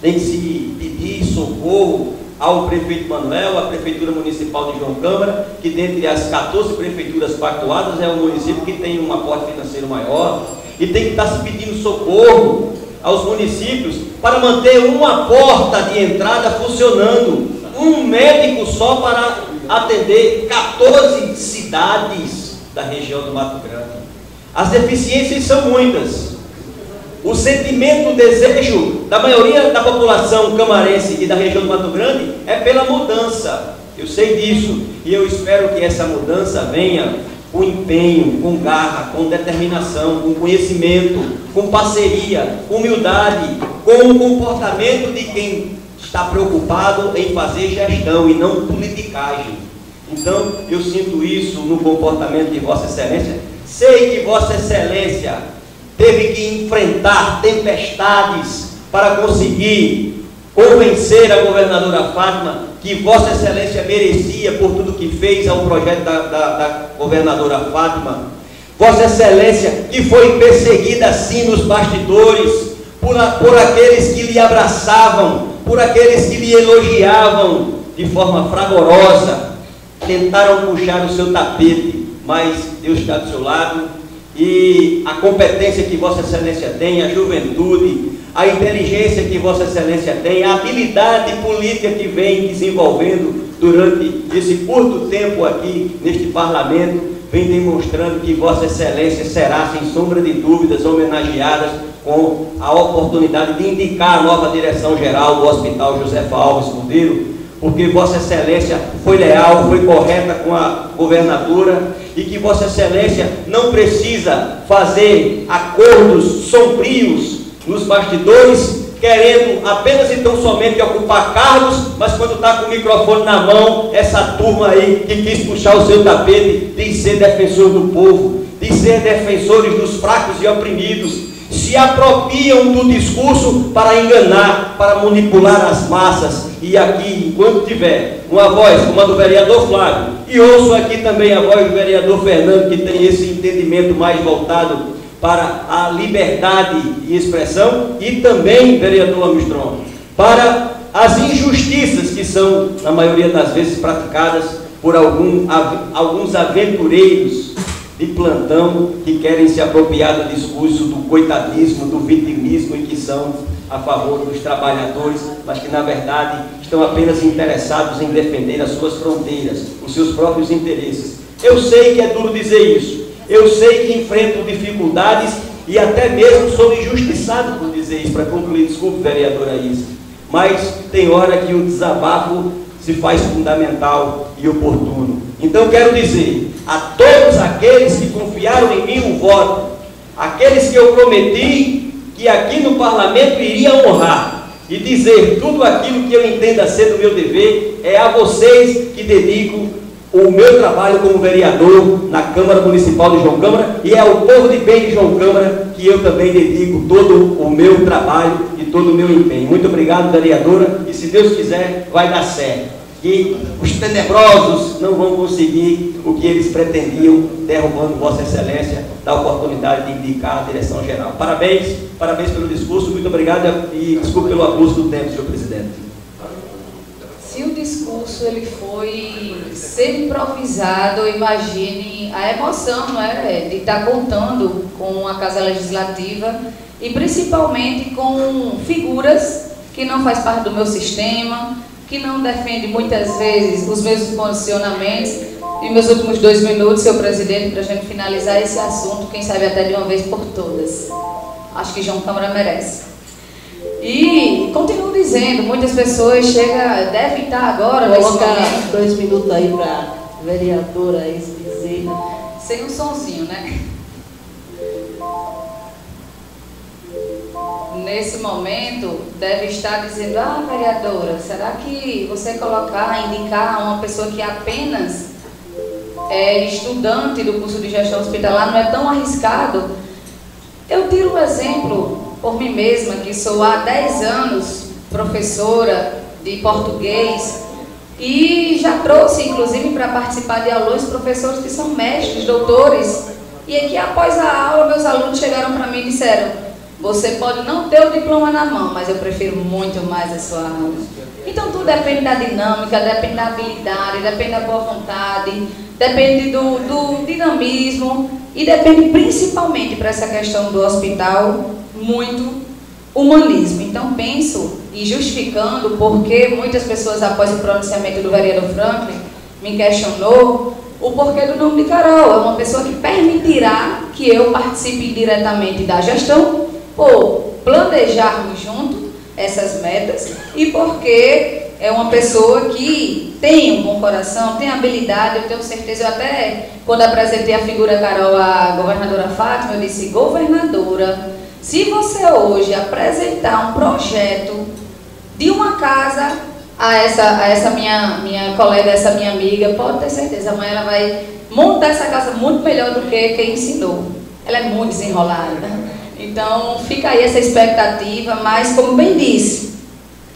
tem que se pedir socorro ao prefeito Manuel, à Prefeitura Municipal de João Câmara, que dentre as 14 prefeituras pactuadas é o município que tem um aporte financeiro maior, e tem que estar se pedindo socorro aos municípios para manter uma porta de entrada funcionando, um médico só para atender 14 cidades da região do Mato Grande. As deficiências são muitas. O sentimento, o desejo da maioria da população camarense e da região do Mato Grande é pela mudança. Eu sei disso e eu espero que essa mudança venha com empenho, com garra, com determinação, com conhecimento, com parceria, com humildade, com o comportamento de quem está preocupado em fazer gestão e não politicagem. Então, eu sinto isso no comportamento de Vossa Excelência. Sei que Vossa Excelência teve que enfrentar tempestades para conseguir convencer a governadora Fátima que Vossa Excelência merecia por tudo que fez ao projeto da, da, da governadora Fátima. Vossa Excelência que foi perseguida assim nos bastidores por, por aqueles que lhe abraçavam, por aqueles que lhe elogiavam de forma fragorosa, tentaram puxar o seu tapete, mas Deus está do seu lado e a competência que Vossa Excelência tem, a juventude, a inteligência que Vossa Excelência tem, a habilidade política que vem desenvolvendo durante esse curto tempo aqui neste parlamento, vem demonstrando que Vossa Excelência será, sem sombra de dúvidas, homenageada com a oportunidade de indicar a nova direção-geral do Hospital José Alves Cordeiro, porque Vossa Excelência foi leal, foi correta com a governadora e que Vossa Excelência não precisa fazer acordos sombrios nos bastidores, querendo apenas e tão somente ocupar cargos, mas quando está com o microfone na mão, essa turma aí que quis puxar o seu tapete, de ser defensor do povo, de ser defensores dos fracos e oprimidos, se apropriam do discurso para enganar, para manipular as massas. E aqui, enquanto tiver uma voz como a do vereador Flávio, e ouço aqui também a voz do vereador Fernando, que tem esse entendimento mais voltado para a liberdade de expressão, e também, vereador Armstrong, para as injustiças que são, na maioria das vezes, praticadas por algum, alguns aventureiros de plantão que querem se apropriar do discurso do coitadismo, do vitimismo e que são a favor dos trabalhadores, mas que na verdade estão apenas interessados em defender as suas fronteiras, os seus próprios interesses. Eu sei que é duro dizer isso, eu sei que enfrento dificuldades e até mesmo sou injustiçado por dizer isso, para concluir, desculpe, vereadora Isa, mas tem hora que o desabafo se faz fundamental e oportuno. Então quero dizer a todos aqueles que confiaram em mim um voto aqueles que eu prometi que aqui no parlamento iria honrar e dizer tudo aquilo que eu entenda ser do meu dever, é a vocês que dedico o meu trabalho como vereador na Câmara Municipal de João Câmara e é ao povo de bem de João Câmara que eu também dedico todo o meu trabalho e todo o meu empenho. Muito obrigado, vereadora, e se Deus quiser, vai dar certo. E os tenebrosos não vão conseguir o que eles pretendiam, derrubando Vossa Excelência da oportunidade de indicar a direção geral. Parabéns, parabéns pelo discurso, muito obrigado e desculpe pelo abuso do tempo, senhor presidente. Se o discurso ele foi ser improvisado, imagine a emoção não é, de estar contando com a Casa Legislativa e principalmente com figuras que não faz parte do meu sistema, que não defende muitas vezes os meus posicionamentos. E meus últimos dois minutos, senhor presidente, para a gente finalizar esse assunto, quem sabe até de uma vez por todas. Acho que João Câmara merece. E continuo dizendo, muitas pessoas chegam, devem estar agora Coloca dois minutos aí para a vereadora dizer. Sem um sonzinho, né? Nesse momento, deve estar dizendo, ah, vereadora, será que você colocar, indicar uma pessoa que apenas é estudante do curso de gestão hospitalar não é tão arriscado? Eu tiro um exemplo por mim mesma, que sou há 10 anos professora de português e já trouxe, inclusive, para participar de alunos, professores que são mestres, doutores, e aqui após a aula, meus alunos chegaram para mim e disseram, você pode não ter o diploma na mão, mas eu prefiro muito mais a sua aula. Então tudo depende da dinâmica, depende da habilidade, depende da boa vontade, depende do, do dinamismo e depende principalmente para essa questão do hospital muito humanismo. Então, penso e justificando porque muitas pessoas, após o pronunciamento do vereador Franklin, me questionou o porquê do nome de Carol. É uma pessoa que permitirá que eu participe diretamente da gestão, por planejarmos junto essas metas e porque é uma pessoa que tem um bom coração, tem habilidade, eu tenho certeza, eu até, quando apresentei a figura Carol à governadora Fátima, eu disse, governadora, se você hoje apresentar um projeto de uma casa a essa, a essa minha, minha colega, essa minha amiga, pode ter certeza, amanhã ela vai montar essa casa muito melhor do que quem ensinou. Ela é muito desenrolada. Então, fica aí essa expectativa, mas como bem disse,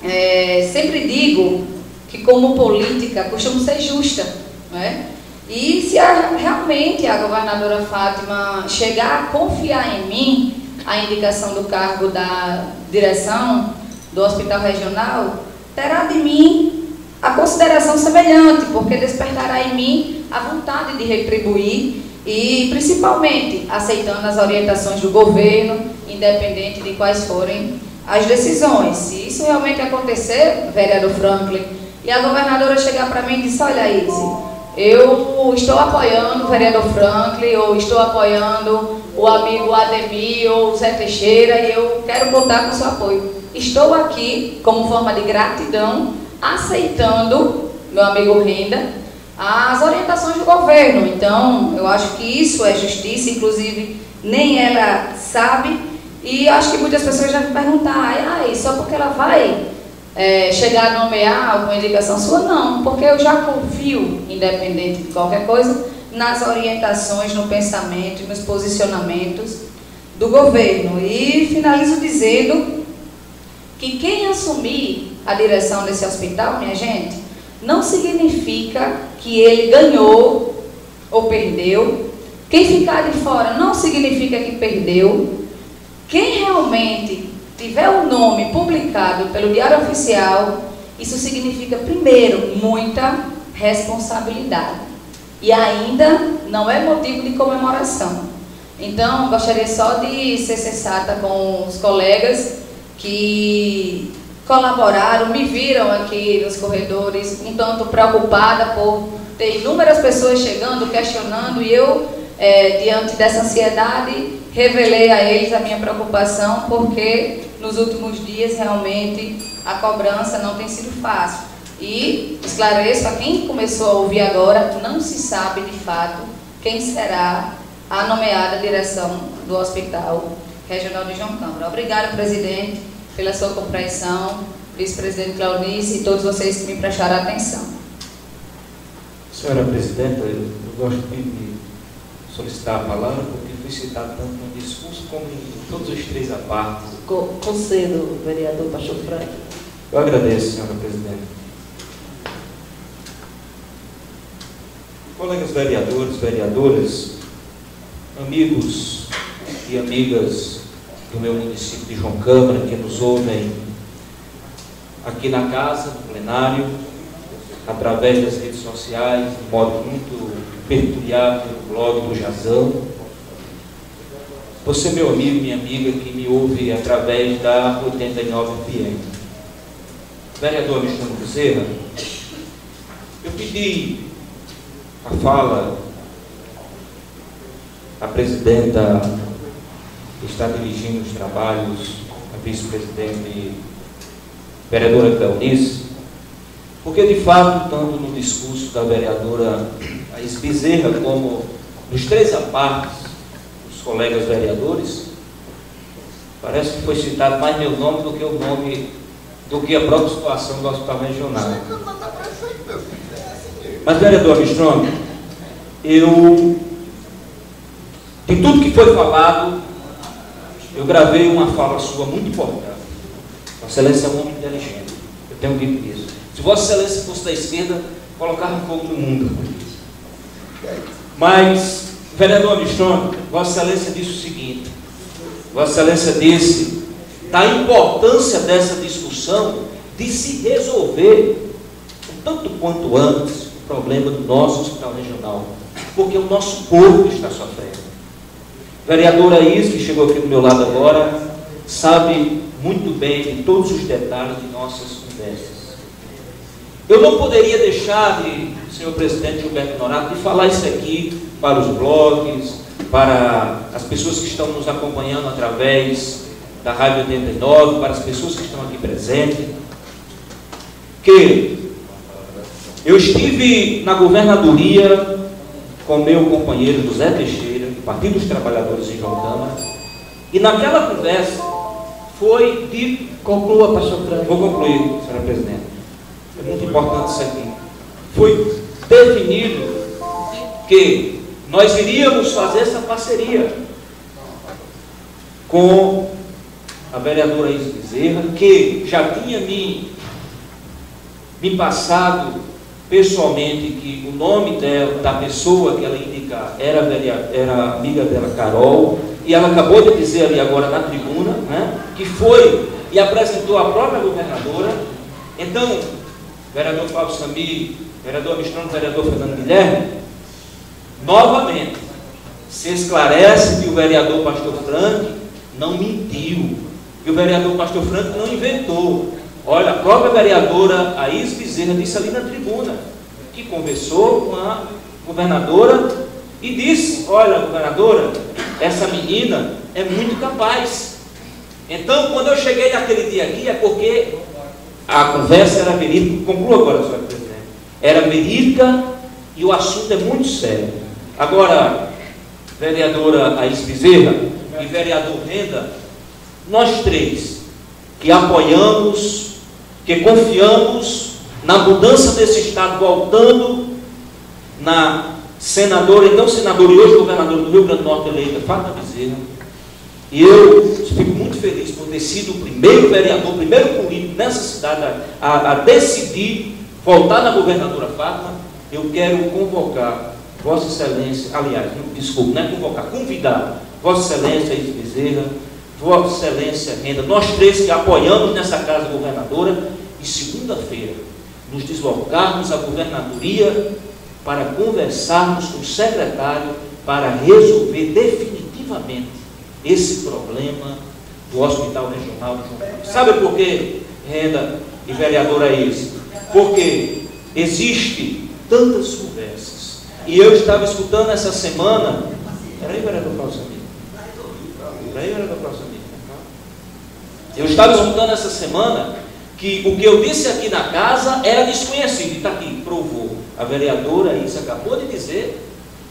é, sempre digo que como política costumo ser justa, não é? E se a, realmente a governadora Fátima chegar a confiar em mim, a indicação do cargo da direção do hospital regional, terá de mim a consideração semelhante, porque despertará em mim a vontade de retribuir e principalmente aceitando as orientações do governo, independente de quais forem as decisões. Se isso realmente acontecer, vereador Franklin, e a governadora chegar para mim e disse, olha Izzy, eu estou apoiando o vereador Franklin, ou estou apoiando o amigo Ademir ou o Zé Teixeira, e eu quero contar com o seu apoio. Estou aqui como forma de gratidão, aceitando, meu amigo Renda, as orientações do governo. Então, eu acho que isso é justiça, inclusive nem ela sabe, e acho que muitas pessoas já me perguntar, ai, só porque ela vai é, chegar a nomear alguma indicação sua, não, porque eu já confio, independente de qualquer coisa, nas orientações, no pensamento nos posicionamentos do governo. E finalizo dizendo que quem assumir a direção desse hospital, minha gente, não significa que ele ganhou ou perdeu. Quem ficar de fora não significa que perdeu. Quem realmente tiver o nome publicado pelo Diário Oficial, isso significa, primeiro, muita responsabilidade. E ainda não é motivo de comemoração. Então, gostaria só de ser sensata com os colegas que colaboraram, me viram aqui nos corredores um tanto preocupada por ter inúmeras pessoas chegando, questionando, e eu, é, diante dessa ansiedade, revelei a eles a minha preocupação, porque nos últimos dias realmente a cobrança não tem sido fácil. E esclareço a quem começou a ouvir agora, não se sabe de fato quem será a nomeada direção do Hospital Regional de João Câmara. Obrigada, presidente, pela sua compreensão, vice-presidente Claudice e todos vocês que me prestaram atenção. Senhora Presidenta, eu gosto de solicitar a palavra porque fui citado tanto no discurso como em todos os três apartes. Concedo, vereador Pastor Franco. Eu agradeço, senhora Presidente. Colegas vereadores, vereadoras, amigos e amigas do meu município de João Câmara que nos ouvem aqui na casa, no plenário, através das redes sociais, de modo muito peculiar pelo blog do Jazão. Você, meu amigo, minha amiga, que me ouve através da 89 FM. Vereador Alexandre Bezerra, eu pedi a fala a presidenta está dirigindo os trabalhos, a vice-presidente vereadora Cleonice, porque de fato, tanto no discurso da vereadora Bezerra, como nos três apartes dos colegas vereadores, parece que foi citado mais meu nome do que o nome, do que a própria situação do hospital regional. Mas, vereador Mistrome, eu, de tudo que foi falado, eu gravei uma fala sua muito importante. Vossa Excelência é um homem inteligente. Eu tenho dito isso. Se Vossa Excelência fosse da esquerda, colocava fogo no mundo. Mas, vereador Mistrone, Vossa Excelência disse o seguinte: Vossa Excelência disse da importância dessa discussão de se resolver, tanto quanto antes, problema do nosso hospital regional, porque o nosso povo está sofrendo. Vereadora Is, que chegou aqui do meu lado agora, sabe muito bem de todos os detalhes de nossas conversas. Eu não poderia deixar de, senhor presidente Gilberto Norato, de falar isso aqui para os blogs, para as pessoas que estão nos acompanhando através da Rádio 89, para as pessoas que estão aqui presentes, que eu estive na governadoria com meu companheiro José Teixeira, Partido dos Trabalhadores em João Câmara, e naquela conversa foi de. Conclua, pastor Franco. Vou concluir, senhora presidente. É muito importante isso aqui. Foi definido que nós iríamos fazer essa parceria com a vereadora Isa Bezerra, que já tinha me, me passado pessoalmente que o nome dela, da pessoa que ela indicar era, era amiga dela, Carol, e ela acabou de dizer ali agora na tribuna, né, que foi e apresentou a própria governadora. Então, vereador Fábio Sami, vereador Mistrano, vereador Fernando Guilherme, novamente, se esclarece que o vereador Pastor Frank não mentiu, que o vereador Pastor Frank não inventou, Olha, a própria vereadora Aís Bezerra disse ali na tribuna que conversou com a governadora e disse: Olha, governadora, essa menina é muito capaz. Então, quando eu cheguei naquele dia aqui, é porque a conversa era verídica. Conclua agora, senhora presidente. Era verídica e o assunto é muito sério. Agora, vereadora Aís Bezerra e vereador Renda, nós três que apoiamos que confiamos na mudança desse Estado, voltando na senadora, então senadora e hoje governadora do Rio Grande do Norte eleita, Fátima Bezerra. E eu fico muito feliz por ter sido o primeiro vereador, o primeiro político nessa cidade a, a decidir voltar na governadora Fátima. Eu quero convocar Vossa Excelência, aliás, desculpe, não é convocar, convidar Vossa Excelência Isa Bezerra, Vossa Excelência Renda, nós três que apoiamos nessa casa governadora, e segunda-feira nos deslocarmos à governadoria para conversarmos com o secretário para resolver definitivamente esse problema do Hospital Regional de João. Sabe por quê, Renda e vereadora Iris? Porque existe tantas conversas. E eu estava escutando essa semana. Peraí, vereador Paulo Peraí, vereador Paulo Eu estava escutando essa semana que o que eu disse aqui na casa era desconhecido, e está aqui, provou. A vereadora Isa acabou de dizer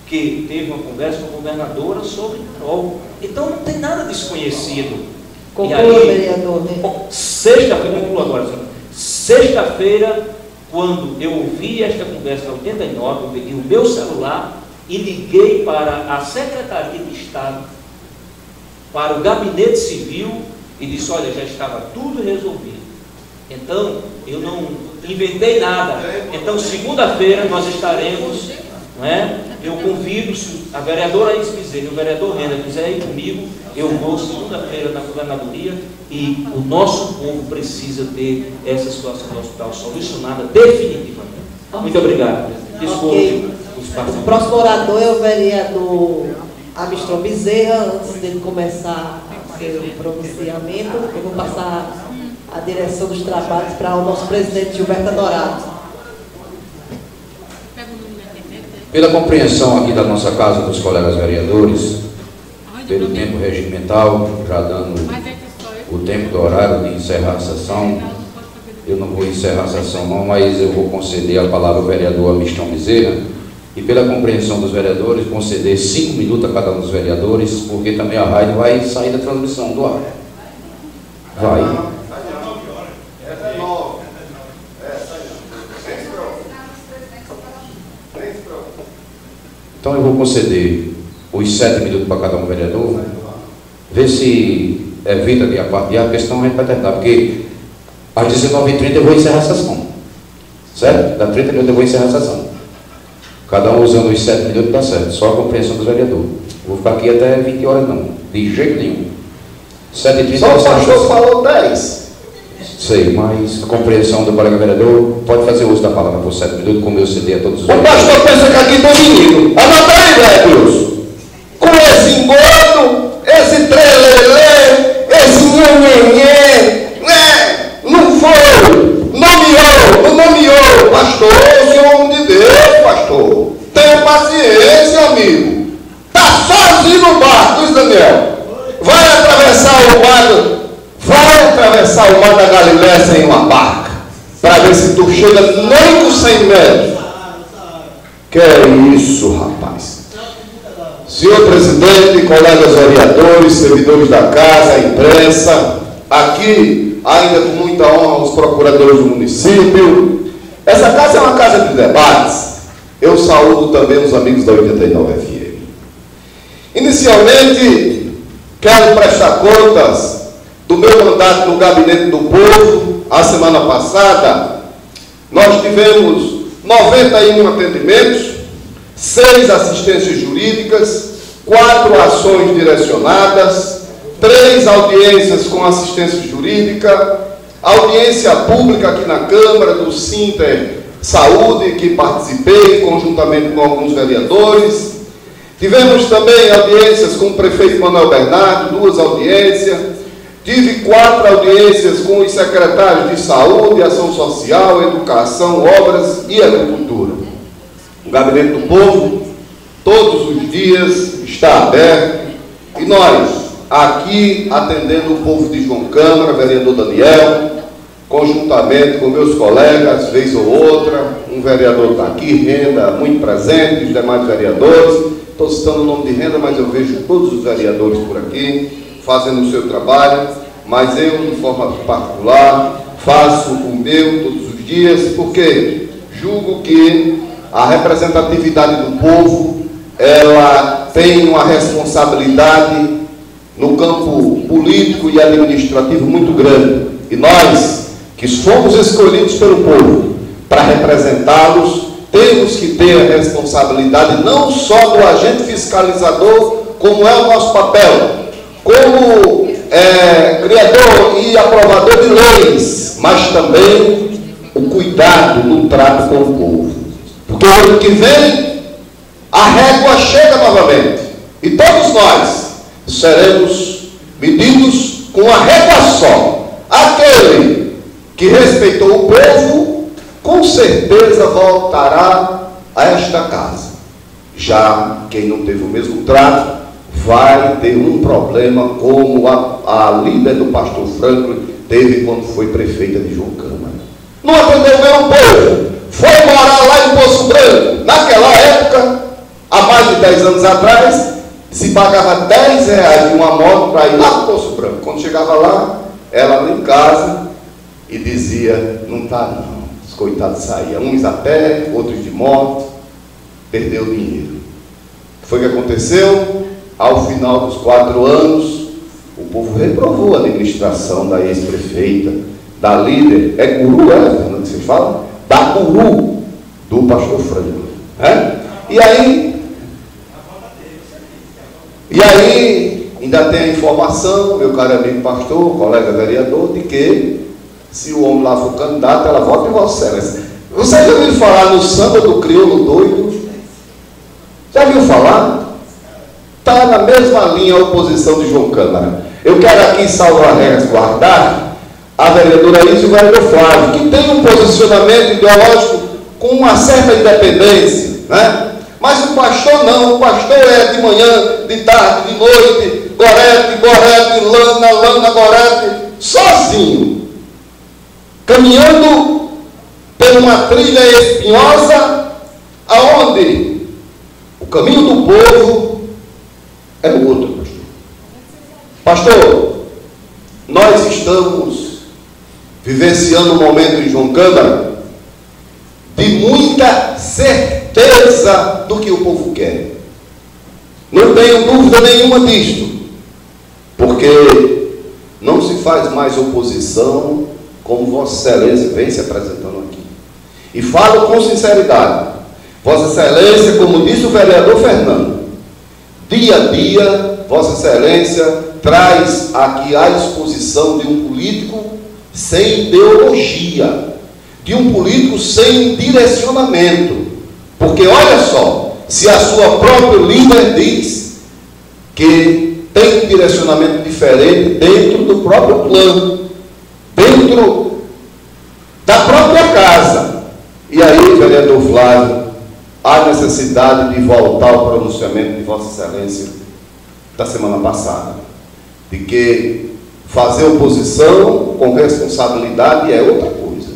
que teve uma conversa com a governadora sobre Carol. Então não tem nada desconhecido. Conclua, vereador. né? Sexta-feira, concluo agora, senhor. Sexta-feira, quando eu ouvi esta conversa na 89, eu peguei o meu celular e liguei para a Secretaria de Estado, para o Gabinete Civil e disse, olha, já estava tudo resolvido. Então, eu não inventei nada. Então, segunda-feira nós estaremos, não é? Eu convido, a vereadora Iris Bezerra e o vereador Renda quiser ir comigo, eu vou segunda-feira na governadoria e o nosso povo precisa ter essa situação do hospital solucionada definitivamente. Muito obrigado. Desculpe Ok. os O próximo orador é o vereador Amiston Bezerra. Antes dele começar seu pronunciamento, eu vou passar a direção dos trabalhos para o nosso presidente Gilberto Dourado. Pela compreensão aqui da nossa casa dos colegas vereadores, pelo tempo regimental, já dando o tempo do horário de encerrar a sessão, eu não vou encerrar a sessão não, mas eu vou conceder a palavra ao vereador Amistão Bezerra, e pela compreensão dos vereadores, conceder cinco minutos a cada um dos vereadores, porque também a rádio vai sair da transmissão do ar. Vai. Então eu vou conceder os sete minutos para cada um vereador, ver se evita de apartear, a questão a gente vai tentar, porque às 19h30 eu vou encerrar a sessão. Certo? Da 30 minutos eu vou encerrar a sessão. Cada um usando os sete minutos dá certo, só a compreensão dos vereadores. Vou ficar aqui até 20 horas não, de jeito nenhum. 7h30 Só o eu encerro a pastor falou 10. Sei, mas a compreensão do colega vereador pode fazer uso da palavra por sete minutos, como eu cedei a todos os O pastor pensa que aqui tem menino. Anota aí, Vébios. Com esse engodo, esse trelelê, esse nhenhenhê, né? Não foi, nomeou, não nomeou. Pastor, senhor é homem de Deus, pastor. Tenha paciência, amigo. Tá sozinho no barco, Luiz Daniel. Vai atravessar o mar, vai atravessar o mar da Galiléia sem uma barca. Para ver se tu chega nem com 100 metros. Que é isso, rapaz? Senhor presidente, colegas vereadores, servidores da casa, imprensa, aqui, ainda com muita honra, os procuradores do município. Essa casa é uma casa de debates. Eu saúdo também os amigos da 89 FM. Inicialmente, quero prestar contas do meu mandato no Gabinete do Povo. A semana passada, nós tivemos 91 atendimentos, seis assistências jurídicas, quatro ações direcionadas, três audiências com assistência jurídica, audiência pública aqui na Câmara do Sinter Saúde, que participei conjuntamente com alguns vereadores. Tivemos também audiências com o prefeito Manuel Bernardo, duas audiências. Tive quatro audiências com os secretários de Saúde, Ação Social, Educação, Obras e Agricultura. O Gabinete do Povo, todos os dias, está aberto e nós, aqui, atendendo o povo de João Câmara, vereador Daniel, conjuntamente com meus colegas, vez ou outra, um vereador está aqui, Renda, muito presente, os demais vereadores, estou citando o nome de Renda, mas eu vejo todos os vereadores por aqui, fazendo o seu trabalho, mas eu, de forma particular, faço o meu todos os dias, porque julgo que a representatividade do povo, ela tem uma responsabilidade no campo político e administrativo muito grande. E nós, que somos escolhidos pelo povo para representá-los, temos que ter a responsabilidade não só do agente fiscalizador, como é o nosso papel, como é, criador e aprovador de leis, mas também o cuidado no trato com o povo. Porque o ano que vem, a régua chega novamente. E todos nós seremos medidos com a régua só. Aquele que respeitou o povo, com certeza voltará a esta casa. Já quem não teve o mesmo trato, vai ter um problema como a, a líder do pastor Franklin teve quando foi prefeita de João Câmara. Não atendeu bem o povo. Foi morar lá em Poço Branco. Naquela época, Há mais de 10 anos atrás, se pagava 10 reais de uma moto para ir lá para o Poço Branco. Quando chegava lá, ela em casa e dizia, não está não. Os coitados saíam, uns a pé, outros de moto, perdeu dinheiro. O que foi que aconteceu? Ao final dos quatro anos, o povo reprovou a administração da ex-prefeita, da líder, é guru, é, Fernando, que você fala? Da guru do pastor Franco. É? E aí, e aí, ainda tem a informação, meu caro amigo pastor, colega vereador, de que se o homem lá for candidato, ela vota em Vossa Excelência. Você já ouviu falar no samba do crioulo doido? Já viu falar? Está na mesma linha a oposição de João Câmara. Eu quero aqui salvar resguardar a vereadora Isa e o vereador Flávio, que tem um posicionamento ideológico com uma certa independência, né? Mas o pastor não, o pastor é de manhã, de tarde, de noite, gorete, gorete, lana, lana, gorete, sozinho, caminhando por uma trilha espinhosa, aonde o caminho do povo é o outro, pastor. Pastor, nós estamos vivenciando um momento em João Câmara de muita certeza do que o povo quer. Não tenho dúvida nenhuma disto, porque não se faz mais oposição como Vossa Excelência vem se apresentando aqui. E falo com sinceridade. Vossa Excelência, como disse o vereador Fernando, dia a dia, Vossa Excelência traz aqui a exposição de um político sem ideologia de um político sem direcionamento. Porque olha só, se a sua própria líder diz que tem direcionamento diferente dentro do próprio plano, dentro da própria casa. E aí, vereador Flávio, há necessidade de voltar ao pronunciamento de Vossa Excelência da semana passada, de que fazer oposição com responsabilidade é outra coisa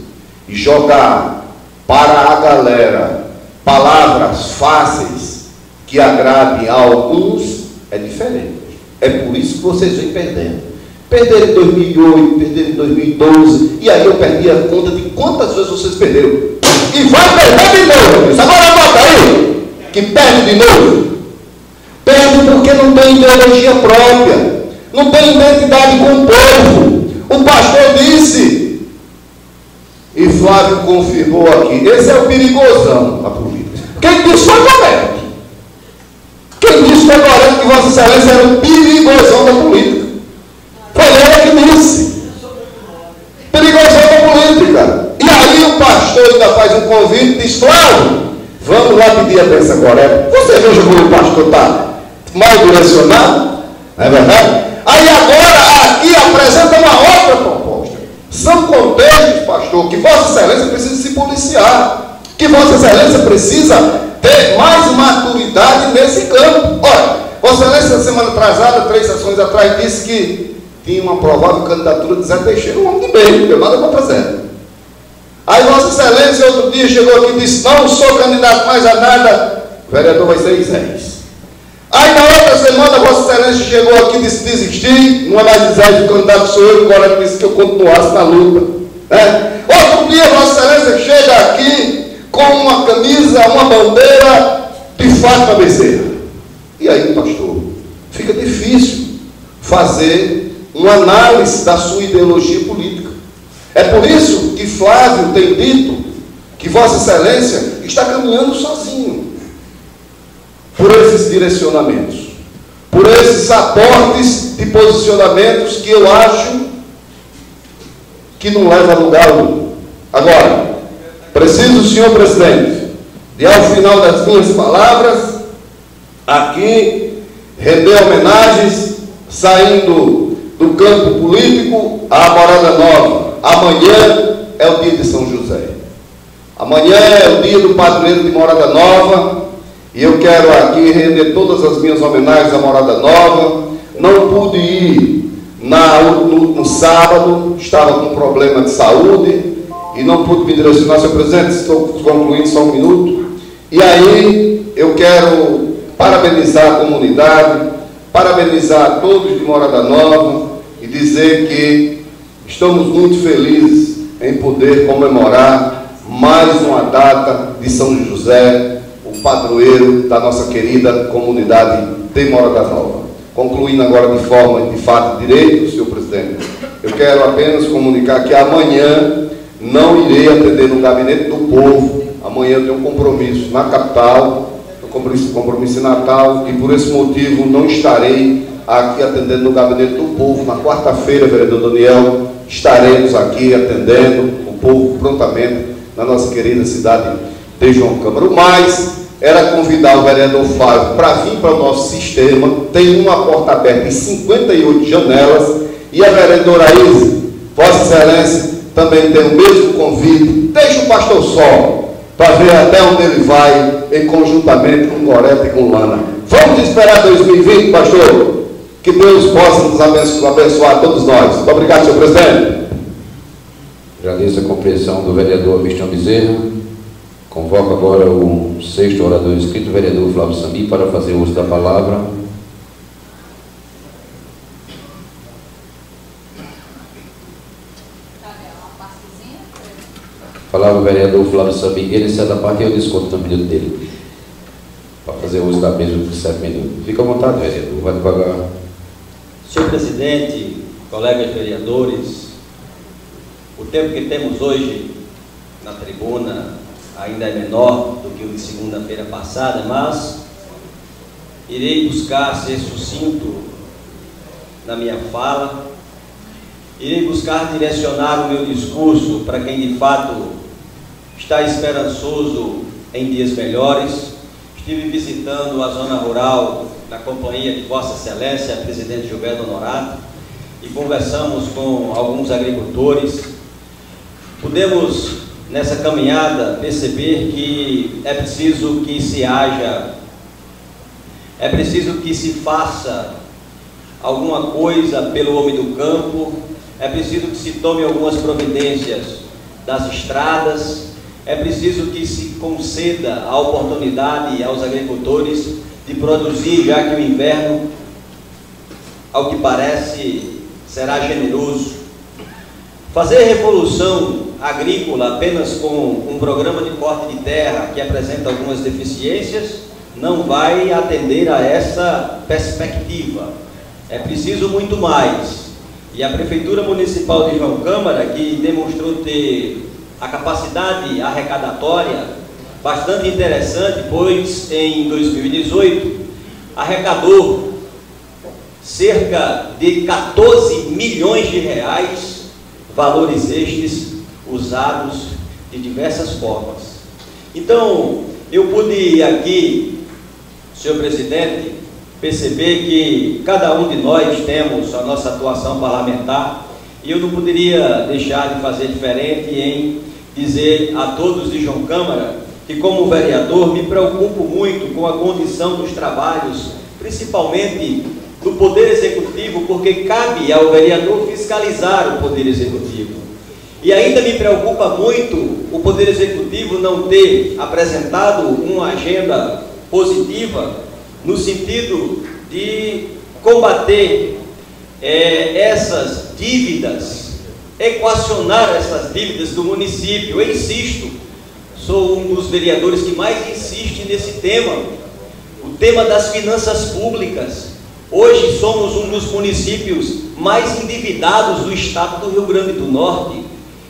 e jogar para a galera palavras fáceis que agradem a alguns é diferente. É por isso que vocês vêm perdendo. Perderam em 2008, perderam em 2012, e aí eu perdi a conta de quantas vezes vocês perderam. E vai perder de novo. Agora bota aí, que perde de novo. Perde porque não tem ideologia própria, não tem identidade com o povo. O pastor disse e Flávio confirmou aqui. Esse é o perigosão da política. Quem disse foi Goreto. Quem disse foi Goreto que Vossa Excelência era o perigosão da política. Foi ele que disse. Perigosão da política. E aí o pastor ainda faz um convite e diz, Flávio, vamos lá pedir a bênção Goreto. Você veja como o pastor está mal direcionado. Não é verdade? Aí agora aqui apresenta uma. São contextos, pastor, que Vossa Excelência precisa se policiar, que Vossa Excelência precisa ter mais maturidade nesse campo. Olha, Vossa Excelência, semana atrasada, três sessões atrás, disse que tinha uma provável candidatura de Zé Teixeira, um homem de bem, não tem nada contra Zé. Aí Vossa Excelência, outro dia, chegou aqui e disse: Não sou candidato mais a nada, o vereador vai ser Isés. Aí na outra semana, Vossa Excelência chegou aqui e disse desistir, é mais dizer que o candidato sou eu, agora disse que eu continuasse na luta. Né? Outro dia, Vossa Excelência chega aqui com uma camisa, uma bandeira de Fátima Bezerra. E aí, pastor, fica difícil fazer uma análise da sua ideologia política. É por isso que Flávio tem dito que Vossa Excelência está caminhando sozinho por esses direcionamentos, por esses aportes de posicionamentos que eu acho que não leva a lugar algum. Agora, preciso, senhor presidente, de ao final das minhas palavras, aqui render homenagens, saindo do campo político à Morada Nova. Amanhã é o dia de São José. Amanhã é o dia do padroeiro de Morada Nova. E eu quero aqui render todas as minhas homenagens à Morada Nova. Não pude ir na, no, no, sábado, estava com problema de saúde e não pude me direcionar, senhor presidente, estou concluindo só um minuto. E aí eu quero parabenizar a comunidade, parabenizar a todos de Morada Nova e dizer que estamos muito felizes em poder comemorar mais uma data de São José, padroeiro da nossa querida comunidade de Morada Nova. Concluindo agora de forma de fato direito, senhor presidente, eu quero apenas comunicar que amanhã não irei atender no gabinete do povo. Amanhã eu tenho um compromisso na capital, um compromisso, compromisso em Natal, e por esse motivo não estarei aqui atendendo no gabinete do povo. Na quarta-feira, vereador Daniel, estaremos aqui atendendo o povo prontamente na nossa querida cidade de João Câmara. O mais era convidar o vereador Fábio para vir para o nosso sistema. Tem uma porta aberta e 58 janelas. E a vereadora Isa, Vossa Excelência, também tem o mesmo convite. Deixa o pastor só, para ver até onde ele vai, em conjuntamente com Goreta e com Lana. Vamos esperar 2020, pastor? Que Deus possa nos abençoar, abençoar todos nós. Muito obrigado, senhor presidente. Agradeço a compreensão do vereador Vistião Bezerra. Convoco agora o sexto orador inscrito, o vereador Flávio Sambi, para fazer uso da palavra. Falava o vereador Flávio Sambi, ele sai da parte e eu desconto no minuto dele. Para fazer uso da mesa por sete minutos. Fica à vontade, vereador, vai devagar. Senhor presidente, colegas vereadores, o tempo que temos hoje na tribuna ainda é menor do que o de segunda-feira passada, mas irei buscar ser sucinto na minha fala, irei buscar direcionar o meu discurso para quem de fato está esperançoso em dias melhores. Estive visitando a zona rural na companhia de Vossa Excelência, presidente Gilberto Honorato, e conversamos com alguns agricultores. Podemos, nessa caminhada, perceber que é preciso que se haja, é preciso que se faça alguma coisa pelo homem do campo, é preciso que se tome algumas providências das estradas, é preciso que se conceda a oportunidade aos agricultores de produzir, já que o inverno, ao que parece, será generoso. Fazer revolução agrícola apenas com um programa de corte de terra que apresenta algumas deficiências não vai atender a essa perspectiva. É preciso muito mais. E a Prefeitura Municipal de João Câmara, que demonstrou ter a capacidade arrecadatória bastante interessante, pois em 2018 arrecadou cerca de 14 milhões de reais, valores estes usados de diversas formas. Então, eu pude aqui, senhor presidente, perceber que cada um de nós temos a nossa atuação parlamentar e eu não poderia deixar de fazer diferente em dizer a todos de João Câmara que, como vereador, me preocupo muito com a condição dos trabalhos, principalmente do Poder Executivo, porque cabe ao vereador fiscalizar o Poder Executivo. E ainda me preocupa muito o Poder Executivo não ter apresentado uma agenda positiva no sentido de combater é, essas dívidas, equacionar essas dívidas do município. Eu insisto, sou um dos vereadores que mais insiste nesse tema, o tema das finanças públicas. Hoje somos um dos municípios mais endividados do estado do Rio Grande do Norte.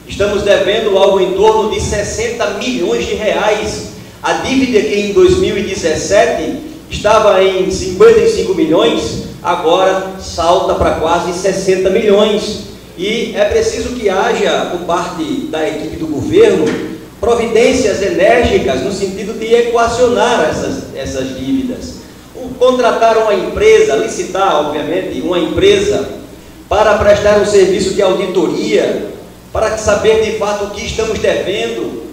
Estamos devendo algo em torno de 60 milhões de reais. A dívida que em 2017 estava em 55 milhões, agora salta para quase 60 milhões. E é preciso que haja, por parte da equipe do governo, providências enérgicas no sentido de equacionar essas, essas dívidas. Contratar uma empresa, licitar, obviamente, uma empresa para prestar um serviço de auditoria, para saber de fato o que estamos devendo,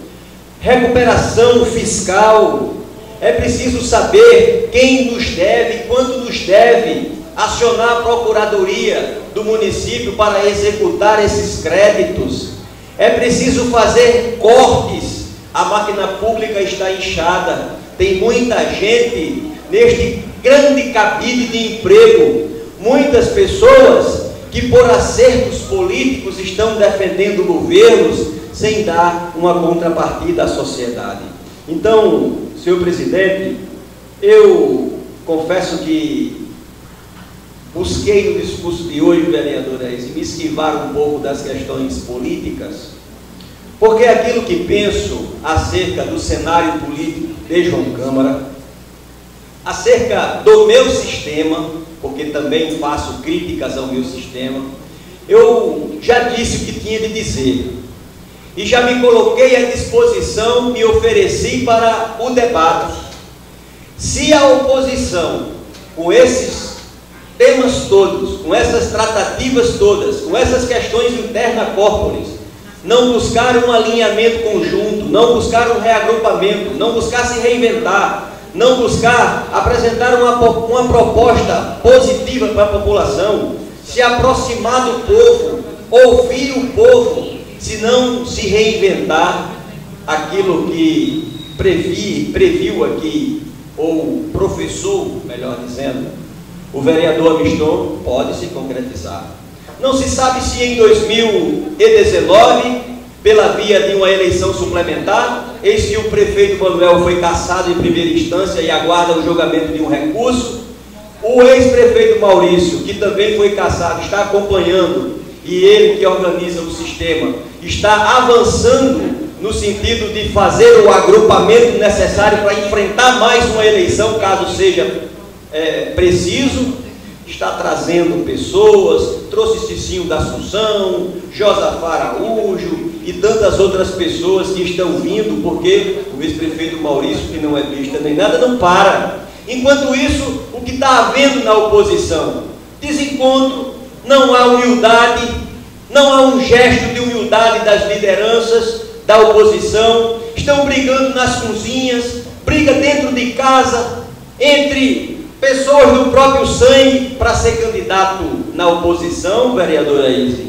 recuperação fiscal, é preciso saber quem nos deve, quanto nos deve, acionar a procuradoria do município para executar esses créditos. É preciso fazer cortes. A máquina pública está inchada. Tem muita gente neste grande cabide de emprego. Muitas pessoas que, por acertos políticos, estão defendendo governos sem dar uma contrapartida à sociedade. Então, senhor presidente, eu confesso que busquei no discurso de hoje, vereador Reis, me esquivar um pouco das questões políticas, porque aquilo que penso acerca do cenário político de João Câmara, acerca do meu sistema, porque também faço críticas ao meu sistema, eu já disse o que tinha de dizer. E já me coloquei à disposição, me ofereci para o debate. Se a oposição, com esses temas todos, com essas tratativas todas, com essas questões internas corporis, não buscar um alinhamento conjunto, não buscar um reagrupamento, não buscar se reinventar, não buscar apresentar uma, uma proposta positiva para a população, se aproximar do povo, ouvir o povo, se não se reinventar aquilo que previ, previu aqui, ou professou, melhor dizendo, o vereador Amiston pode se concretizar. Não se sabe se em 2019, pela via de uma eleição suplementar, eis que o prefeito Manuel foi cassado em primeira instância e aguarda o julgamento de um recurso. O ex-prefeito Maurício, que também foi cassado, está acompanhando, e ele que organiza o sistema, está avançando no sentido de fazer o agrupamento necessário para enfrentar mais uma eleição, caso seja é, preciso está trazendo pessoas, trouxe Cicinho da Assunção, Josafá Araújo e tantas outras pessoas que estão vindo, porque o ex-prefeito Maurício, que não é vista nem nada, não para. Enquanto isso, o que está havendo na oposição? Desencontro, não há humildade, não há um gesto de humildade das lideranças da oposição, estão brigando nas cozinhas, briga dentro de casa, entre pessoas do próprio sangue para ser candidato na oposição, vereadora Izzy.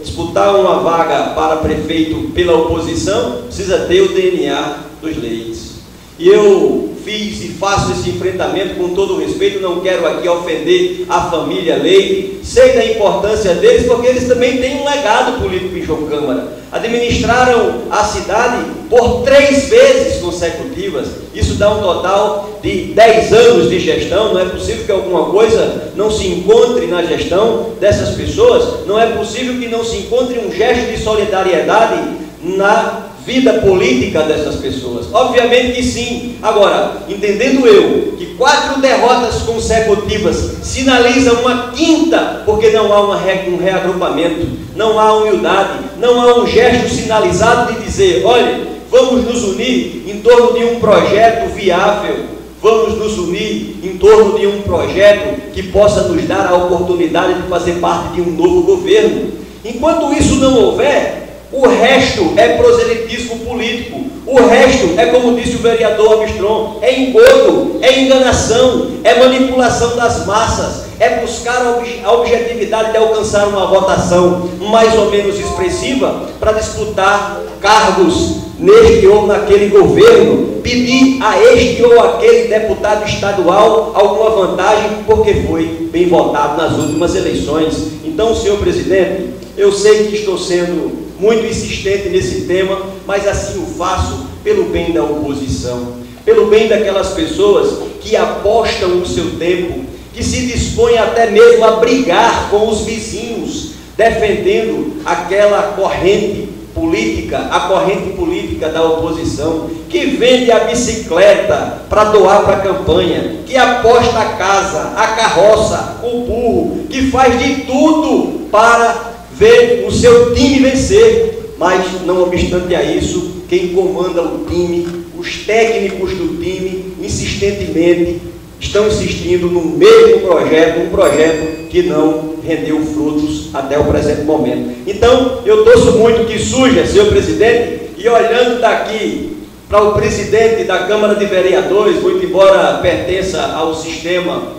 Disputar uma vaga para prefeito pela oposição, precisa ter o DNA dos leitos. E eu fiz e faço esse enfrentamento com todo o respeito, não quero aqui ofender a família Leite, sei da importância deles, porque eles também têm um legado político em João Câmara. Administraram a cidade por três vezes consecutivas, isso dá um total de dez anos de gestão. Não é possível que alguma coisa não se encontre na gestão dessas pessoas, não é possível que não se encontre um gesto de solidariedade na vida política dessas pessoas? Obviamente que sim. Agora, entendendo eu que quatro derrotas consecutivas sinalizam uma quinta, porque não há uma, um reagrupamento, não há humildade, não há um gesto sinalizado de dizer: olha, vamos nos unir em torno de um projeto viável. Vamos nos unir em torno de um projeto que possa nos dar a oportunidade de fazer parte de um novo governo. Enquanto isso não houver, o resto é proselitismo político. O resto é, como disse o vereador Armstrong, é engodo, é enganação, é manipulação das massas, é buscar a objetividade de alcançar uma votação mais ou menos expressiva para disputar cargos neste ou naquele governo, pedir a este ou aquele deputado estadual alguma vantagem porque foi bem votado nas últimas eleições. Então, senhor presidente, eu sei que estou sendo muito insistente nesse tema, mas assim o faço pelo bem da oposição, pelo bem daquelas pessoas que apostam o seu tempo, que se dispõem até mesmo a brigar com os vizinhos, defendendo aquela corrente política, a corrente política da oposição, que vende a bicicleta para doar para a campanha, que aposta a casa, a carroça, o burro, que faz de tudo para ver o seu time vencer, mas não obstante a isso, quem comanda o time, os técnicos do time, insistentemente estão insistindo no mesmo projeto, um projeto que não rendeu frutos até o presente momento. Então, eu torço muito que surja, senhor presidente, e olhando daqui para o presidente da Câmara de Vereadores, muito embora pertença ao sistema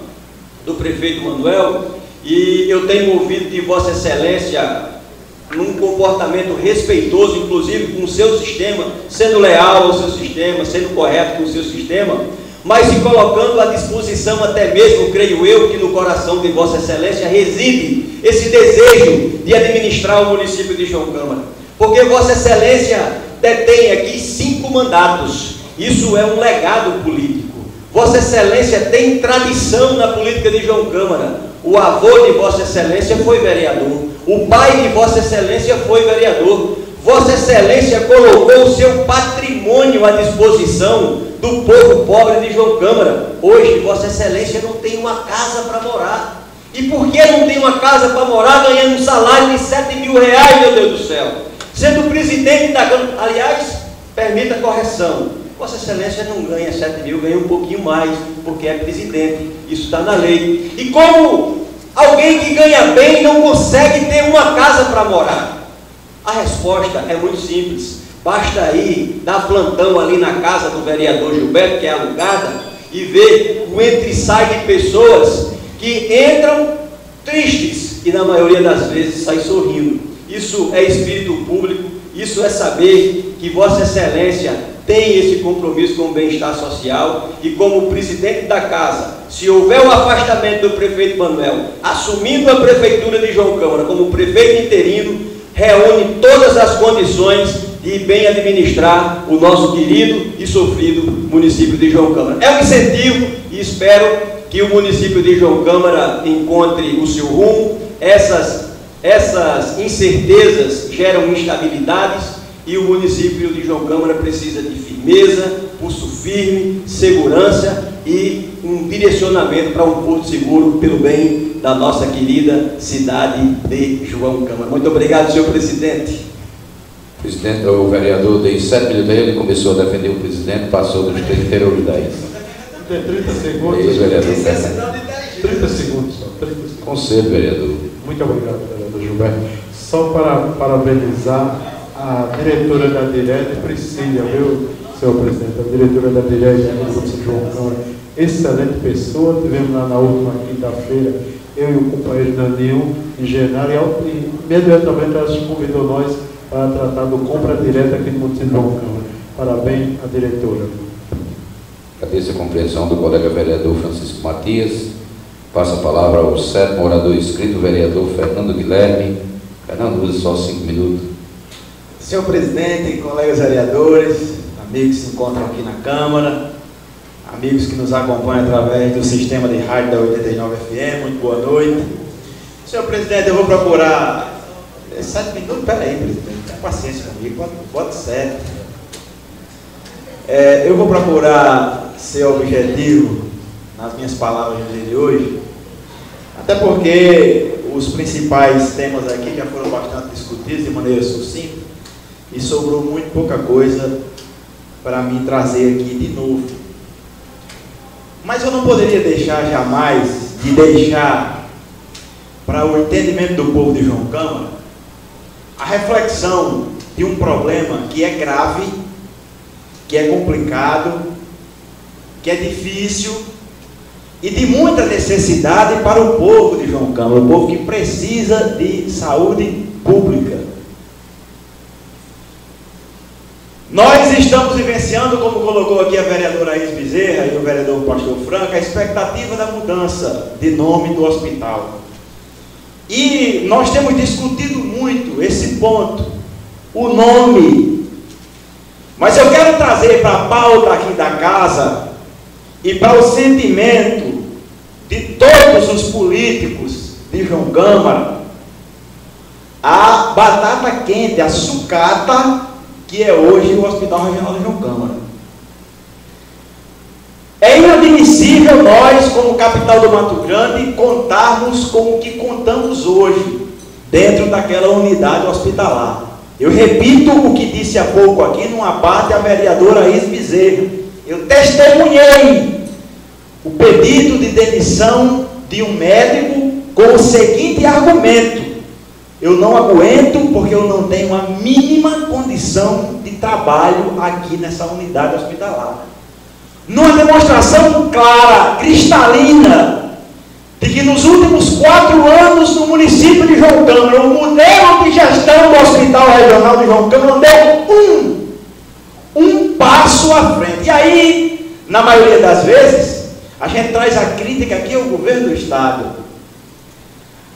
do prefeito Manuel, e eu tenho ouvido de Vossa Excelência num comportamento respeitoso, inclusive com o seu sistema, sendo leal ao seu sistema, sendo correto com o seu sistema, mas se colocando à disposição, até mesmo, creio eu, que no coração de Vossa Excelência reside esse desejo de administrar o município de João Câmara. Porque Vossa Excelência detém aqui cinco mandatos. Isso é um legado político. Vossa Excelência tem tradição na política de João Câmara. O avô de Vossa Excelência foi vereador. O pai de Vossa Excelência foi vereador. Vossa Excelência colocou o seu patrimônio à disposição do povo pobre de João Câmara. Hoje, Vossa Excelência não tem uma casa para morar. E por que não tem uma casa para morar ganhando um salário de 7 mil reais, meu Deus do céu? Sendo presidente da Câmara. Aliás, permita a correção. Vossa Excelência não ganha 7 mil, ganha um pouquinho mais, porque é presidente. Isso está na lei. E como alguém que ganha bem não consegue ter uma casa para morar? A resposta é muito simples. Basta ir dar plantão ali na casa do vereador Gilberto, que é alugada, e ver o entre-sai de pessoas que entram tristes e na maioria das vezes saem sorrindo. Isso é espírito público, isso é saber que Vossa Excelência tem esse compromisso com o bem-estar social e como presidente da casa, se houver o afastamento do prefeito Manuel, assumindo a prefeitura de João Câmara como prefeito interino, reúne todas as condições de bem administrar o nosso querido e sofrido município de João Câmara. É um incentivo e espero que o município de João Câmara encontre o seu rumo. Essas, essas incertezas geram instabilidades e o município de João Câmara precisa de firmeza, pulso firme, segurança e um direcionamento para um porto seguro pelo bem da nossa querida cidade de João Câmara. Muito obrigado, senhor presidente. O presidente, o vereador, de sete minutos, ele começou a defender o presidente, passou dos 30 e 10. Tem 30 segundos. Isso, vereador. 30 segundos só. 30 segundos. Conselho, vereador. Muito obrigado, vereador Gilberto. Só para parabenizar a diretora da Direte, Priscila, viu, senhor presidente? A diretora da Direte, do João Câmara, excelente pessoa. Tivemos lá na última quinta-feira, eu e o companheiro Danil, engenheiro, e imediatamente ela convidou nós para tratar do compra direta aqui no município de João Câmara. Parabéns à diretora. Agradeço a compreensão do colega vereador Francisco Matias. Passo a palavra ao sétimo orador inscrito, vereador Fernando Guilherme. Fernando, usa só cinco minutos. Senhor presidente, colegas vereadores, amigos que se encontram aqui na Câmara, amigos que nos acompanham através do sistema de rádio da 89 FM, muito boa noite. Senhor presidente, eu vou procurar. É sete minutos? Peraí, presidente, tenha paciência comigo, bota certo. É, eu vou procurar ser objetivo nas minhas palavras no dia de hoje, até porque os principais temas aqui já foram bastante discutidos de maneira sucinta e sobrou muito pouca coisa para mim trazer aqui de novo. Mas eu não poderia deixar jamais de deixar para o entendimento do povo de João Câmara a reflexão de um problema que é grave, que é complicado, que é difícil e de muita necessidade para o povo de João Câmara, o povo que precisa de saúde pública. Nós estamos vivenciando, como colocou aqui a vereadora Is Bezerra e o vereador Pastor Franca, a expectativa da mudança de nome do hospital. E nós temos discutido muito esse ponto, o nome. Mas eu quero trazer para a pauta aqui da casa e para o sentimento de todos os políticos de João Câmara a batata quente, a sucata que é hoje o Hospital Regional de João Câmara. É inadmissível nós, como capital do Mato Grande, contarmos com o que contamos hoje, dentro daquela unidade hospitalar. Eu repito o que disse há pouco aqui numa parte a vereadora Is. Eu testemunhei o pedido de demissão de um médico com o seguinte argumento: eu não aguento porque eu não tenho a mínima condição de trabalho aqui nessa unidade hospitalar. Numa demonstração clara, cristalina, de que nos últimos quatro anos no município de João Câmara, o modelo de gestão do Hospital Regional de João Câmara deu um, um passo à frente. E aí, na maioria das vezes, a gente traz a crítica aqui ao governo do Estado.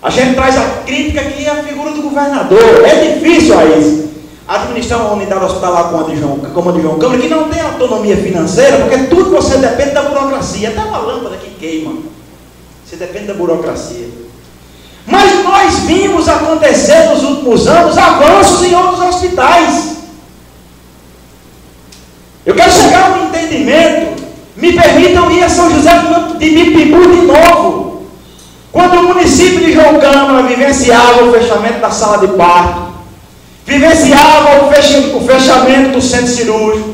A gente traz a crítica aqui à figura do governador. É difícil isso. Administrar uma unidade hospitalar como a de João, como a de João Câmara, que não tem autonomia financeira, porque tudo você depende da burocracia. Até uma lâmpada que queima. Você depende da burocracia. Mas nós vimos acontecer nos últimos anos avanços em outros hospitais. Eu quero chegar a um entendimento. Me permitam ir a São José de Mipibu de novo. Quando o município de João Câmara vivenciava o fechamento da sala de parto, vivenciava o fechamento do centro cirúrgico,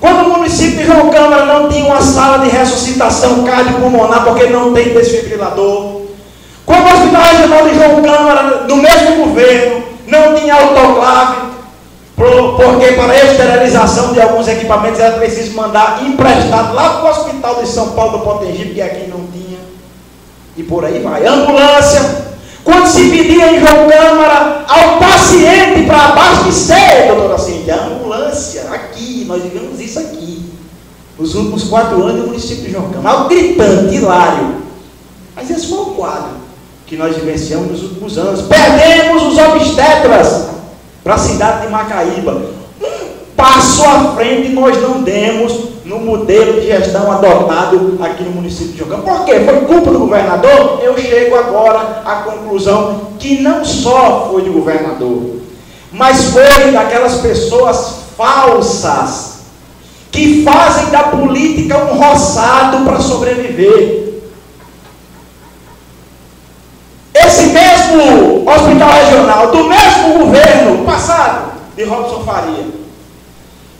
quando o município de João Câmara não tinha uma sala de ressuscitação cardiopulmonar porque não tem desfibrilador, quando o Hospital Regional de João Câmara, do mesmo governo, não tinha autoclave, porque para a esterilização de alguns equipamentos era preciso mandar emprestado lá para o Hospital de São Paulo do Potengipe, que aqui não tinha. E por aí vai. Ambulância. Quando se pedia em João Câmara ao paciente para abastecer, doutora Cíntia, a ambulância, aqui, nós vivemos isso aqui. Nos últimos quatro anos no município de João Câmara. Algo gritante, hilário. Mas esse foi o quadro que nós vivenciamos nos últimos anos. Perdemos os obstetras para a cidade de Macaíba. Um passo à frente nós não demos no modelo de gestão adotado aqui no município de Jocão. Por quê? Foi culpa do governador? Eu chego agora à conclusão que não só foi do governador, mas foi daquelas pessoas falsas que fazem da política um roçado para sobreviver. Esse mesmo hospital regional, do mesmo governo passado, de Robson Faria,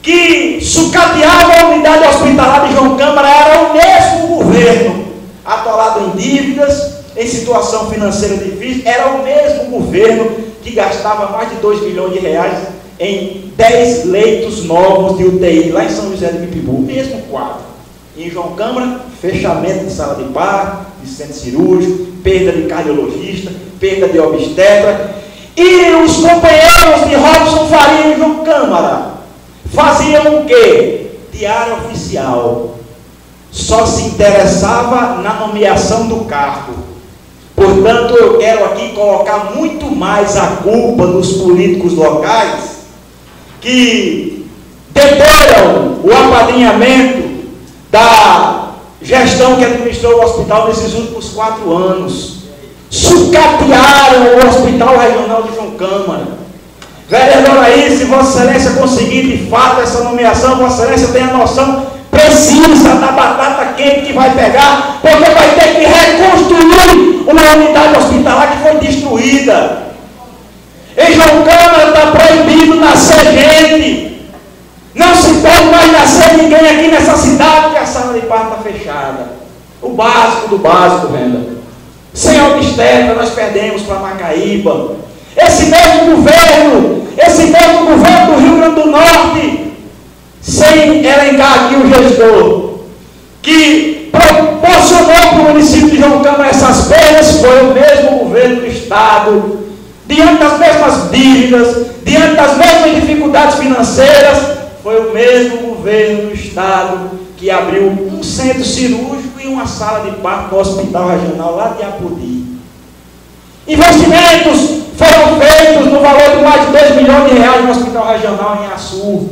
que sucateava a unidade hospitalar de João Câmara, era o mesmo governo, atolado em dívidas, em situação financeira difícil, era o mesmo governo que gastava mais de 2 milhões de reais em 10 leitos novos de UTI, lá em São José de Mipibu, mesmo quadro. Em João Câmara, fechamento de sala de parto, de centro cirúrgico, perda de cardiologista, perda de obstetra. E os companheiros de Robson Faria em João Câmara faziam o quê? Diário oficial. Só se interessava na nomeação do cargo. Portanto, eu quero aqui colocar muito mais a culpa dos políticos locais que deteram o apadrinhamento da gestão que administrou o hospital nesses últimos quatro anos. Sucatearam o Hospital Regional de João Câmara. Vereador aí, se Vossa Excelência conseguir de fato essa nomeação, Vossa Excelência tem a noção precisa da batata quente que vai pegar, porque vai ter que reconstruir uma unidade hospitalar que foi destruída. Em João Câmara está proibido nascer gente. Não se pode mais nascer ninguém aqui nessa cidade porque a sala de parto está fechada. O básico do básico, venda. Sem obstetra, nós perdemos para Macaíba. Esse mesmo governo, esse mesmo governo do Rio Grande do Norte, sem elencar aqui o gestor, que proporcionou para o município de João Câmara essas perdas, foi o mesmo governo do Estado, diante das mesmas dívidas, diante das mesmas dificuldades financeiras, foi o mesmo governo do Estado que abriu um centro cirúrgico e uma sala de parto no Hospital Regional lá de Apodi. Investimentos foram feitos no valor de mais de 2 milhões de reais no Hospital Regional em Açu.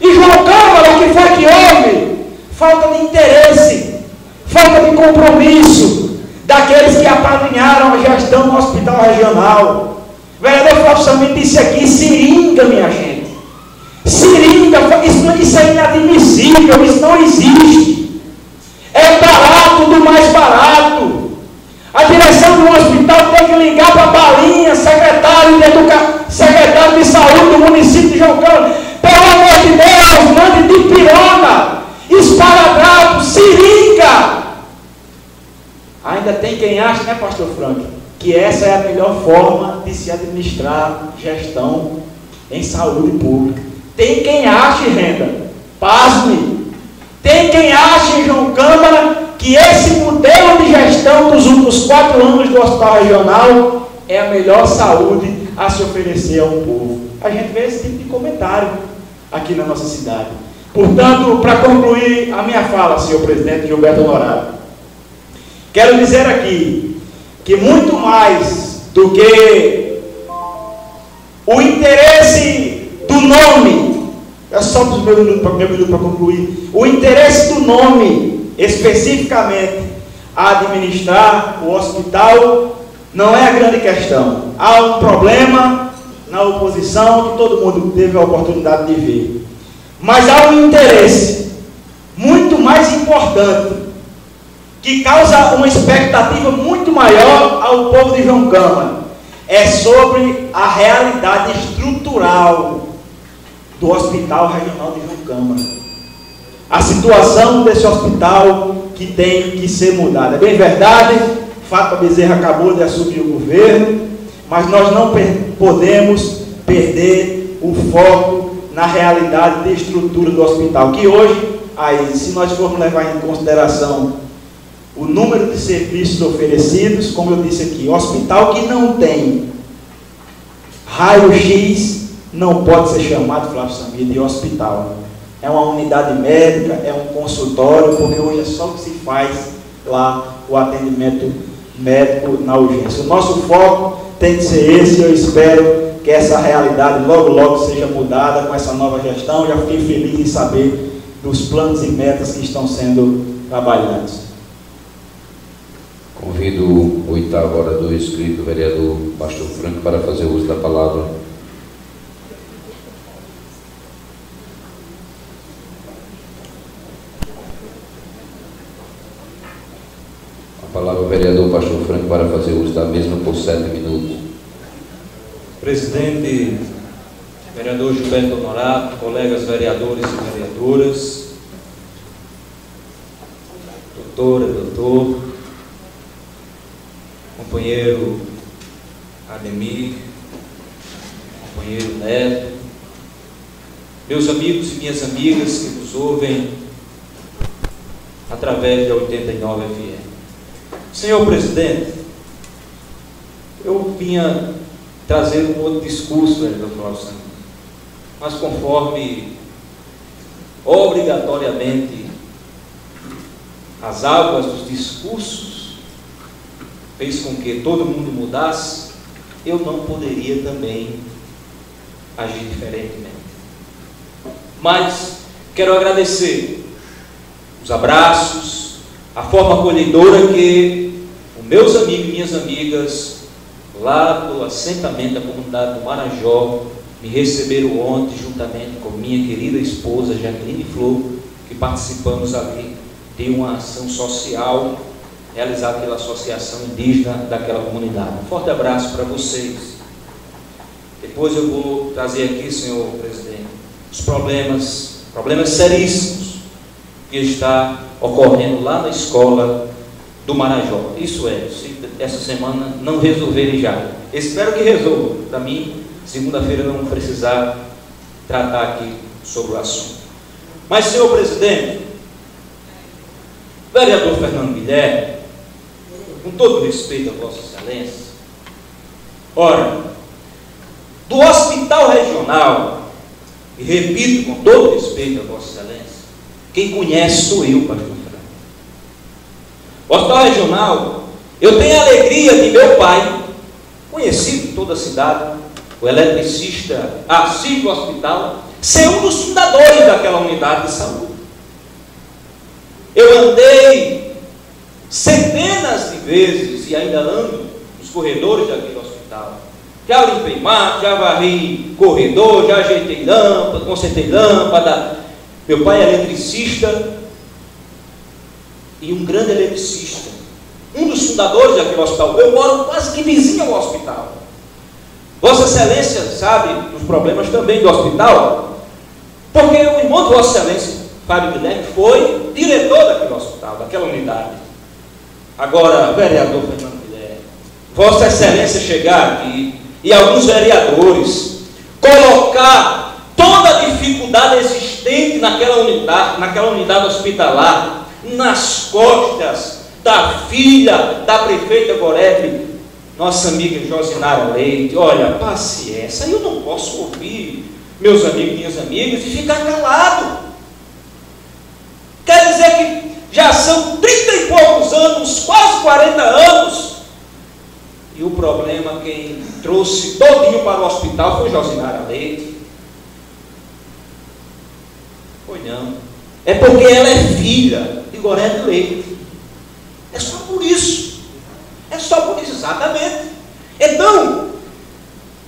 E João Câmara, o que foi que houve? Falta de interesse, falta de compromisso daqueles que apadrinharam a gestão do Hospital Regional. O vereador Flávio Samit disse aqui, seringa, minha gente. Seringa, isso, isso é inadmissível, isso não existe. É barato do mais barato. A direção do hospital tem que ligar para a Balinha, secretário de secretário de saúde do município de Câmara. Pelo amor de Deus, mande de pirona, esparadrapo, seringa. Ainda tem quem acha, né, pastor Frank, que essa é a melhor forma de se administrar gestão em saúde pública. Tem quem ache, renda, pasme. Tem quem ache João Câmara que esse modelo de gestão dos últimos quatro anos do Hospital Regional é a melhor saúde a se oferecer ao povo. A gente vê esse tipo de comentário aqui na nossa cidade. Portanto, para concluir a minha fala, senhor presidente Gilberto Honorário, quero dizer aqui que muito mais do que o interesse do nome, é só para o meu minuto para concluir, o interesse do nome especificamente administrar o hospital não é a grande questão. Há um problema na oposição que todo mundo teve a oportunidade de ver. Mas há um interesse muito mais importante que causa uma expectativa muito maior ao povo de João Câmara. É sobre a realidade estrutural do Hospital Regional de Câmara. A situação desse hospital que tem que ser mudada. É bem verdade, Fátima Bezerra acabou de assumir o governo, mas nós não per podemos perder o foco na realidade de estrutura do hospital, que hoje, aí, se nós formos levar em consideração o número de serviços oferecidos, como eu disse aqui, hospital que não tem raio-x não pode ser chamado, Flávio Samir, de hospital é uma unidade médica, é um consultório, porque hoje é só que se faz lá o atendimento médico na urgência. O nosso foco tem que ser esse e eu espero que essa realidade logo, logo seja mudada com essa nova gestão. Já fiquei feliz em saber dos planos e metas que estão sendo trabalhados. Convido o oitavo orador inscrito, o vereador Pastor Franco, para fazer uso da palavra. palavra ao vereador Pastor Franco para fazer uso da mesma por sete minutos. Presidente, vereador Gilberto Honorato, colegas vereadores e vereadoras, doutora, doutor, companheiro Ademir, companheiro Neto, meus amigos e minhas amigas que nos ouvem através da 89 FM. Senhor presidente, eu vinha trazer um outro discurso, vereador Flávio Santos, mas conforme obrigatoriamente as águas dos discursos fez com que todo mundo mudasse, eu não poderia também agir diferentemente. Mas quero agradecer os abraços, a forma acolhedora que os meus amigos e minhas amigas lá do assentamento da comunidade do Marajó me receberam ontem juntamente com minha querida esposa Jaqueline Flor, que participamos ali de uma ação social realizada pela Associação Indígena daquela comunidade. Um forte abraço para vocês. Depois eu vou trazer aqui, senhor presidente, os problemas, problemas seríssimos que está ocorrendo lá na escola do Marajó. Isso é, se essa semana não resolverem já. Espero que resolvam. Para mim, segunda-feira não precisar tratar aqui sobre o assunto. Mas, senhor presidente, vereador Fernando Guilherme, com todo respeito a Vossa Excelência, ora, do hospital regional, e repito com todo respeito a Vossa Excelência, quem conhece sou eu, pastor hospital regional, eu tenho a alegria de meu pai, conhecido em toda a cidade, o eletricista assíduo hospital, ser um dos fundadores daquela unidade de saúde. Eu andei centenas de vezes e ainda ando nos corredores daquele hospital. Já limpei mato, já varri corredor, já ajeitei lâmpada, consertei lâmpada, meu pai é eletricista e um grande eletricista. Um dos fundadores daquele hospital. Eu moro quase que vizinho ao hospital. Vossa Excelência sabe os problemas também do hospital, porque o irmão de Vossa Excelência, Fábio Guilherme, foi diretor daquele hospital, daquela unidade. Agora, vereador Fernando Guilherme, Vossa Excelência chegar aqui e alguns vereadores colocar toda a dificuldade existente naquela unidade, naquela unidade hospitalar, nas costas da filha da prefeita Gorete, nossa amiga Josinara Leite. Olha, paciência, eu não posso ouvir meus amigos e minhas amigas e ficar calado. Já são 30 e poucos anos, quase 40 anos. E o problema, quem trouxe todinho para o hospital foi Josinara Leite. Foi não. É porque ela é filha de Gorete Leite. É só por isso. É só por isso, exatamente. Então,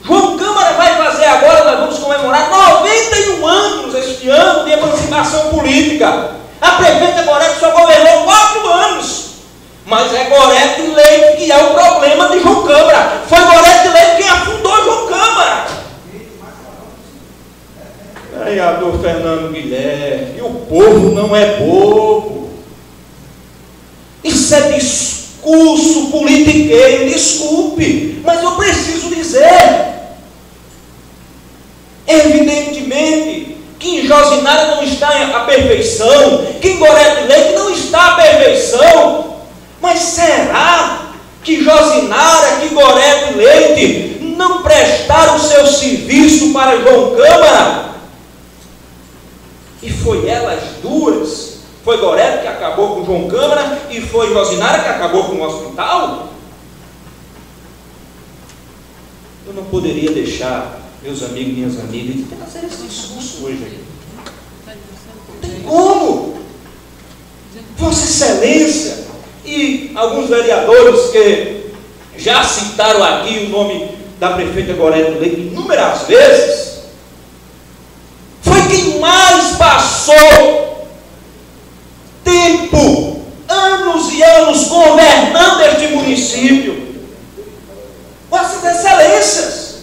João Câmara vai fazer agora, nós vamos comemorar 91 anos este ano de emancipação política. A prefeita Gorete só governou quatro anos. Mas é Gorete Leite que é o problema de João Câmara. Foi Gorete Leite quem afundou João Câmara. Vereador Fernando Guilherme, o povo não é bobo. Isso é discurso politiqueiro, desculpe, mas eu preciso dizer. Evidentemente que em Josinara não está a perfeição, que em Gorete Leite não está a perfeição. Mas será que Josinara, que Gorete Leite não prestaram seu serviço para João Câmara? E foi elas duas, foi Gorete que acabou com João Câmara e foi Josinara que acabou com o hospital? Eu não poderia deixar meus amigos e minhas amigas, de fazer esse discurso hoje aqui. Não tem como. Vossa Excelência e alguns vereadores que já citaram aqui o nome da prefeita Gorete Leite inúmeras vezes, foi quem mais passou anos e anos governando este município. Vossas Excelências.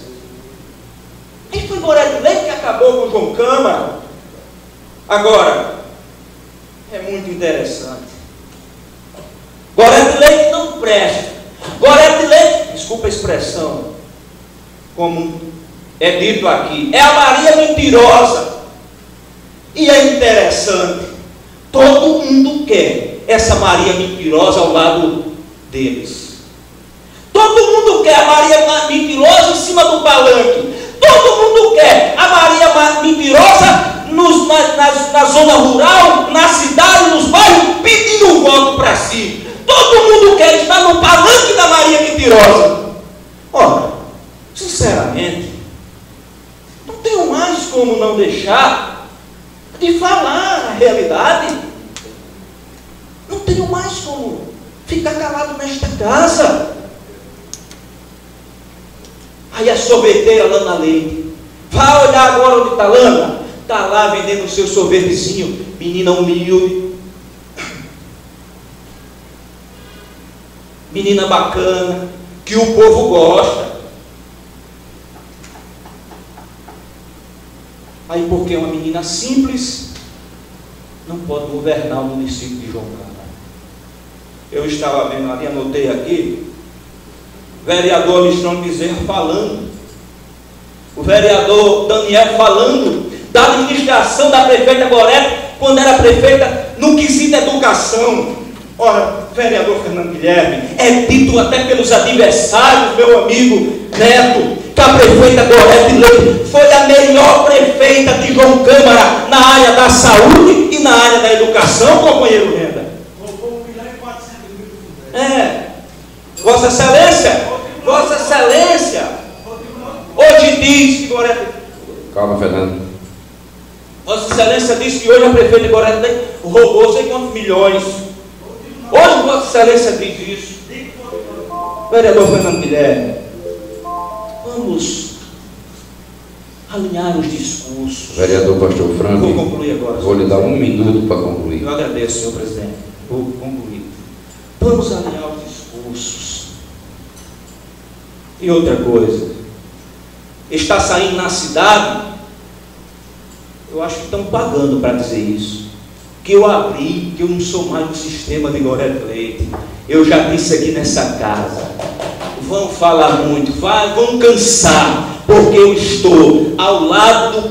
E foi Gorete Leite que acabou com João Câmara. Agora, é muito interessante. Gorete Leite não presta. Gorete Leite, desculpa a expressão, como é dito aqui, é a Maria mentirosa. E é interessante, todo mundo quer essa Maria mentirosa ao lado deles. Todo mundo quer a Maria mentirosa em cima do palanque. Todo mundo quer a Maria mentirosa nos, na, na, na, zona rural, na cidade, nos bairros, pedindo um voto para si. Todo mundo quer estar no palanque da Maria mentirosa. Ora, sinceramente, não tenho mais como não deixar de falar a realidade. Não tenho mais como ficar calado nesta casa. Aí a sorveteira Lana Leite. Vai olhar agora onde está Lana. Está lá vendendo o seu sorvetezinho. Menina humilde. Menina bacana. Que o povo gosta. Aí porque uma menina simples, não pode governar o município de João Câmara. Eu estava vendo ali, anotei aqui, vereador Alexandre Bezerra falando, o vereador Daniel falando da administração da prefeita Gorete, quando era prefeita, no quesito educação. Ora, vereador Fernando Guilherme, é dito até pelos adversários, meu amigo Neto, a prefeita Gorete Leite foi a melhor prefeita de João Câmara na área da saúde e na área da educação, companheiro Renda. É. Vossa Excelência, Vossa Excelência, hoje diz que Gorete. Calma, Fernando. Vossa Excelência disse que hoje a prefeita Gorete roubou sei quantos milhões. Hoje Vossa Excelência diz isso. Vereador Fernando Guilherme, vamos alinhar os discursos. Vereador Pastor Franco. Vou concluir agora. Vou lhe dar um minuto para concluir. Eu agradeço, senhor presidente. Vou concluir. Vamos alinhar os discursos. E outra coisa, está saindo na cidade, eu acho que estão pagando para dizer isso. Que eu abri, que eu não sou mais do sistema de Gorete Leite. Eu já disse aqui nessa casa. Vão falar muito, vão cansar, porque eu estou ao lado do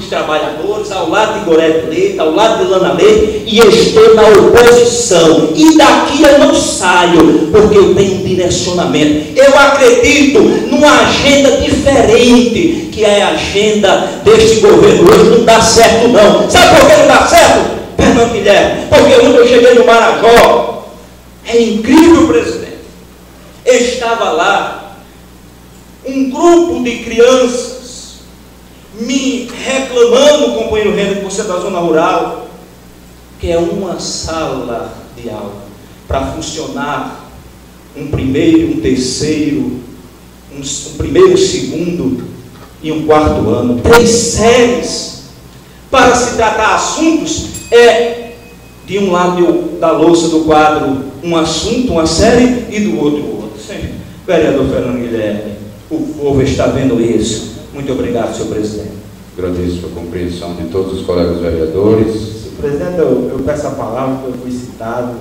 dos Trabalhadores, ao lado de Gorete Leite, ao lado de Lana Leite, e estou na oposição. E daqui eu não saio, porque eu tenho um direcionamento. Eu acredito numa agenda diferente, que é a agenda deste governo hoje. Não dá certo, não. Sabe por que não dá certo? Fernando Guilherme, porque quando eu cheguei no Marajó, é incrível, presidente. Estava lá um grupo de crianças me reclamando, companheiro Renan, por ser da zona rural, que é uma sala de aula para funcionar um primeiro, um terceiro, um, um primeiro, segundo e um quarto ano. Três séries para se tratar assuntos é de um lado da louça do quadro um assunto, uma série e do outro outro. Vereador Fernando Guilherme, o povo está vendo isso. Muito obrigado, senhor presidente. Agradeço a compreensão de todos os colegas vereadores. Senhor presidente, eu, eu peço a palavra, porque eu fui citado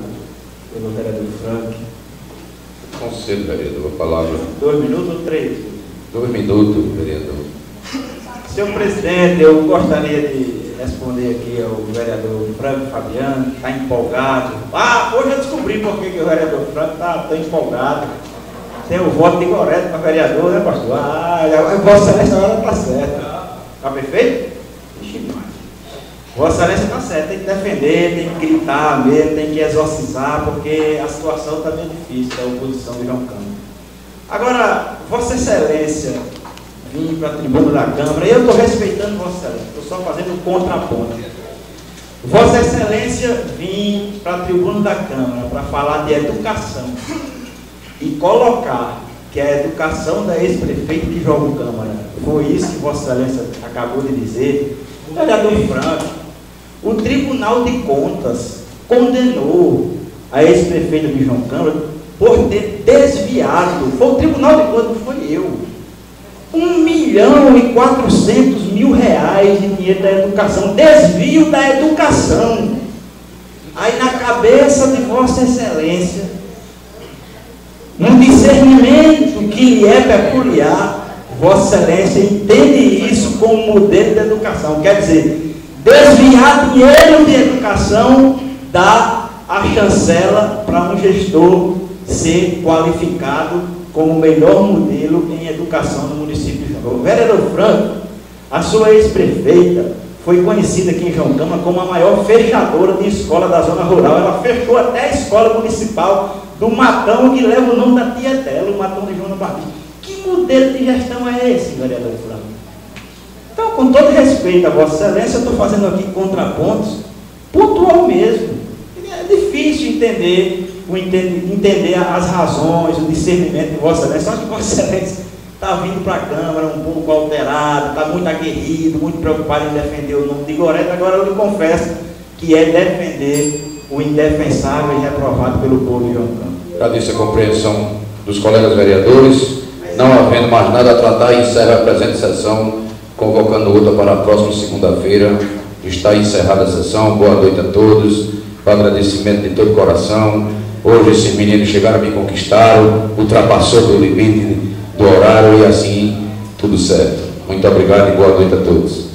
pelo vereador Frank. Concedo, vereador, a palavra. Dois minutos ou três? Dois minutos, vereador. Senhor presidente, eu gostaria de responder aqui ao vereador Franco Fabiano, que está empolgado. Ah, hoje eu descobri por que, que o vereador Franco está tão empolgado. Tem o voto de Goreto para vereador, né, pastor? Ah, a Vossa Excelência agora está certa. Está perfeito? Ixi, Vossa Excelência está certa, tem que defender, tem que gritar mesmo, tem que exorcizar, porque a situação está bem difícil da oposição de João Câmara. Agora, Vossa Excelência vim para a tribuna da Câmara, e eu estou respeitando Vossa Excelência, estou só fazendo um contraponto. Vossa Excelência vim para a tribuna da Câmara para falar de educação e colocar que a educação da ex-prefeito de João Câmara foi isso que Vossa Excelência acabou de dizer. Vereador Franco, o Tribunal de Contas condenou a ex-prefeita de João Câmara por ter desviado. Foi o Tribunal de Contas, não foi eu 1 milhão e 400 mil reais de dinheiro da educação, desvio da educação. Aí na cabeça de Vossa Excelência, um discernimento que lhe é peculiar, Vossa Excelência entende isso como modelo de educação. Quer dizer, desviar dinheiro de educação dá a chancela para um gestor ser qualificado como o melhor modelo em educação no município de João. Vereador Franco, a sua ex-prefeita foi conhecida aqui em João Câmara como a maior fechadora de escola da zona rural. Ela fechou até a escola municipal do Matão, que leva o nome da tia dela, o Matão de João Batista. Que modelo de gestão é esse, vereador Franco? Então, com todo respeito a Vossa Excelência, eu estou fazendo aqui contrapontos pontual mesmo. É difícil entender o entender as razões, o discernimento de Vossa Excelência. Só que Vossa Excelência está vindo para a Câmara um pouco alterado, está muito aguerrido, muito preocupado em defender o nome de Gorete. Agora eu lhe confesso que é defender o indefensável e reprovado pelo povo de Campos. Agradeço a compreensão dos colegas vereadores. Não havendo mais nada a tratar, encerra a presente sessão, convocando outra para a próxima segunda-feira. Está encerrada a sessão. Boa noite a todos. Com agradecimento de todo o coração. Hoje esses meninos chegaram, me conquistaram, ultrapassou o limite do horário e assim tudo certo. Muito obrigado e boa noite a todos.